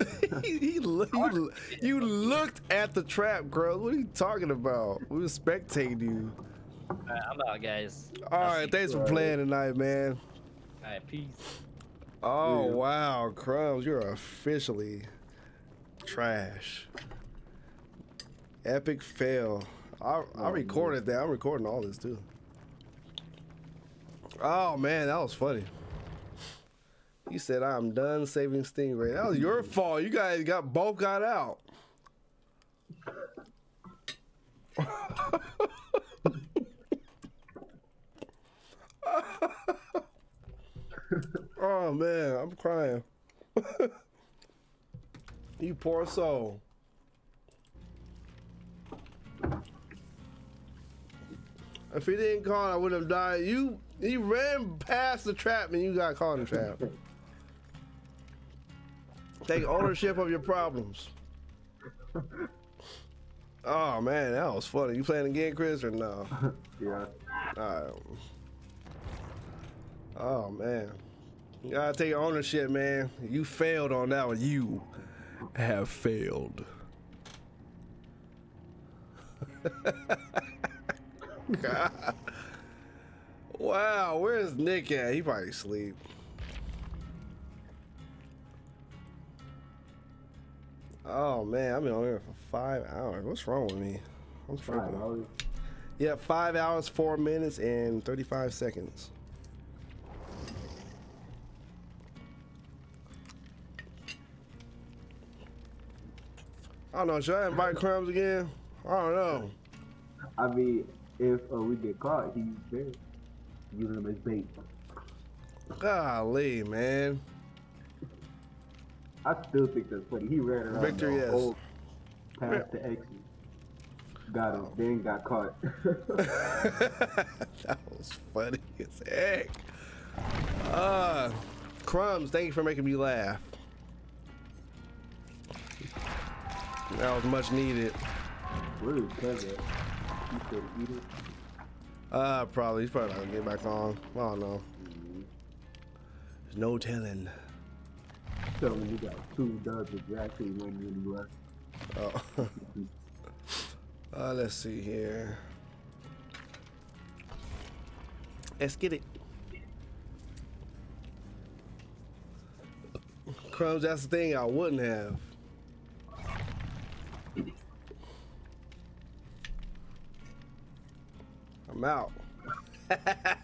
(laughs) he, he, look- you, you looked at the trap, girl. What are you talking about? We were spectating you. Alright, I'm out, guys. All I'll right, thanks you. for playing tonight, man. Alright, peace. Oh Yeah. wow, crumbs, you're officially trash. Epic fail. I I Oh, recorded that. I'm recording all this too. Oh man, that was funny. You said I'm done saving Stingray. That was your mm-hmm. fault. You guys got both got out. (laughs) oh man, I'm crying. (laughs) you poor soul. If he didn't call, I would have died. You he ran past the trap and you got caught in the trap. Take ownership of your problems. (laughs) Oh man, that was funny. You playing again, Chris, or no? (laughs) Yeah. Alright. Oh man. You gotta take ownership, man. You failed on that one. You have failed. (laughs) God. Wow, where's Nick at? He probably sleep. Oh man, I've been on here for five hours. What's wrong with me? I'm Five struggling. hours. Yeah, five hours, four minutes, and 35 seconds. I don't know. Should I invite Crumbs again? I don't know. I mean, if uh, we get caught, he's there. Use him as bait. Golly, man. I still think that's funny. He ran around Victor, the yes. whole past the exit. Got him, then got caught. (laughs) that was funny as heck. Uh, Crumbs, thank you for making me laugh. That was much needed. Where is Kevin? He said eat it. Uh, probably. He's probably not gonna get back on. I don't know. There's no telling. Tell me you got two dubs exactly when you left. Oh. (laughs) uh, let's see here. Let's get it. Crumbs, that's the thing I wouldn't have. I'm out. (laughs)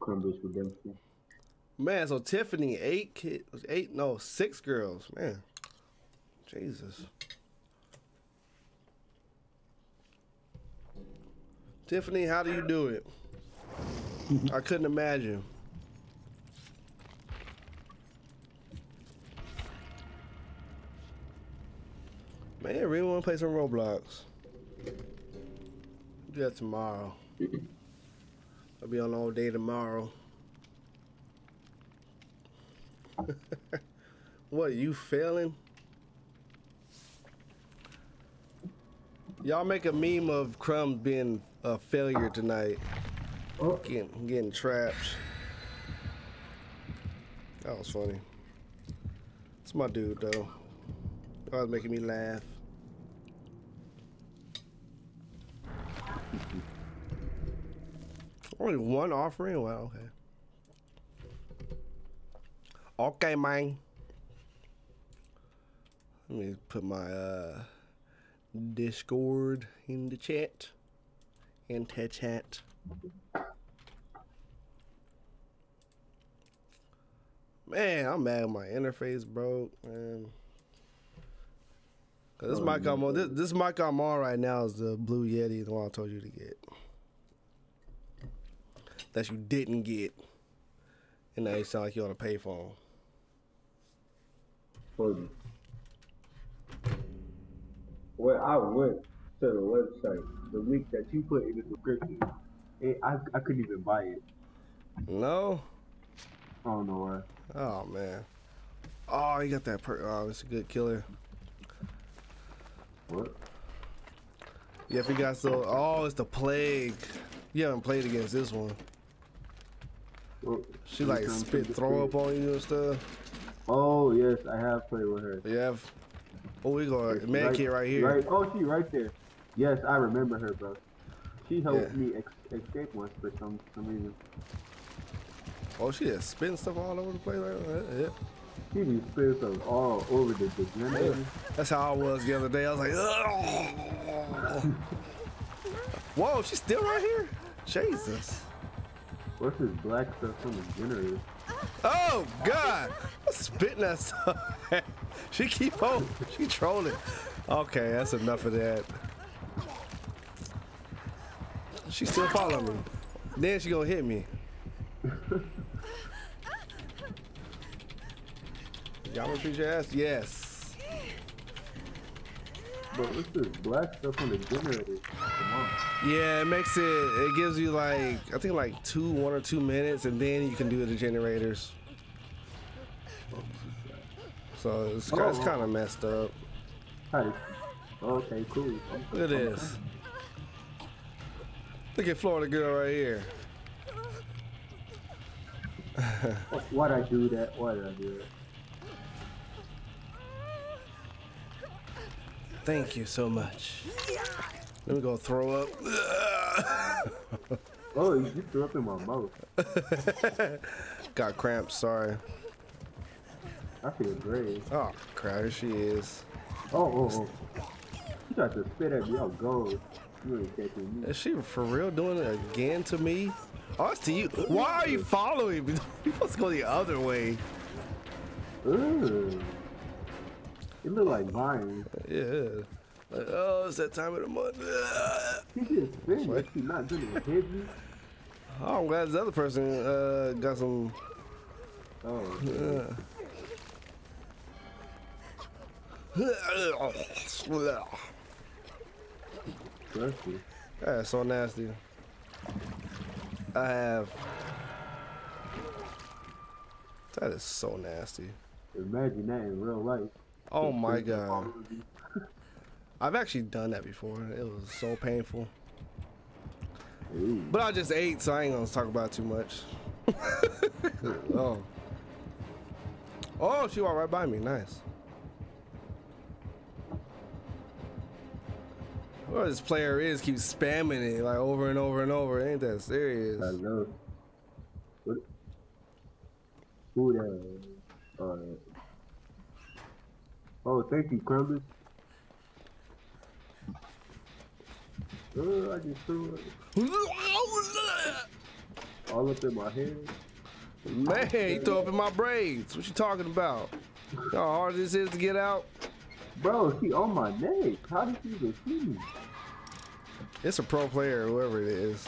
Crumbles redemption. Man, so Tiffany, eight kids, eight, no, six girls. Man, Jesus. Tiffany, how do you do it? I couldn't imagine. Man, I really want to play some Roblox. Do that tomorrow. I'll be on all day tomorrow. (laughs) what, you failing? Y'all make a meme of Crumbs being a failure tonight. Oh, Getting, getting trapped. That was funny. It's my dude, though. Was making me laugh. Only one offering? Well, okay. Okay, man. Let me put my uh, Discord in the chat. Into chat. Man, I'm mad my interface broke, man. 'Cause this Oh, mic I'm on, this, this mic I'm on right now is the Blue Yeti, the one I told you to get. That you didn't get. And now you sound like you're on a payphone. funny. Well, I went to the website the link that you put in the description. It, I I couldn't even buy it. No? I don't know why. Oh man. Oh, you got that per oh, it's a good killer. What? Yeah, if you got so oh, it's the plague. You haven't played against this one. She like spit throw up on you and stuff. Oh yes, I have played with her. You have Oh we go It's man kid right here. Right. Oh, she right there. Yes, I remember her, bro. She helped Yeah. me ex- escape once for some some reason. Oh she is spitting stuff all over the place like that. Yeah. She be spitting stuff all over the, the generator. That's how I was the other day. I was like, (laughs) Ugh. Whoa, she's still right here? Jesus. What's this black stuff from the generator? Oh God! I'm spitting that stuff. (laughs) she keep on. She trolling. Okay, that's enough of that. She still following me. Then she gonna hit me. (laughs) Y'all wanna treat your ass? Yes. But what's this black stuff on the generator? Yeah, it makes it. It gives you like I think like two, one or two minutes, and then you can do the generators. So it's, Oh. it's kind of messed up. Hi. Okay, cool. Look at this. Look at Florida girl right here. Why'd I do that? Why did I do that? Thank you so much. Let me go throw up. (laughs) Oh, you threw up in my mouth. (laughs) Got cramps. Sorry. I feel great. Oh crap! Here she is. Oh, oh, oh. You tried to spit at me. Oh, gold. You ain't catching me. Is she for real doing it again to me? Oh, it's to you. Why are you following me? You're supposed to go the other way. Ugh. It look like vines. Yeah. Like, oh, it's that time of the month. She just spin. She not doing it me. Oh, I'm glad this other person uh, got some. Oh, trust me. That's so nasty. I have. That is so nasty. Imagine that in real life. Oh my god. I've actually done that before. It was so painful. Ooh. But I just ate, so I ain't gonna talk about too much. (laughs) oh. Oh, she walked right by me. Nice. Well, this player is keeps spamming it like over and over and over. Ain't that serious? I know. What? Who that? Alright. Oh, thank you, Crumbus. Oh, I just threw it all up in my head. Man, you throw up in my braids. What you talking about? You know how hard this is to get out? Bro, she on my neck. How did she even see me? It's a pro player, whoever it is.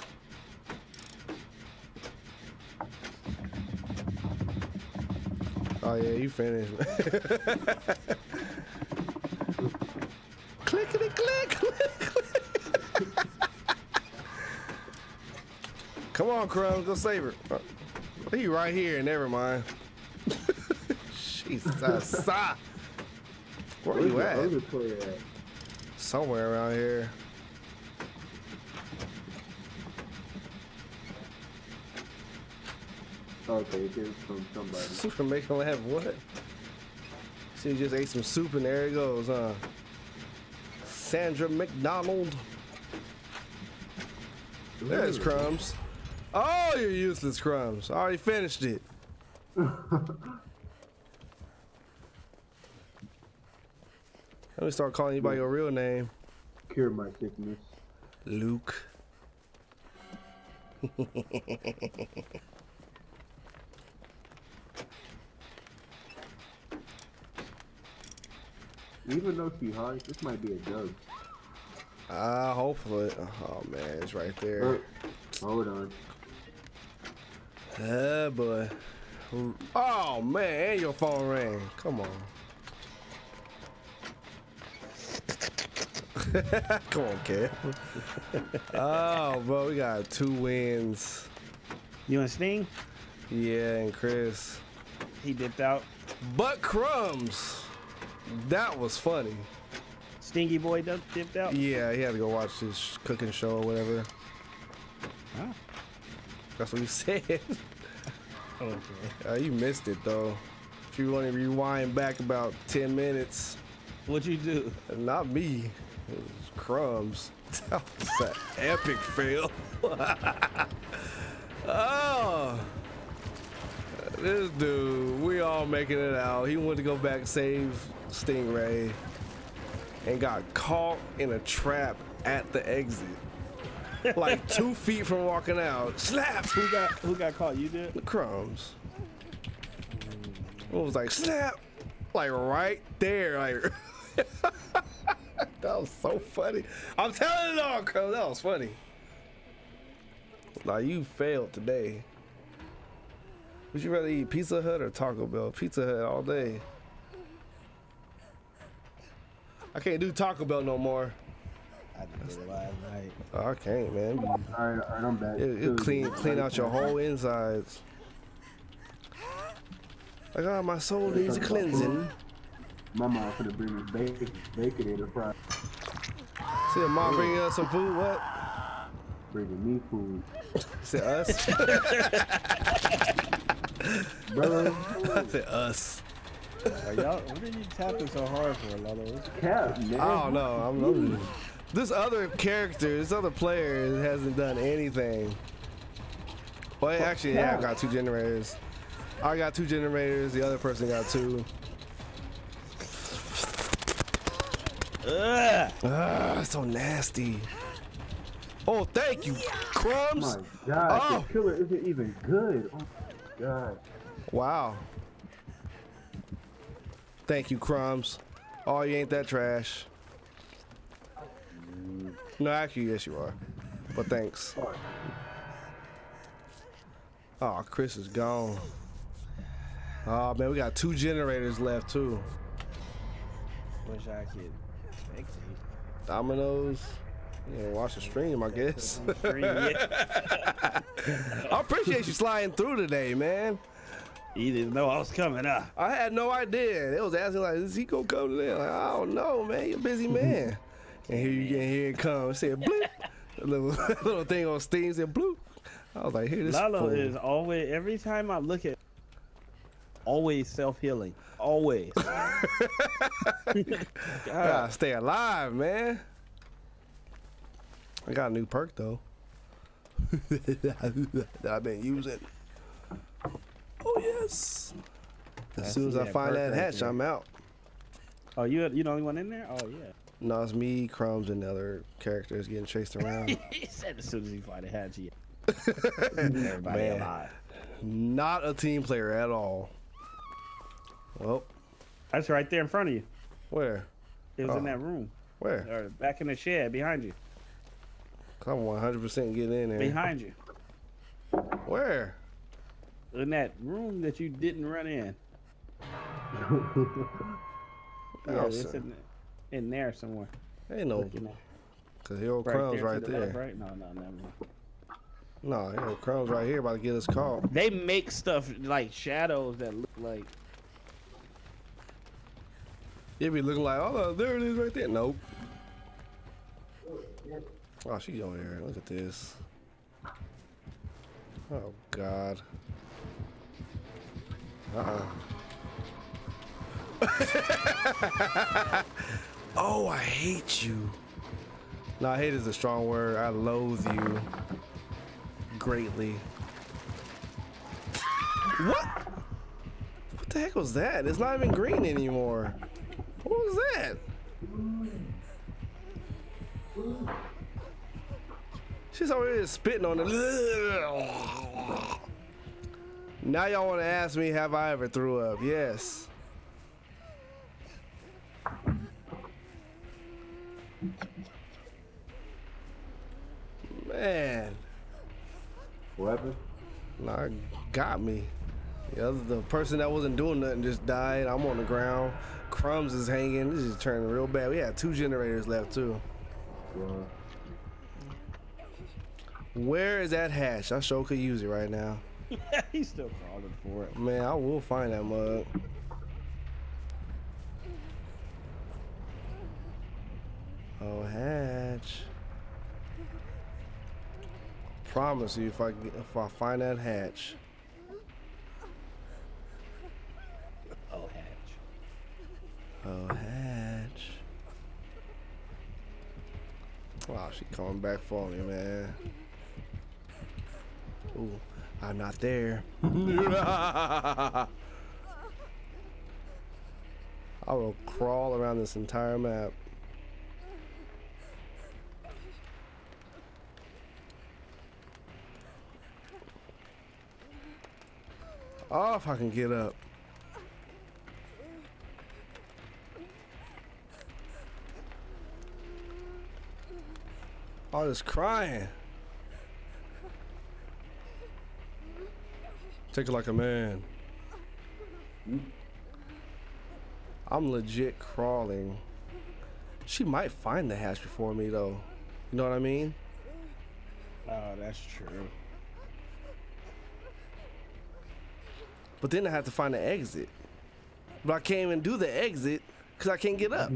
Oh yeah, you finished. (laughs) Clickety click, click, click. Come on, Crumbs, go save her. Uh, He right here. Never mind. (laughs) Jesus, where are you the at? other player at? Somewhere around here. Okay, it came from somebody. Super making laugh. What? She just ate some soup and there it goes, huh? Sandra McDonald. There's crumbs. Oh, you useless crumbs. I already finished it. (laughs) Let me start calling you by your real name, Cure my sickness. Luke. (laughs) Even though she high, this might be a joke. Ah, hopefully. Oh man, it's right there. Hold on. Oh boy. Oh man, and your phone rang. Come on. (laughs) Come on, kid. (laughs) oh, bro, we got two wins. You and Sting? Yeah, and Chris. He dipped out. But crumbs. That was funny. Stingy boy dip- dipped out. Yeah, he had to go watch his cooking show or whatever. Ah, That's what he (laughs) said. okay. Uh, you missed it though. If you want to rewind back about 10 minutes, What'd you do? not me, it was crumbs. (laughs) That was an epic fail. (laughs) oh, this dude, we all making it out. He wanted to go back save Stingray and got caught in a trap at the exit. Like (laughs) two feet from walking out. Slap! Who got who got caught? You did? the crumbs. It was like snap, like right there, like (laughs) that was so funny. I'm telling it all, crumbs. That was funny. Like you failed today. Would you rather eat Pizza Hut or Taco Bell? Pizza Hut all day. I can't do Taco Bell no more. I did it last night. Oh, I can't, man. Alright, alright, I'm back. It, it clean clean out your whole insides. Like, oh, my soul needs a cleansing. My mom finna bring me bacon, bacon in the fry. See, mom bringing us some food. What? Bringing me food. (laughs) Said us. (laughs) Brother, (laughs) Said us. Are y'all, what are you tapping so hard for, Lalo? Cap, man. I don't know. I'm, I'm this other character, this other player hasn't done anything. Well, actually, yeah, I got two generators. I got two generators. The other person got two. Ugh! Ah, so nasty. Oh, thank you, crumbs. My God, Oh. the killer isn't even good. Oh my God. Wow. Thank you, Crumbs. Oh, you ain't that trash. No, actually, yes, you are. But thanks. Oh, Chris is gone. Oh, man, we got two generators left, too. Wish I could. Dominoes. You know, watch the stream, I guess. (laughs) I appreciate you sliding through today, man. You didn't know I was coming, huh? I had no idea. They was asking like, "Is he gonna come today?" Like, I don't know, man. You're a busy man. (laughs) and here you get here it comes. Said bloop. A little (laughs) little thing on Steam said bloop. I was like, "Here this Lalo fool. is always, every time I look at, always self healing. Always. (laughs) Gotta stay alive, man." I got a new perk though. that I've been using. Oh yes. As I soon as I that find that hatch, there. I'm out. Oh, you you the only one in there? Oh yeah. No, it's me, Crumbs, and the other characters getting chased around. (laughs) he said as soon as he find a hatch, he (laughs) everybody Man. alive. Not a team player at all. Well, That's right there in front of you. where? It was in Oh. that room Where? or back in the shed behind you. I'm 100% getting in there. Behind you. Where? In that room that you didn't run in. (laughs) Yeah, Oh, it's in, in there somewhere. Ain't no, cause Hero right there, right to the left, there. right? No, no, never mind. No, Hero right here about to get us caught. They make stuff like shadows that look like You be looking like, oh, there it is right there. Nope. Oh, she's over there. Look at this. Oh, God. Uh-uh. (laughs) oh, I hate you. No, hate is a strong word. I loathe you greatly. What? What the heck was that? It's not even green anymore. What was that? She's already spitting on it. Now y'all want to ask me, have I ever threw up? Yes. Man, What happened? nah, got me. The other, the person that wasn't doing nothing just died. I'm on the ground. Crumbs is hanging. This is turning real bad. We had two generators left too. Where is that hatch? I sure could use it right now. (laughs) he's still crawling for it. Man, I will find that mug. Oh, hatch. Promise you, if I if I find that hatch, Oh, hatch. oh hatch. Wow, she coming back for me, man. Ooh, I'm not there. (laughs) I will crawl around this entire map. Oh, if I can get up. All this crying. Take it like a man. I'm legit crawling. She might find the hatch before me though. You know what I mean? Oh, that's true. But then I have to find the exit. But I can't even do the exit because I can't get up.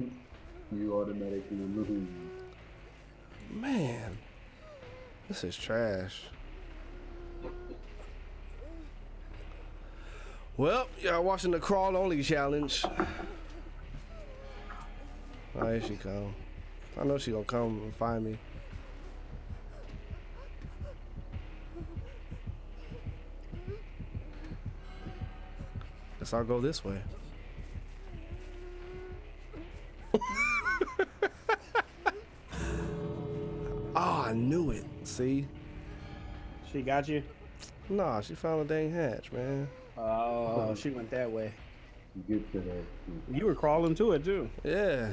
you automatically lose. Man, this is trash. Well, y'all watching the crawl only challenge. Oh, here she come. I know she gonna come and find me. Guess I'll go this way. Oh, (laughs) I knew it. See? She got you? Nah, she found the dang hatch, man. Oh, she went that way. Get to that. You were crawling to it too. Yeah.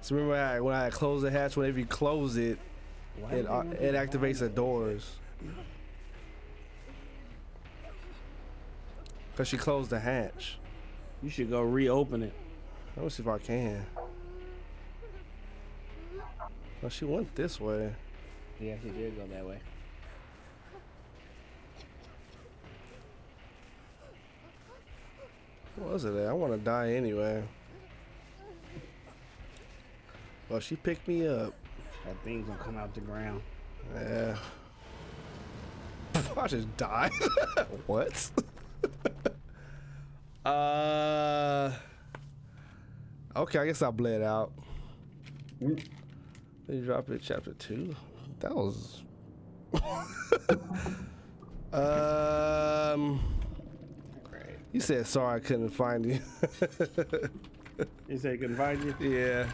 So remember I, when I close the hatch, whenever you close it, Why it, uh, it activates the doors. Cause she closed the hatch. You should go reopen it. Let me see if I can. Oh, she went this way. Yeah, she did go that way. What was it? I want to die anyway. Well, she picked me up. That thing's gonna come out the ground. Yeah. (laughs) I just died. (laughs) what? (laughs) uh. Okay, I guess I bled out. Mm. They drop it chapter two. That was. um. You said sorry I couldn't find you. You said he couldn't find you? yeah.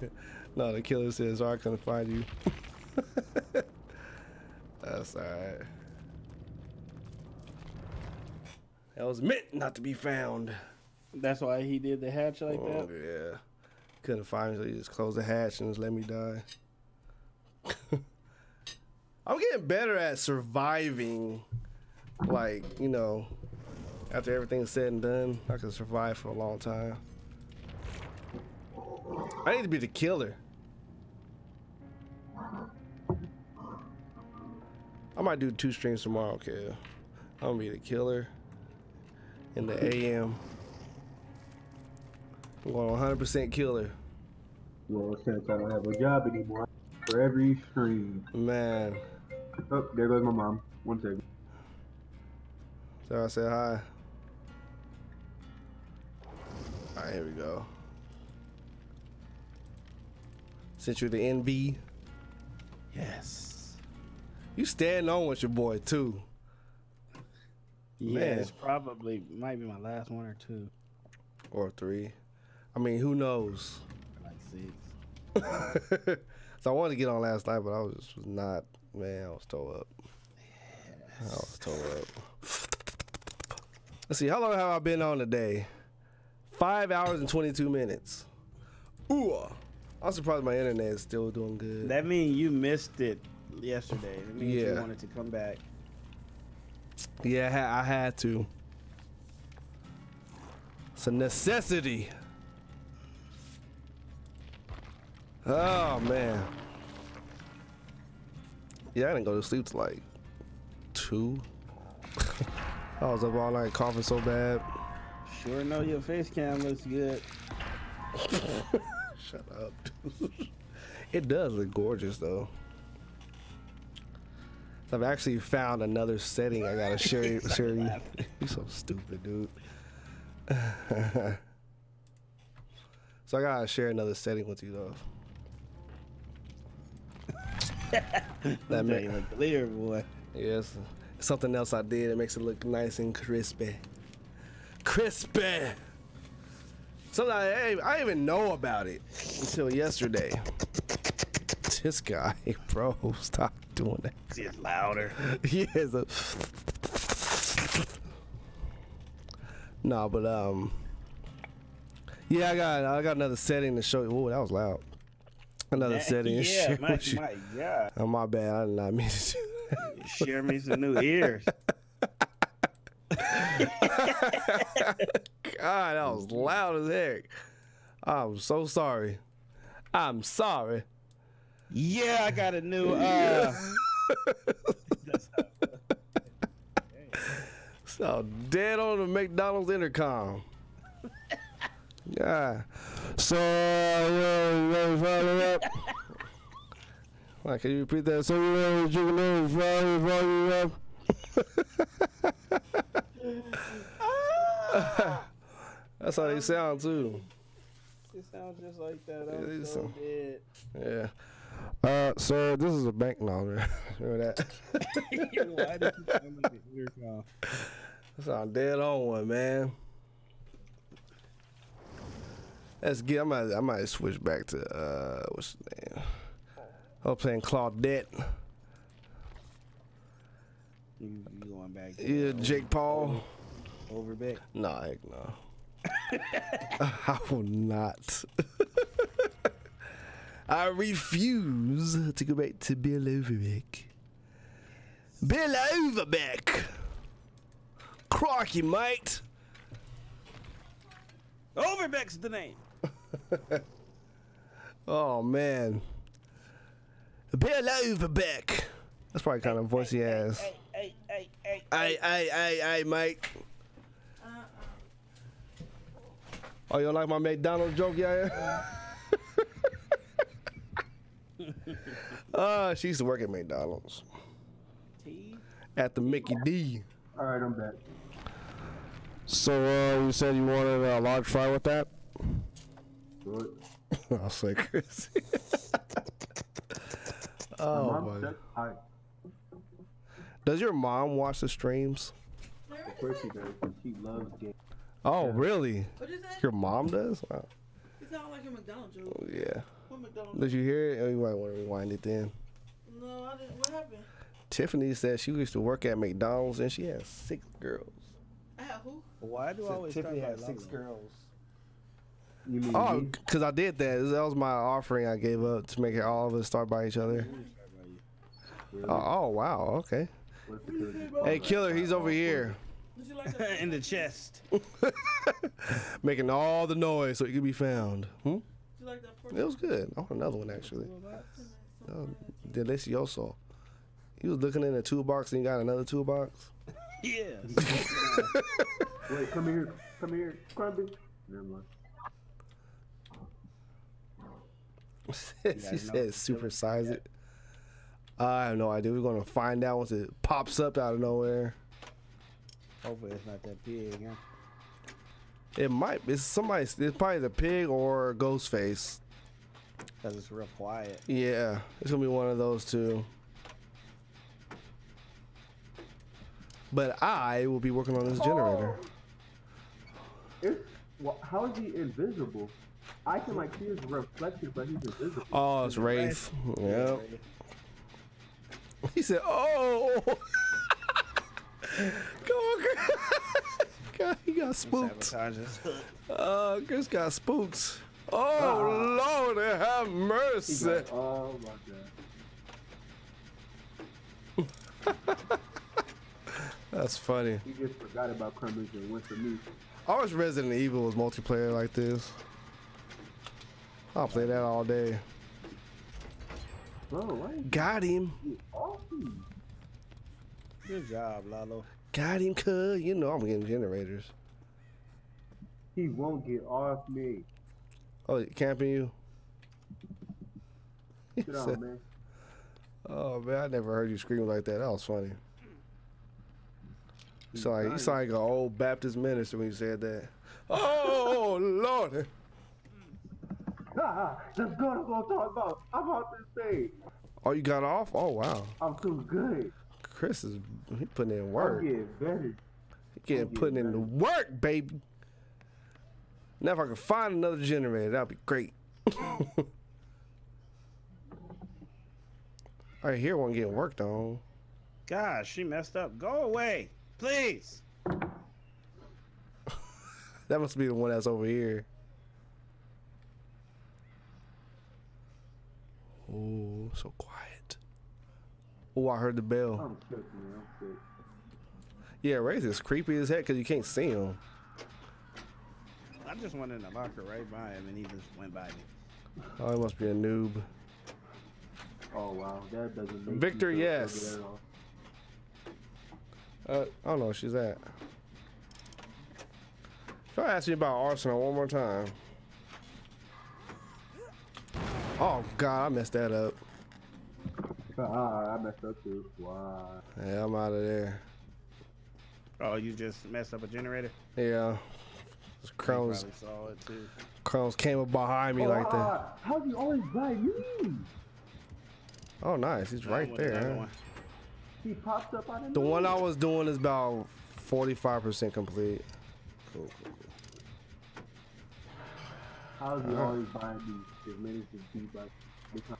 (laughs) no, the killer said sorry I couldn't find you. (laughs) That's alright. That was meant not to be found. That's why he did the hatch like that. Oh, that. yeah. Couldn't find me, so he just closed the hatch and just let me die. (laughs) I'm getting better at surviving. Like you know, after everything's said and done, I can survive for a long time. I need to be the killer. I might do two streams tomorrow, okay? I'm gonna be the killer in the AM. I'm going 100% killer. Well, since I don't have a job anymore, for every stream. Man, Oh, there goes my mom. One second. so I said hi. Right, here we go. Sent you the NV. Yes. You stand on with your boy too. Yeah, Man. it's probably might be my last one or two. Or three. I mean, who knows? Like six. (laughs) so I wanted to get on last night, but I was just was not. Man, I was toe up. I was toe up. Let's see. How long have I been on today? Five hours and twenty-two minutes. Ooh, I'm surprised my internet is still doing good. That means you missed it yesterday. It means you Yeah. wanted to come back. Yeah, I had, I had to. It's a necessity. Oh man. Yeah, I didn't go to sleep till like two. (laughs) I was up all night coughing so bad. Sure know your face cam looks good. Shut up, dude. It does look gorgeous though. So I've actually found another setting I gotta share you. (laughs) Share you. (laughs) You're so stupid, dude. (laughs) so I gotta share another setting with you though. that That ma- you look clear, boy. Yes. Something else I did that makes it look nice and crispy. Crispy. Something I, I didn't even know about it until yesterday. This guy, (laughs) bro, stop doing that. It louder. (laughs) He is a. No, but um. Yeah, I got I got another setting to show you. Oh, that was loud. Another setting yeah, share my, my God. Oh my bad, I did not mean to. Share me some new ears. (laughs) (laughs) God, that was loud as heck. I'm so sorry. I'm sorry. Yeah, I got a new (laughs) uh (laughs) So dead on the McDonald's intercom. Yeah. So, uh, well, you follow up. Like, can you repeat that? So, you know, what you know, follow, follow up. That's how they sound too. It sounds just like that. Yeah, I'm so dead. Yeah. Uh, sir, this is a bank now. (laughs) Remember that? (laughs) Why did you tell me the intercom? That's our dead on one, man. Let's get. I might. I might switch back to uh, what's the name? I was playing Claudette. You, you going back to Yeah, uh, Jake Park. Overbeck? Nah, heck no. (laughs) I will not. (laughs) I refuse to go back to Bill Overbeck. Bill Overbeck. Crocky, mate. Overbeck's the name. (laughs) Oh man. Bill Overbeck. That's probably kind of voice he has. Hey, hey, hey, hey. Hey, hey, hey, hey, mate. Oh, you don't like my McDonald's joke, yeah? (laughs) uh, she used to work at McDonald's T. at the Mickey D. All right, I'm back. So, uh, you said you wanted a large fry with that? Good. I'll say, Chris. My oh, mom my. Said hi. Does your mom watch the streams? Of course she does. 'cause She loves games. Oh, really? What'd? Your mom does? Wow. It sounded like a McDonald's joke. Oh, yeah. What McDonald's? Did you hear it? Oh, you might want to rewind it then. No, I didn't. What happened? Tiffany said she used to work at McDonald's and she has six girls. I had who? Why do I always Tiffany start has six Lalo? girls. You mean Oh, because I did that. That was my offering I gave up to make it all of us start by each other. Really? Oh, oh wow. Okay. Where's the security? Hey, killer, he's over here, Did you like that? In the chest. (laughs) making all the noise so he can be found. Hmm? Like? It was good. I want another one actually. Oh, delicioso. He was looking in a toolbox and he got another toolbox. (laughs) yeah. (laughs) Wait, come here. Come here. Crumby. Never mind. she guys know said supersize it. I have no idea. We're gonna find out once it pops up out of nowhere. Hopefully it's not that big, huh? It might. It's somebody. It's probably the pig or Ghostface. Because it's real quiet. Yeah, it's gonna be one of those two. But I will be working on this generator. Oh. It's, well, how is he invisible? I can like see his reflection, but he's invisible. Oh, it's Wraith. Yep. (laughs) He said, "Oh, (laughs) go on, Chris." (laughs) God, he got spooked. Oh, Chris got spooked. Oh ah. Lord, have mercy. got- oh my god. That's funny. He just forgot about Crumbles and went for me. I wish Resident Evil was multiplayer like this. I'll play that all day. Bro, Got him. awesome? Good job, Lalo. Got him, cuz. You know I'm getting generators. He won't get off me. Oh, camping you? He Sit said- man. oh, man, I never heard you scream like that. That was funny. You sound like, you sound like an old Baptist minister when you said that. Oh, Lord. (laughs) Ah, let's go. Let's go talk about. I'm about to say. Oh, you got off? Oh, wow. I'm too good. Chris is he putting in work. I'm work. getting better. He getting I'm putting getting in the work, baby. Now, if I could find another generator, that'd be great. (laughs) I hear one getting worked on. Gosh, she messed up. Go away, please. (laughs) That must be the one that's over here. Oh, so quiet. Oh, I heard the bell. I'm sick, man. I'm sick. Yeah, Wraith is creepy as heck because you can't see him. I just went in the locker right by him, and he just went by me. Oh, he must be a noob. Oh wow, that doesn't make Victor, me feel so yes. good at all. Uh, I don't know where she's at. Try ask me about Arsenal one more time. Oh God, I messed that up. (laughs) Ah, I messed up too. Wow. Yeah, I'm out of there. Oh, you just messed up a generator? Yeah, He Crohn's probably saw it too. Crohn's came up behind me like that. Ah, How's he always by me? Oh, nice, he's right With another there. huh? He pops up out of The one I was doing is about 45% complete. Cool, cool, cool. How's he Uh-huh. always by me? His minutes is deep like because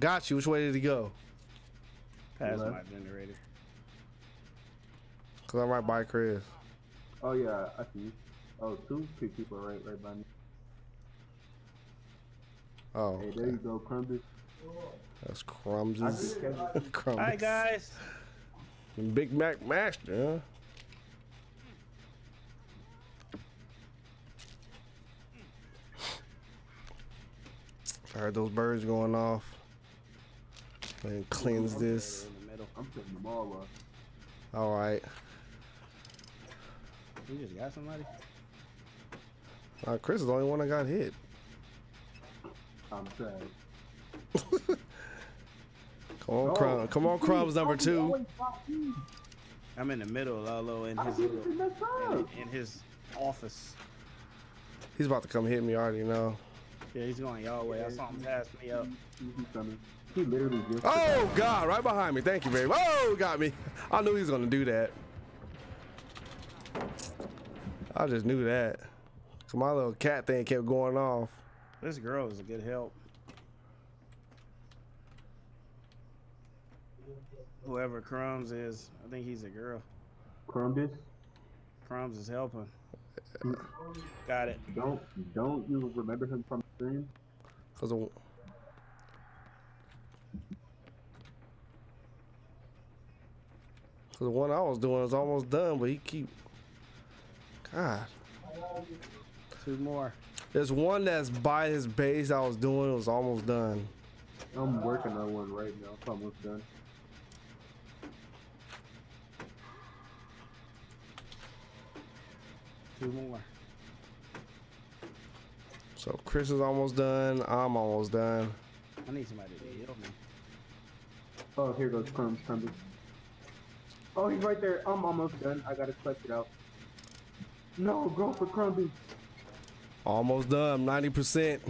Got you. Which way did he go? Pass Left. my generator. Cause I'm right by Chris. Oh yeah, I see. Oh, two two people right right by me. Oh, Hey, there you go, Crumbus. that's I crumbs. just (laughs) crumbs. Hi guys. Big Mac Master. I heard those birds going off. And cleanse this. In the middle. I'm putting them all up. All right. You just got somebody? Uh, Chris is the only one that got hit. I'm sad. (laughs) Come on, Oh, Crumbs. Come on, geez, Crumbs number two. always by me? I'm in the middle, Lalo, in his little, in, in his office. He's about to come hit me. I already know. Yeah, he's going y'all way. I saw him pass me up. He's coming. He literally just. Oh God! Right behind me. Thank you very much. Oh, got me. I knew he was gonna do that. I just knew that. 'Cause my little cat thing kept going off. This girl is a good help. Whoever Crumbs is, I think he's a girl. Crumbus. Crumbs is helping. Got it. Don't don't you remember him from the stream? Cause I Cause the one I was doing was almost done, but he keep. God. Two more. There's one that's by his base I was doing. It was almost done. I'm working on one right now. It's almost done. Two more. So Chris is almost done. I'm almost done. I need somebody to heal me. Oh, here goes Crumbs, Crumbs. Oh, he's right there. I'm almost done. I gotta collect it out. No, go for Crumbs. Almost done. Ninety percent.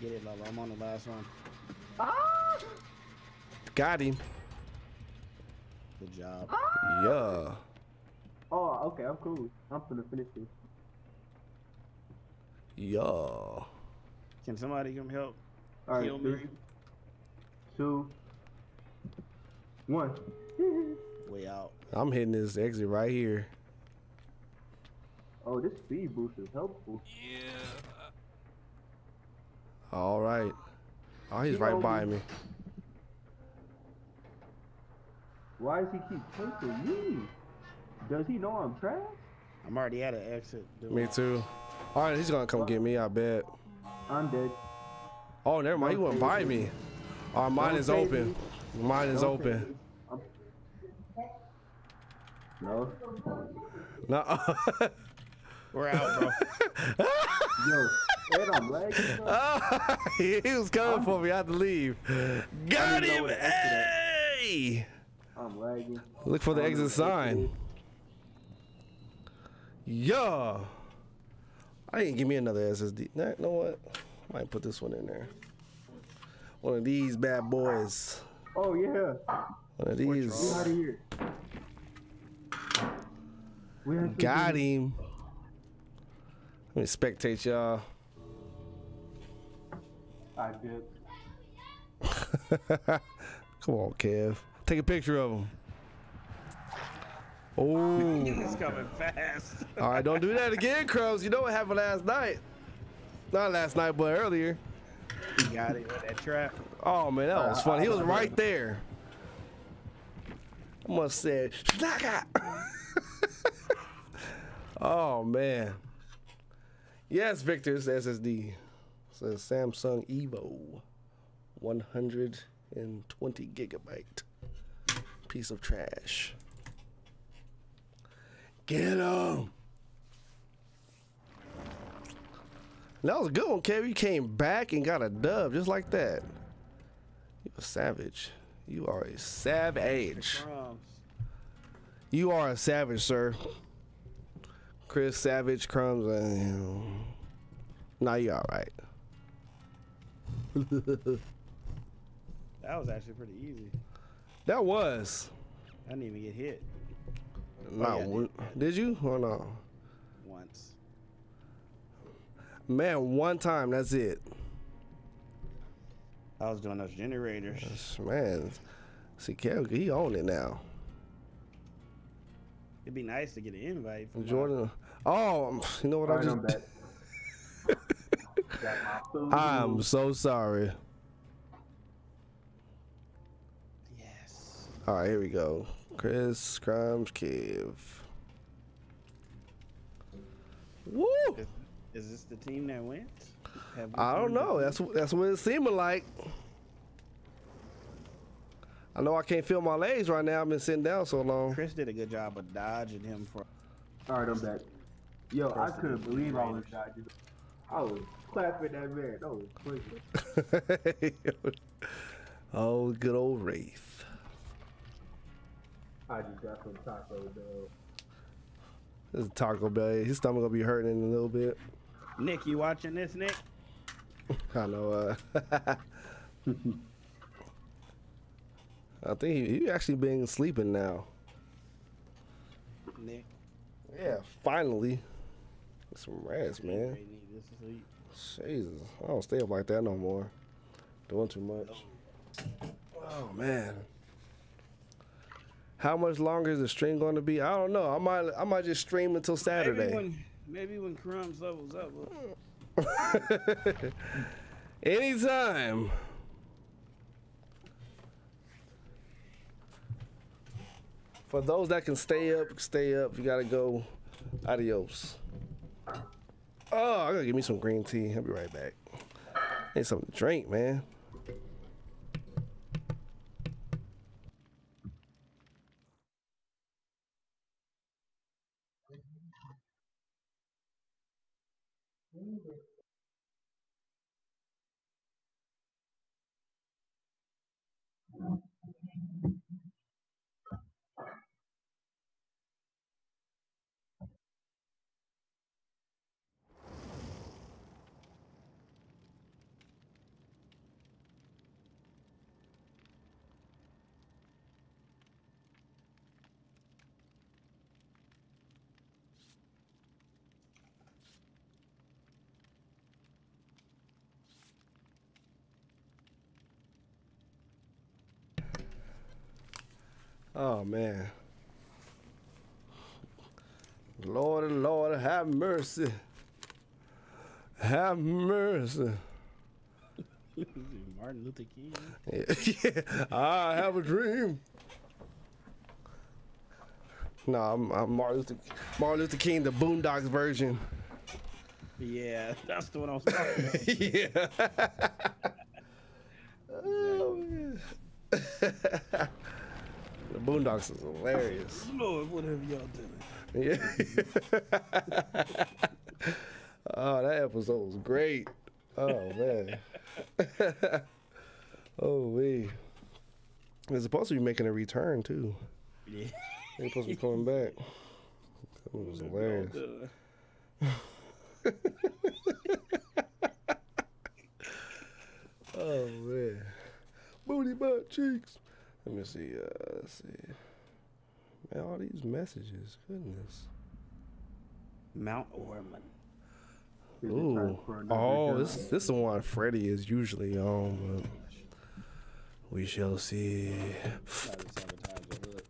Get it, Lolo. I'm on the last one. Ah! Got him. Good job. Ah! Yeah. Oh, okay, I'm cool. I'm gonna finish this. Yo. Can somebody come help? All right, Kill me. three, two, one. (laughs) Way out. I'm hitting this exit right here. oh, this speed boost is helpful. Yeah. All right. Oh, he's He right by me. me. Why does he keep chasing me? Does he know I'm trash? I'm already at an exit. dude. Me too. All right, he's gonna come get me. I bet. I'm dead. Oh, never mind. He Don't went say by it. me. Our mine Don't is say open. Mine is Don't open. No. No. (laughs) We're out, bro. Yo, Ed, I'm lagging. bro. he was coming for me. I had to leave. Got him. where the exit at. Hey. I'm lagging. Look for the I don't exit what the exit sign. Yeah. I didn't give me another SSD. Nah, You know what? I might put this one in there. One of these bad boys. Oh yeah. One of Get these. out of here. Got him. Let me spectate y'all. I did. (laughs) Come on, Kev. Take a picture of him. Oh. (laughs) He's coming fast. All right, don't do that again, Crumbs. You know what happened last night? Not last night, but earlier. He got it with that trap. Oh man, that was ah, funny. He was right there. I must say, (laughs) oh man. Yes, Victor's SSD. Says Samsung Evo, 120 gigabyte. Piece of trash. Get him. That was a good one, Kev. You came back and got a dub just like that. You a savage. You are a savage. You are a savage, sir. Chris Savage Crumbs. Uh, nah, you all right. (laughs) That was actually pretty easy. That was. I didn't even get hit Not yeah, one. Did you or no? once. Man, one time. That's it. I was doing those generators. Man, see, Kev, he own it now. It'd be nice to get an invite from Jordan. Oh, um, (laughs) you know what I right, (laughs) I'm just. back. Got my. I'm so sorry. Yes. All right, here we go. Chris Crumbs Kev. Woo! Is, is this the team that went? We I don't know. That's that's what it's seeming like. I know I can't feel my legs right now. I've been sitting down so long. Chris did a good job of dodging him for. All right, I'm back. Yo, I couldn't believe I was Raiders. dodging. I was clapping that man. That was crazy. (laughs) oh, good old Wraith. I just got some taco dog. This is Taco Bell. His stomach gonna be hurting in a little bit. Nick, you watching this, Nick? (laughs) I know. Uh, (laughs) I think he, he actually been sleeping now. Nick. Yeah, finally. Get some rest, man. They need this sleep. Jesus, I don't stay up like that no more. Doing too much. Oh man. How much longer is the stream going to be? I don't know. I might I might just stream until Maybe Saturday. when, maybe when Crumbs levels up. (laughs) Anytime. For those that can stay up, stay up. You gotta go. Adios. Oh, I gotta give me some green tea. I'll be right back. Need something to drink, man. Oh man. Lord, Lord, have mercy. Have mercy. (laughs) Martin Luther King. Yeah, (laughs) I have a dream. No, I'm, I'm Martin, Luther, Martin Luther King, the Boondocks version. Yeah, that's the one I was talking about. (laughs) yeah. Oh, Boondocks is hilarious. Lord, what have y'all done? Yeah. (laughs) oh, that episode was great. Oh man. (laughs) oh we. They're supposed to be making a return too. Yeah. They're supposed to be coming back. That was hilarious. (laughs) Oh man. Booty butt cheeks. Let me see. Uh, let's see. Man, all these messages. Goodness. Mount Ormond. Ooh. Oh, this this is the one Freddy is usually on, but we shall see. Try to sabotage the hood.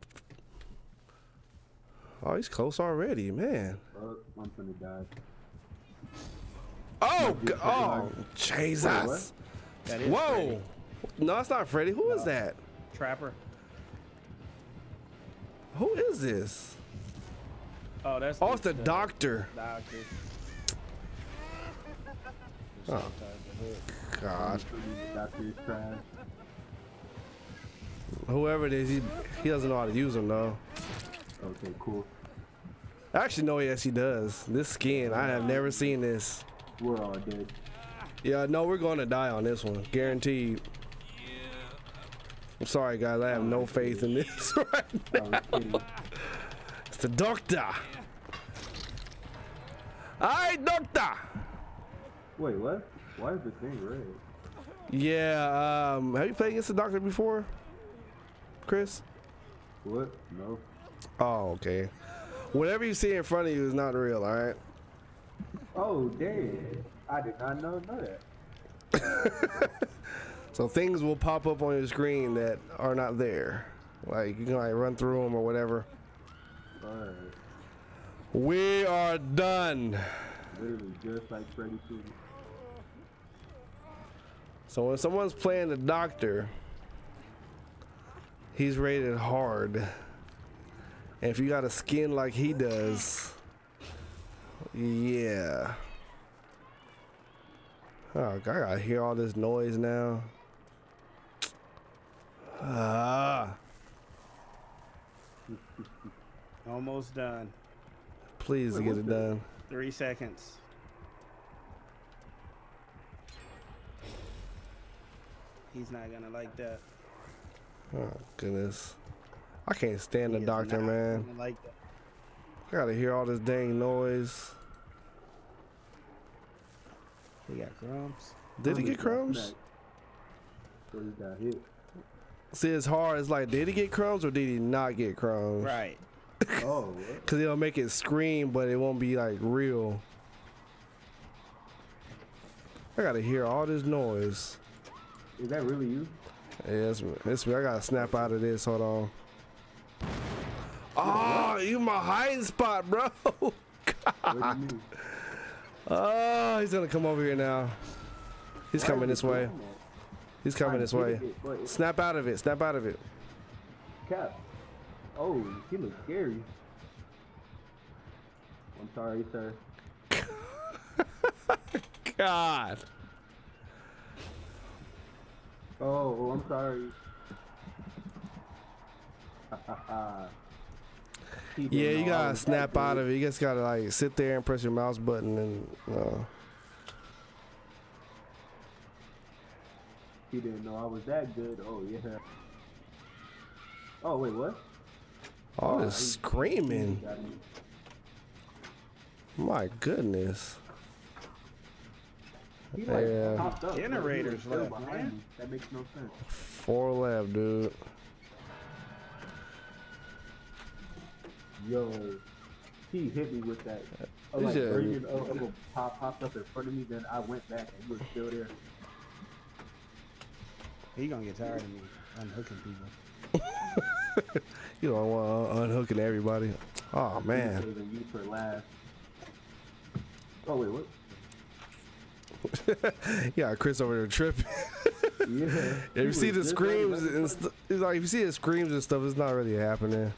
Oh, he's close already, man. Oh, I'm gonna die. Oh, oh, Jesus! Whoa! No, it's not Freddy. Who is that? Trapper. Who is this? Oh, that's Oh, it's the doctor. doctor. Oh. Sabotage the. God, doctor whoever it is, he he doesn't know how to use them though. Okay, cool. Actually, no, yes, he does. This skin, I have never seen this. We're all dead. Yeah, no, we're going to die on this one, guaranteed. I'm sorry, guys. I have no faith in this (laughs) right now. It's the doctor. Hi, doctor. Wait, what? Why is the thing red? Yeah. Um. Have you played against the doctor before, Chris? What? No. Oh, okay. Whatever you see in front of you is not real. All right. Oh, dang. I did not know, know that. (laughs) So things will pop up on your screen that are not there. Like you can like run through them or whatever. Alright. We are done. Literally just like Freddy Krueger. So when someone's playing the doctor, he's rated hard. And if you got a skin like he does, yeah. Oh, I gotta hear all this noise now. Ah, Almost done. please Wait, get it done. Three seconds. He's not gonna like that. Oh goodness, I can't stand the He is doctor, man. Like that. I gotta hear all this dang noise. He got crumbs. Did he get crumbs? So he got hit. See, it's hard. It's like, did he get crumbs or did he not get crumbs? Right. (laughs) Oh. Cause it'll make it scream, but it won't be like real. I gotta hear all this noise. Is that really you? Yeah, it's, it's me. I gotta snap out of this. Hold on. Oh, you my hiding spot, bro. (laughs) What do you mean? Oh, he's gonna come over here now. He's Why coming this way. doing that? He's coming this way. it, Snap out of it. Snap out of it. Cap. Oh, he looks scary. I'm sorry, sir. (laughs) God. Oh, I'm sorry. (laughs) Yeah, you gotta snap out of it. You just gotta like sit there and press your mouse button and. Uh, He didn't know I was that good. Oh yeah. Oh wait, what? all Oh, this screaming. he got me. My goodness. He like Yeah. popped up. but he was Generators still left, behind man. me. That makes no sense. Four left, dude. Yo, he hit me with that. Uh, he like said- version of, of a pop popped up in front of me. Then I went back and he was still there. He gonna get tired of me unhooking people. (laughs) You don't want to unhooking everybody. Oh man. you for last. Oh wait, what? (laughs) yeah, Chris over there tripping. (laughs) Yeah. if you see the was just ready screams to- and st- it's like if you see the screams and stuff, it's not really happening.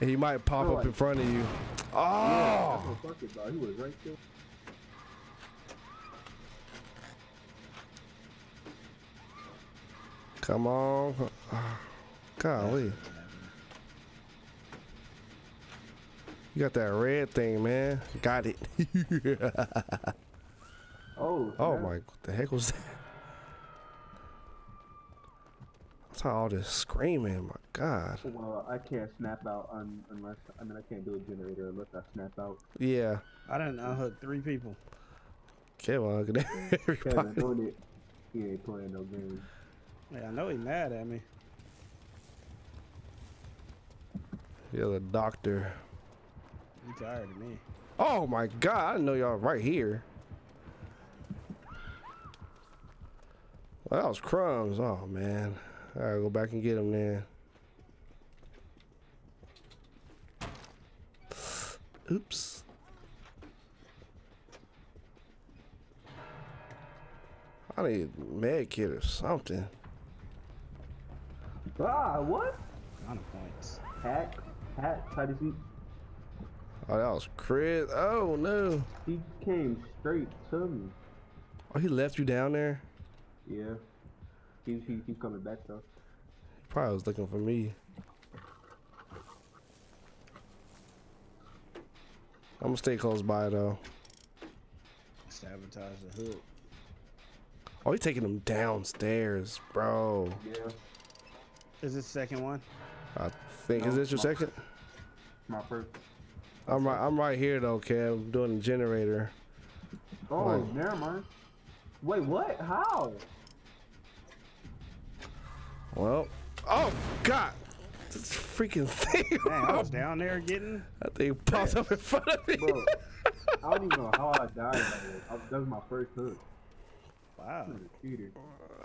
And he might pop Bro, up in front of you. Oh, that's what I'm talking about. He was right come on. Golly. You got that red thing, man. Got it. Oh. (laughs) oh snap. Oh, my, what the heck was that? That's how all this screaming. My God. Well, I can't snap out un- unless I mean I can't do a generator unless I snap out. Yeah. I didn't unhook three people. Kevin, look at (laughs) Kevin everybody. doing it. He ain't playing no games. Yeah, I know he mad at me. You're the doctor. He tired of me. Oh my God! I didn't know y'all right here. Well, that was crumbs. Oh man, I gotta go back and get him then. Oops. I need a med kit or something. Ah, what? Ton of points. Hack, hack. How does he? Oh, that was Chris. Oh no. He came straight to me. Oh, he left you down there. Yeah. He he he coming back though. He probably was looking for me. I'm gonna stay close by though. Sabotage the hook. Oh, he taking him downstairs, bro. Yeah. Is this the second one? I think is this your no. second? My first. I'm right. I'm right here though, Kev. I'm doing the generator. Oh, Like- never mind. Wait, what? How? Well, oh God, this freaking thing. Dang, I was down there getting. that thing popped up in front of me. Bro, (laughs) I don't even know how I died. By the that was my first hook. Wow. I was a cheater.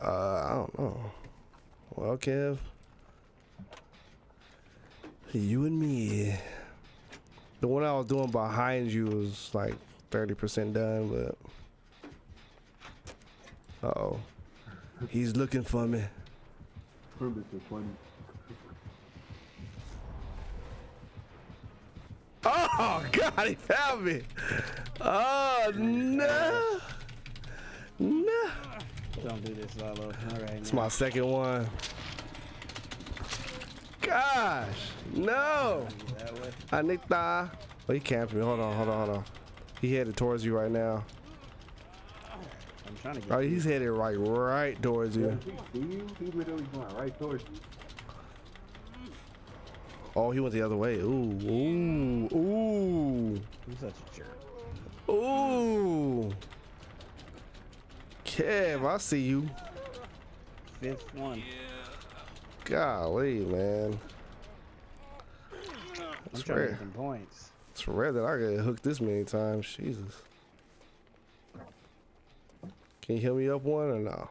Uh, I don't know. Well, Kev, you and me. The one I was doing behind you was like thirty percent done, but uh oh, he's looking for me. Crimbus is funny. Oh (laughs) God, he found me. Oh no, no. Don't do this, Lalo. All right. It's my second one. Gosh, no. That. Anita. Oh, he camped me. Hold on, hold on, hold on. He headed towards you right now. I'm trying to get. Oh, he's headed right, right towards you. see you? He literally going right towards you. Oh, he went the other way. Ooh, ooh, ooh, He's such a jerk. ooh. Kev, I see you. Fifth one. Golly, man. I'm trying to get them points. It's rare that I get hooked this many times. Jesus. Can you heal me up one or no?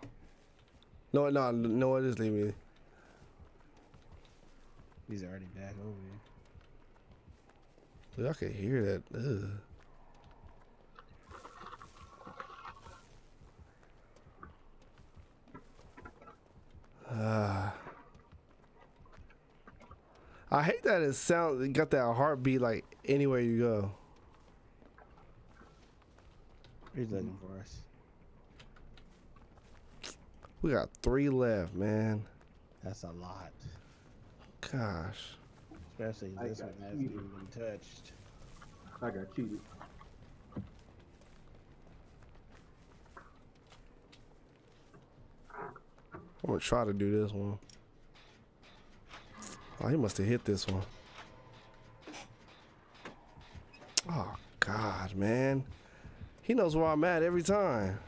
No, no, no. Just leave me. He's already back over here. Dude, I could hear that. Ugh. Ah. I hate that it sounds it got that heartbeat like anywhere you go. He's looking for us. We got three left, man. That's a lot. Gosh. Especially I this one hasn't you. even been touched. I got cheated. I'm gonna try to do this one. Oh, he must have hit this one. Oh God, man. He knows where I'm at every time.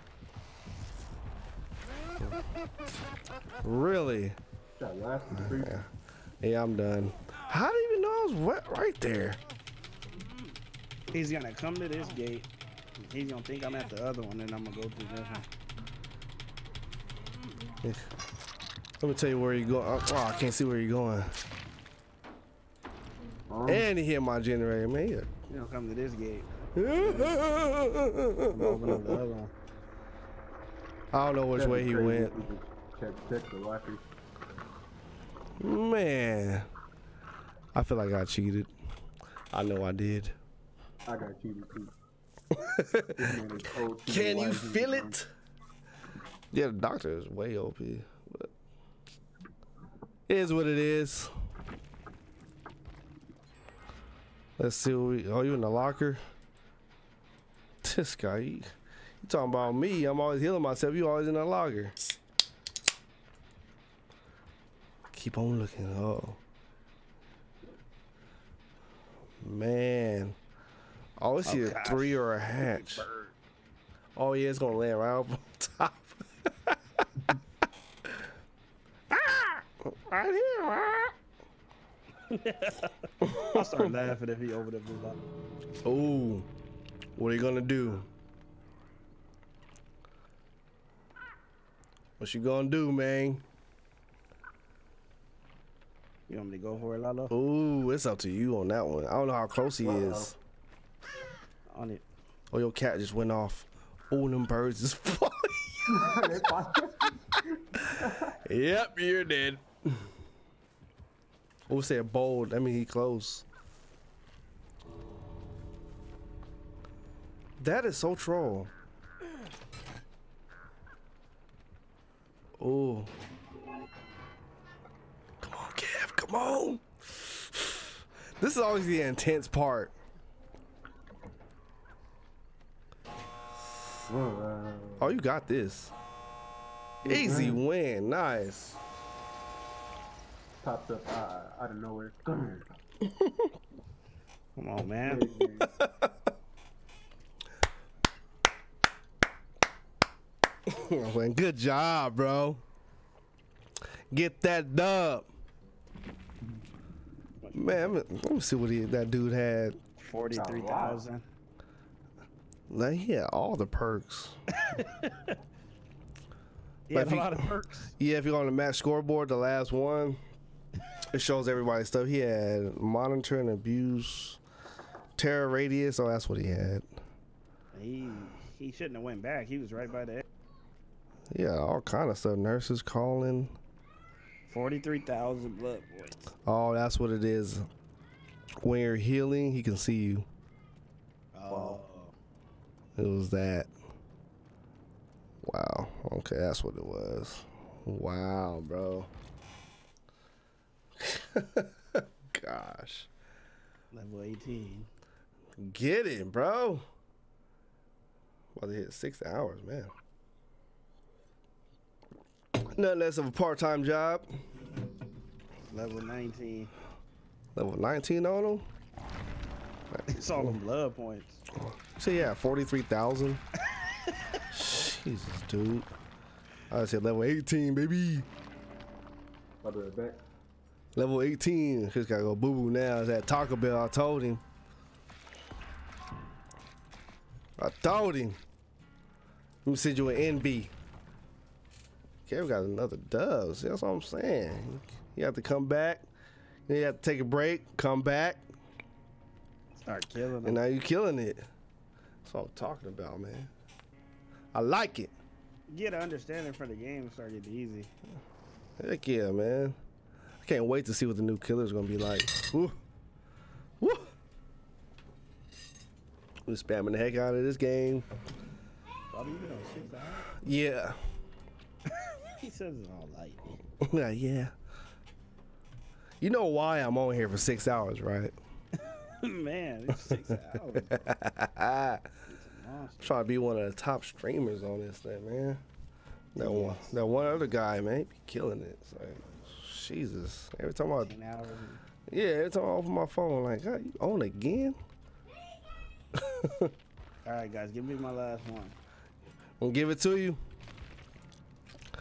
Really? That last one, three. Yeah. I'm done. How do you even know I was wet right there? He's gonna come to this gate. He's gonna think I'm at the other one, and I'm gonna go through this one. Let me tell you where you go. Oh, oh I can't see where you're going. Um, And he hit my generator, man. You gonna come to this gate. (laughs) I'm gonna open up the other one. I don't know which way he went. if we could Check, check the locker. Man, I feel like I cheated. I know I did. I got cheated too. (laughs) This man is old to the Can you feel it? Yeah, the doctor is way OP. But it is what it is. Let's see what we. Oh, you in the locker? (laughs) This guy, you, you talking about me? I'm always healing myself. You always in the locker. Keep on looking. Oh, man. Oh, it's Oh, either gosh. three or a hatch. Oh yeah, it's gonna land right up on (laughs) top. (laughs) ah! Right here. ah! (laughs) I'll start laughing if he over up the lock. Ooh, what are you gonna do? What you gonna do, man? You want me to go for it, Lalo? Ooh, it's up to you on that one. I don't know how close he is. On it. Oh, your cat just went off. Oh, them birds is (laughs) falling. (laughs) They fine. yep, you're dead. Oh, said bold. I mean, he close. That is so troll. Oh. Come on, Kev. Come on. This is always the intense part. Oh, you got this. Easy win. Nice. Popped up uh, out of nowhere. (clears throat) Come on, man. (laughs) Well, good job, bro. Get that dub. Man, let me, see what he, that dude had. 43,000. Like, he had all the perks. (laughs) He But had a he- lot of perks. Yeah, if you're on the match scoreboard, the last one, it shows everybody's stuff. He had monitor and abuse, terror radius. Oh, that's what he had. He he shouldn't have went back. He was right by the Yeah, all kind of stuff. Nurses calling. 43,000 blood points. Oh, that's what it is. When you're healing, he can see you. Oh. It was that. Wow. Okay, that's what it was. Wow, bro. (laughs) Gosh. Level 18. Get it, bro. About to hit six hours, man. Nothing less of a part time job. Level 19. Level 19 on him. (laughs) It's all them blood points. So yeah, 43,000. (laughs) Jesus, dude. I said level 18, baby. I'll be right back. Level 18. Just gotta go boo boo now. It's at Taco Bell. I told him. I told him. Let me send you an NB. Okay, we got another dub. See, that's what I'm saying. You have to come back. Then you have to take a break, come back, Start killing it. and now you killing it. That's what I'm talking about, man. I like it. Get an understanding for the game. Start getting easy. Heck yeah, man. Can't wait to see what the new killer's gonna be like. Woo. Woo. We're spamming the heck out of this game. Bobby, you been on six hours? Yeah. He says it all light. (laughs) yeah, yeah. You know why I'm on here for six hours, right? (laughs) Man, it's six hours. I'm trying to be one of the top streamers on this thing, man. That one, that one other guy, man, he be killing it. It's like, Jesus. Every time I, yeah, every time I open my phone, like, God, you on again? (laughs) All right, guys, give me my last one. I'm gonna give it to you.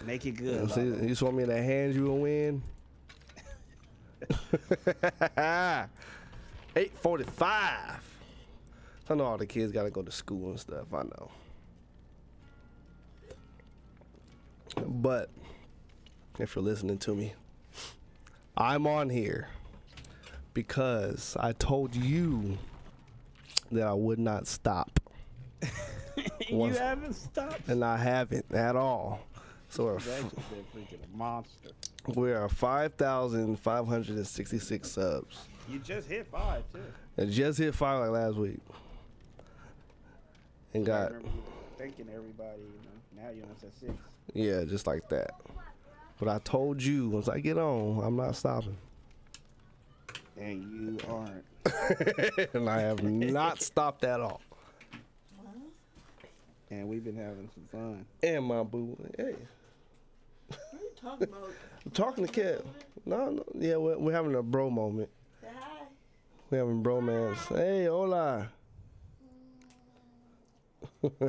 Make it good. so you just want me to hand you a win? (laughs) 845. I know all the kids gotta go to school and stuff. I know. But if you're listening to me, I'm on here because I told you that I would not stop. (laughs) you haven't stopped. And I haven't at all. So we're, You've been freaking a monster. we're 5,566 subs. You just hit five too. And just hit five like last week. And got, you thanking everybody. You know, now you're almost at six. yeah, just like that. But I told you, once I get on, I'm not stopping. And you aren't. (laughs) and I have not stopped at all. And we've been having some fun. And my boo, hey, What are you talking about? I'm (laughs) talking to Kev. No, no, yeah, we're, we're having a bro moment. Say hi. We're having bromance. Hey, hola. (laughs) He didn't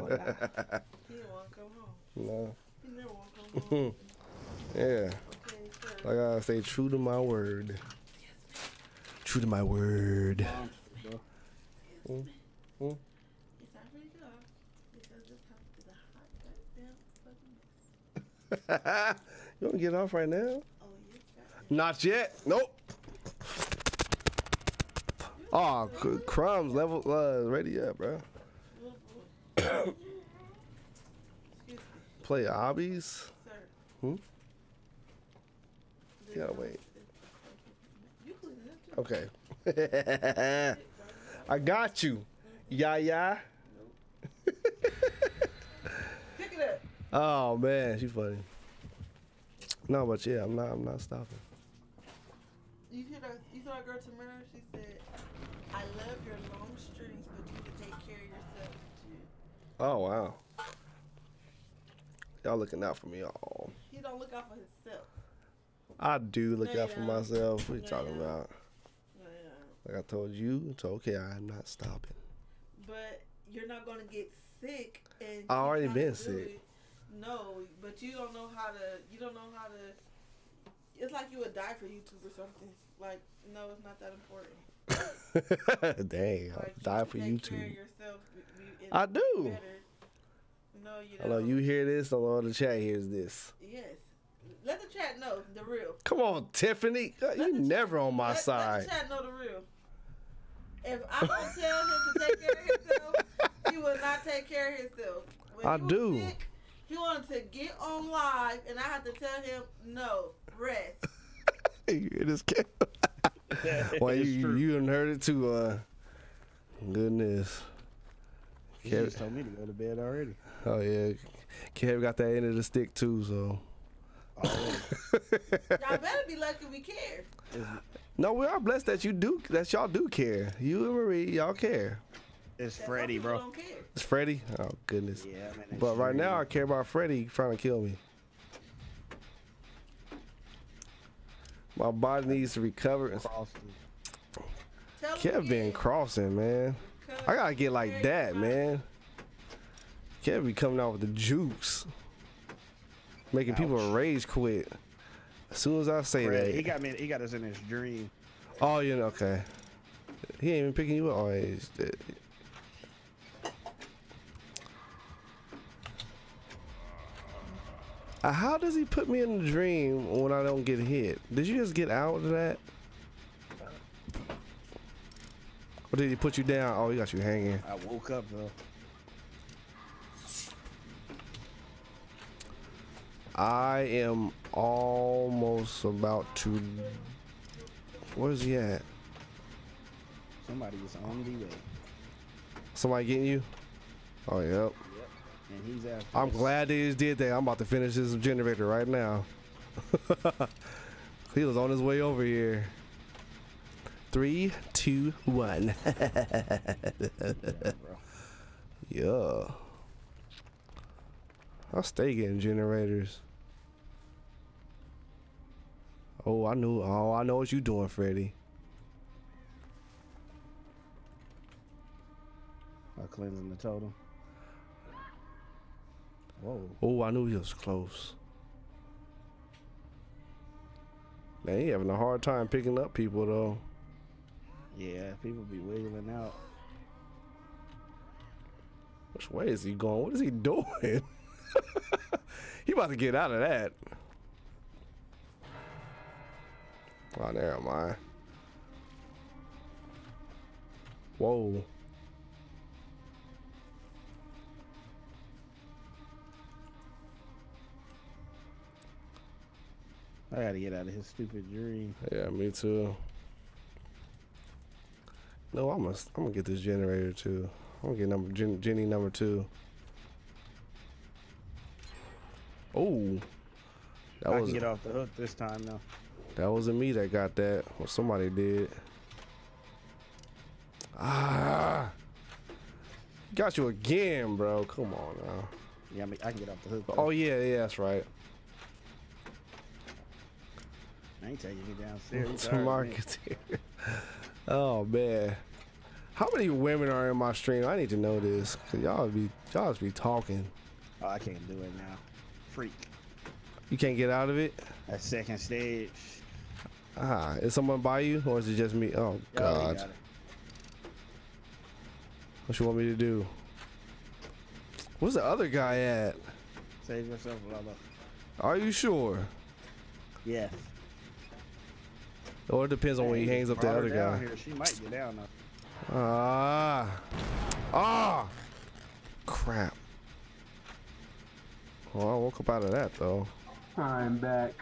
want to come home. No, He never want to come home. Yeah. Sir. I gotta stay true to my word. True to my word. (laughs) You don't get off right now? Oh, yes. Not yet. Nope. Oh, c- crumbs level uh ready up, bro. (coughs) Play hobbies. sir. Hmm? Gotta wait. You clean this too. Okay. (laughs) I got you. Yeah, yeah. Pick it up. Oh man, she funny. No, but yeah, I'm not. I'm not stopping. You hear that? You saw that girl Tamara? She said, "I love your long strings, but you need to take care of yourself too." Oh wow. Y'all looking out for me. Oh, He don't look out for himself. I do look No, out for myself. What are you No, talking you about? No, Like I told you, it's okay. I'm not stopping. But you're not gonna get sick and. I already been sick. it. No, but you don't know how to. You don't know how to. It's like you would die for YouTube or something. Like, no, it's not that important. (laughs) Dang, I'll you die for take Care of YouTube. yourself. I do. better. No, you don't. Hello, you hear this? Hello, the chat hears this. Yes. Let the chat know the real. Come on, Tiffany. Let You the never on my let, side. Let the chat know the real. If I don't tell him to take care of himself, he will not take care of himself. When I he do. Sick, he wanted to get on live, and I had to tell him, no, rest. (laughs) you hear this kid? (laughs) well, you true. you done heard it too. Uh, goodness. You Kev, just told me to go to bed already. oh yeah, Kev got that end of the stick too. So Already. Y'all better be lucky we care. No, we are blessed that you do that. Y'all do care. You and Marie, y'all care. it's That Freddy, bro. Don't care. It's Freddy. Oh goodness. Yeah, man. But right now, I care about Freddy trying to kill me. My body needs to recover. Cross Tell him Kev been again, crossing, man. I gotta get like that, fine. man. Kev be coming out with the juice, making people rage quit. As soon as I say Freddy, that, he got me. He got us in his dream. oh, you know, okay. He ain't even picking you up. Oh, he's dead. Uh, How does he put me in the dream when I don't get hit? Did you just get out of that? Or did he put you down? Oh, he got you hanging. I woke up though. I am almost about to. Where's he at? Somebody is on the way. Somebody getting you? Oh, yep. And he's after I'm glad they just did that. I'm about to finish this generator right now. (laughs) he was on his way over here. Three, two, one. (laughs) Yeah, yeah. I'll stay getting generators. Oh, I knew. Oh, I know what you doing, Freddy. Uh, cleansing the totem. Whoa. Oh, I knew he was close. Man, he having a hard time picking up people though. Yeah, people be wiggling out. Which way is he going? What is he doing? (laughs) he about to get out of that. Oh, never mind. Whoa. I gotta get out of his stupid dream. Yeah, me too. No, I'm gonna I'm gonna get this generator too. I'm gonna get number Jen, Jenny number two. Oh, that I was can get off the hook this time though. That wasn't me that got that. Well, somebody did. Ah, got you again, bro. Come on now. Yeah, I, mean, I can get off the hook. Though. Oh yeah, yeah, that's right. I ain't taking you downstairs. (laughs) To tired of market here. (laughs) Oh man, how many women are in my stream? I need to know this because y'all be y'all be talking. Oh, I can't do it now. Freak. You can't get out of it. That second stage. Ah, is someone by you or is it just me? Oh Y'all God, got what you want me to do? Where's the other guy at? Save yourself, brother. Are you sure? Yes. Or it depends on when he hangs up the other guy. Here. She might get down though. Ah, ah, crap. Well, I woke up out of that though. I'm back.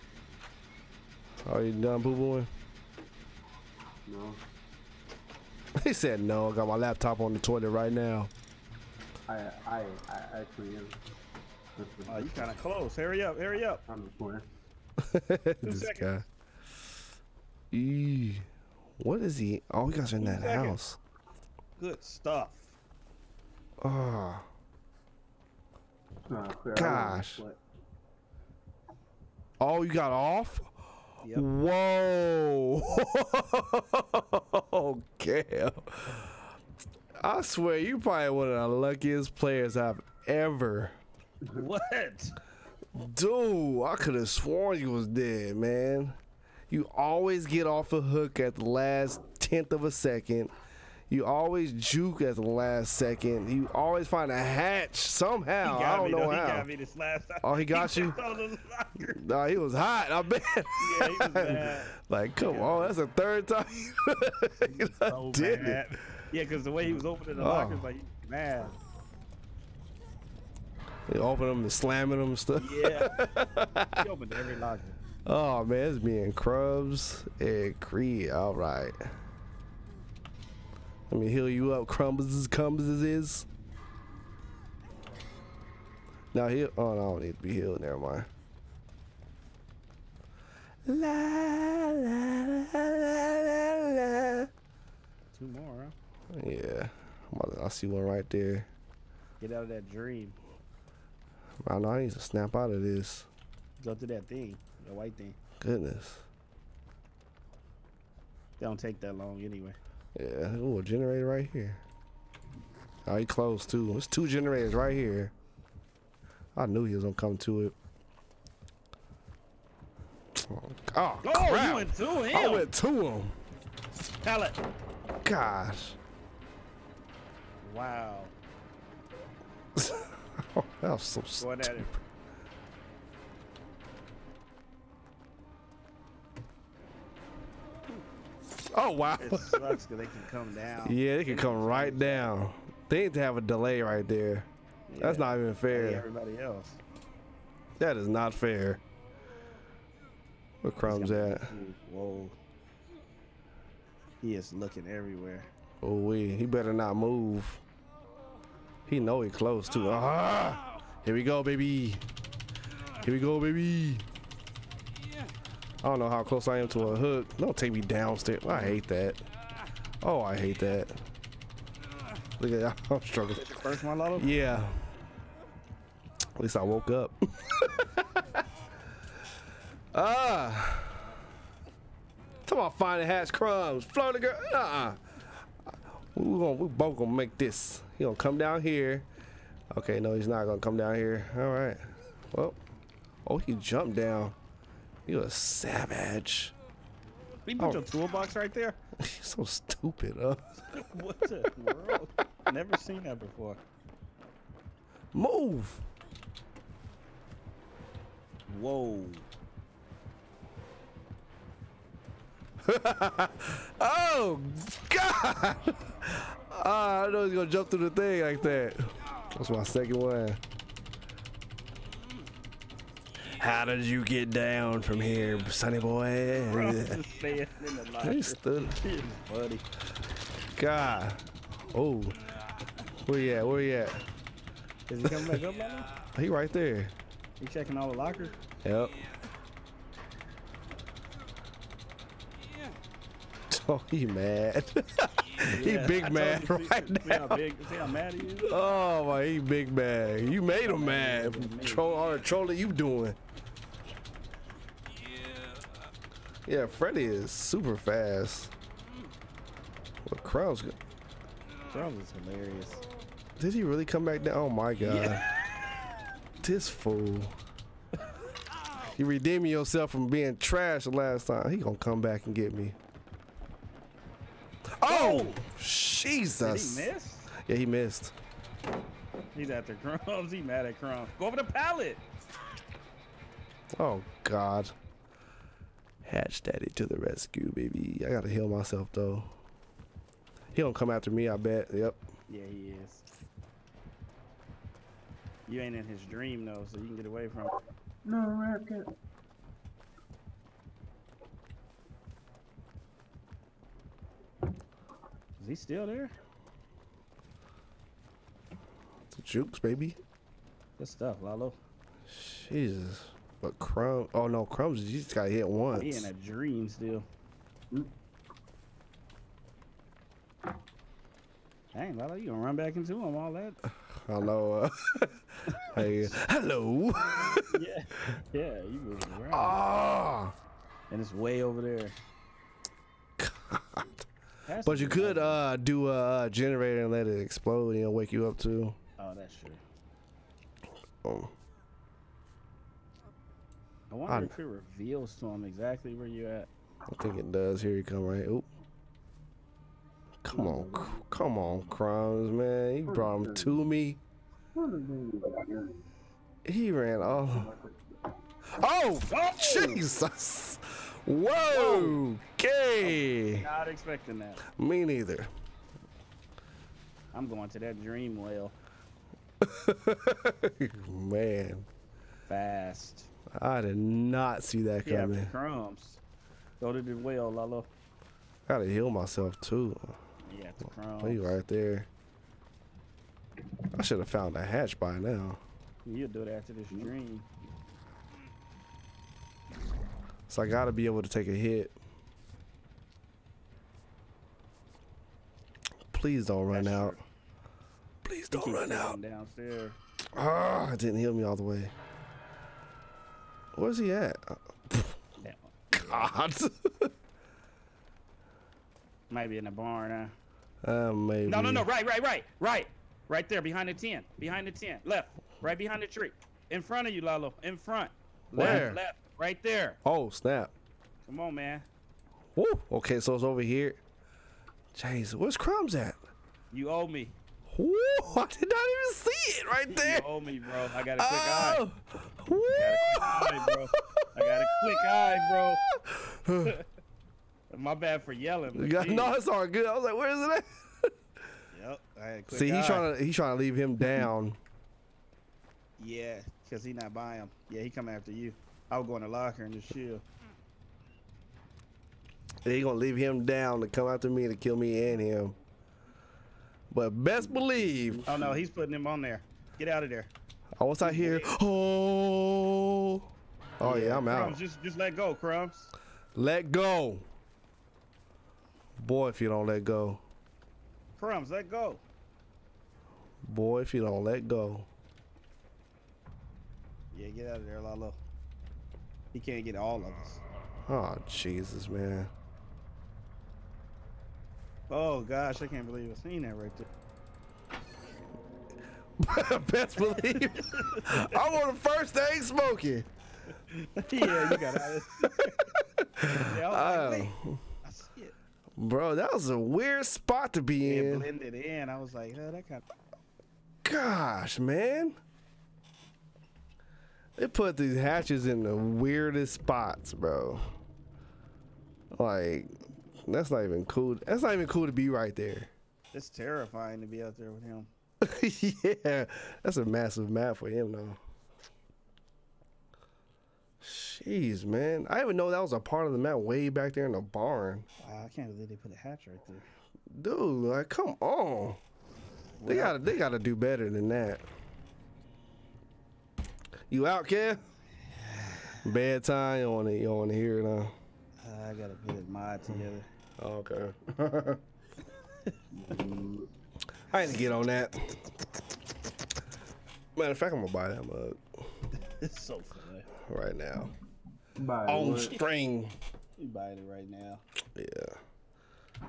Are you done boo booing? No, (laughs) He said no. I got my laptop on the toilet right now. I I I actually am. Listen, Oh, you kind of close. Hurry up, hurry up. I'm just playing. (laughs) this seconds. guy. Eee. What is he? Oh, you guys are in that seconds. house. Good stuff. Oh, Nah, Gosh. wasn't oh, you got off? Yep. Whoa. (laughs) okay. I swear, you're probably one of the luckiest players I've ever. What? Dude, I could have sworn you was dead, man. You always get off a hook at the last tenth of a second. You always juke at the last second. You always find a hatch somehow. He I don't me, know though. He how. got me this last time. Oh, he (laughs) got you? on. Nah, he was hot. I bet. Yeah, he was mad. (laughs) like, come on, that's the third time (laughs) you done So did it. Yeah, because the way he was opening the Oh. lockers, like, he was mad. Open them and slamming them and stuff. Yeah. he opened every locker. Oh man, it's me and Krubs and Creed. All right. Let me heal you up, Crumbles. As crumbles as is. Now heal. Oh no, I don't need to be healed. Never mind. La la la la la. Two more, huh? Yeah, to- I see one right there. Get out of that dream. I know I need to snap out of this. Go to that thing, the white thing. Goodness. They don't take that long anyway. Yeah, ooh, a generator right here. Oh, he close too. There's two generators right here. I knew he was gonna come to it. Oh, oh, Oh, crap. you went to him. I went to him. Pallet. Gosh. Wow. Oh, (laughs) that was so Going stupid. Oh wow. It sucks because they can come down. yeah, they can come right down. They need to have a delay right there. That's not even fair. everybody else. That is not fair. Where Crumbs at? Whoa. He is looking everywhere. Oh we, he better not move. He know he close too. Ah! Here we go, baby. Here we go, baby. I don't know how close I am to a hook. Don't take me downstairs. I hate that. Oh, I hate that. Look at that. (laughs) I'm struggling. Take the first one, Lalo? Yeah. At least I woke up. (laughs) ah. Talk about finding hatch crumbs. Florida girl. Uh-uh. We gonna we both gonna make this. He gonna come down here. Okay, no, he's not gonna come down here. All right. Well. Oh, he jumped down. You a savage. You put Oh. your toolbox right there? (laughs) He's so stupid, huh? (laughs) what the world? Never seen that before. Move. Whoa. (laughs) Oh God! Ah, I know he's gonna jump through the thing like that. That's my second one. How did you get down from here, sonny boy? Bro, just staying in the He locker. stood. Funny. God. Oh. Where you at? Where you at? Is he coming back up, Lalo? He right there. He checking all the lockers? Yep. (laughs) Oh, he mad. (laughs) he Yeah, I big told mad see- right see now. How big, see how mad he is? Oh my, he big mad. You made him mad. Troll, all the trolling you doing. Yeah, Freddy is super fast. What go- Charles is hilarious. Did he really come back down? Oh my god. Yeah. (laughs) This fool. You redeeming yourself from being trash the last time. He gonna come back and get me. Oh, Did Jesus. he miss? Yeah, he missed. He's after (laughs) crumbs. He mad at crumbs. Go over the pallet. Oh God. Hatch Daddy to the rescue, baby. I gotta heal myself though. He don't come after me, I bet. Yep. Yeah, he is. You ain't in his dream though, so you can get away from. him. No, Racket. Is he still there? The jukes, baby. Good stuff, Lalo. Jesus. But Crumb oh no, Crumbs you just got hit once. He in a dream still. Dang, Lalo, you gonna run back into him? All that? (sighs) Hello. uh, (laughs) hey hello. (laughs) yeah, yeah. You moving around, Ah and it's way over there. Has But you could uh do a uh, generator and let it explode and it'll wake you up too. Oh, that's true. Oh. I wonder I- if it reveals to him exactly where you at. I think it does. Here you come, right? Oop. Come on, come on, Crumbs, man. He brought him to me. He ran off. Oh, Jesus! Whoa! Okay. Not expecting that. Me neither. I'm going to that dream well (laughs) Man, fast. I did not see that coming. Yeah, crumbs. Go to the well, Lalo. Gotta heal myself too. Yeah, the crumbs. Oh, you right there. I should have found a hatch by now. You'll do it after this dream. So I gotta be able to take a hit. Please don't run That's out. Please don't run out. Downstairs. Ah, it didn't heal me all the way. Where's he at? Yeah. God. (laughs) Might be in the barn, huh? uh, maybe. No, no, no. Right, right, right, right. Right there, behind the tent. Behind the tent. Left. Right behind the tree. In front of you, Lalo. In front. Left, Where? Left. Right there. Oh snap! Come on, man. Woo. Okay, so it's over here. Jeez, where's Crumbs at? You owe me. Woo, (laughs) I did not even see it right there. You owe me, bro. I got a quick eye. Oh, woo. eye, bro. I got a quick eye, bro. (laughs) My bad for yelling. but Yeah, (laughs) no, it's all good. I was like, where is it at? Yep. I had a quick See, he's eye. trying to he's trying to leave him down. Yeah. Cause he not by him. Yeah, he come after you. I would go in the locker and just chill. They gonna leave him down to come after me to kill me and him. But best believe, Oh no, he's putting him on there. Get out of there. Oh, once I hear, oh, oh yeah, I'm out. Crumbs, just just let go, crumbs. Let go, boy. If you don't let go, Crumbs, let go. boy. If you don't let go, Yeah, get out of there, Lalo. He can't get all of us. oh Jesus, man. Oh gosh, I can't believe I seen that right there. (laughs) best believe, I want the first thing smoking. (laughs) yeah, you got out (laughs) yeah, oh. I was like, Oh, it. bro, that was a weird spot to be It in. blended in. I was like, oh, that kind of. Gosh, man. They put these hatches in the weirdest spots, bro. Like, that's not even cool. That's not even cool to be right there. It's terrifying to be out there with him. (laughs) yeah, that's a massive map for him, though. Jeez, man. I didn't even know that was a part of the map way back there in the barn. Wow, I can't believe they put a hatch right there. Dude, like, come on. They gotta, they gotta do better than that. You out, Kev? (sighs) Bedtime. You don't wanna, you don't wanna hear it, huh? Uh, I gotta put it mod together. Okay. (laughs) (laughs) I had to get on that. Matter of fact, I'm gonna buy that mug It's so funny. right now. Bye. On What? string. You buying it right now. Yeah.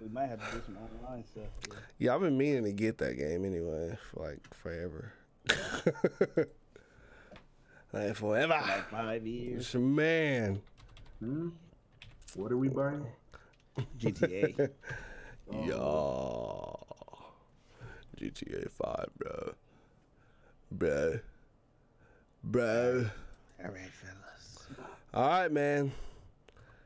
We might have to do some online stuff. Yeah. Yeah, I've been meaning to get that game anyway, for like forever. (laughs) like forever. Like five years. Man. Hmm? What are we buying? GTA. (laughs) Yo. GTA 5, bro. Bro. Bro. All right, fellas. All right, man.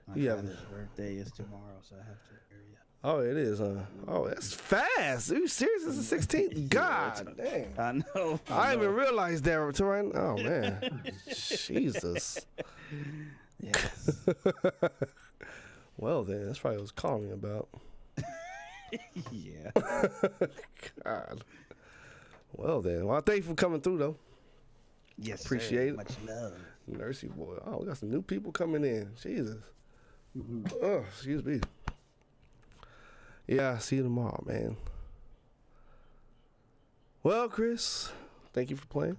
My You have- father's birthday is tomorrow, so I have to hurry up. Oh, it is, huh? Oh, that's fast. Are you serious? (laughs) It's the 16th? God dang. I know. I didn't know. even realize that until right now. Oh, man. (laughs) Jesus. Yes. (laughs) Well, then, that's probably what I was calling about. (laughs) yeah. God. Well, then. Well, thank you for coming through, though. Yes. Appreciate sir. it. Much love. Nursey boy. Oh, we got some new people coming in. Jesus. Mhm. Oh, excuse me. Yeah, see you tomorrow, man. Well, Chris, thank you for playing.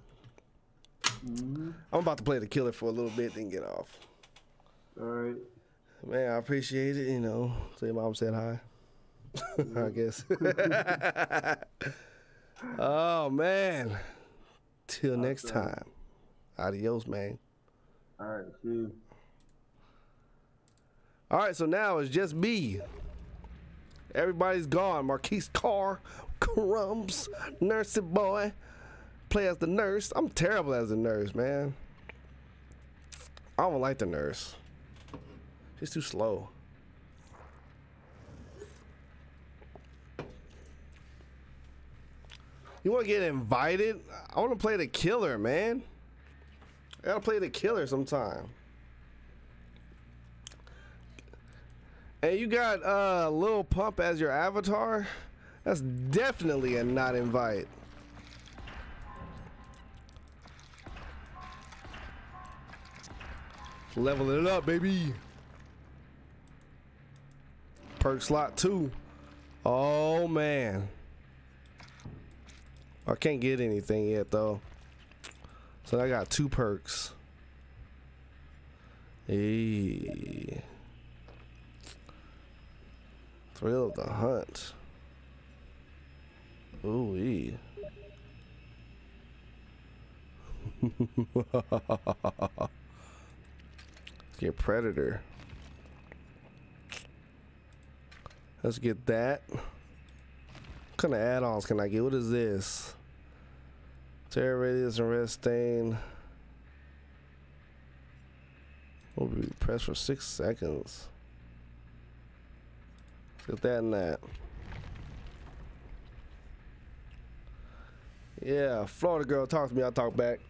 Mhm. I'm about to play the killer for a little bit, then get off. All right. Man, I appreciate it. You know, say mom said hi. (laughs) I guess. (laughs) oh man. Till next time. Adios, man. All right. See you. All right, so now it's just me. Everybody's gone. Marquise Carr, (laughs) Crumbs, Nursey Boy, play as the nurse. I'm terrible as the nurse, man. I don't like the nurse. She's too slow. You want to get invited? I want to play the killer, man. I gotta play the killer sometime. And you got uh Lil Pump as your avatar? That's definitely a not invite. Leveling it up, baby. Perk slot two. Oh man. I can't get anything yet though. So I got two perks. Hey. Thrill of the hunt. Ooh (laughs) Get predator. Let's get that. What kind of add-ons can I get? What is this? Terror radius and red stain. Will be pressed for six seconds. Get that and that. Yeah, Florida girl, talk to me. I'll talk back.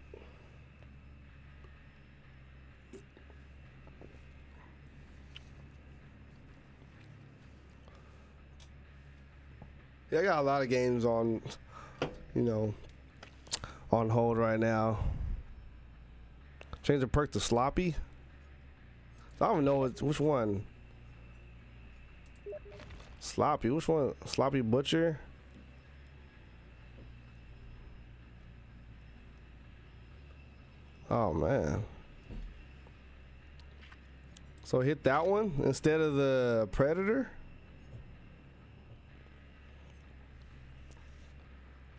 Yeah, I got a lot of games on, you know, on hold right now. Change the perk to sloppy. I don't know which, which one. Sloppy. Which one? Sloppy butcher. Oh man. So hit that one instead of the predator.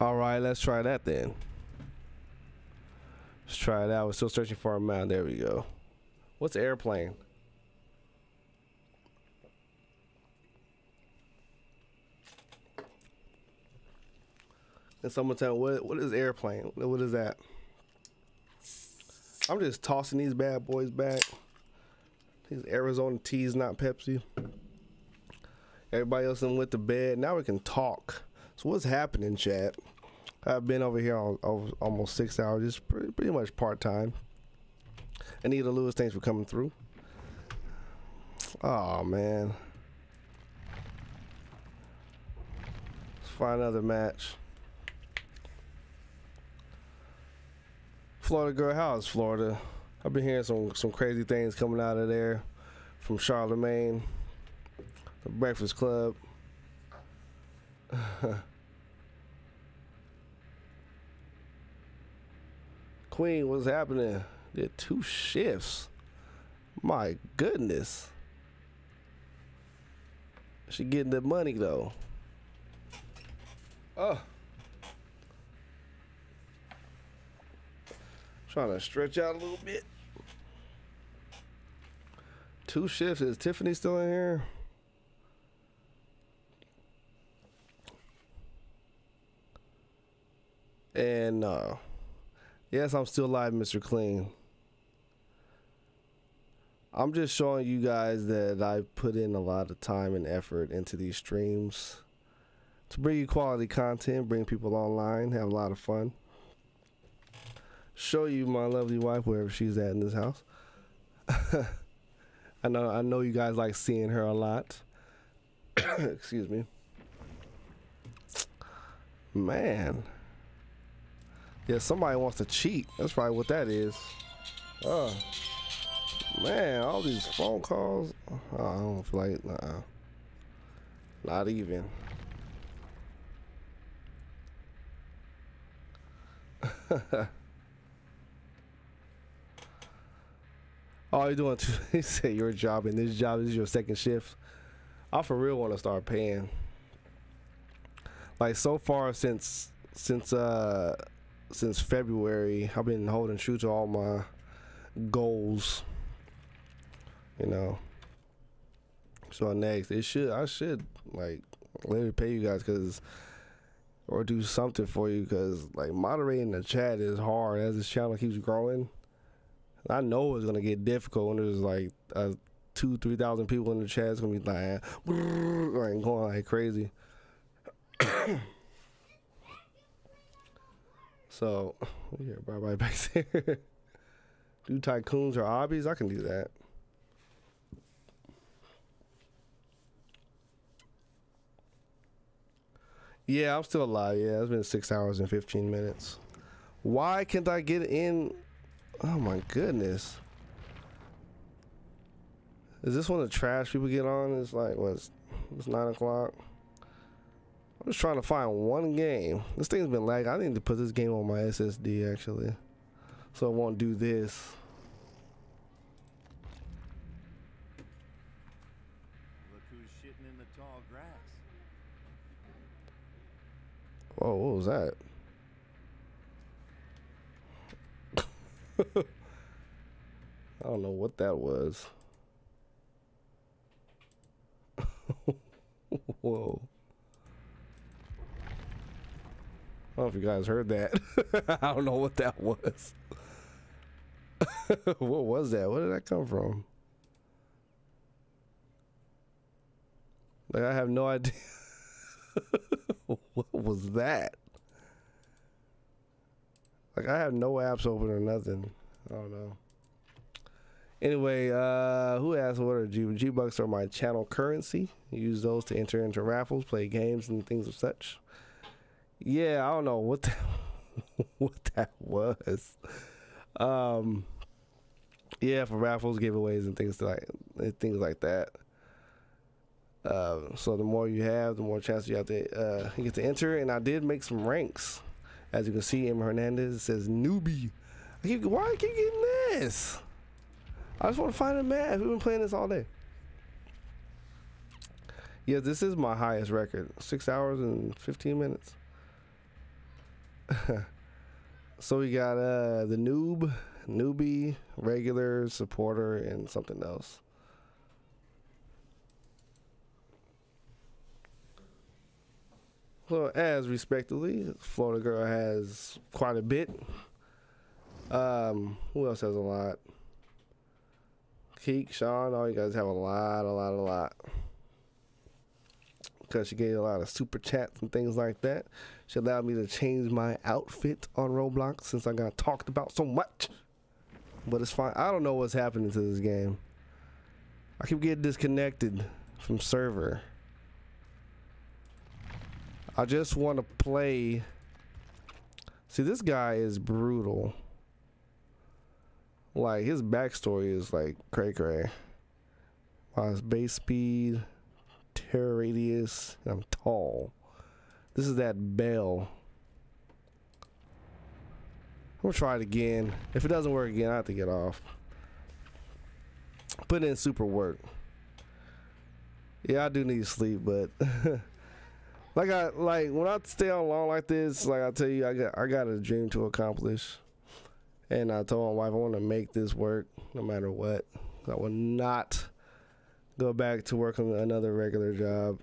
All right, let's try that then. Let's try it out. We're still searching for a mount. There we go. What's airplane? And someone tell me what what is airplane? What is that? I'm just tossing these bad boys back. These Arizona teas, not Pepsi. Everybody else went to bed. Now we can talk. So what's happening, chat? I've been over here on over almost six hours, just pretty, pretty much part time. Anita Lewis, thanks for coming through. Oh man. Let's find another match. Florida girl, how's Florida? I've been hearing some some crazy things coming out of there from Charlemagne, the Breakfast Club. (laughs) Queen, what's happening? Did two shifts. My goodness. She getting the money though. Oh. Trying to stretch out a little bit. Two shifts. Is Tiffany still in here? And uh yes, I'm still live, Mr. Clean. I'm just showing you guys that I put in a lot of time and effort into these streams to bring you quality content, bring people online, have a lot of fun show you my lovely wife wherever she's at in this house. (laughs) I know I know you guys like seeing her a lot. (coughs) Excuse me. Man. Yeah, somebody wants to cheat. That's probably what that is. Oh. Man, all these phone calls. Oh, I don't feel like uh Not even. (laughs) All you're doing, (laughs) he said your job and this job is your second shift. I for real want to start paying. Like so far since since uh since February, I've been holding true to all my goals. You know. So next, it should I should like me pay you guys because or do something for you because like moderating the chat is hard as this channel keeps growing. I know it's gonna get difficult when there's like uh, two, three thousand people in the chat. It's gonna be like, (laughs) like going like crazy. (coughs) so, (sighs) yeah, everybody (laughs) back there. do tycoons or hobbies? I can do that. Yeah, I'm still alive. Yeah, it's been six hours and 15 minutes. Why can't I get in Oh my goodness. Is this one of the trash people get on? It's like what? It's nine o'clock. I'm just trying to find one game. This thing's been lagging. I need to put this game on my SSD actually, so it won't do this. Look who's shitting in the tall grass. Whoa, what was that? (laughs) I don't know what that was. (laughs) Whoa. I don't know if you guys heard that. (laughs) I don't know what that was. (laughs) what was that? Where did that come from? Like, I have no idea. (laughs) what was that? Like I have no apps open or nothing. I don't know. Anyway, uh, who asked what are G G bucks are my channel currency? Use those to enter into raffles, play games, and things of such. Yeah, I don't know what that, (laughs) what that was. Um, yeah, for raffles, giveaways, and things like things like that. Uh, so the more you have, the more chance you have to uh, you get to enter. And I did make some ranks, as you can see. Emma Hernandez says newbie. I keep, why I keep getting this? I just want to find a map. We've been playing this all day. Yeah, this is my highest record. Six hours and fifteen minutes. (laughs) so we got uh the noob, newbie, regular, supporter, and something else. So as respectively, Florida Girl has quite a bit. Um, who else has a lot? Keek, Sean, all you guys have a lot, a lot, a lot. Because she gave a lot of super chats and things like that. She allowed me to change my outfit on Roblox since I got talked about so much. But it's fine. I don't know what's happening to this game. I keep getting disconnected from server. I just want to play. See, this guy is brutal. Like his backstory is like cray cray. Wow, his base speed, terror radius, I'm tall. This is that bell. Gonna try it again. If it doesn't work again, I have to get off. Put in super work. Yeah, I do need sleep, but (laughs) like I like when I stay on long like this, like I tell you, I got I got a dream to accomplish. And I told my wife I want to make this work no matter what. I will not go back to work on another regular job,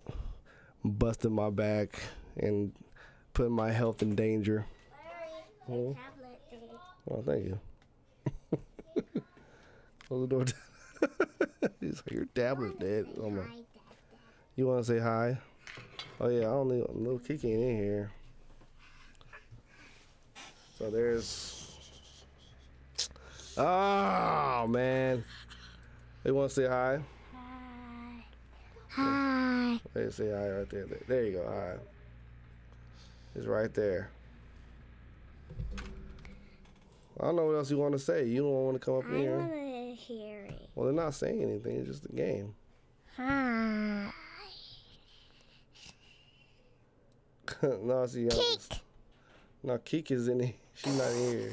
busting my back and putting my health in danger. Oh, well, thank you. (laughs) Close the door. (laughs) He's like, your tablet's dead. Oh my. You want to say hi? Oh yeah, I don't need no kicking in here. So there's. Oh man, they want to say hi. Hi. Hi. They say hi right. There- There you go. Hi. It's right there. I don't know what else you want to say. You don't want to come up I here. want to hear it. Well, they're not saying anything. It's just a game. (laughs) Hi. no, see, I just- no, Keek is in here. (laughs) She's not here.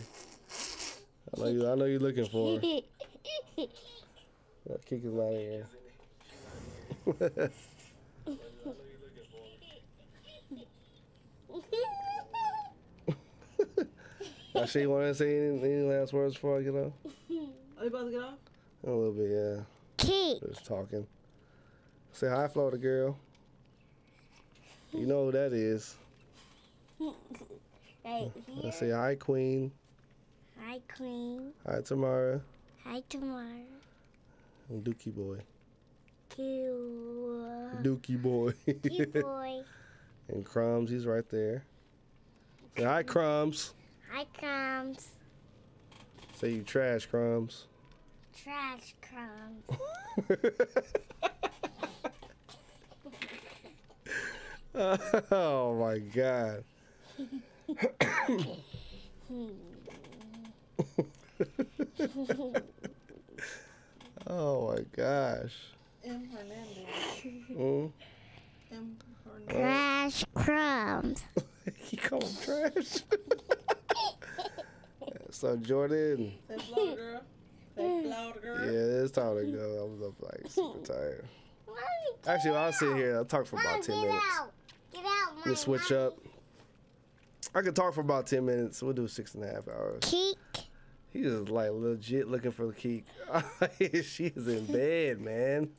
I know you. I know you're looking for her. (laughs) No, Keek is not here. Actually, you want to say any, any last words before I get off? Are you about to get off? A little bit, yeah. Keek. Just talking. Say hi, Florida girl. You know who that is. (laughs) Right I say hi, Queen. Hi, Queen. Hi, Tamara. Hi, Tamara. And Dookie Boy. Cute. Dookie Boy. Cute boy. (laughs) and Crumbs, he's right there. Say hi, Crumbs. Hi, crumbs. Say you trash, Crumbs. Trash crumbs. (laughs) oh my god. oh my gosh. M. Hernandez. Mm. Trash crumbs. (laughs) he called trash. (laughs) so Jordan, Say Florida girl. Say Florida girl. yeah, it's time to go. I was up like super tired. Mommy, (laughs) Actually, I'll sit here. I'll talk for Mom, about ten get minutes. out. Get out, Let me Mommy. switch up. I could talk for about ten minutes. We'll do six and a half hours. Keek. He is like legit looking for the key. (laughs) she is in bed, man.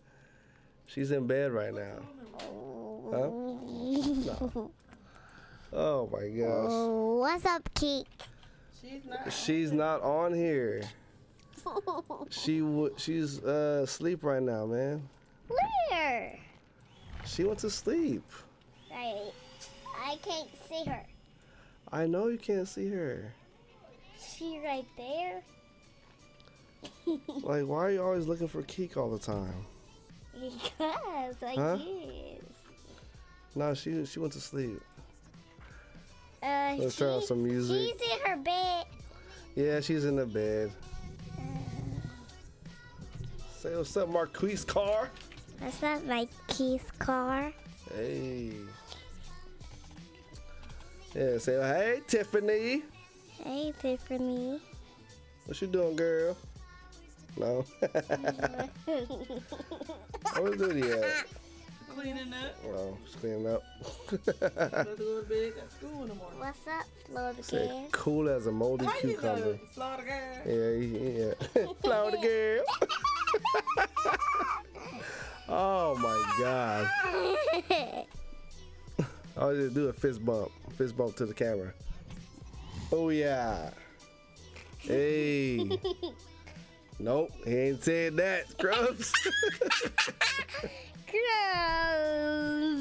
She's in bed right now. Huh? No. (laughs) Oh my gosh. Oh, what's up, Keek? She's not. She's not on here. (laughs) She w- she's uh asleep right now, man. Where? She went to sleep. Right. I can't see her. I know you can't see her. She right there. (laughs) Like, why are you always looking for Keek all the time? Because I Huh? guess. No, she she went to sleep. Uh, Let's turn on she- some music. She's in her bed. Yeah, she's in the bed. Say what's up, Marquise Carr. That's not my Keith car. Hey. Yeah, say hey, Tiffany. Hey, Tiffany. What you doing, girl? No. Where's Duty at? Cleaning up. Oh, she's cleaning up. About to go to bed. Got school in the morning. What's up, Florida Say girl? cool as a moldy How you cucumber. know, Florida girl? Yeah, yeah. (laughs) Florida girl. (laughs) oh my god. (laughs) Oh, All you do a fist bump. Fist bump to the camera. Oh yeah. Hey. nope, he ain't said that, Scrubs. Gross.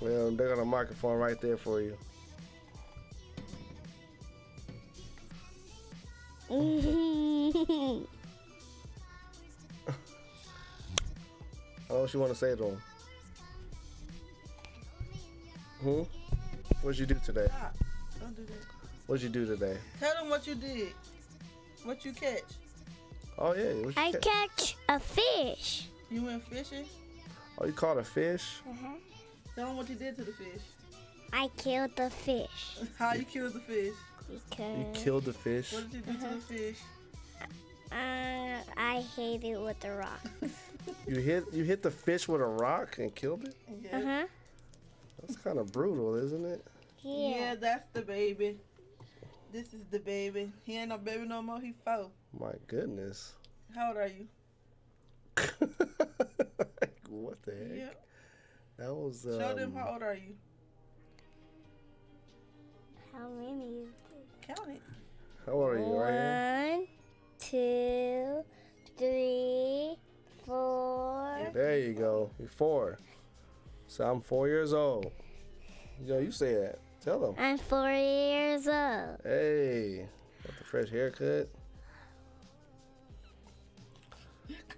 well, they got a microphone right there for you. (laughs) I know what you want to say to him. Hmm? What'd you do today? Stop. Don't do that. What'd you do today? Tell them what you did. What you catch. Oh yeah, what you I ca- catch a fish. You went fishing. Oh, you caught a fish? Uh-huh. Tell them what you did to the fish. I killed the fish (laughs) How you killed the fish. Because You killed the fish? What did you do to the fish? uh, I hate it with the rock. (laughs) You hit you hit the fish with a rock and killed it? Yeah. Uh huh. That's kind of brutal, isn't it? yeah. Yeah. that's the baby. This is the baby. He ain't no baby no more. He four. My goodness. How old are you? (laughs) what the heck? Yeah. That was. Um, Show them how old are you. How many? Count it. How old are you? Right here. One, two, three, four. There you go. You're four. So I'm four years old. Yo, you say that. Tell them. I'm four years old. Hey, got the fresh haircut.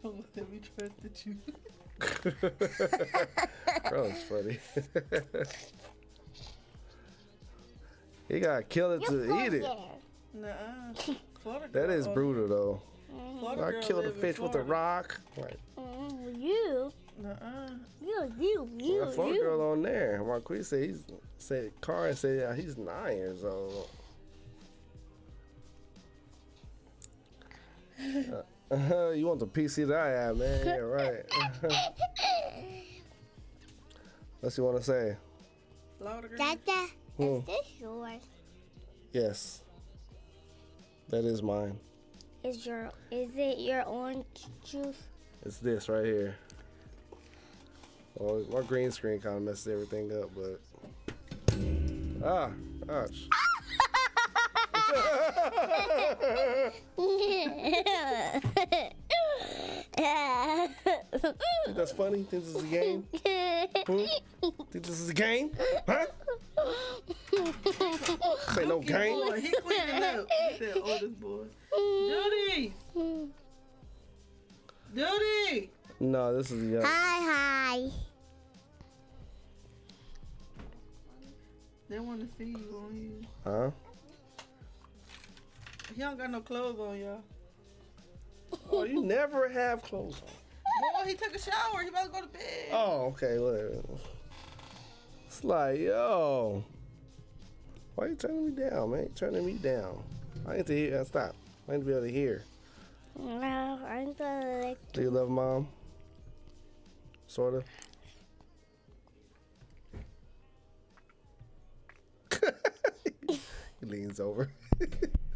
Come on, let me trusted you. (laughs) Bro, it's funny. (laughs) he got killed it You're to eat it. years. Nuh-uh. Florida girl is brutal though. Florida I killed a fish with a rock. Right. Mm, you, Nuh-uh. you, you, you, That phone you. girl on there. Marquis said he's said Carr said yeah, he's nine years old. (laughs) Uh, (laughs) you want the PC that I have, man? Yeah, right. (laughs) What's you want to say? Dada, Hmm. is this yours? Yes, that is mine. Is your is it your orange juice? It's this right here. Well, my green screen kind of messes everything up, but ah, ouch. Think that's funny? Think this is a game? Hmm? Think this is a game? Huh? This ain't no game. Boy, he cleaning up. He said oldest boy. Duty. Duty. No, this is young. hi, hi. They want to see you on you. Huh? He don't got no clothes on, y'all. Oh, you never have clothes on. Boy, he took a shower. He about to go to bed. Oh, okay, whatever. It's like, yo, why you turning me down, man? You turning me down. I need to hear. Uh, stop. I need to be able to hear. No, I'm gonna like. Do you love mom? Sorta. (laughs) he leans over. (laughs)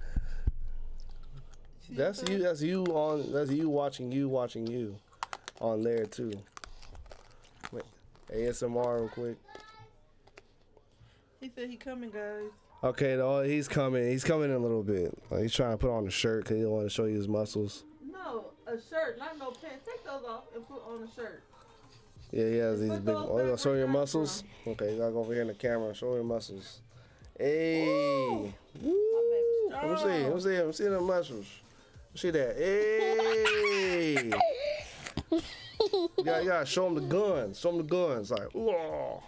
That's you. That's you on. That's you watching you watching you, on there too. Wait, ASMR real quick. He said he coming, guys. Okay, though he's coming. He's coming in a little bit. Like, he's trying to put on a shirt because he don't want to show you his muscles. No, a shirt, not no pants. Take those off and put on a shirt. Yeah, he has these Put big. Oh, you gonna show your muscles? Okay, you gotta go over here in the camera. Show your muscles. Hey. Baby Let me see. Let me see. Let me see the muscles. See that? Hey. Yeah, gotta show them the guns. Show them the guns. Like, ooh.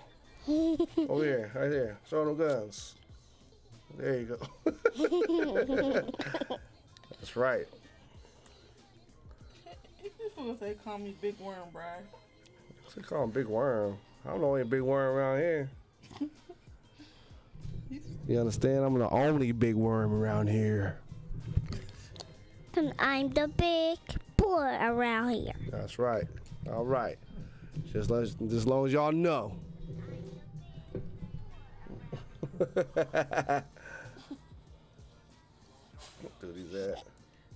Over here, right there. Show them the guns. There you go. (laughs) That's right. You to say call me Big Worm, Brian. They call him Big Worm. I don't know any big worm around here. (laughs) You understand? I'm the only big worm around here. And I'm the big boy around here. That's right. All right. Just as, just as long as y'all know. (laughs) Dude, he's at.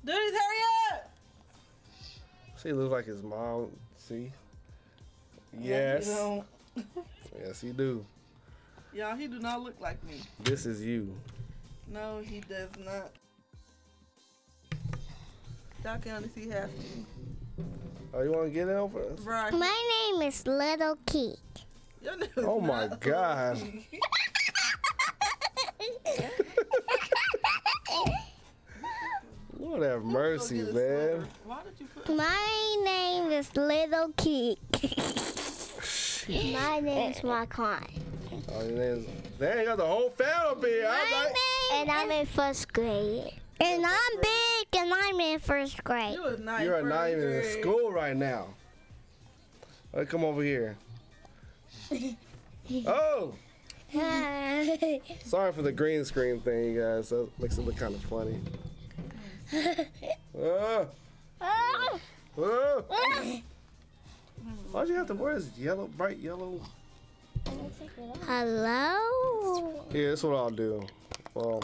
Duties, hurry up! See, he looks like his mom. See? Yes. know, (laughs) Yes, he do. y'all, he do not look like me. This is you. No, he does not. Y'all can only see half of me. Oh, you want to get in over us? Right. My name is Little Key. Your name is Oh my God. Lord have mercy, Go get a man. Why did you put My name is Little Key. My name is Marcon. Oh, your name's, they ain't got the whole family here. I was like, And I'm in first grade. And I'm big and I'm in first grade. You was not You're not first even in school right now. All right, come over here. (laughs) Oh, (laughs) sorry for the green screen thing, you guys. That makes it look kind of funny. Oh, (laughs) oh. Why'd you have to wear this yellow, bright yellow? Hello? Yeah, that's what I'll do. Well,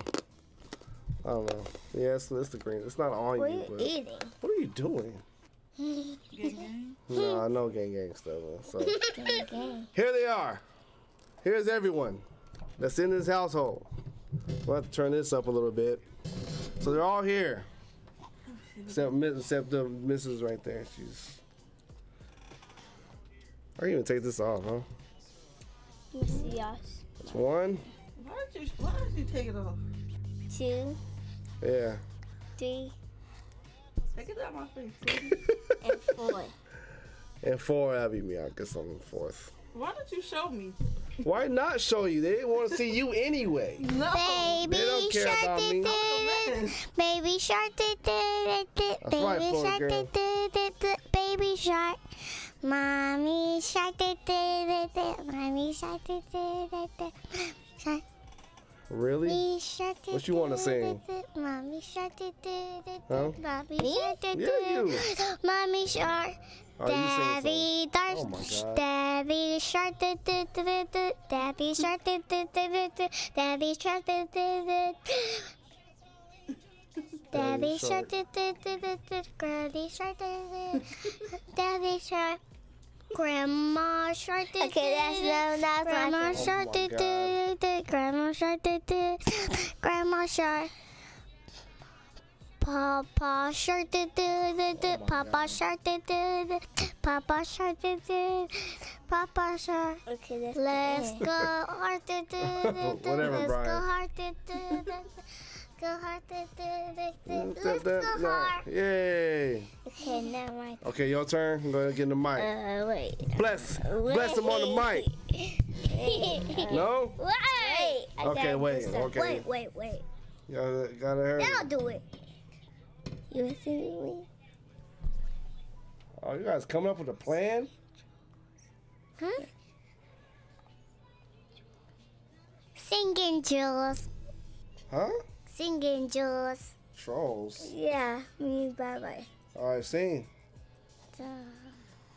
I don't know. Yeah, it's, it's the green. It's not on What are you, you eating? what are you doing? Gang, gang. No, I know gang gang stuff. So Okay. here they are. Here's everyone that's in this household. We'll have to turn this up a little bit. So they're all here. Except, except the Mrs. right there. She's. I can even take this off, huh? Yes. That's one. Why did you why did you take it off? Two, Yeah. three, Take it out my face. baby. and four. And four, that'd be me. I guess I'm in fourth. Why did you show me? Why not show you? They didn't want to see you anyway. (laughs) No. Baby don't care shark about did me. it. Baby shark did it. That's right, Baby Florida shark girl. did it. Baby shark. Mommy shark did it. Mommy shark did it. Shark. Really? Shark What you wanna sing? Mommy shark. Huh? Mommy shark Yeah, you. Mommy shark. Oh, you sing a. Daddy dark, Oh my God. Daddy shark. Daddy shark. Daddy shark. Daddy shark. Daddy shark. Daddy shark. Grandma shark, do, okay, that's no, that's Grandma Oh shark, my do, do, do. Grandma shark, do, do. (laughs) Grandma shark. Papa shark do do do do. Papa God. shark do do do. Papa shark do do. Papa shark. Okay, (laughs) let's go hard do do do do. Let's Brian. go hard do do do. Go hard do. Let's go hard. Yay. Okay, now my. Okay, your turn. Go ahead and get in the mic. Uh, wait. Bless. Bless him on the mic. (laughs) No? Wait. Okay, wait, okay. Wait, wait, wait. You gotta, gotta hurry. I'll do it. You listening to me? Oh, you guys coming up with a plan? Huh? Singing Jules. Huh? Singing Jules. Trolls. Yeah, me bye bye. All right, sing.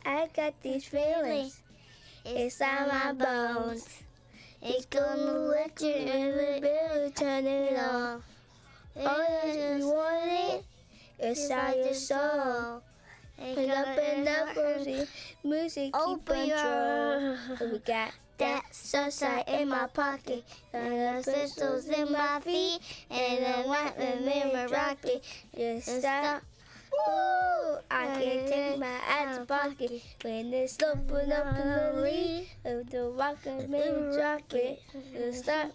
I got these feelings inside my bones. It's gonna let you every bill turn it off. All you want it inside your soul. Pick up enough music, music keep on control. We got that sunshine in my pocket, and the crystals in my feet, and the white in my rocket. Just stop. Ooh, I can take my eyes to pocket when it's open up in the lead of the rocket, maybe rocket. Just stop.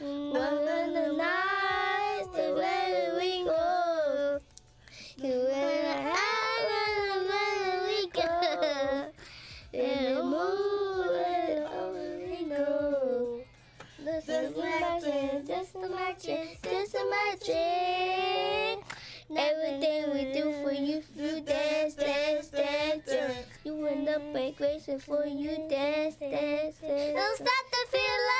One in the night, the way we go. You and I, the wherever we go. In Is magic, this is magic, this is magic. Everything we do for you, you dance, dance, dance. You end up migration for you, dance, dance, dance. Don't stop the feeling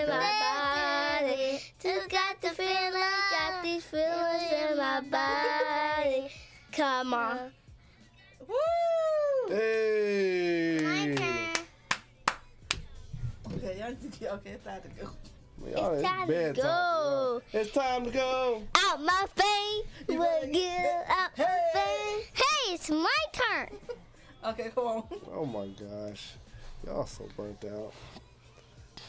in my body. Just got the feeling, got these feelings in my body. Come on. Woo! Hey. Okay, y'all need to get, okay, it's time to go. Y'all, It's time to go. y'all. It's time to go. Out my face, we'll get out my face. Hey, it's my turn. (laughs) Okay, come on. Oh my gosh. Y'all so burnt out.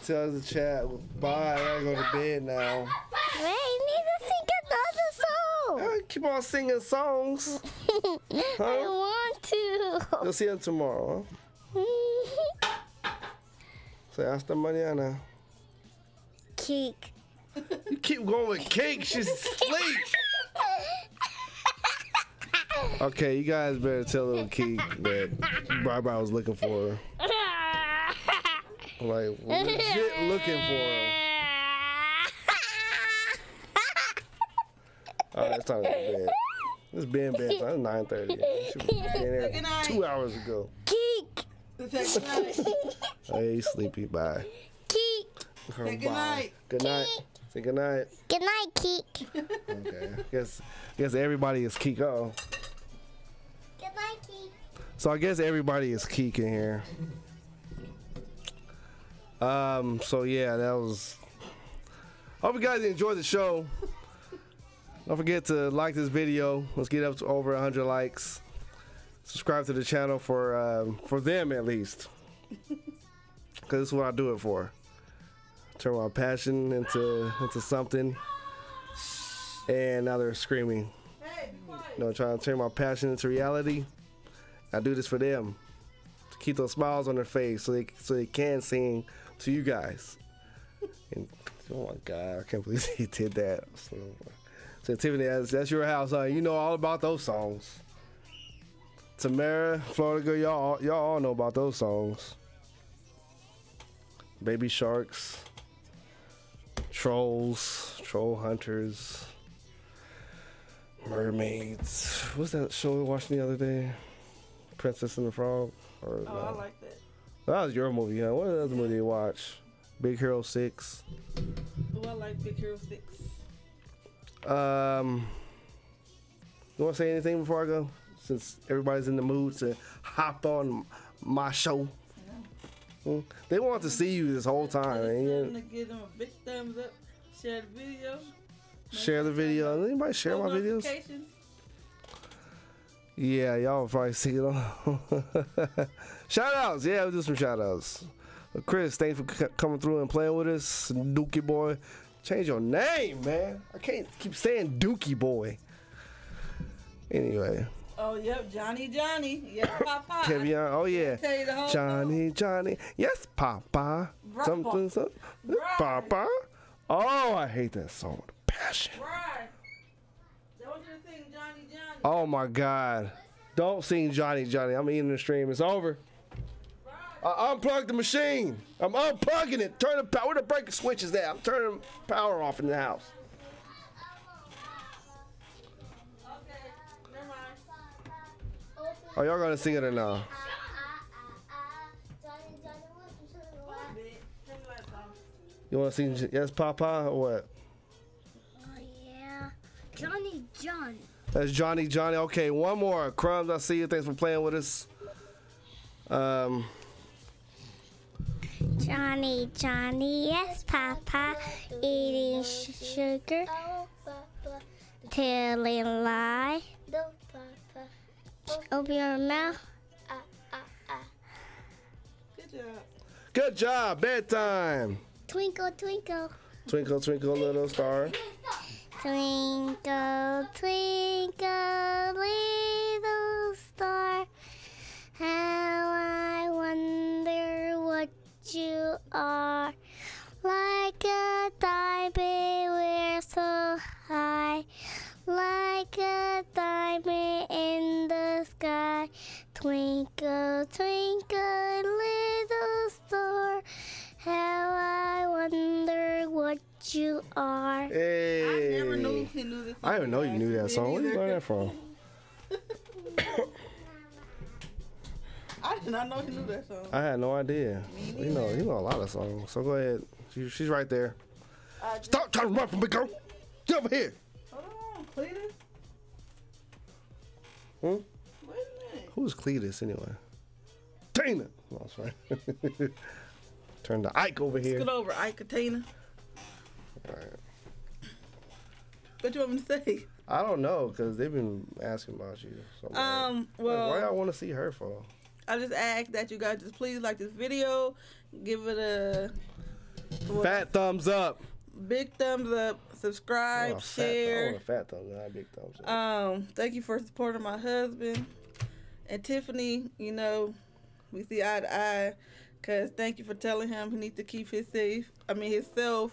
Tell the chat bye. I gotta go to bed now. Wait, I need to sing another song. I keep on singing songs. (laughs) Huh? I want to. You'll see them tomorrow. Huh? (laughs) Say hasta mañana. Cake. You keep going with cake. She's asleep. Okay, you guys better tell little Keek that Barbara was looking for her. Like legit looking for her. All right, it's time to go to bed. It's been bed. It's nine thirty. She was in there two hours ago. Cake. Say good night. Hey, sleepy. Bye. Cake. Say good Bye. night. Good night. Say good night. Good night, Cake. Okay. guess guess everybody is Kiko. Good night, Cake. So I guess everybody is Keek in here. Um. So yeah, that was. Hope you guys enjoyed the show. Don't forget to like this video. Let's get up to over 100 likes. Subscribe to the channel for um, for them at least, (laughs) because this is what I do it for. Turn my passion into into something. And now they're screaming. Hey, be quiet. You know, trying to turn my passion into reality. I do this for them to keep those smiles on their face, so they so they can sing to you guys. (laughs) And oh my God, I can't believe (laughs) he did that. So, so Tiffany, that's, that's your house, huh? You know all about those songs. Tamara, Florida girl, y'all y'all all know about those songs. Baby sharks, trolls, troll hunters mermaids. What's that show we watched the other day? Princess and the Frog? Or Oh, no? I like that. that was your movie, huh? What other movie you watch? Big Hero Six. Oh, I like Big Hero 6. Um, you want to say anything before I go? Since everybody's in the mood to hop on my show. Hmm? They want to see you this whole time. And to give them a big thumbs up, share the video. share the video. Anybody share my videos? Yeah, y'all probably see it on. (laughs) shout outs. Yeah, we'll do some shout outs. Chris, thanks for c- coming through and playing with us. Dookie Boy. Change your name, man. I can't keep saying Dookie Boy. Anyway, Oh, yep, Johnny Johnny. Yes, (coughs) Papa. Kevin, oh yeah. Tell you the whole Johnny, Johnny. Yes, Papa. Right. Something, something. Right. Papa. Oh, I hate that song with a passion. Right. Want you sing Johnny Johnny. Oh my God. Don't sing Johnny, Johnny. I'm eating the stream. It's over. I unplugged the machine. I'm unplugging it. Turn the power. Where the breaker switch is at? I'm turning power off in the house. Are y'all gonna sing it or no? Big. Turn the lights off. You wanna sing Yes Papa or what? Oh, yeah. Johnny John. That's Johnny Johnny. Okay, one more. Crumbs, I see you. Thanks for playing with us. Um, Johnny, Johnny, yes, Papa, eating sugar, telling lie. Open your mouth. Good job. good job. Bedtime. Twinkle, twinkle, Twinkle, twinkle, little star. twinkle, twinkle, little star. How I wonder what you are. Like a diamond where so high, like a diamond in the sky. Twinkle, twinkle, little star, how I wonder what you are. Hey. I never knew he knew this. I didn't know you knew that Me song. Where you learn that from? I did not know he knew that song. I had no idea. Me You know, you know a lot of songs. So go ahead. She, she's right there. I Stop trying to run from me, girl. Get over here. Cletus. Hmm? Wait a minute. Who's Cletus anyway? Tina. No, that's right. (laughs) Turn the Ike over here. Get over, Ike Katina. All right. What you want me to say? I don't know because they've been asking about you. So like, Um, like, well, why y'all want to see her for? I just ask that you guys just please like this video, give it a what, Fat thumbs up. big thumbs up, I subscribe, want a fat, I share. want fat not big. Um, thank you for supporting my husband and Tiffany. You know, we see eye to eye. Cause thank you for telling him he needs to keep his safe. I mean himself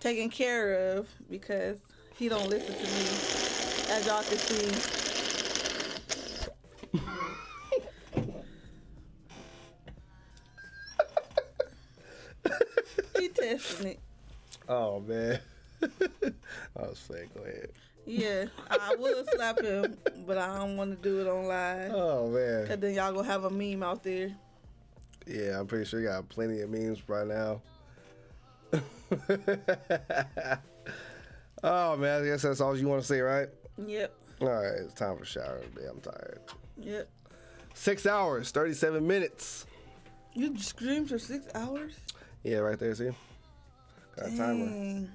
taken care of because he don't listen to me, as y'all can see. (laughs) he testing it. oh man. (laughs) I was fake. Go ahead. Yeah, I would slap him, but I don't want to do it on live. Oh man. Cause then y'all gonna have a meme out there. Yeah, I'm pretty sure you got plenty of memes right now. (laughs) oh man, I guess that's all you want to say, right? Yep, All right, it's time for shower. Man, I'm tired. yep. Six hours, 37 minutes. You screamed for six hours. Yeah, right there. See, got a timer.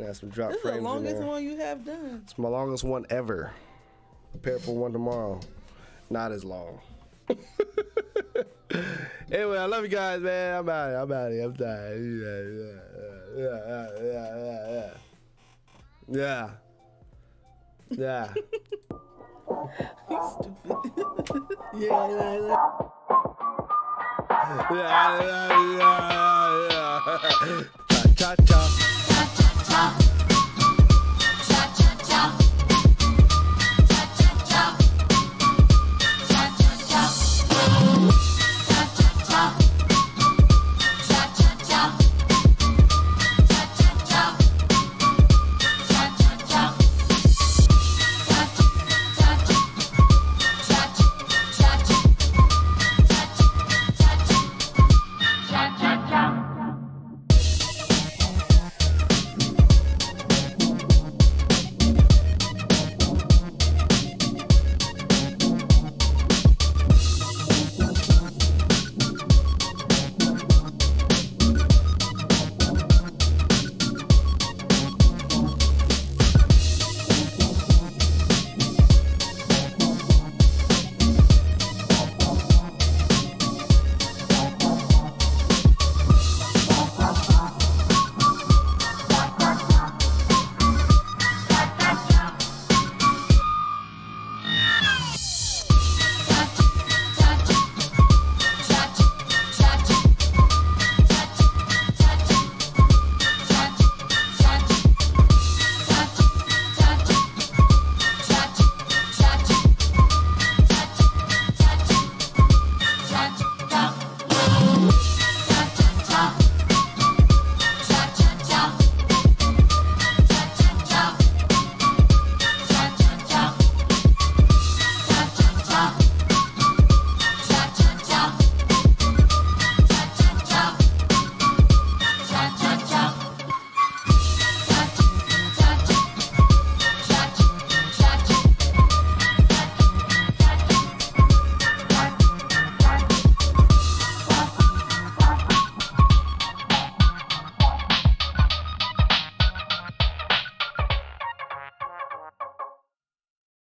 And that's some drop This is the frames in longest one you have done. It's my longest one ever. Prepare for one tomorrow. Not as long. (laughs) anyway, I love you guys, man. I'm out. I'm out. I'm tired. Yeah, yeah, yeah, yeah, yeah, yeah. Yeah. He's (laughs) stupid. (laughs) yeah, yeah, yeah. Yeah, yeah, yeah, yeah. Cha cha cha. 好